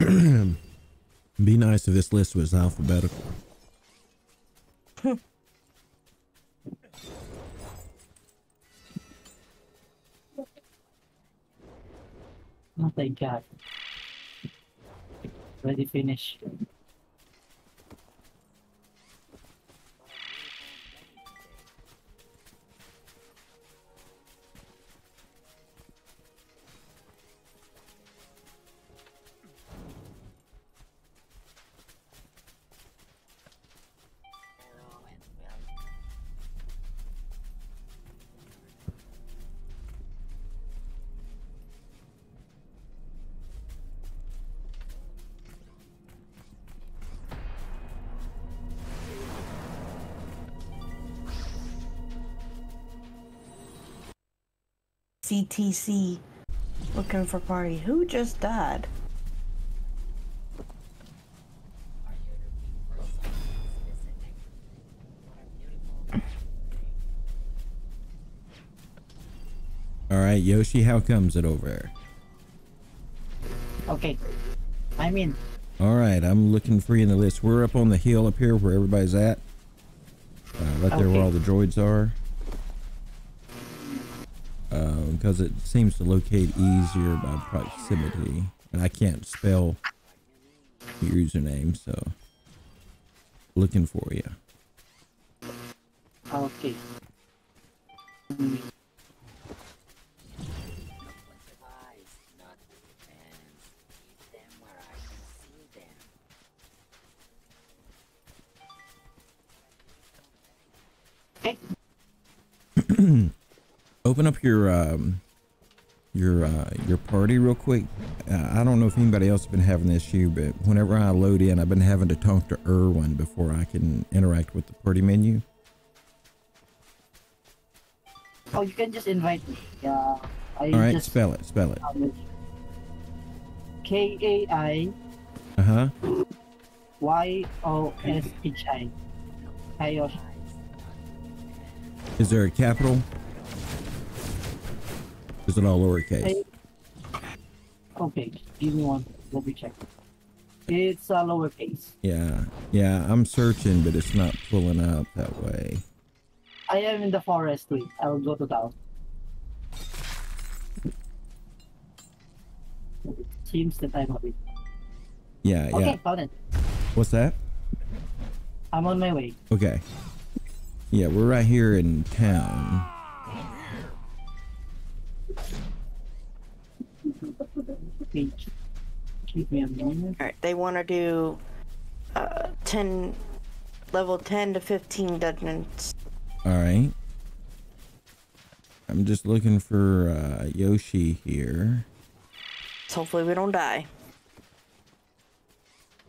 Be nice if this list was alphabetical. Oh, thank God. Ready, finish. CTC. Looking for party. Who just died? All right, Yoshi, how comes it over there? Okay. I'm in. All right, I'm looking for you in the list. We're up on the hill up here where everybody's at. Uh, right there where all the droids are. Because it seems to locate easier by proximity. And I can't spell your username, so looking for you. Okay. Hmm. Supplies, not Open up your um, your uh, your party real quick. Uh, I don't know if anybody else has been having this issue, but whenever I load in, I've been having to talk to Erwin before I can interact with the party menu. Oh, you can just invite me. Yeah. I All right, just spell it. Spell it. K A I Uh huh. Y O S H I. Kaiyoshi. Is there a capital? Is it all lowercase? Okay, give me one. Let me check. It's a lowercase. Yeah, yeah. I'm searching, but it's not pulling up that way. I am in the forest. Wait, I will go to town. It seems that I'm a bit. Yeah, Okay, yeah. found it. What's that? I'm on my way. Okay. Yeah, we're right here in town. Okay, Give me a moment. Alright, they want to do uh, 10, level 10 to 15 dungeons. All right. I'm just looking for uh, Yoshi here. So hopefully we don't die.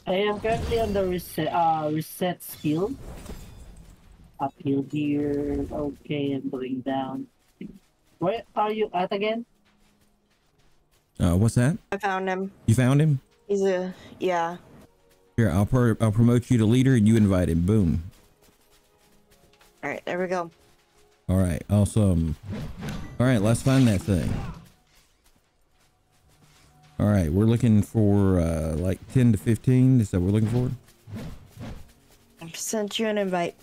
I am currently on the reset uh reset skill. Uphill here. Okay, I'm going down. Where are you at again? Uh, what's that? I found him. You found him? He's a yeah. Here, I'll pro- I'll promote you to leader, and you invite him. Boom. All right, there we go. All right, awesome. All right, let's find that thing. All right, we're looking for uh, like 10 to 15. Is that what we're looking for? I've sent you an invite.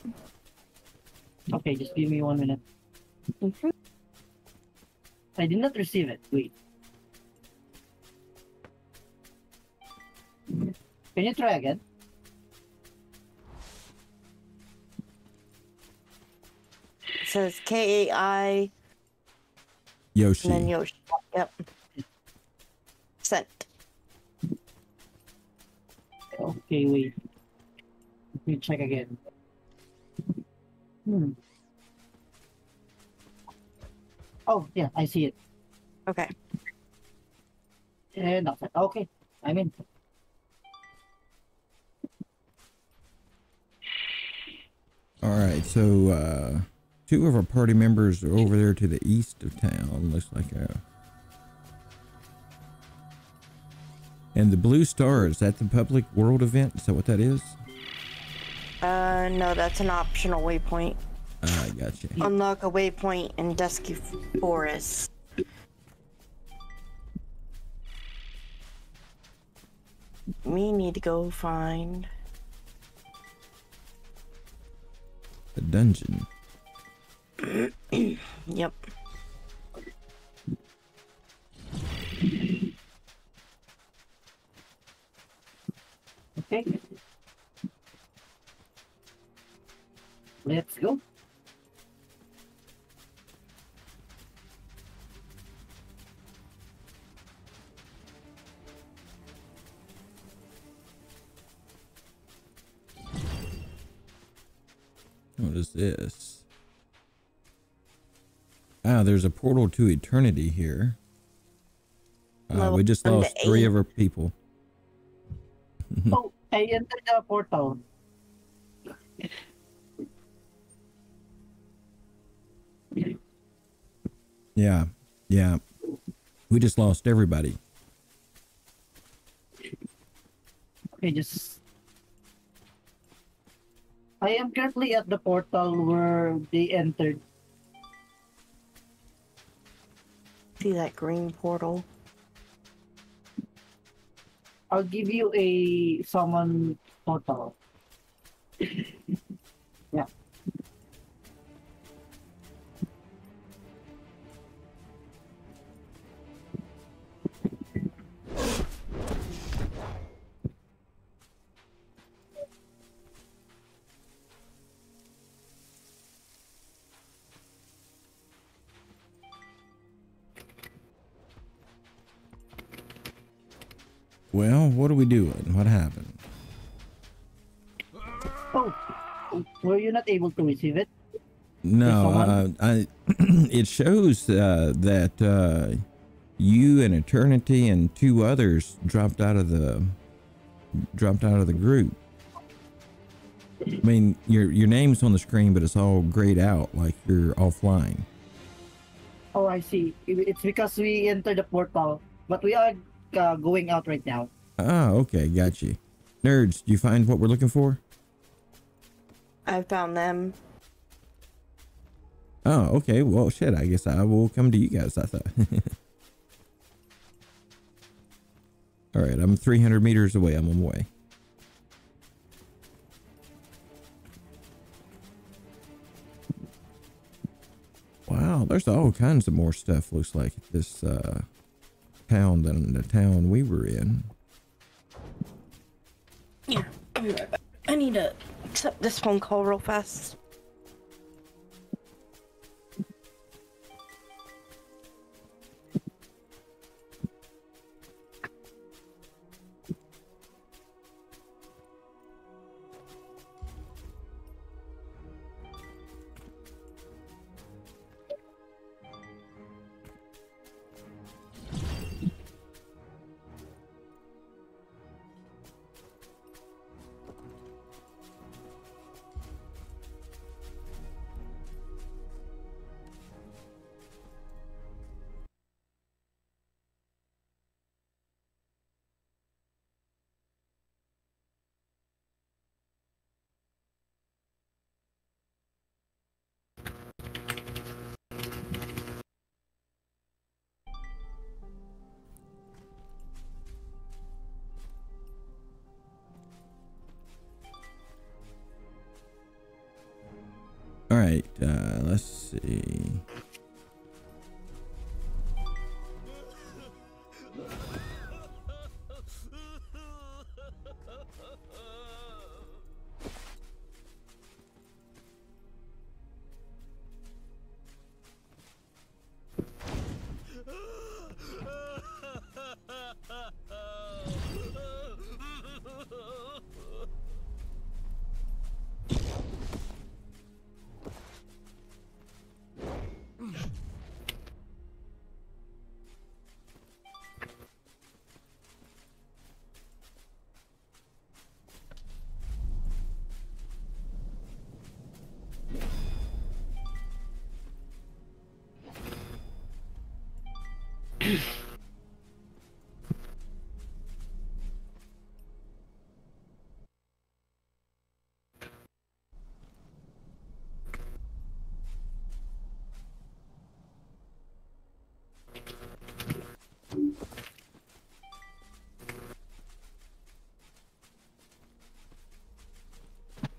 Okay, just give me one minute. Mhm. I did not receive it. Wait. Can you try again? It says K A I Yoshi. and then Yoshi. Yep. Sent. Okay, wait. Let me check again. Hmm. Oh, yeah, I see it. Okay. And that's it. Okay, I'm in. All right, so uh, two of our party members are over there to the east of town. Looks like a. And the Blue Star is that the public world event? Is that what that is? Uh, no, that's an optional waypoint. Ah, I got you. Unlock a waypoint in Dusky Forest. We need to go find. The dungeon. Yep. Okay. Let's go. What is this? Ah, there's a portal to eternity here. Uh, we just lost three of our people. Oh, I entered the portal. Yeah, yeah. We just lost everybody. Okay, just. I am currently at the portal where they entered. See that green portal? I'll give you a summon portal. yeah. Well, what are we doing? What happened? Oh, were you not able to receive it? No, uh. I. it shows uh, that uh, you and Eternity and two others dropped out of the dropped out of the group. I mean, your your name's on the screen, but it's all grayed out, like you're offline. Oh, I see. It's because we entered the portal, but we are uh, going out right now. Ah, okay, got you. Nerds, do you find what we're looking for? I found them. Oh, okay. Well, shit. I guess I will come to you guys. I thought. All right, I'm 300 meters away. I'm on my way. Wow, there's all kinds of more stuff. Looks like at this uh, town than the town we were in. Yeah. I'll right back. I need to accept this phone call real fast. right, uh, let's see.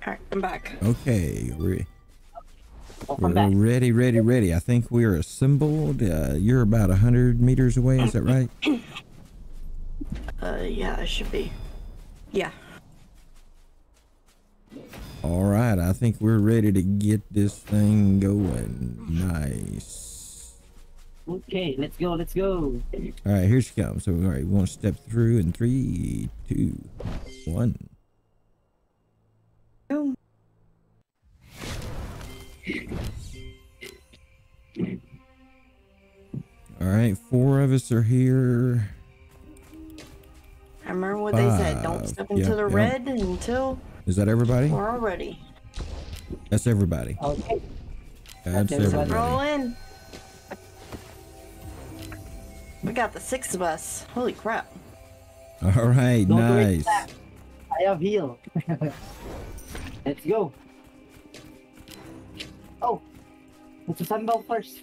Alright, I'm back. Okay, we're, we're back. ready, ready, ready. I think we're assembled. Uh, you're about a hundred meters away. Is that right? Uh, yeah, I should be. Yeah. All right. I think we're ready to get this thing going. Nice. Okay, let's go, let's go. All right, here she comes. So, all right, we want to step through in three, two, one. All right, four of us are here. I remember what they said. Don't Five. step into Yep, the yep. red until Is that everybody? we're all ready. That's everybody. Oh, okay. That's Okay, so Roll in. We got the six of us. Holy crap. All right, Don't nice. I have heal. let's go. Oh, let's assemble first.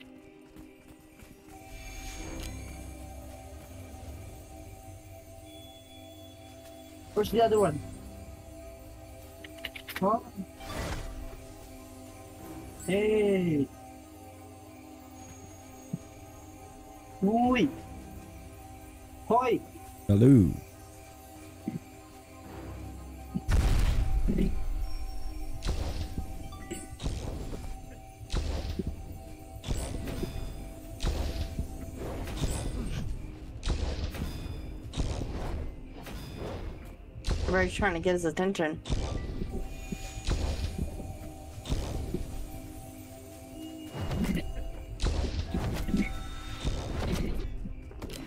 Where's the other one? Huh? Hey. Ui. Hoi. Hello. Everybody's trying to get his attention.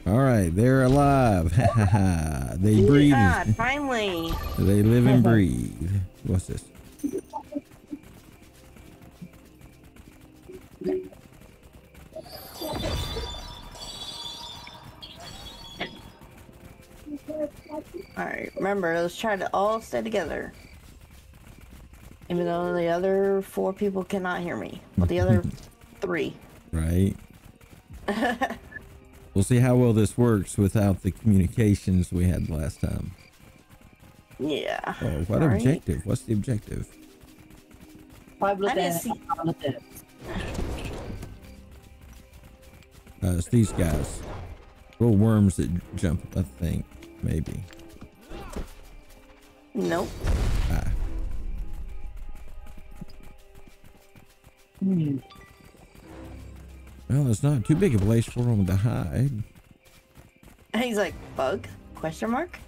All right, they're alive. they breathe. God, finally. They live and breathe. What's this? Remember, let's try to all stay together. Even though the other four people cannot hear me. Well, the other three. Right. we'll see how well this works without the communications we had last time. Yeah. Oh, what Right. objective? What's the objective? Five I didn't see. five. Uh, it's these guys. Little worms that jump, I think. Maybe. Nope. Ah. Hmm. Well, it's not too big a place for him to hide. And he's like, bug? Question mark?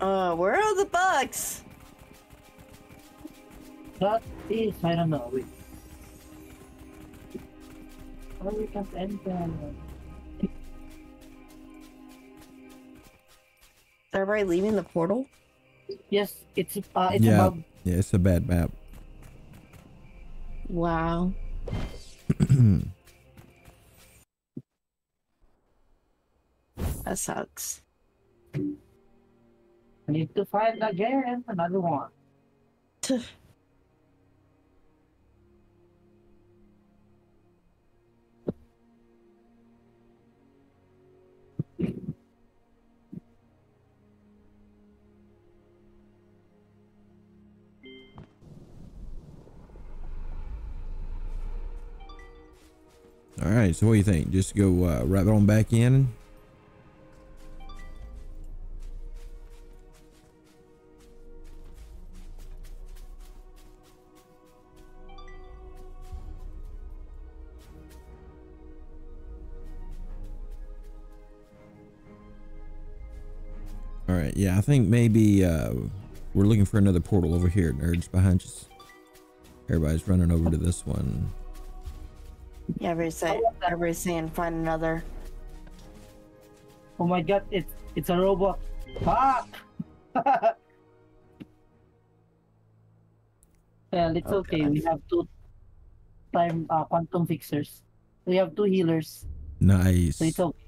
Uh, where are the bugs? That is, I don't know. Wait. Oh, we can't enter. Is everybody leaving the portal? Yes, it's uh, it's yeah. above. Yeah, it's a bad map. Wow. That sucks. I need to find again another one. All right. So what do you think? Just go uh, right on back in. All right. Yeah, I think maybe uh, we're looking for another portal over here, nerds behind us. Everybody's running over to this one. Yeah, everybody's saying, everybody's saying find another. Oh my god, it's it's a robot. Fuck! well, it's okay. We have two time uh, quantum fixers. We have two healers, Nice. so it's okay.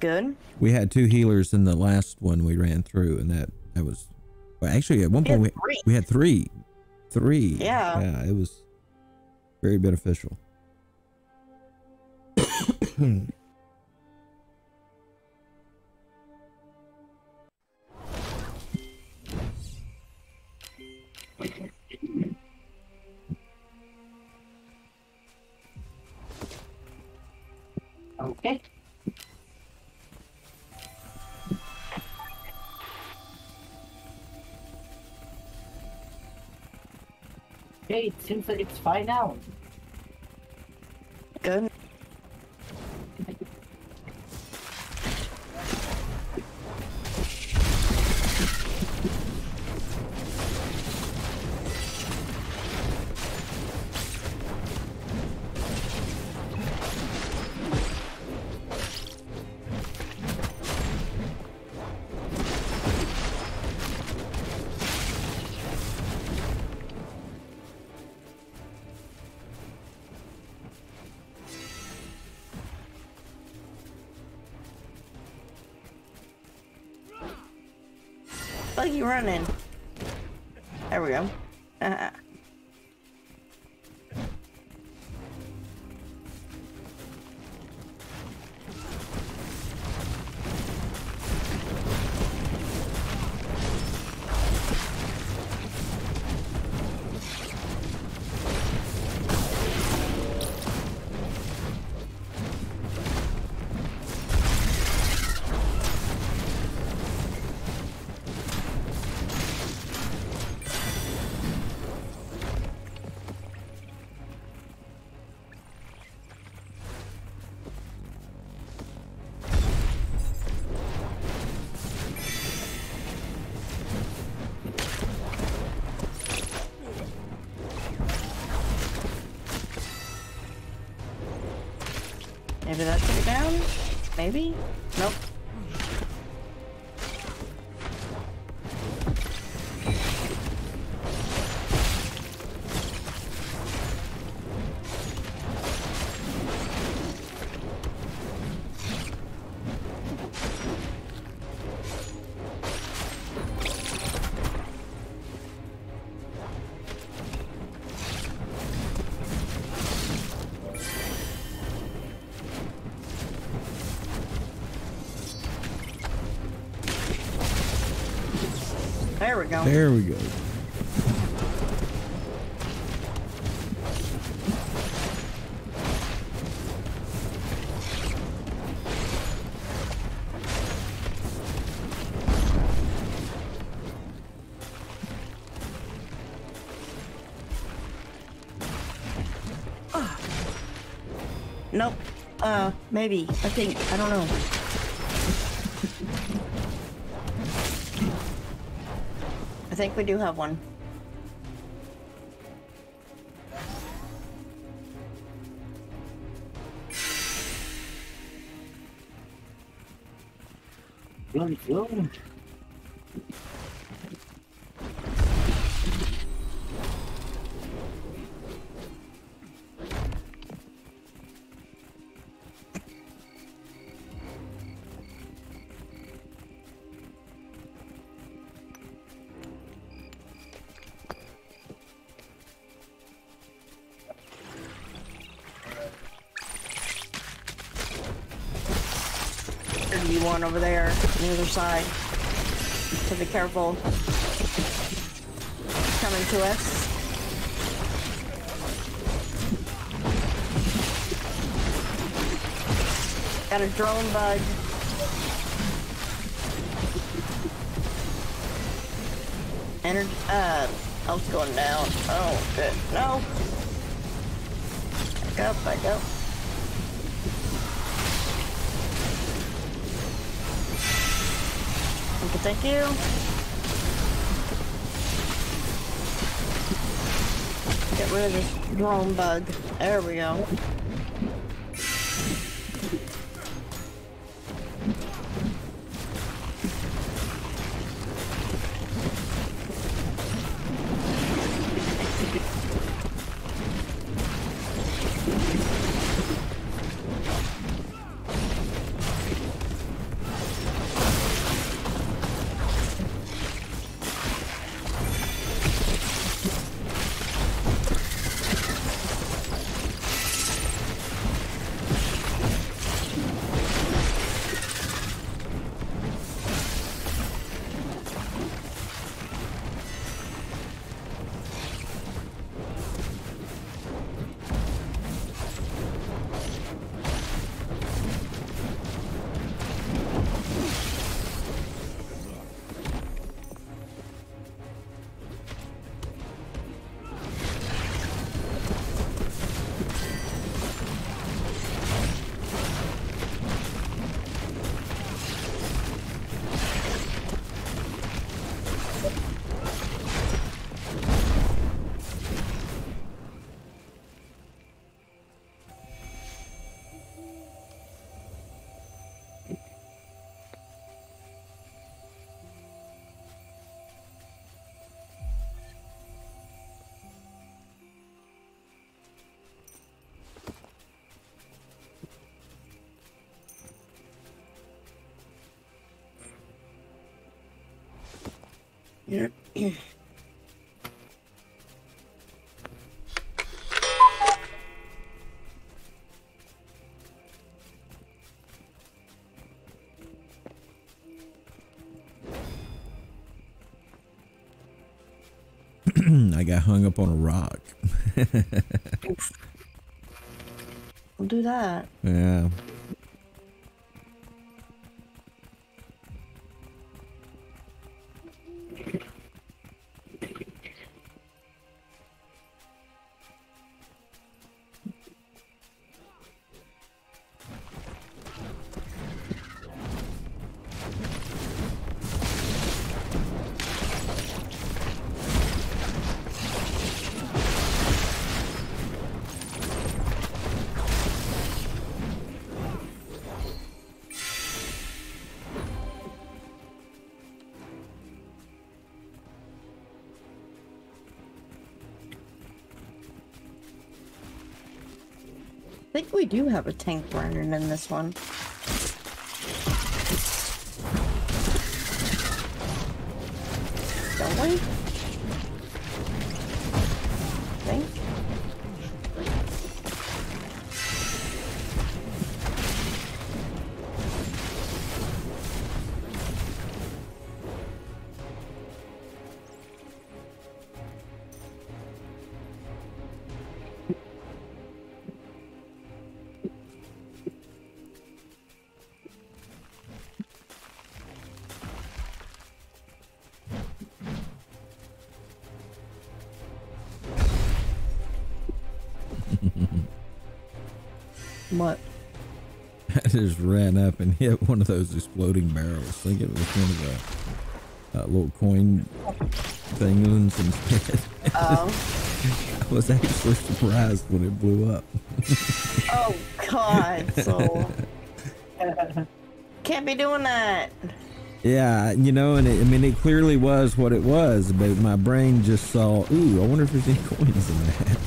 Good. We had two healers in the last one we ran through, and that that was well, actually at one We had point we, three. we had three, three. Yeah. yeah, it was very beneficial. Hmm. Okay. Okay, it seems that it's fine now. Good. Fuck you running. There we go. go. There we go. Nope. Uh, maybe. I think. I don't know. Think we do have one. Over there on the other side. So be careful. Coming to us. Got a drone bug. Energy, uh, I was going down. Oh, good. No. Back up, back up. Thank you. Get rid of this drone bug. There we go. Got hung up on a rock. We'll do that. yeah. Do have a tank running in this one. just ran up and hit one of those exploding barrels. I think it was one of the uh, little coin things instead. Oh. I was actually surprised when it blew up. oh God, so can't be doing that. Yeah, you know, and it, I mean, it clearly was what it was, but my brain just saw, ooh, I wonder if there's any coins in that.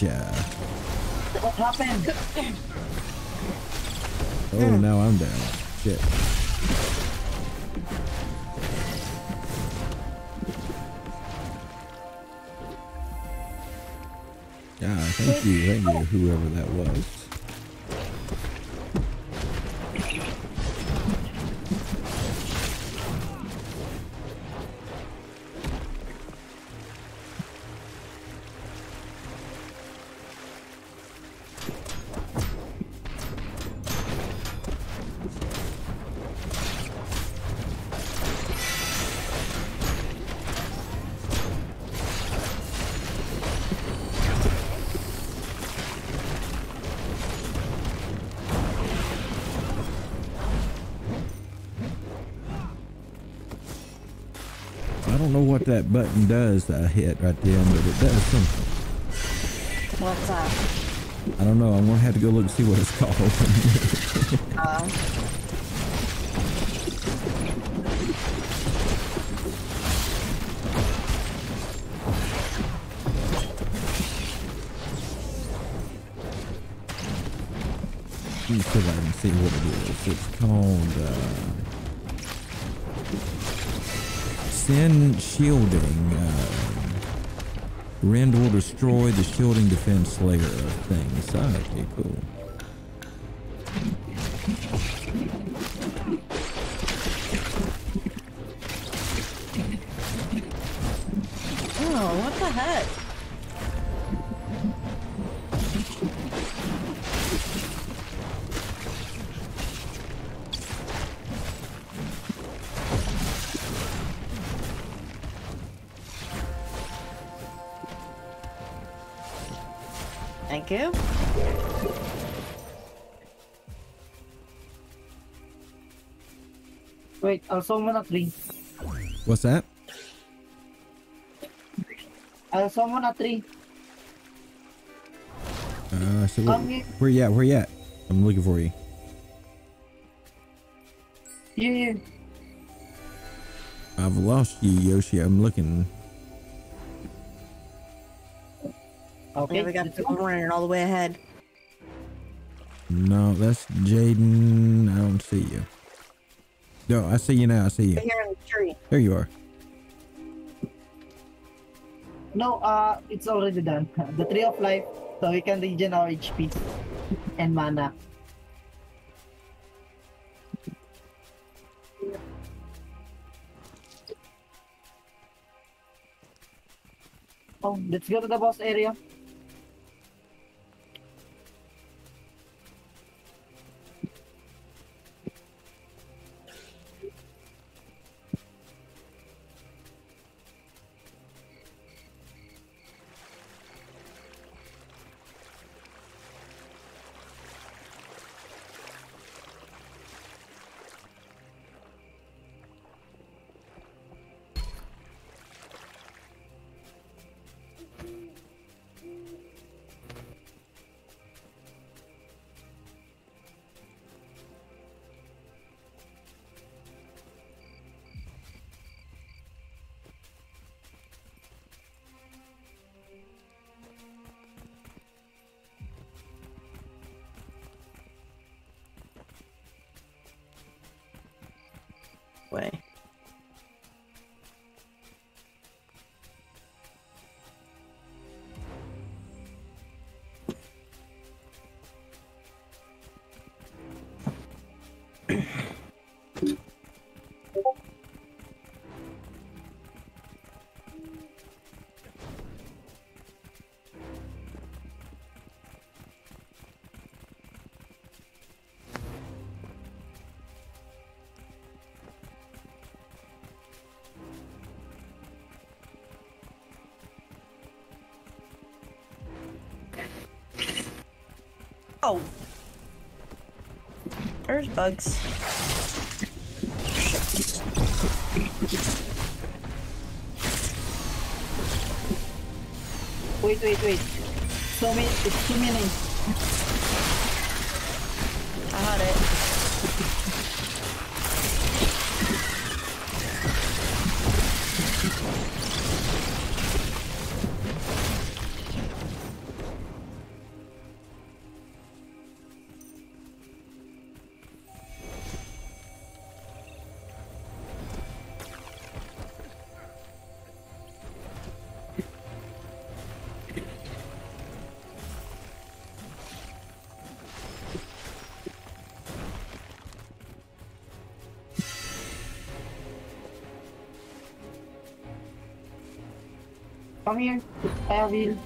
Gotcha. What happened? Oh, now I'm down. Shit. Yeah, thank you, thank you, whoever that was. That button does that I hit right then, but it does something. What's that? I don't know. I'm gonna have to go look and see what it's called. Uh, Let me see if I can see what it is. It's called uh, Sin Shielding. Uh, rend will destroy the shielding defense layer of things. Ah, okay, cool. Wait, I'll summon a tree. What's that? I'll summon a tree. Uh, so Come where, here. where you at? Where you at? I'm looking for you. Yeah. here. I've lost you, Yoshi. I'm looking. Okay, Yeah, we got let's people go. running all the way ahead. No, that's Jaden. I don't see you. No, I see you now. I see you. Right here in the tree. There you are. No, uh, it's already done. The tree of life, so we can regen our HP and mana. Oh, let's go to the boss area. Oh. There's bugs. Wait, wait, wait. So many, it's too many. Come here.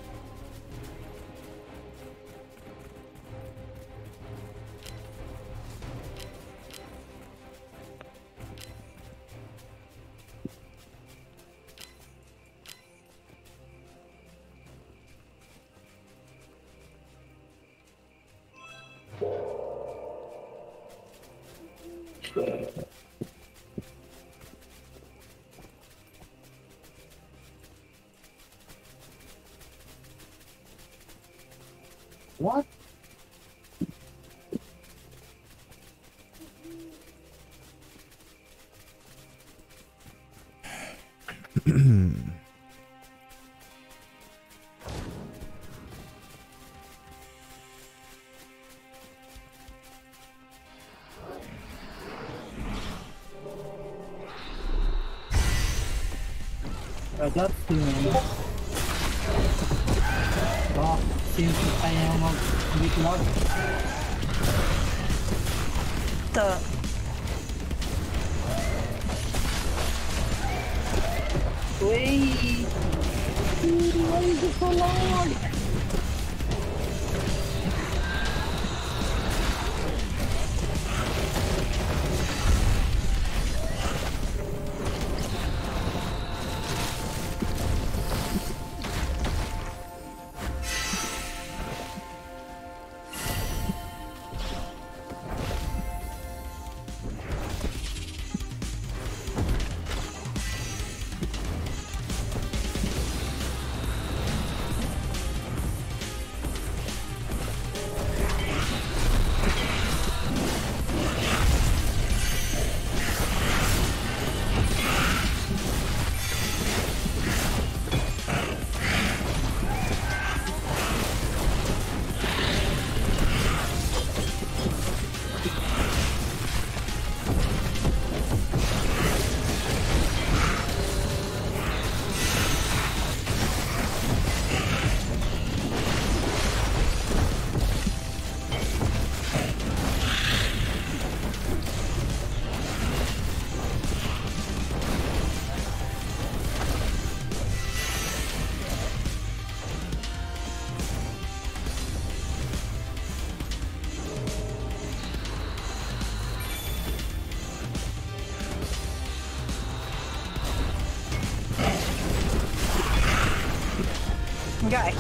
I have heal. I got two. Well, since I am a bit more. The Wait! Why is it so long? we got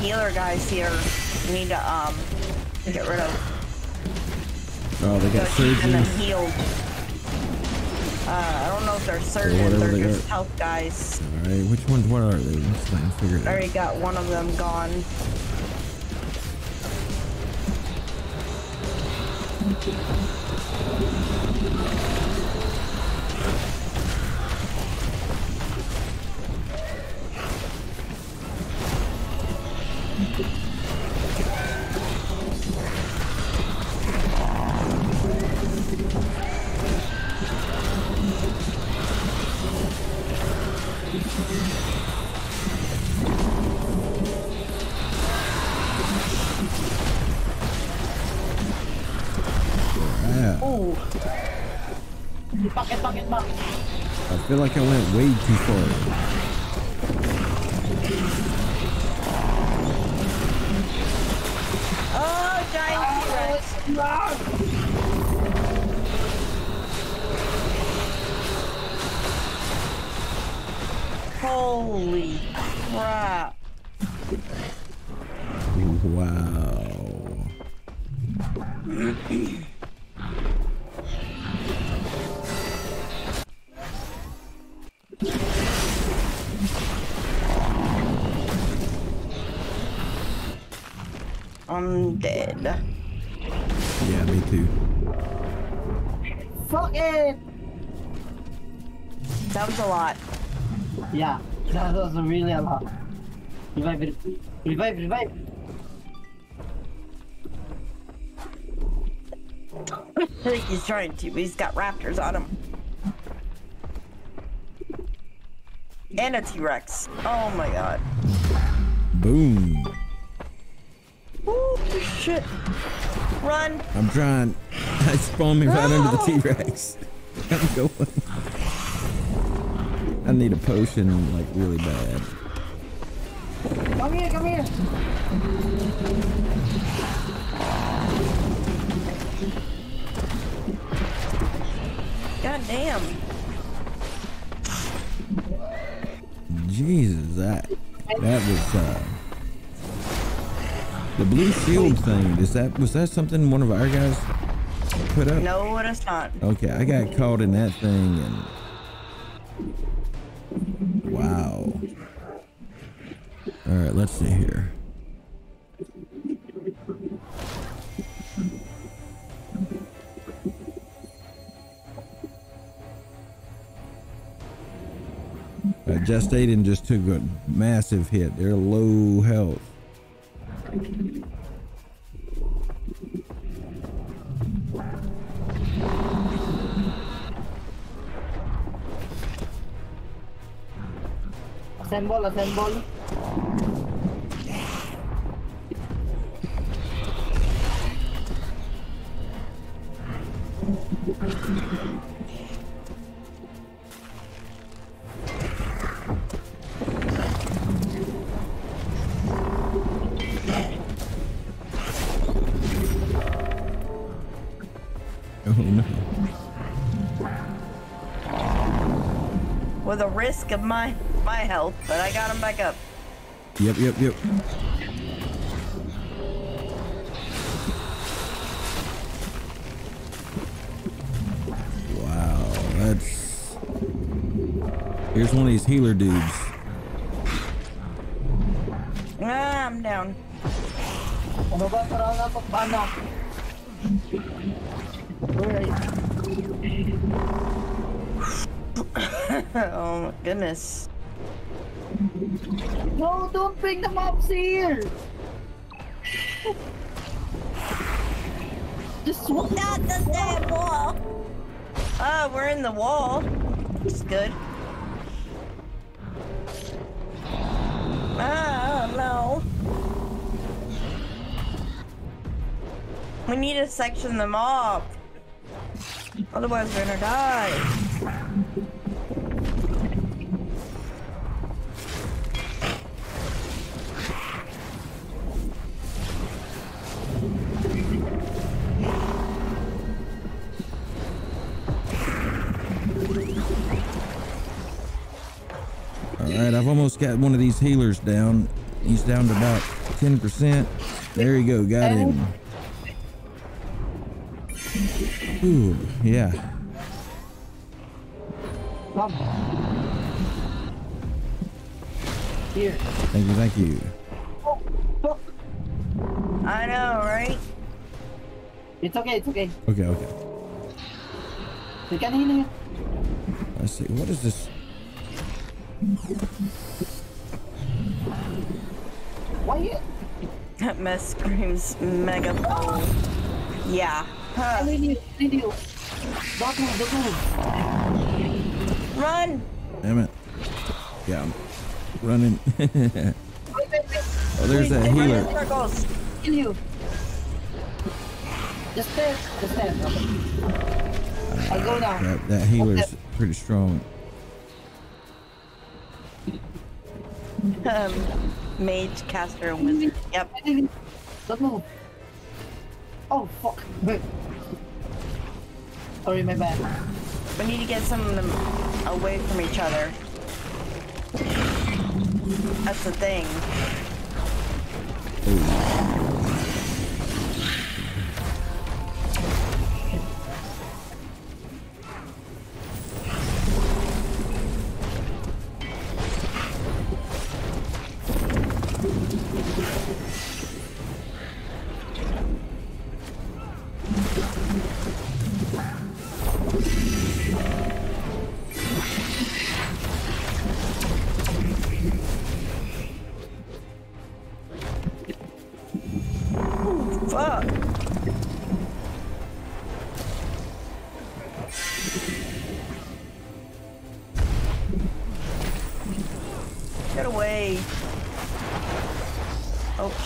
healer guys here. We need to um get rid of. Oh, they got Go keep them surgeons. healed. Uh, I don't know if they're surgeons or they just got. health guys. All right, which ones? What are they? Let's try and figure it I out. already got one of them gone. Yeah, I feel I went way too far. Revive it. Revive, revive! I think he's trying to, but he's got raptors on him. And a T-Rex. Oh my god. Boom. Ooh, shit. Run. I'm trying. I spawned me right under the T-Rex. I'm going. I need a potion like really bad. Come here! God damn. Jesus, that that was uh the blue shield thing. Is that was that something one of our guys put up? No, it is not. Okay, I got caught in that thing and Just Aiden just took a massive hit. They're low health. Assemble, assemble. Oh With a risk of my my health, but I got him back up. Yep, yep, yep. Wow, that's. Here's one of these healer dudes. Ah, I'm down. Ano ba? Parang ako, paano? Where are you? oh my goodness. No, don't bring the mobs here! Just swap Not the same wall. Ah, we're in the wall. It's good. Ah, no. We need to section them off. Otherwise, we're gonna die. All right, I've almost got one of these healers down. He's down to about 10%. There you go, got him. Ooh, yeah. Here. Thank you, thank you. Oh, fuck. I know, right? It's okay, it's okay. Okay, okay. You can heal here. Let's see. What is this? Why you? That mess screams mega bold. Yeah. I need you, I need you. Don't move, don't move. Run! Damn it. Yeah, I'm running. oh, Wait, wait, wait. Oh, there's that Run in healer. you. Just stay, just stay. Okay. Uh, I'll go now. That, that healer's pretty strong. Um, mage, caster, and wizard. Yep. Oh, fuck. Wait. Sorry, my bad. We need to get some of them away from each other. That's the thing. Fuck.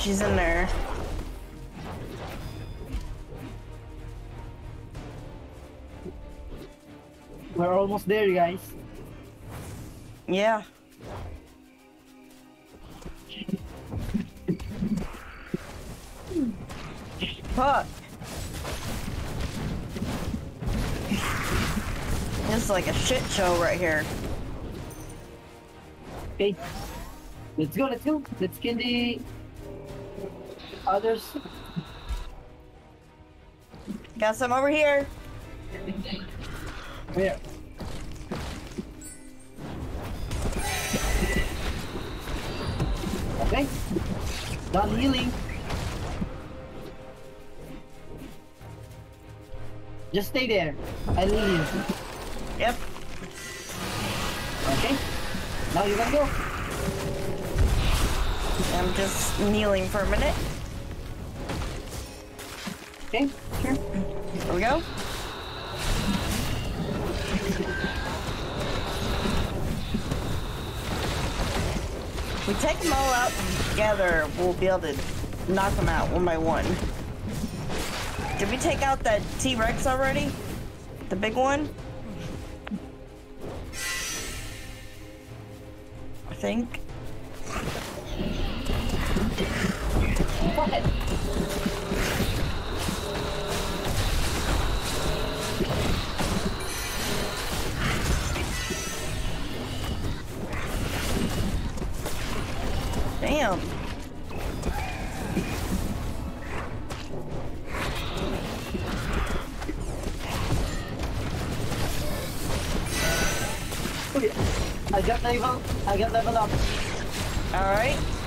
She's in there. We're almost there, you guys. Yeah. Fuck. This is like a shit show right here. Okay. Let's go, let's go. Let's kill the others. Got some over here. Where? Okay. Done healing. Just stay there. I leave you. Yep. Okay. Now you can go. I'm just kneeling for a minute. Okay, here. There we go. We take them all out together, we'll be able to knock them out one by one. Did we take out that T-Rex already? The big one? I think. What? Damn. I got level. I got level up. All right.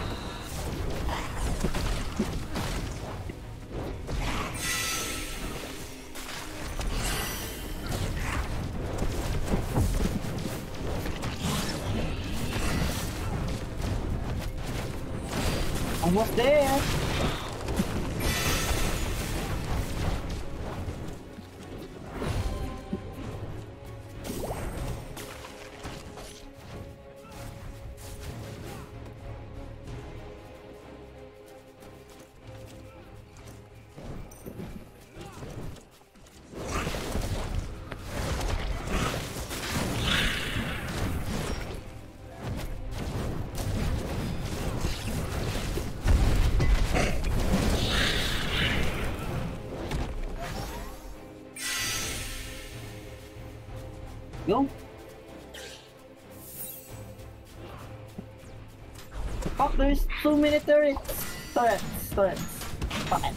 Almost there. Minute turrets. Turrets, turrets. Fine.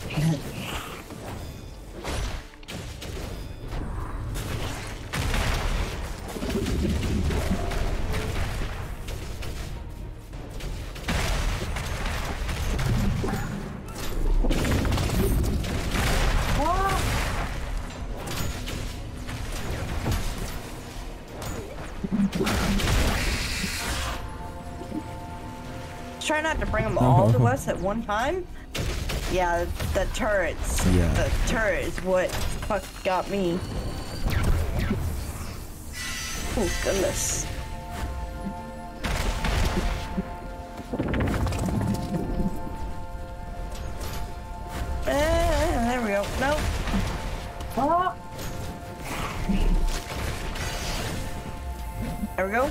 Try not to bring them all to us at one time. Yeah, the turrets. Yeah. The turret is what fuck got me. Oh goodness. Eh, there we go. Nope. Ah! There we go.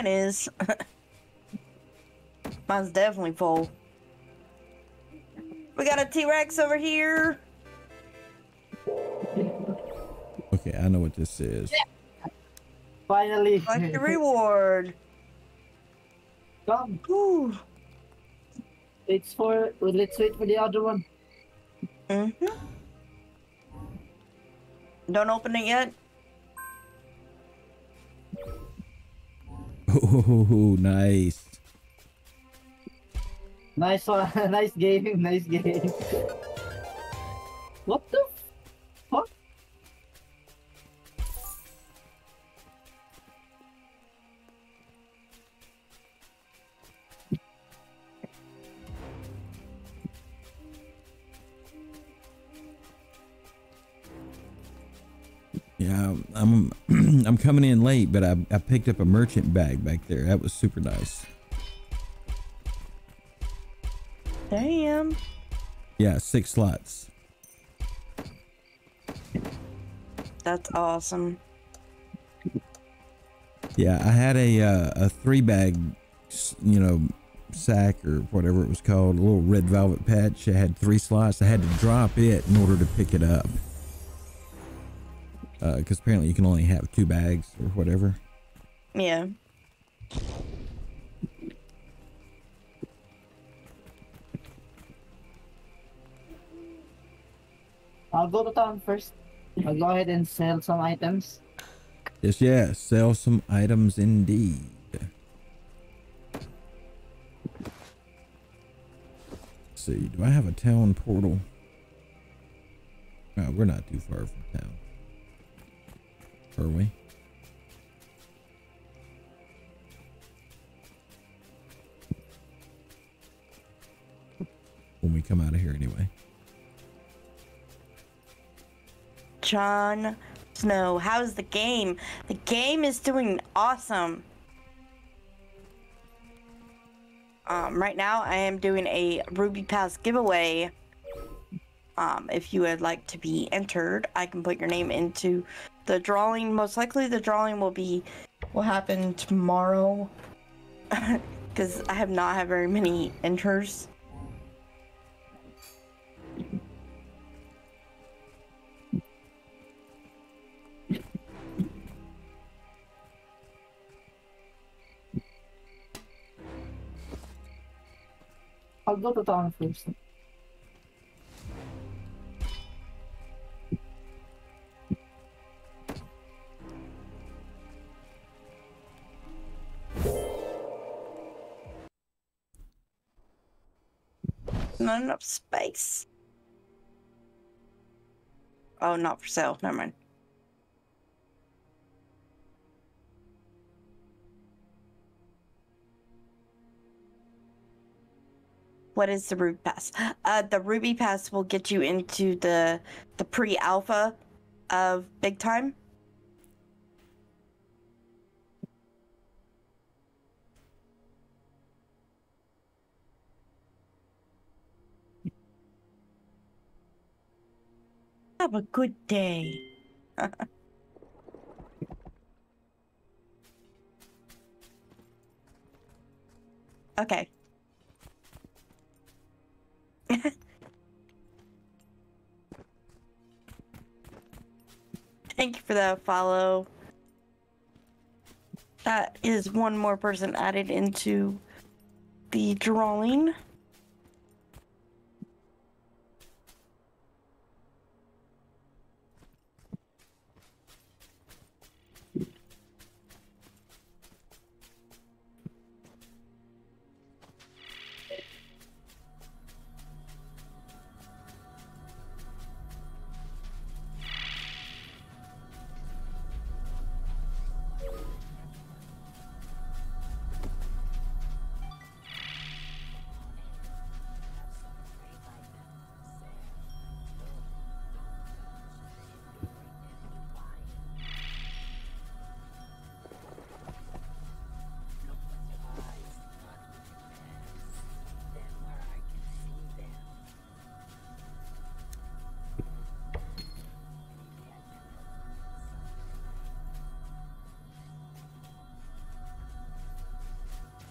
Mine is. Mine's definitely full. We got a T-Rex over here. Okay, I know what this is. Finally. Collect the reward. Come. Whew. It's for. well, Let's wait for the other one. Mm-hmm. Don't open it yet. Oh, nice. Nice one. Uh, nice game. Nice game. What the in late, but I, I picked up a merchant bag back there. That was super nice. Damn. Yeah, six slots. That's awesome. Yeah, I had a uh, a three bag, you know, sack or whatever it was called, a little red velvet patch. I had three slots. I had to drop it in order to pick it up. Uh, because apparently you can only have two bags or whatever. Yeah. I'll go to town first. I'll go ahead and sell some items. Yes, yes. Sell some items indeed. Let's see, do I have a town portal? Oh, we're not too far from town. Are we? When we come out of here anyway. John Snow, how's the game? The game is doing awesome. Um, right now, I am doing a Ruby Pass giveaway. Um, if you would like to be entered, I can put your name into the drawing. Most likely, the drawing will be will happen tomorrow because I have not had very many enters. I'll go to town first. Not enough space. Oh, not for sale. Never mind. What is the Ruby Pass? Uh, the Ruby Pass will get you into the the pre-alpha of Big Time. Have a good day. okay. Thank you for that follow. That is one more person added into the drawing.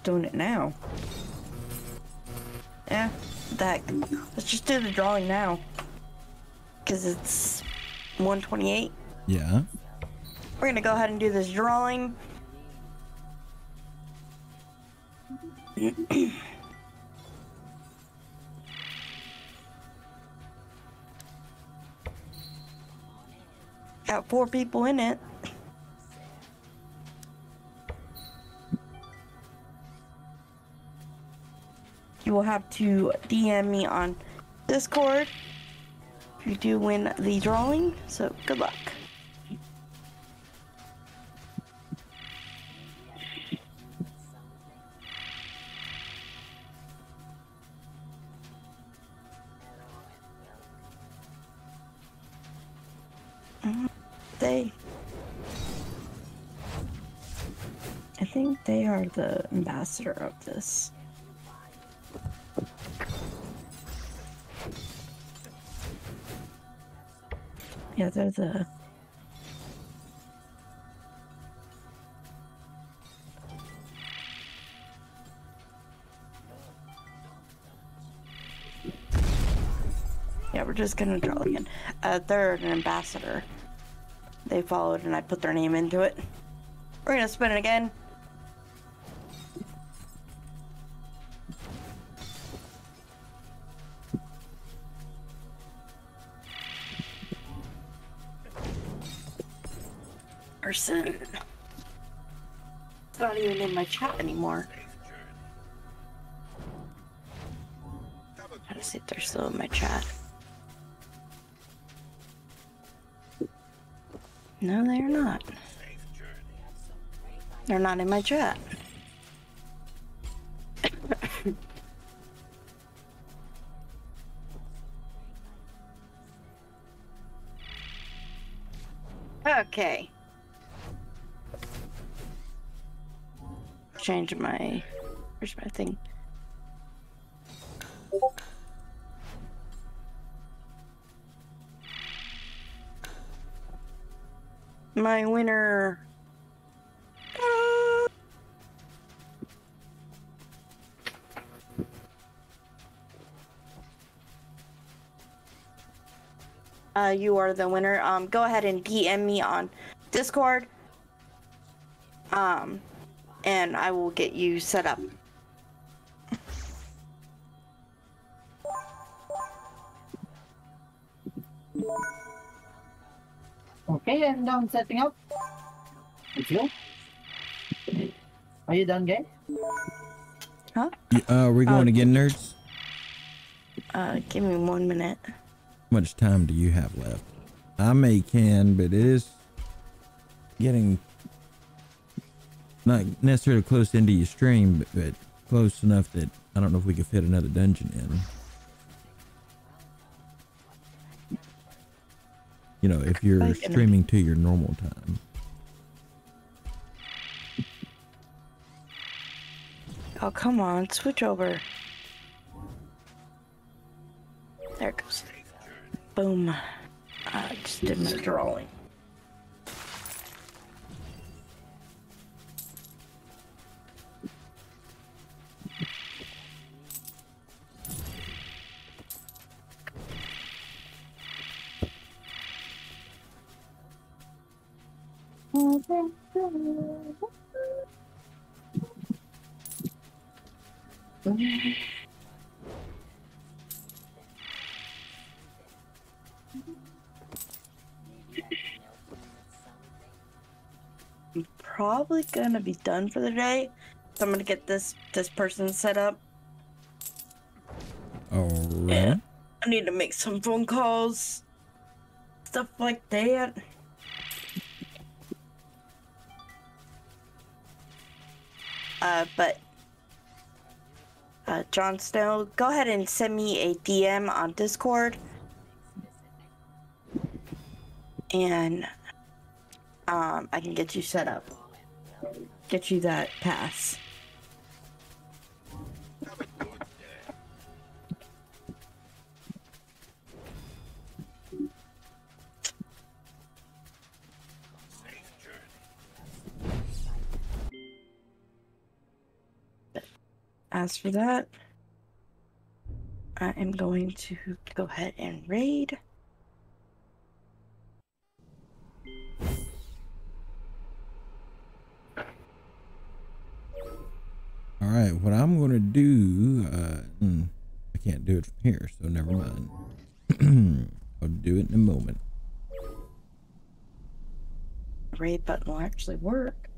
Doing it now. Yeah, that. Let's just do the drawing now. Because it's 128. Yeah. We're gonna go ahead and do this drawing. Got four people in it. You will have to DM me on Discord if you do win the drawing. So good luck. Mhm. They. I think they are the ambassador of this. Yeah, they're the. Yeah, we're just gonna draw again. Uh, they're an ambassador. They followed and I put their name into it. We're gonna spin it again. To see if they're still in my chat. No, they are not. They're not in my chat. okay. Change my. Where's my thing? My winner. Uh, you are the winner. Um, go ahead and DM me on Discord. Um, and I will get you set up. Okay, I'm done setting up. Thank you. Are you done, guys? Huh? Y- Uh, we're going Uh, again, nerds. Uh, give me one minute. How much time do you have left? I may can, but it is getting not necessarily close into your stream, but, but close enough that I don't know if we could fit another dungeon in. You know, if you're Like in a- streaming to your normal time. Oh, come on, switch over. There it goes. Boom. I just did my drawing. Probably gonna be done for the day. So I'm gonna get this this person set up. All right. Yeah. I need to make some phone calls. Stuff like that. Uh, but uh, Jon Snow, go ahead and send me a DM on Discord. And um, I can get you set up. Get you that pass. As for that, I am going to go ahead and raid. All right, what I'm going to do, uh, mm, I can't do it from here, so never mind. I'll do it in a moment. The Raid button will actually work.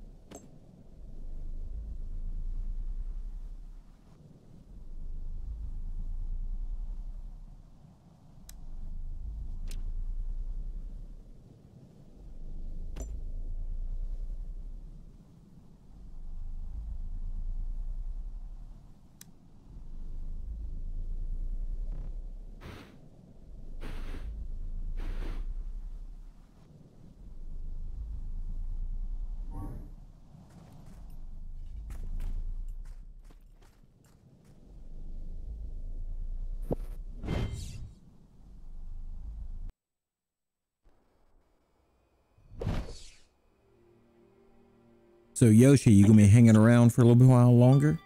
So Yoshi, you gonna be hanging around for a little while longer?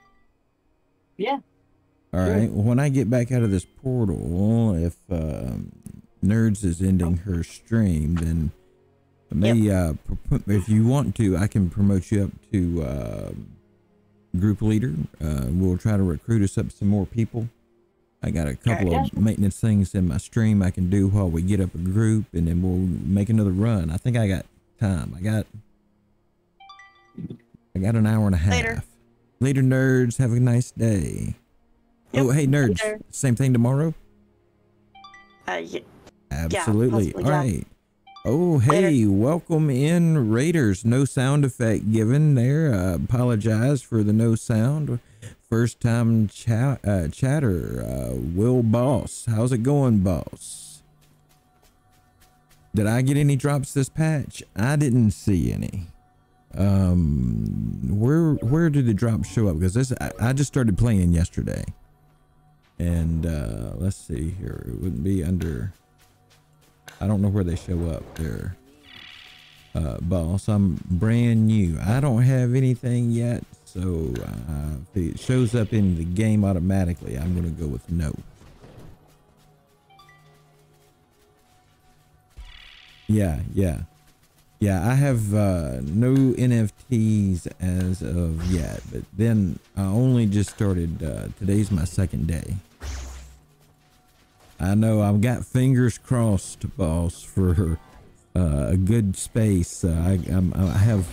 Yeah. All right. Well, when I get back out of this portal, if um, Nerds is ending her stream, then maybe uh, if you want to, I can promote you up to uh, group leader. Uh, we'll try to recruit us up some more people. I got a couple Yeah. of maintenance things in my stream I can do while we get up a group, and then we'll make another run. I think I got time. I got I got an hour and a half. Later. Later, nerds. Have a nice day. oh, hey, nerds. later. Same thing tomorrow. Uh, y- Absolutely. possibly, All yeah. right. Oh, hey, welcome in, Raiders. No sound effect given there. Uh, apologize for the no sound. First time cha- uh, chatter. Uh, Will Boss. How's it going, Boss? Did I get any drops this patch? I didn't see any. Um, where where did the drop show up? Because this I, I just started playing yesterday, and uh, let's see here. It wouldn't be under. I don't know where they show up there. Uh, boss, I'm brand new. I don't have anything yet, so uh, if it shows up in the game automatically, I'm gonna go with no. Yeah, yeah, yeah. I have uh, no NFTs as of yet, but then I only just started. Uh, today's my second day. I know I've got fingers crossed, boss, for uh, a good space. Uh, I, I'm, I have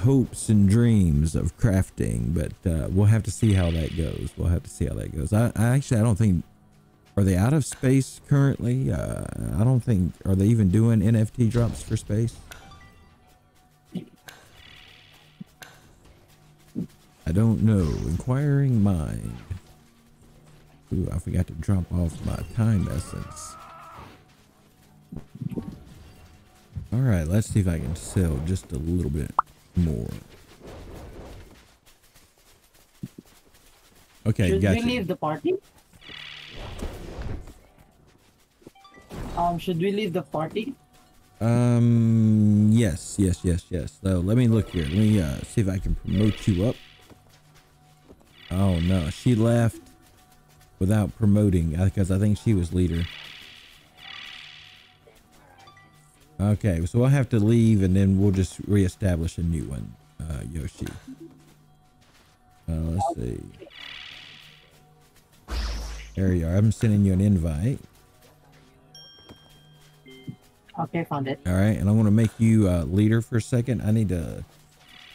hopes and dreams of crafting, but uh, we'll have to see how that goes. We'll have to see how that goes. I, I actually I don't think are they out of space currently. Uh, I don't think are they even doing NFT drops for space. I don't know. Inquiring mind. Ooh, I forgot to drop off my time essence. All right, let's see if I can sell just a little bit more. Okay, Should gotcha. we leave the party? Um, should we leave the party? Um, yes, yes, yes, yes. So let me look here. Let me uh, see if I can promote you up. Oh no, she left without promoting because I think she was leader. Okay, so I'll have to leave and then we'll just reestablish a new one, uh, Yoshi. Uh, let's see. There you are. I'm sending you an invite. Okay, found it. All right, and I want to make you uh, leader for a second. I need to,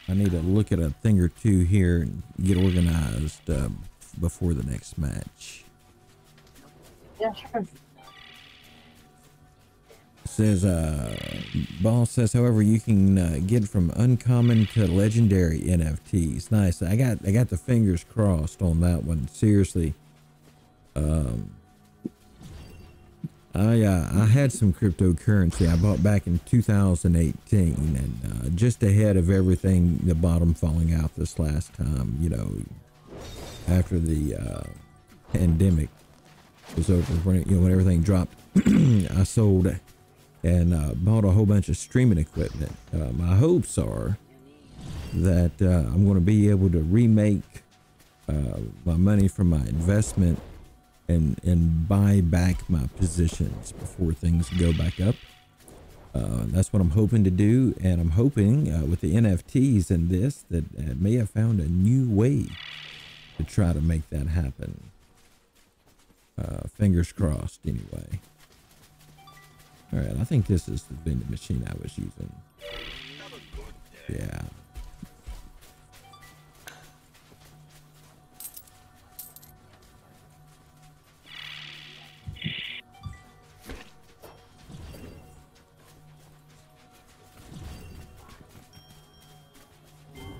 I need to look at a thing or two here and get organized um, before the next match. Yeah, sure. says uh ball says however you can uh, get from uncommon to legendary nfts nice i got i got the fingers crossed on that one seriously um i uh, i had some cryptocurrency i bought back in 2018 and uh, just ahead of everything the bottom falling out this last time you know after the uh pandemic was over when you know when everything dropped i sold and uh, bought a whole bunch of streaming equipment. Uh, my hopes are that uh, I'm going to be able to remake my money from my investment and and buy back my positions before things go back up. Uh, that's what I'm hoping to do, and I'm hoping uh, with the NFTs and this that I may have found a new way to try to make that happen. Uh, fingers crossed, anyway. All right, I think this is the vending machine I was using. Yeah.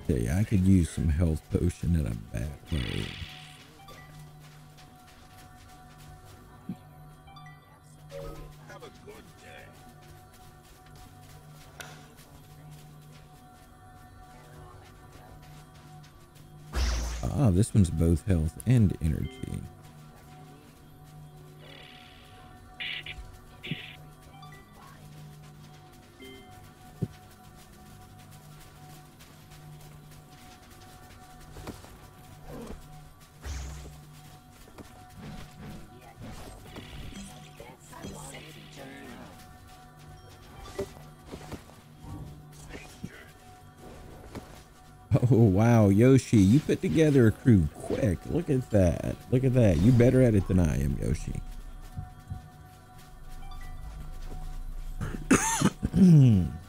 Okay, I could use some health potion in a bad way. Ah, this one's both health and energy. Wow, Yoshi, you put together a crew quick. Look at that. Look at that. You better at it than I am, Yoshi.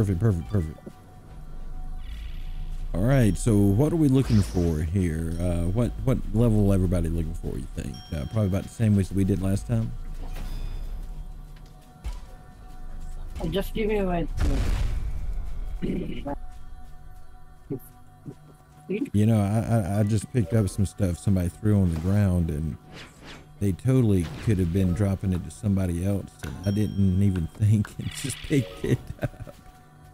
Perfect. Perfect, perfect. All right, so what are we looking for here? Uh, what what level everybody looking for? You think? Uh, probably about the same as we did last time. Just give me a minute. You know, I, I I just picked up some stuff somebody threw on the ground, and they totally could have been dropping it to somebody else, and I didn't even think and just picked it up.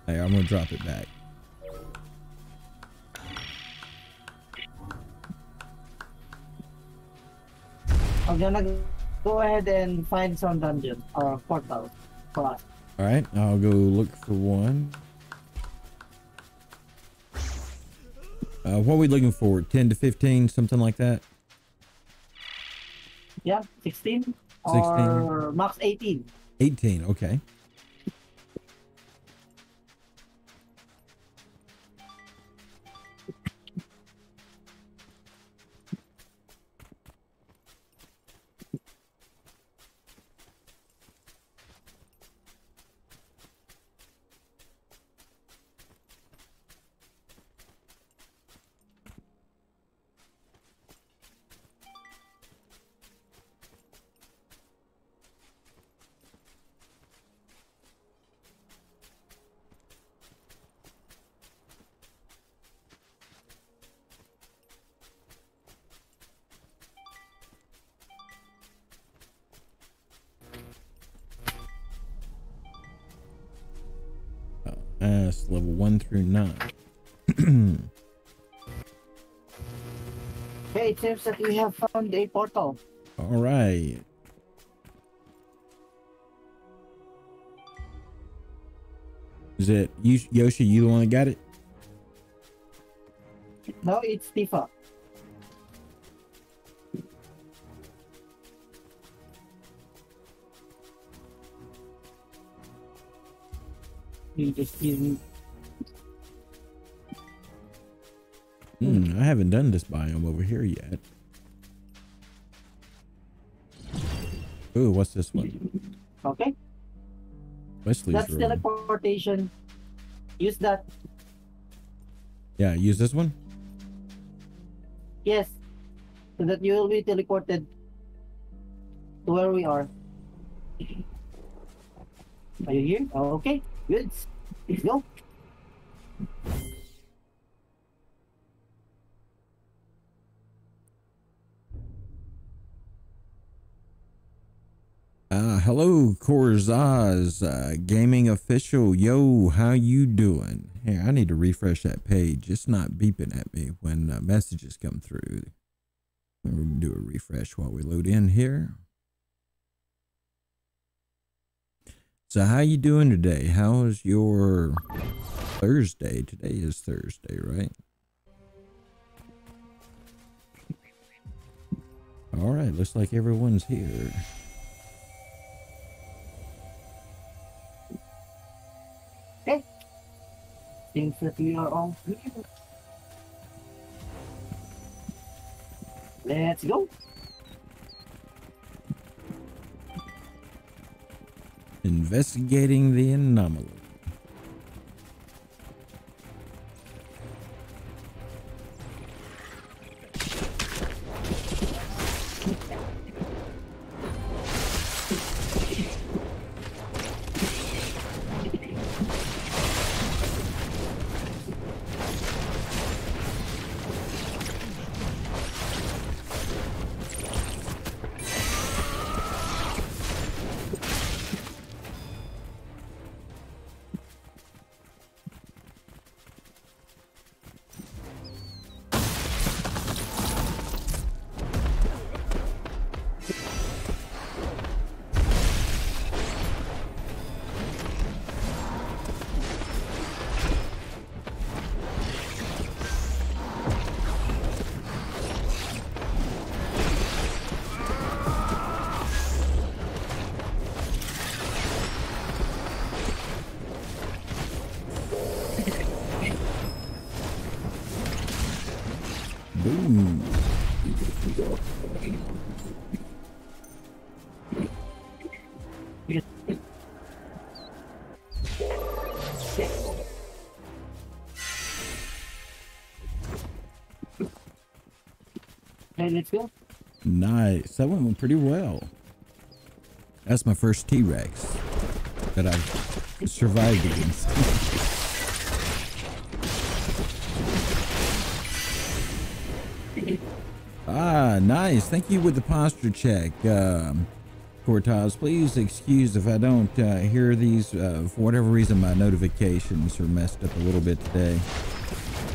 Hey, I'm gonna drop it back. I'm gonna go ahead and find some dungeon or portal for us. All right, I'll go look for one. Uh, what are we looking for? 10 to 15, something like that? Yeah, 16 16. or max 18. 18, okay. It seems that we have found a portal. All right. Is it you, Yoshi? You the one that got it? No, it's Tifa. You just give I haven't done this biome over here yet. Ooh, what's this one? Okay, Wesley's that's room. teleportation. Use that. Yeah, use this one. Yes. So that you will be teleported to where we are. Are you here? Oh, okay. Good. Let's go. Corzaz, uh, gaming official. Yo, how you doing? Here, I need to refresh that page. It's not beeping at me when uh, messages come through. Gonna do a refresh while we load in here. So, how you doing today? How is your Thursday? Today is Thursday, right? All right, looks like everyone's here. Seems that we are all here. Let's go. Investigating the anomaly. Nice. That went pretty well. That's my first T Rex that I've survived against. ah, nice. Thank you with the posture check. Um, Cortaz, please excuse if I don't uh, hear these. Uh, for whatever reason, my notifications are messed up a little bit today.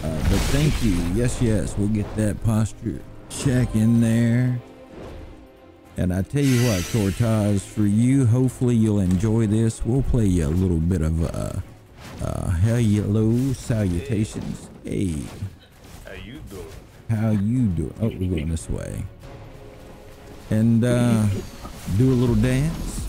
Uh, but thank you. Yes, yes, we'll get that posture check in there. And I tell you what, Cortaz, for you, hopefully you'll enjoy this. We'll play you a little bit of uh, uh, hello salutations. Hey, How you doing? how you doing? Oh, we're going this way. And uh, do a little dance.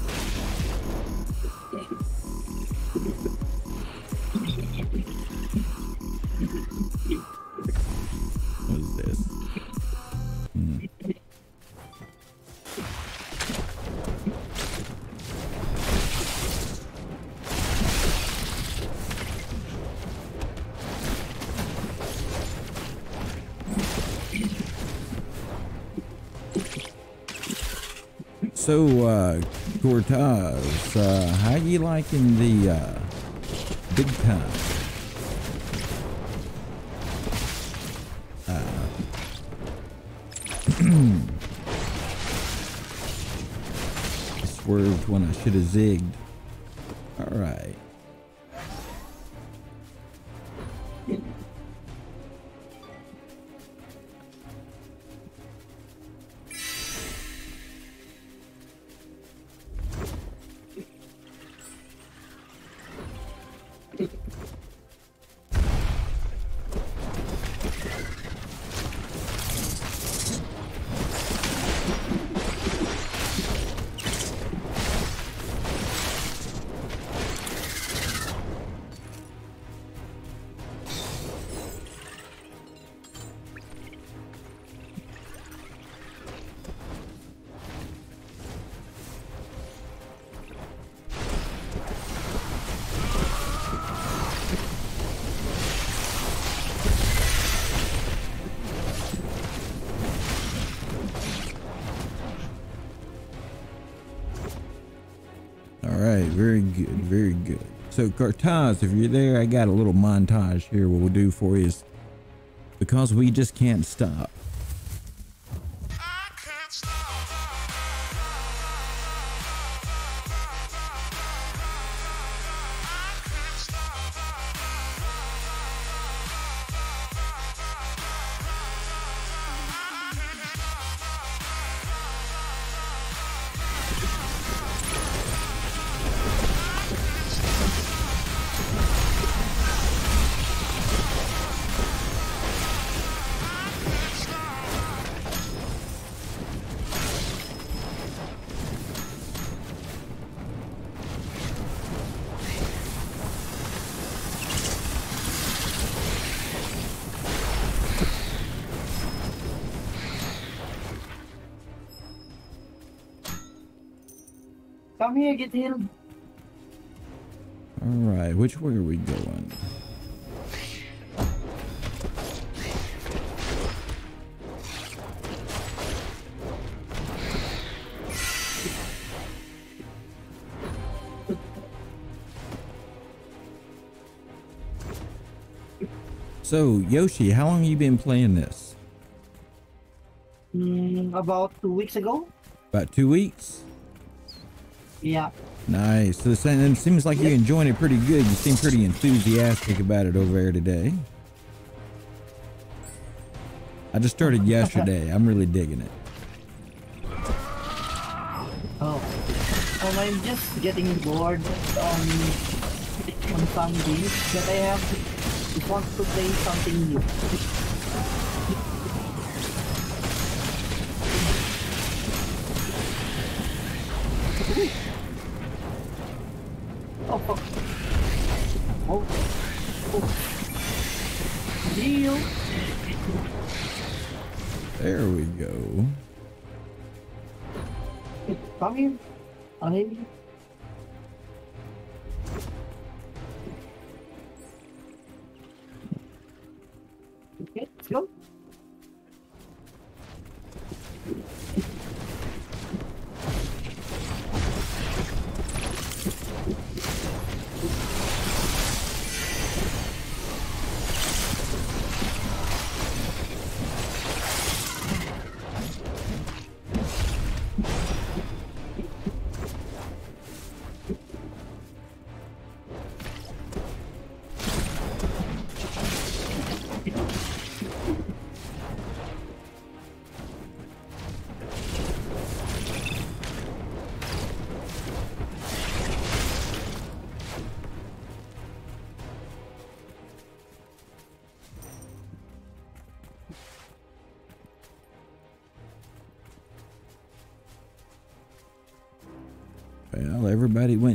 Liking the, uh, big time? Uh, swerved when I should have zigged. Good, very good. So, Cortaz, if you're there, I got a little montage here. What we'll do for you is because we just can't stop. Come here, get healed. All right, which way are we going? So, Yoshi, how long you been playing this? Mm, about two weeks ago. About two weeks? Yeah. Nice. So this- and it seems like you're enjoying it pretty good. You seem pretty enthusiastic about it over there today. I just started yesterday. I'm really digging it. Oh. Um, I'm just getting bored on on some games that I have. Just want to play something new. Come here. I'll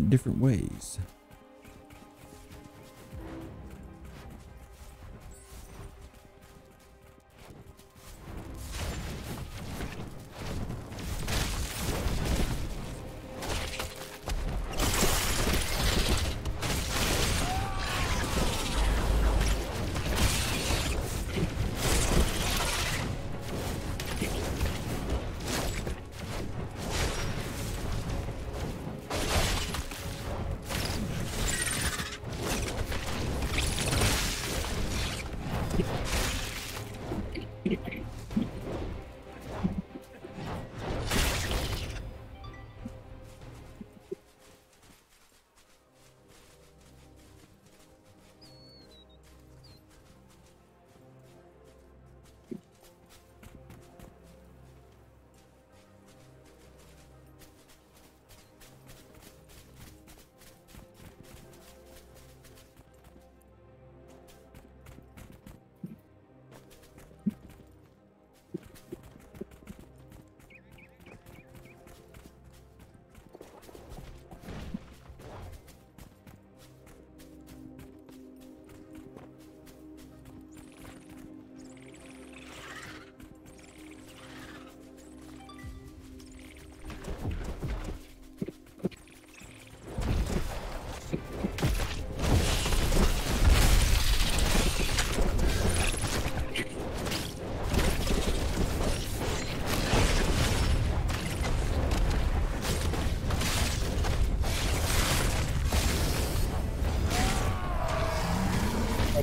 different ways.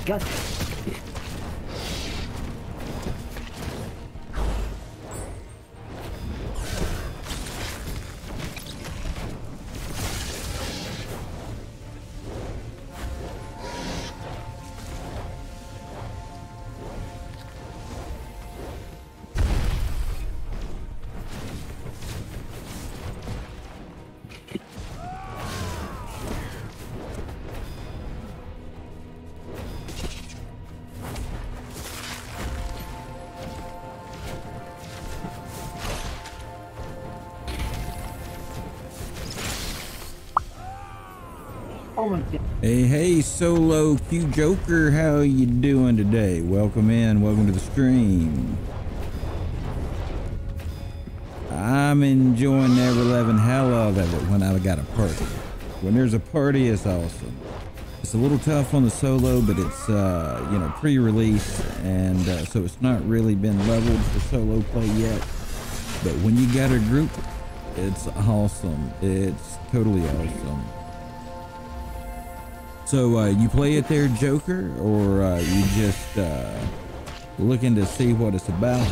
Got Hey, hey, Solo Q Joker, how you doing today? Welcome in, welcome to the stream. I'm enjoying Never Loving hell of it when I've got a party. When there's a party, it's awesome. It's a little tough on the solo, but it's uh, you know pre-release, and uh, so it's not really been leveled for solo play yet. But when you got a group, it's awesome. It's totally awesome. So uh, you play it there, Joker, or uh, you just uh, looking to see what it's about?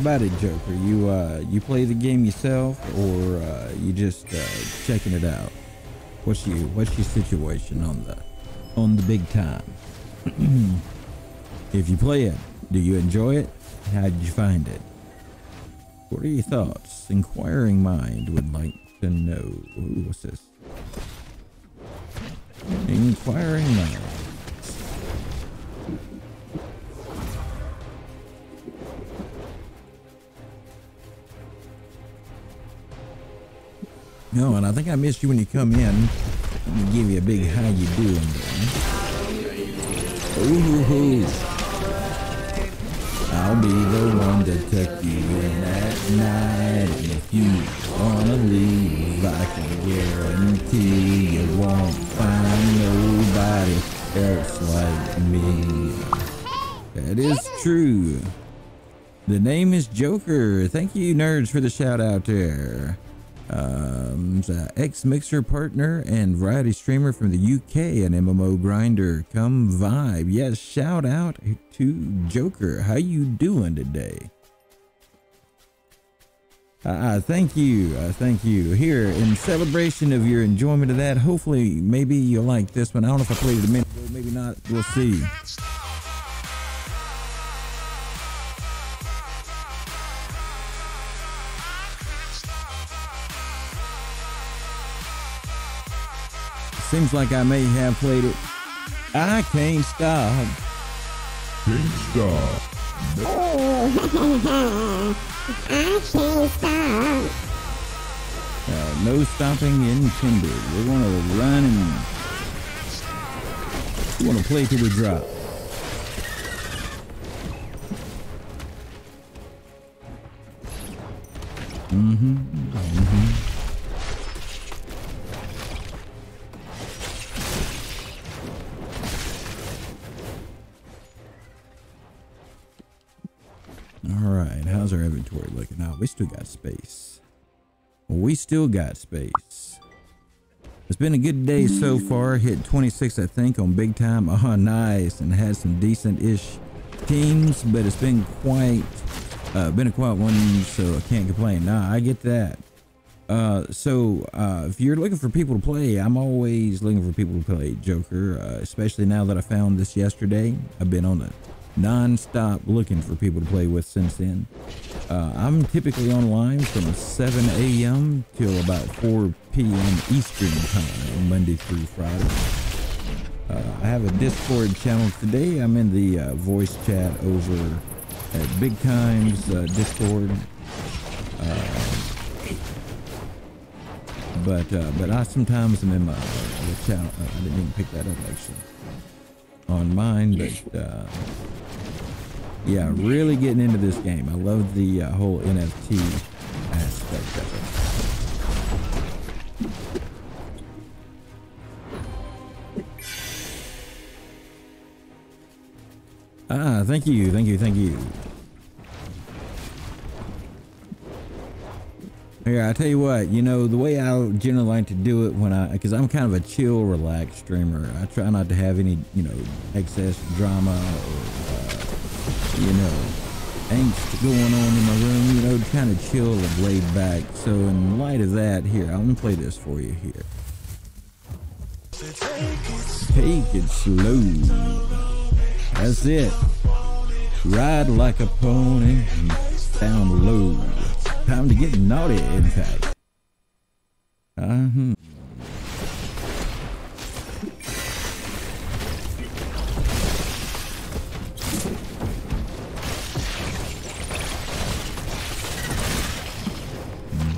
About it, Joker? You uh you play the game yourself, or uh, you just uh, checking it out? What's you What's your situation on the on the big time? if you play it, do you enjoy it? How did you find it? What are your thoughts? Inquiring mind would like to know. Ooh, what's this? Inquiring mind. And I think I missed you when you come in. Let me give you a big how you doing there. Ooh. I'll be the one to tuck you in at night. And if you wanna leave, I can guarantee you won't find nobody else like me. That is true. The name is Joker. Thank you, nerds, for the shout out there. Um, ex mixer partner and variety streamer from the UK, an MMO grinder. Come vibe. Yes, shout out to Joker. How you doing today? Uh, thank you. Uh, thank you. Here, in celebration of your enjoyment of that, hopefully, maybe you'll like this one. I don't know if I played it a minute ago, maybe not. We'll see. Seems like I may have played it. I can't stop. Can't stop. Oh, I can't stop. Uh, no stopping intended. We're gonna run and we wanna play till we drop. Mm-hmm. We still got space. We still got space. It's been a good day so far. Hit 26, I think, on big time. Oh, nice, and had some decent-ish teams, but it's been quite, uh, been a quiet one, so I can't complain. Nah, I get that. Uh, so uh, if you're looking for people to play, I'm always looking for people to play Joker. Uh, especially now that I found this yesterday. I've been on a non-stop looking for people to play with since then. Uh, I'm typically online from 7 a.m. till about 4 p.m. Eastern time, Monday through Friday. Uh, I have a Discord channel today. I'm in the uh, voice chat over at Big Times uh, Discord. Uh, but uh, but I sometimes am in my channel. I didn't even pick that up actually on mine, but yeah, really getting into this game. I love the uh, whole NFT aspect of it. Ah, thank you, thank you, thank you. Here, I tell you what, you know, the way I generally like to do it when I, because I'm kind of a chill, relaxed streamer. I try not to have any, you know, excess drama or, uh, you know, angst going on in my room, you know, kind of chill and laid back. So in light of that, here, I'm going to play this for you here. Take it slow. That's it. Ride like a pony, down low. Time to get naughty, in fact. Uh-huh.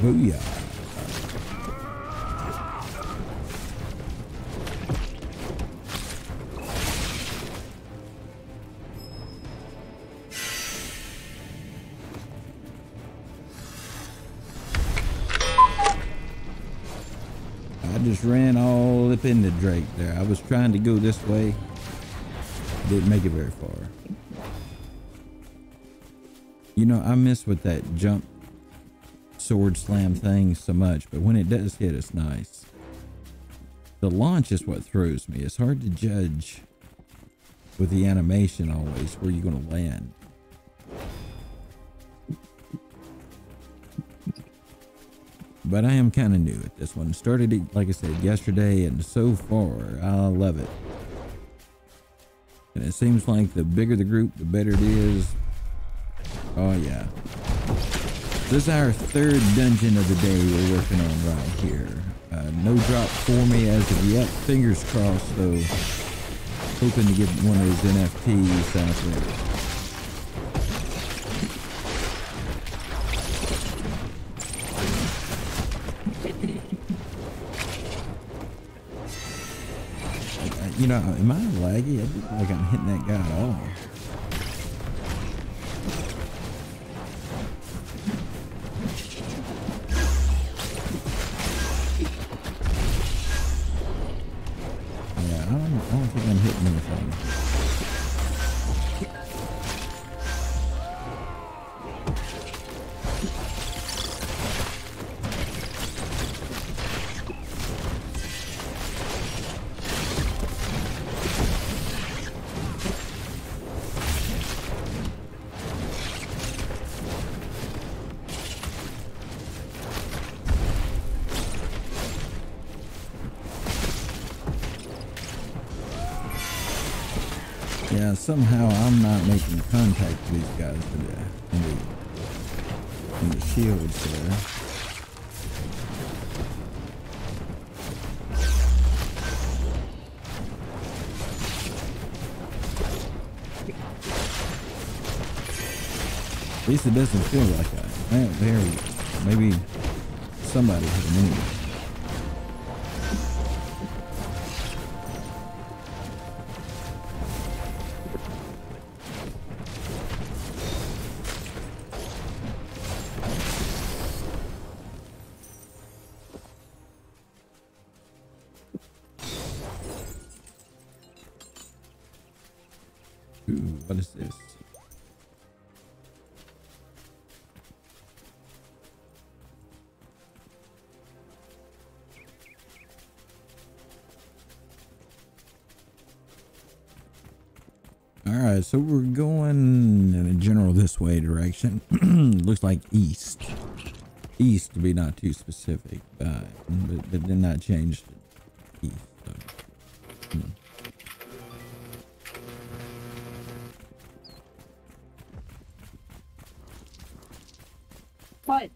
Booyah. I just ran all up into Drake there. I was trying to go this way. Didn't make it very far. You know, I miss with that jump sword slam thing so much, but when it does hit, it's nice. The launch is what throws me. It's hard to judge with the animation always where you're going to land. But I am kind of new at this one. Started it, like I said, yesterday, and so far, I love it. And it seems like the bigger the group, the better it is. Oh, yeah. This is our third dungeon of the day we're working on right here. Uh, no drop for me as of yet. Fingers crossed, though. Hoping to get one of those NFTs out there. You know, am I laggy? I like I'm hitting that guy at all. Somehow I'm not making contact with these guys today. in the, in the shields there. At least it doesn't feel like. Man, there, go. maybe somebody hit an specific, uh, but, but then not changed east. So. hmm. What?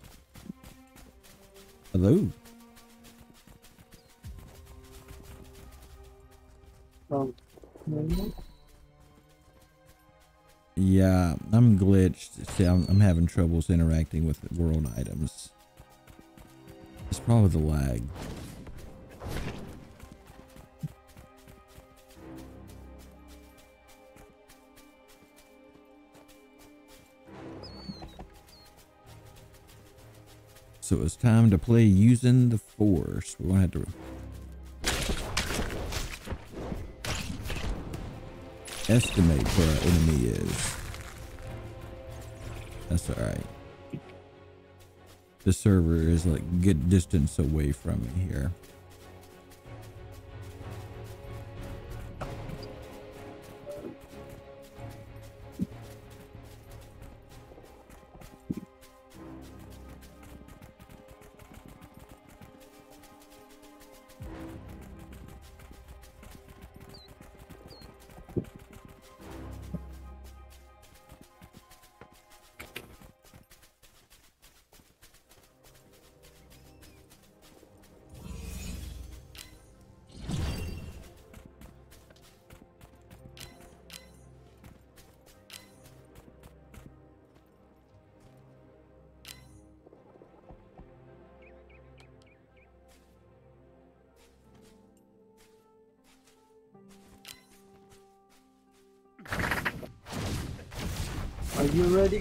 Hello. Oh. Yeah, I'm glitched. See, I'm, I'm having troubles interacting with the world items. It's probably the lag. So it's time to play using the force. We'll have to estimate where our enemy is. That's alright. The server is like good distance away from me here.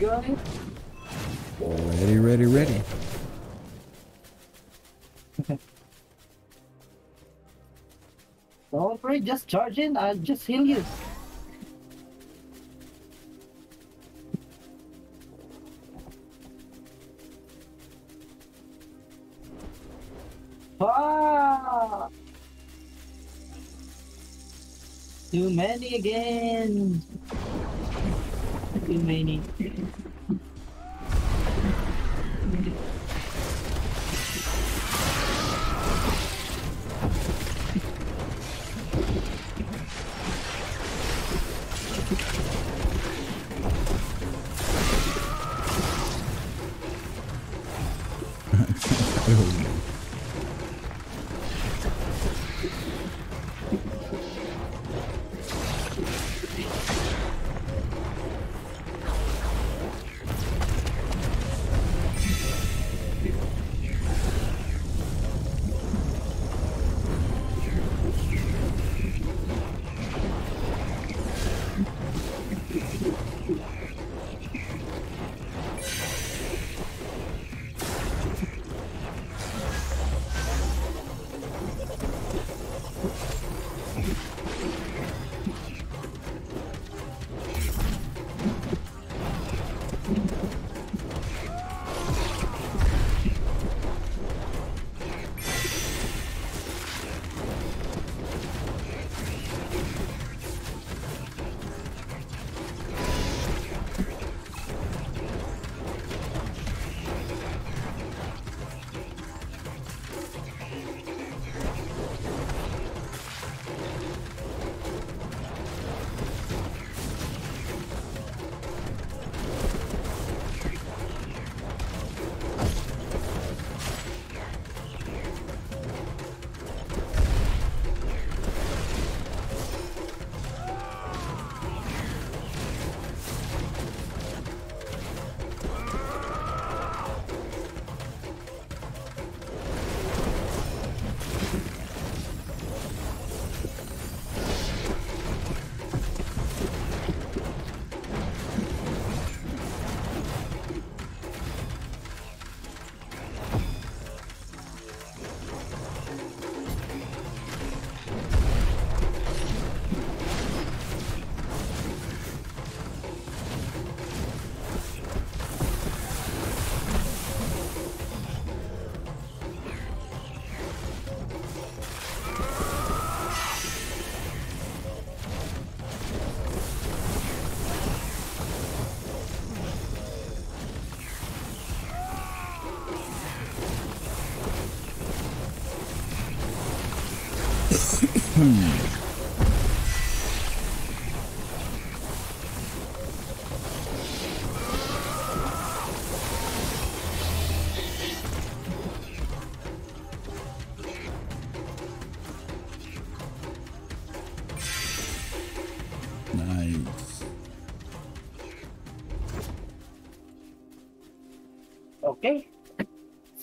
Ready. Ready, ready, ready. Don't worry, just charge in. I'll just heal you. Ah! Too many again. Too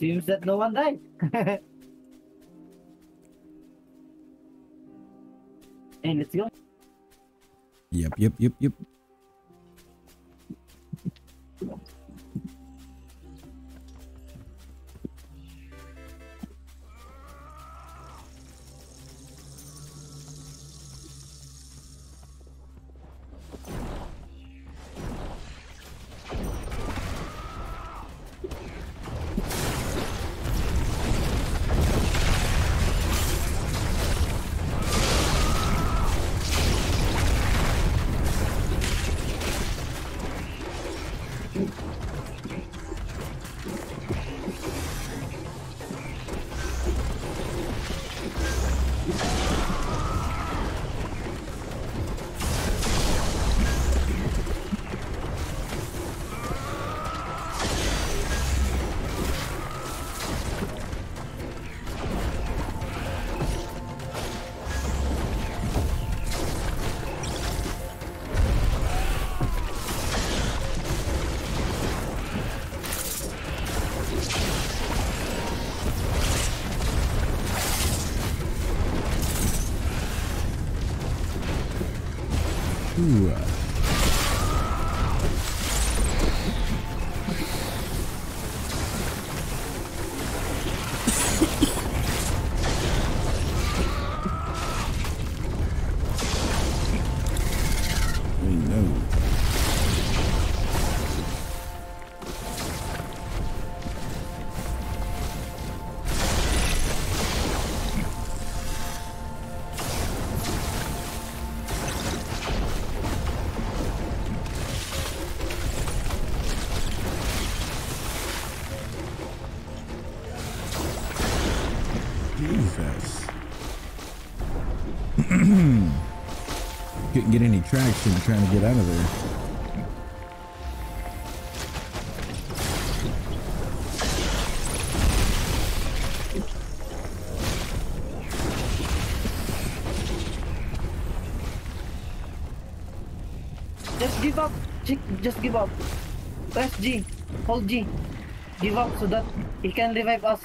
Seems that no one died. and let's go. Yep, yep, yep, yep. Get any traction trying to get out of there. Just give up. Just give up. Press G. Hold G. Give up so that he can revive us.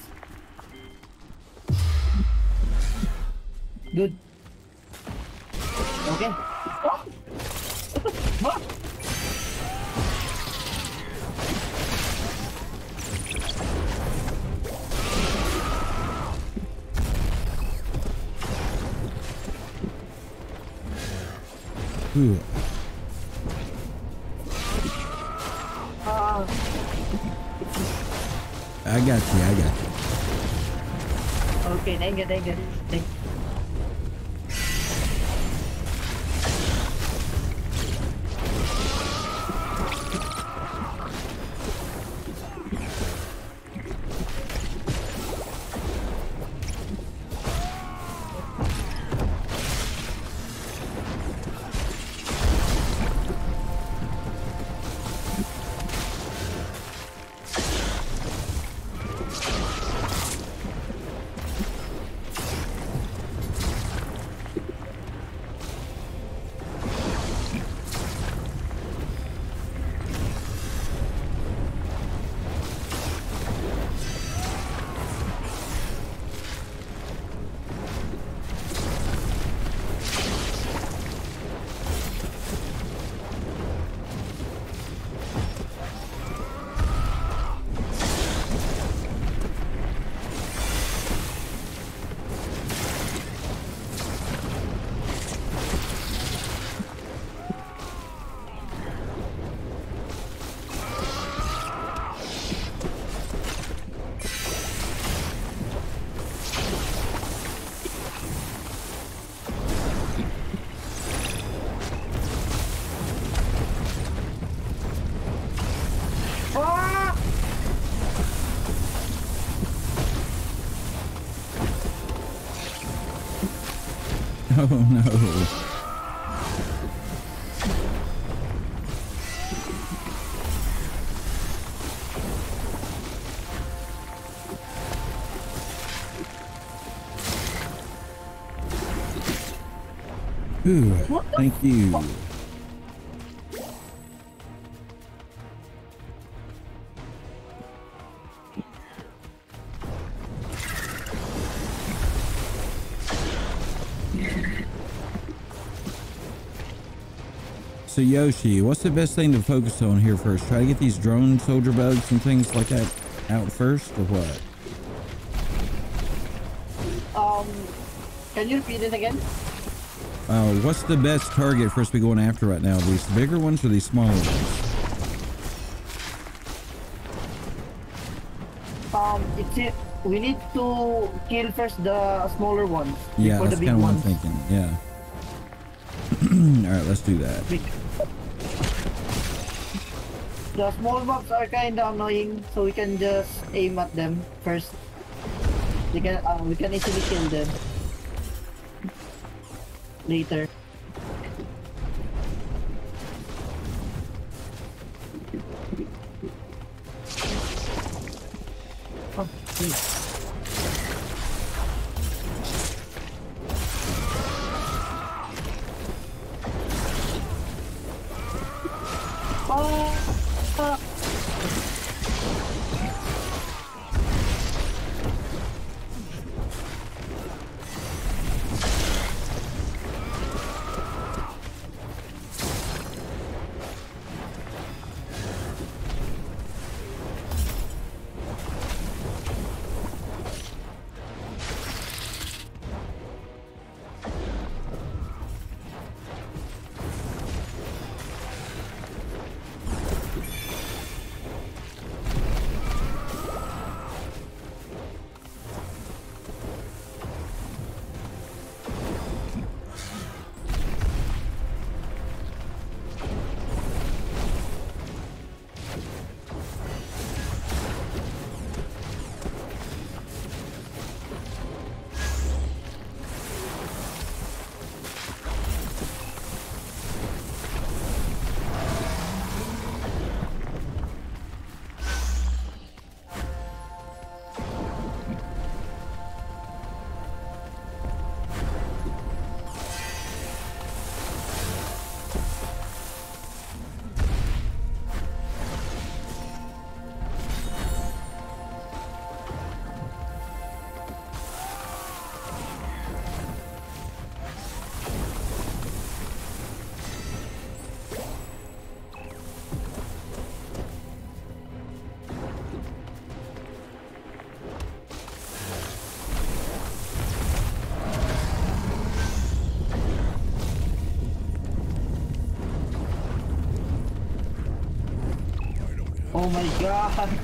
No. Ooh, thank you. So Yoshi, what's the best thing to focus on here first? Try to get these drone soldier bugs and things like that out first, or what? Um, can you repeat it again? Uh, what's the best target for us to be going after right now? These bigger ones or these smaller ones? Um, it's it. We need to kill first the smaller ones. Yeah, that's kind of what I'm thinking. Yeah. All right, let's do that. The small mobs are kind of annoying, so we can just aim at them first. We can uh, we can easily kill them later. My god.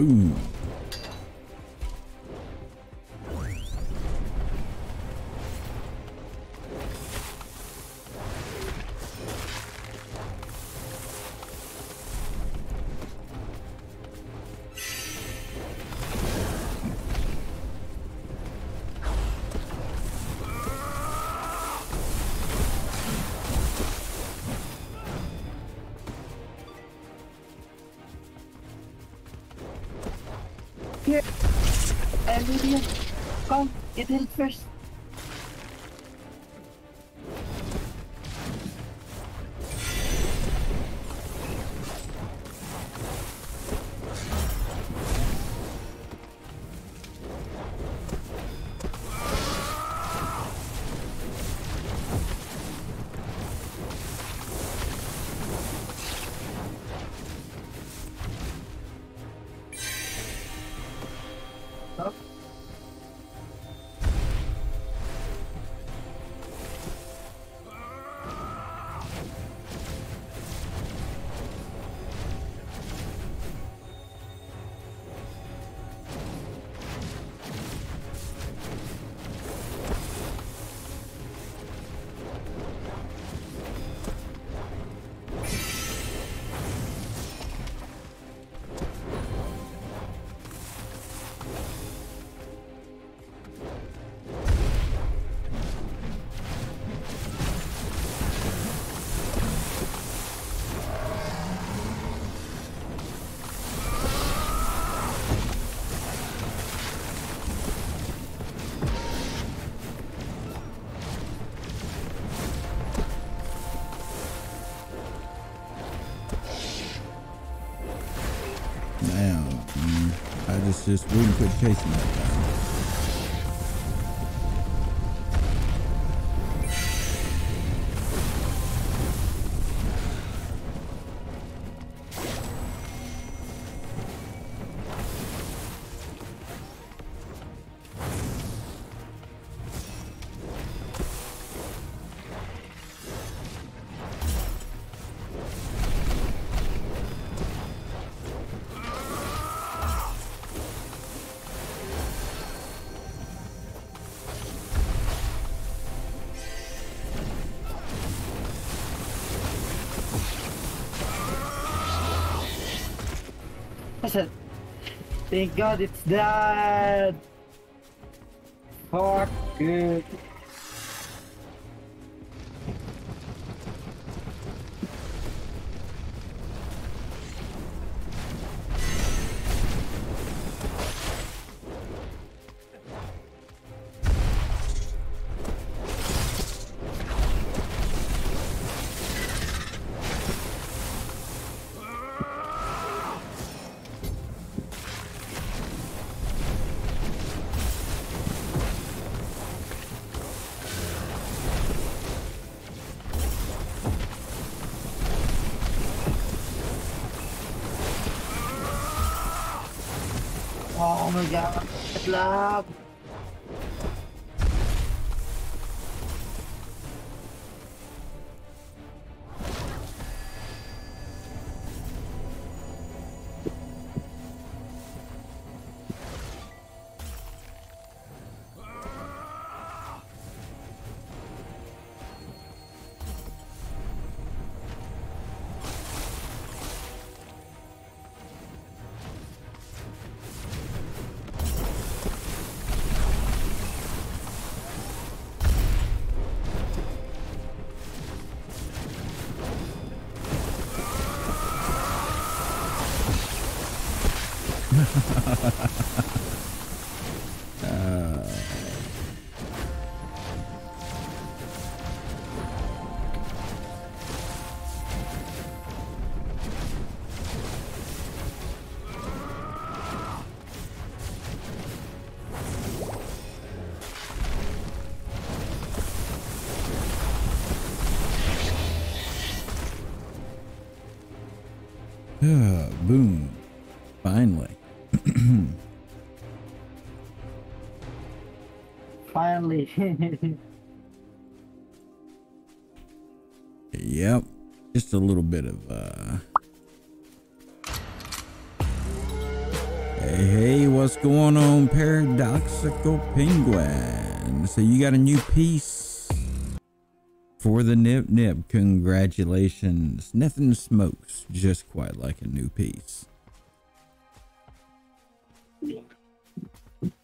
Boom. With. Come, get healed first. Just just wouldn't quit chasing thank God it's dead. Fuck good. My boom. Finally. Finally. Yep. Just a little bit of uh Hey, hey, what's going on, Paradoxical Penguin? So you got a new piece for the Nip Nip. Congratulations. Nothing smokes just quite like a new piece.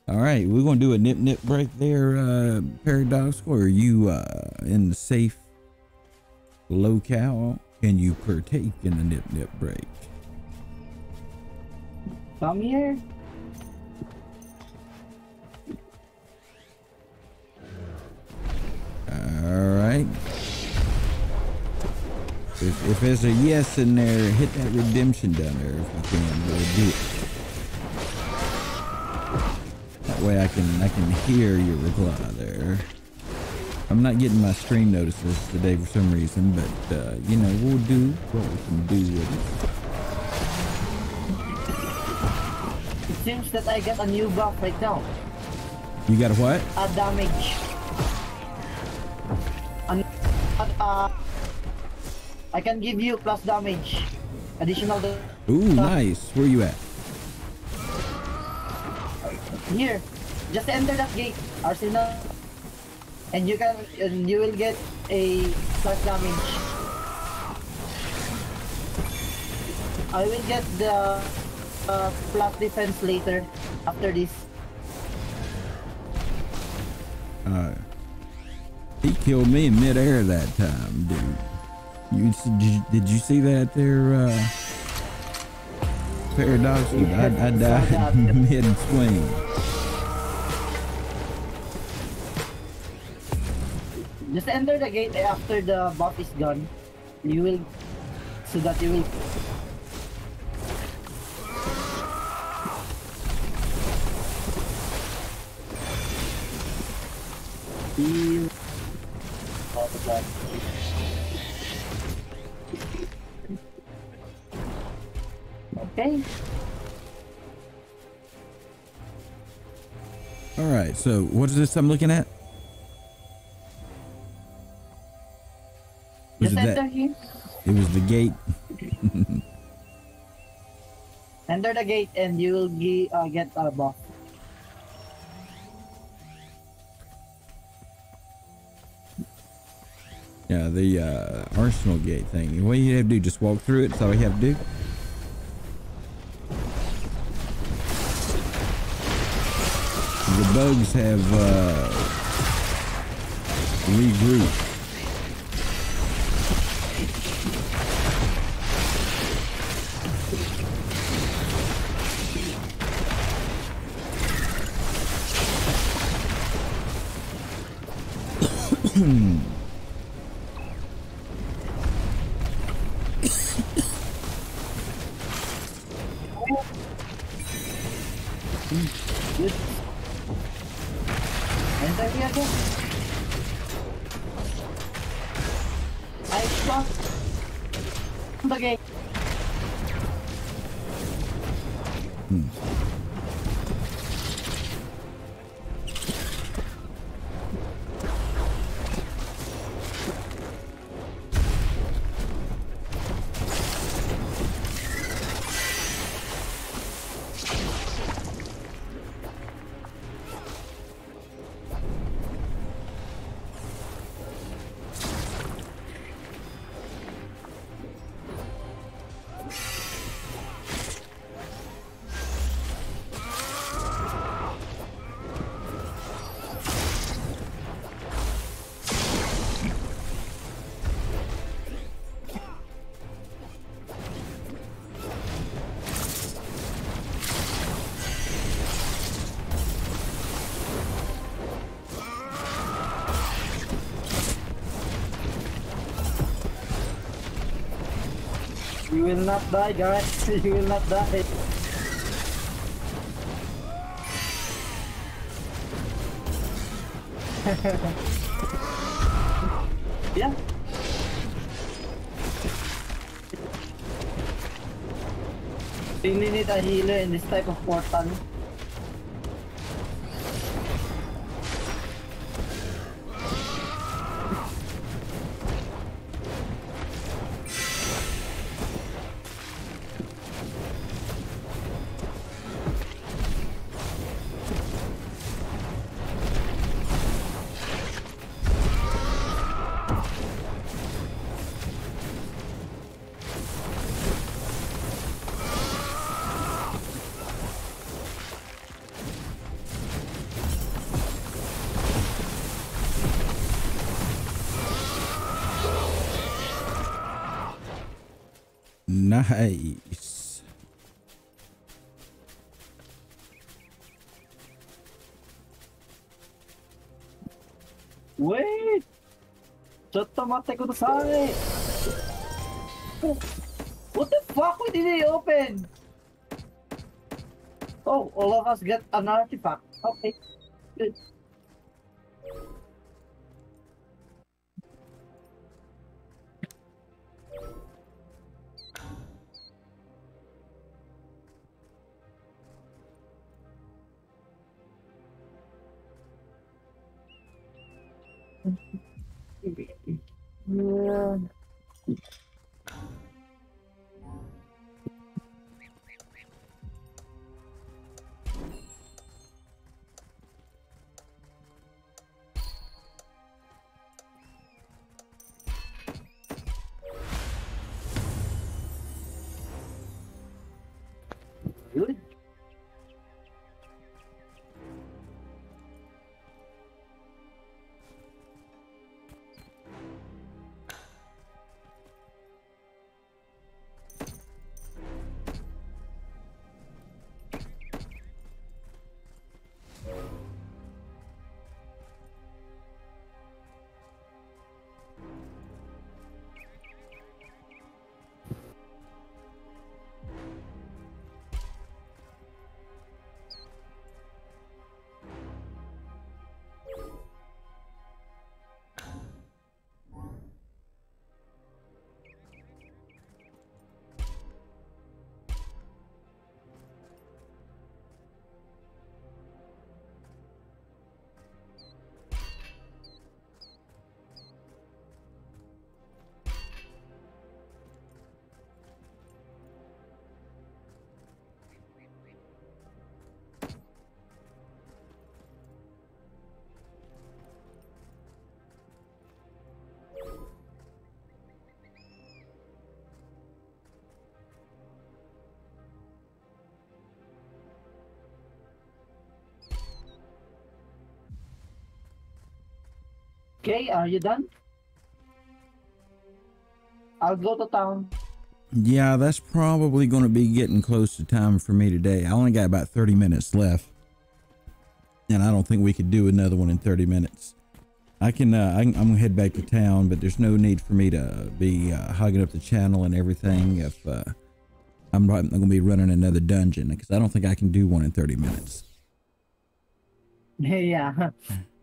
All right, we're gonna do a nip nip break there, uh, Paradoxical. Are you uh, in the safe locale? Can you partake in the nip nip break? Come here. If, there's a yes in there, hit that redemption down there if I can. Really do it. That way I can I can hear your reply there. I'm not getting my stream notices today for some reason, but uh, you know we'll do what we can do with it. It seems that I get a new buff right now. You got a what? A damage. Uh, I can give you plus damage. Additional da- Ooh, nice. Where you at? here. Just enter that gate, Arsenal. And you can and you will get a plus damage. I will get the uh, plus defense later after this. Uh, he killed me in midair that time, dude. You did you, did you see that there, uh, paradox? Dude, I, I died mid swing. Just enter the gate after the buff is gone. You will so that you will I'm looking at? Was enter that? here. It was the gate. Enter the gate and you will ge- uh, get a buff. Yeah, the uh, arsenal gate thing. What you have to do? Just walk through it. That's all you have to do. Bugs have uh, regrouped. Not die, guys. You will not die. yeah. Really need a healer in this type of portal. Nice. Wait! ちょっと待ってください What the fuck? We didn't open! Oh, all of us get an artifact. Okay, good. Okay, are you done? I'll go to town. Yeah, that's probably going to be getting close to time for me today. I only got about 30 minutes left. And I don't think we could do another one in 30 minutes. I can, uh, I can I'm going to head back to town, but there's no need for me to be uh, hugging up the channel and everything if uh, I'm, I'm going to be running another dungeon because I don't think I can do one in 30 minutes. yeah.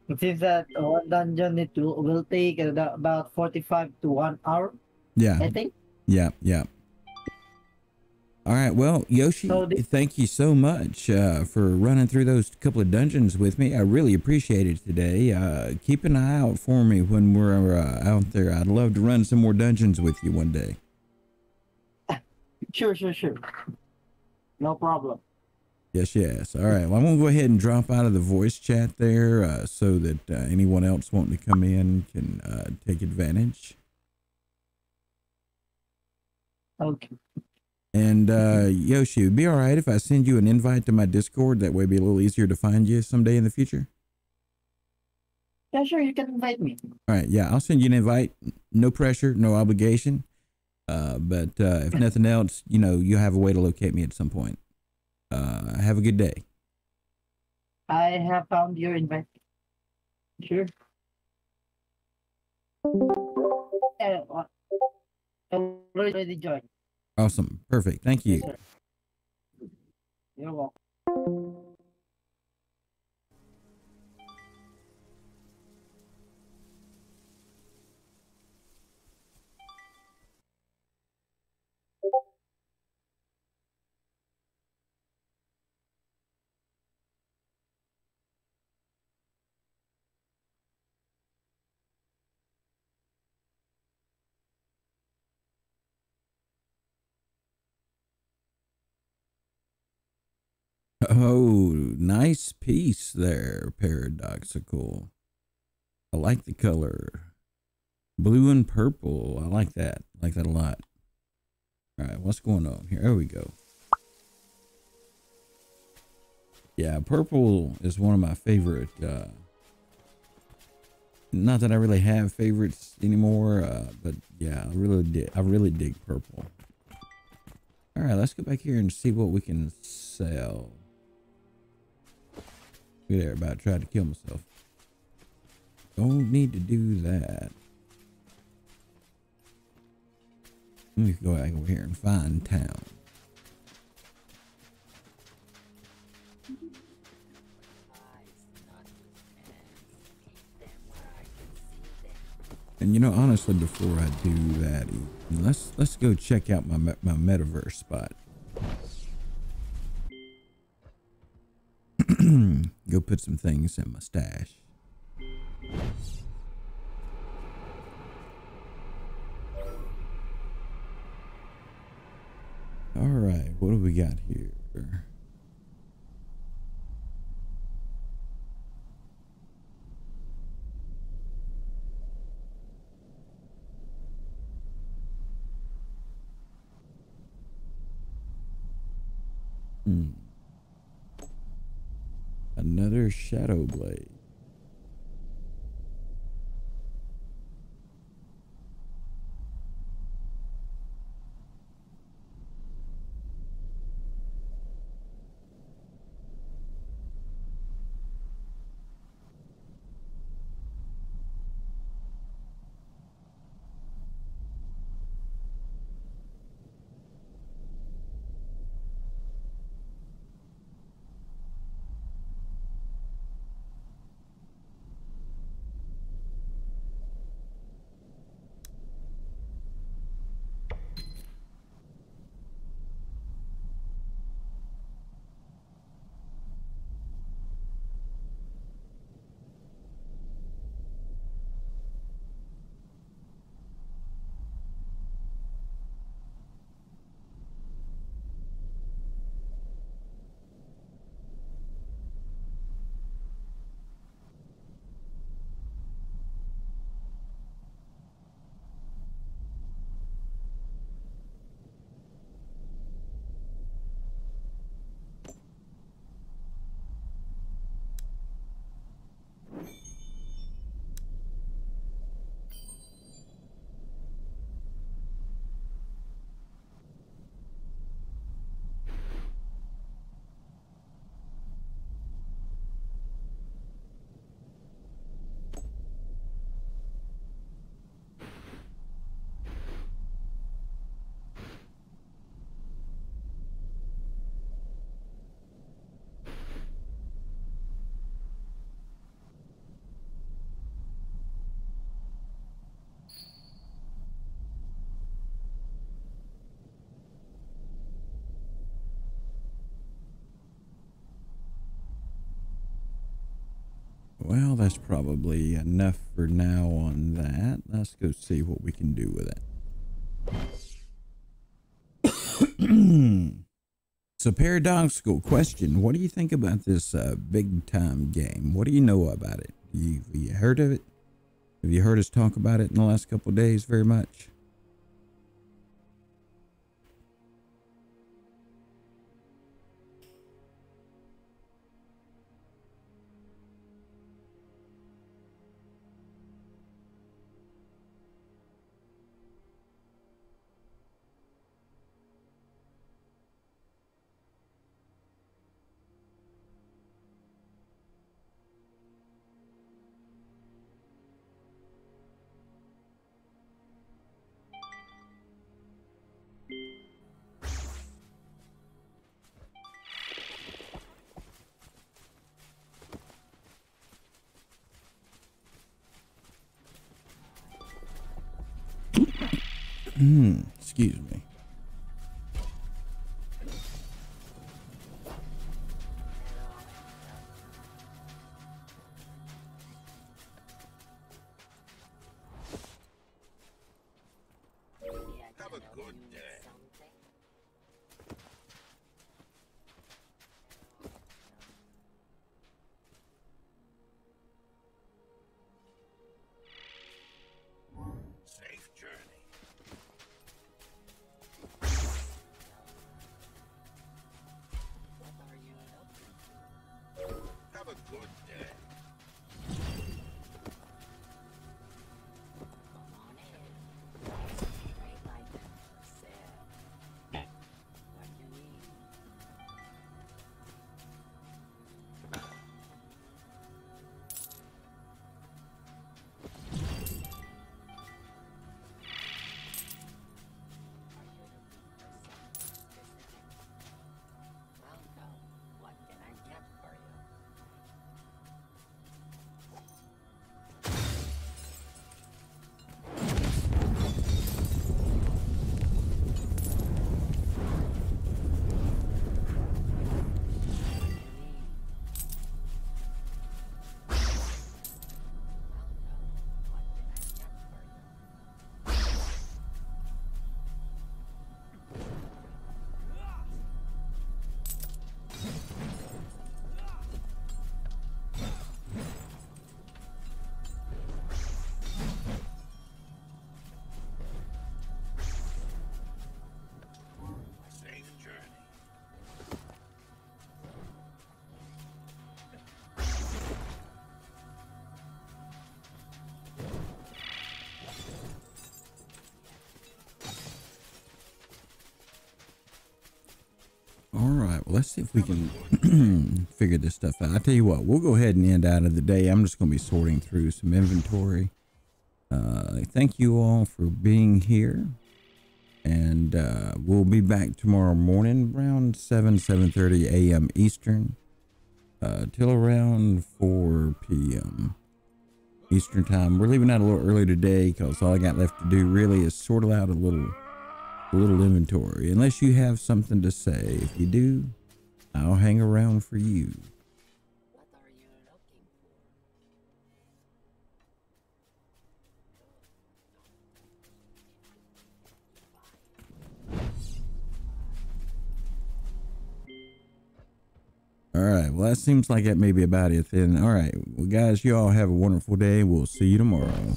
It seems that one dungeon it will, will take about 45 to 1 hour, Yeah. I think. Yeah, yeah. All right. Well, Yoshi, So thank you so much uh, for running through those couple of dungeons with me. I really appreciate it today. Uh, keep an eye out for me when we're uh, out there. I'd love to run some more dungeons with you one day. Sure, sure, sure. No problem. Yes, yes. All right. Well, I'm going to go ahead and drop out of the voice chat there uh, so that uh, anyone else wanting to come in can uh, take advantage. Okay. And uh, Yoshi, it'd be all right if I send you an invite to my Discord. That way, it'd be a little easier to find you someday in the future. Yeah, sure, you can invite me. All right, yeah, I'll send you an invite. No pressure, no obligation. Uh, but uh, if nothing else, you know, you have a way to locate me at some point. Uh, have a good day. I have found your invite. Sure. Uh, what? Already joined. Awesome, perfect. Thank you. Yes. You're welcome. Oh, nice piece there, paradoxical. I like the color. Blue and purple. I like that. I like that a lot. All right, what's going on here? There we go. Yeah, purple is one of my favorite. Uh, not that I really have favorites anymore, uh, but yeah, I really did. I really dig purple. All right, let's go back here and see what we can sell. Look at there, about tried to kill myself. Don't need to do that. Let me go back over here and find town. And you know, honestly, before I do that, let's let's go check out my my metaverse spot. go put some things in my stash. All right, what do we got here? Hmm. Another shadow blade. Well, that's probably enough for now on that. Let's go see what we can do with it. so, paradoxical question: What do you think about this uh, big time game? What do you know about it? You, have you heard of it? Have you heard us talk about it in the last couple days? Very much. Let's see if we can figure this stuff out. I tell you what, we'll go ahead and end out of the day. I'm just going to be sorting through some inventory. Uh, thank you all for being here, and uh, we'll be back tomorrow morning around seven seven thirty a.m. Eastern, uh, till around four p.m. Eastern time. We're leaving out a little early today because all I got left to do really is sort out a little a little inventory. Unless you have something to say. If you do, I'll hang around for you. What are you looking for? All right. Well, that seems like that may be about it then. All right. Well, guys, you all have a wonderful day. We'll see you tomorrow.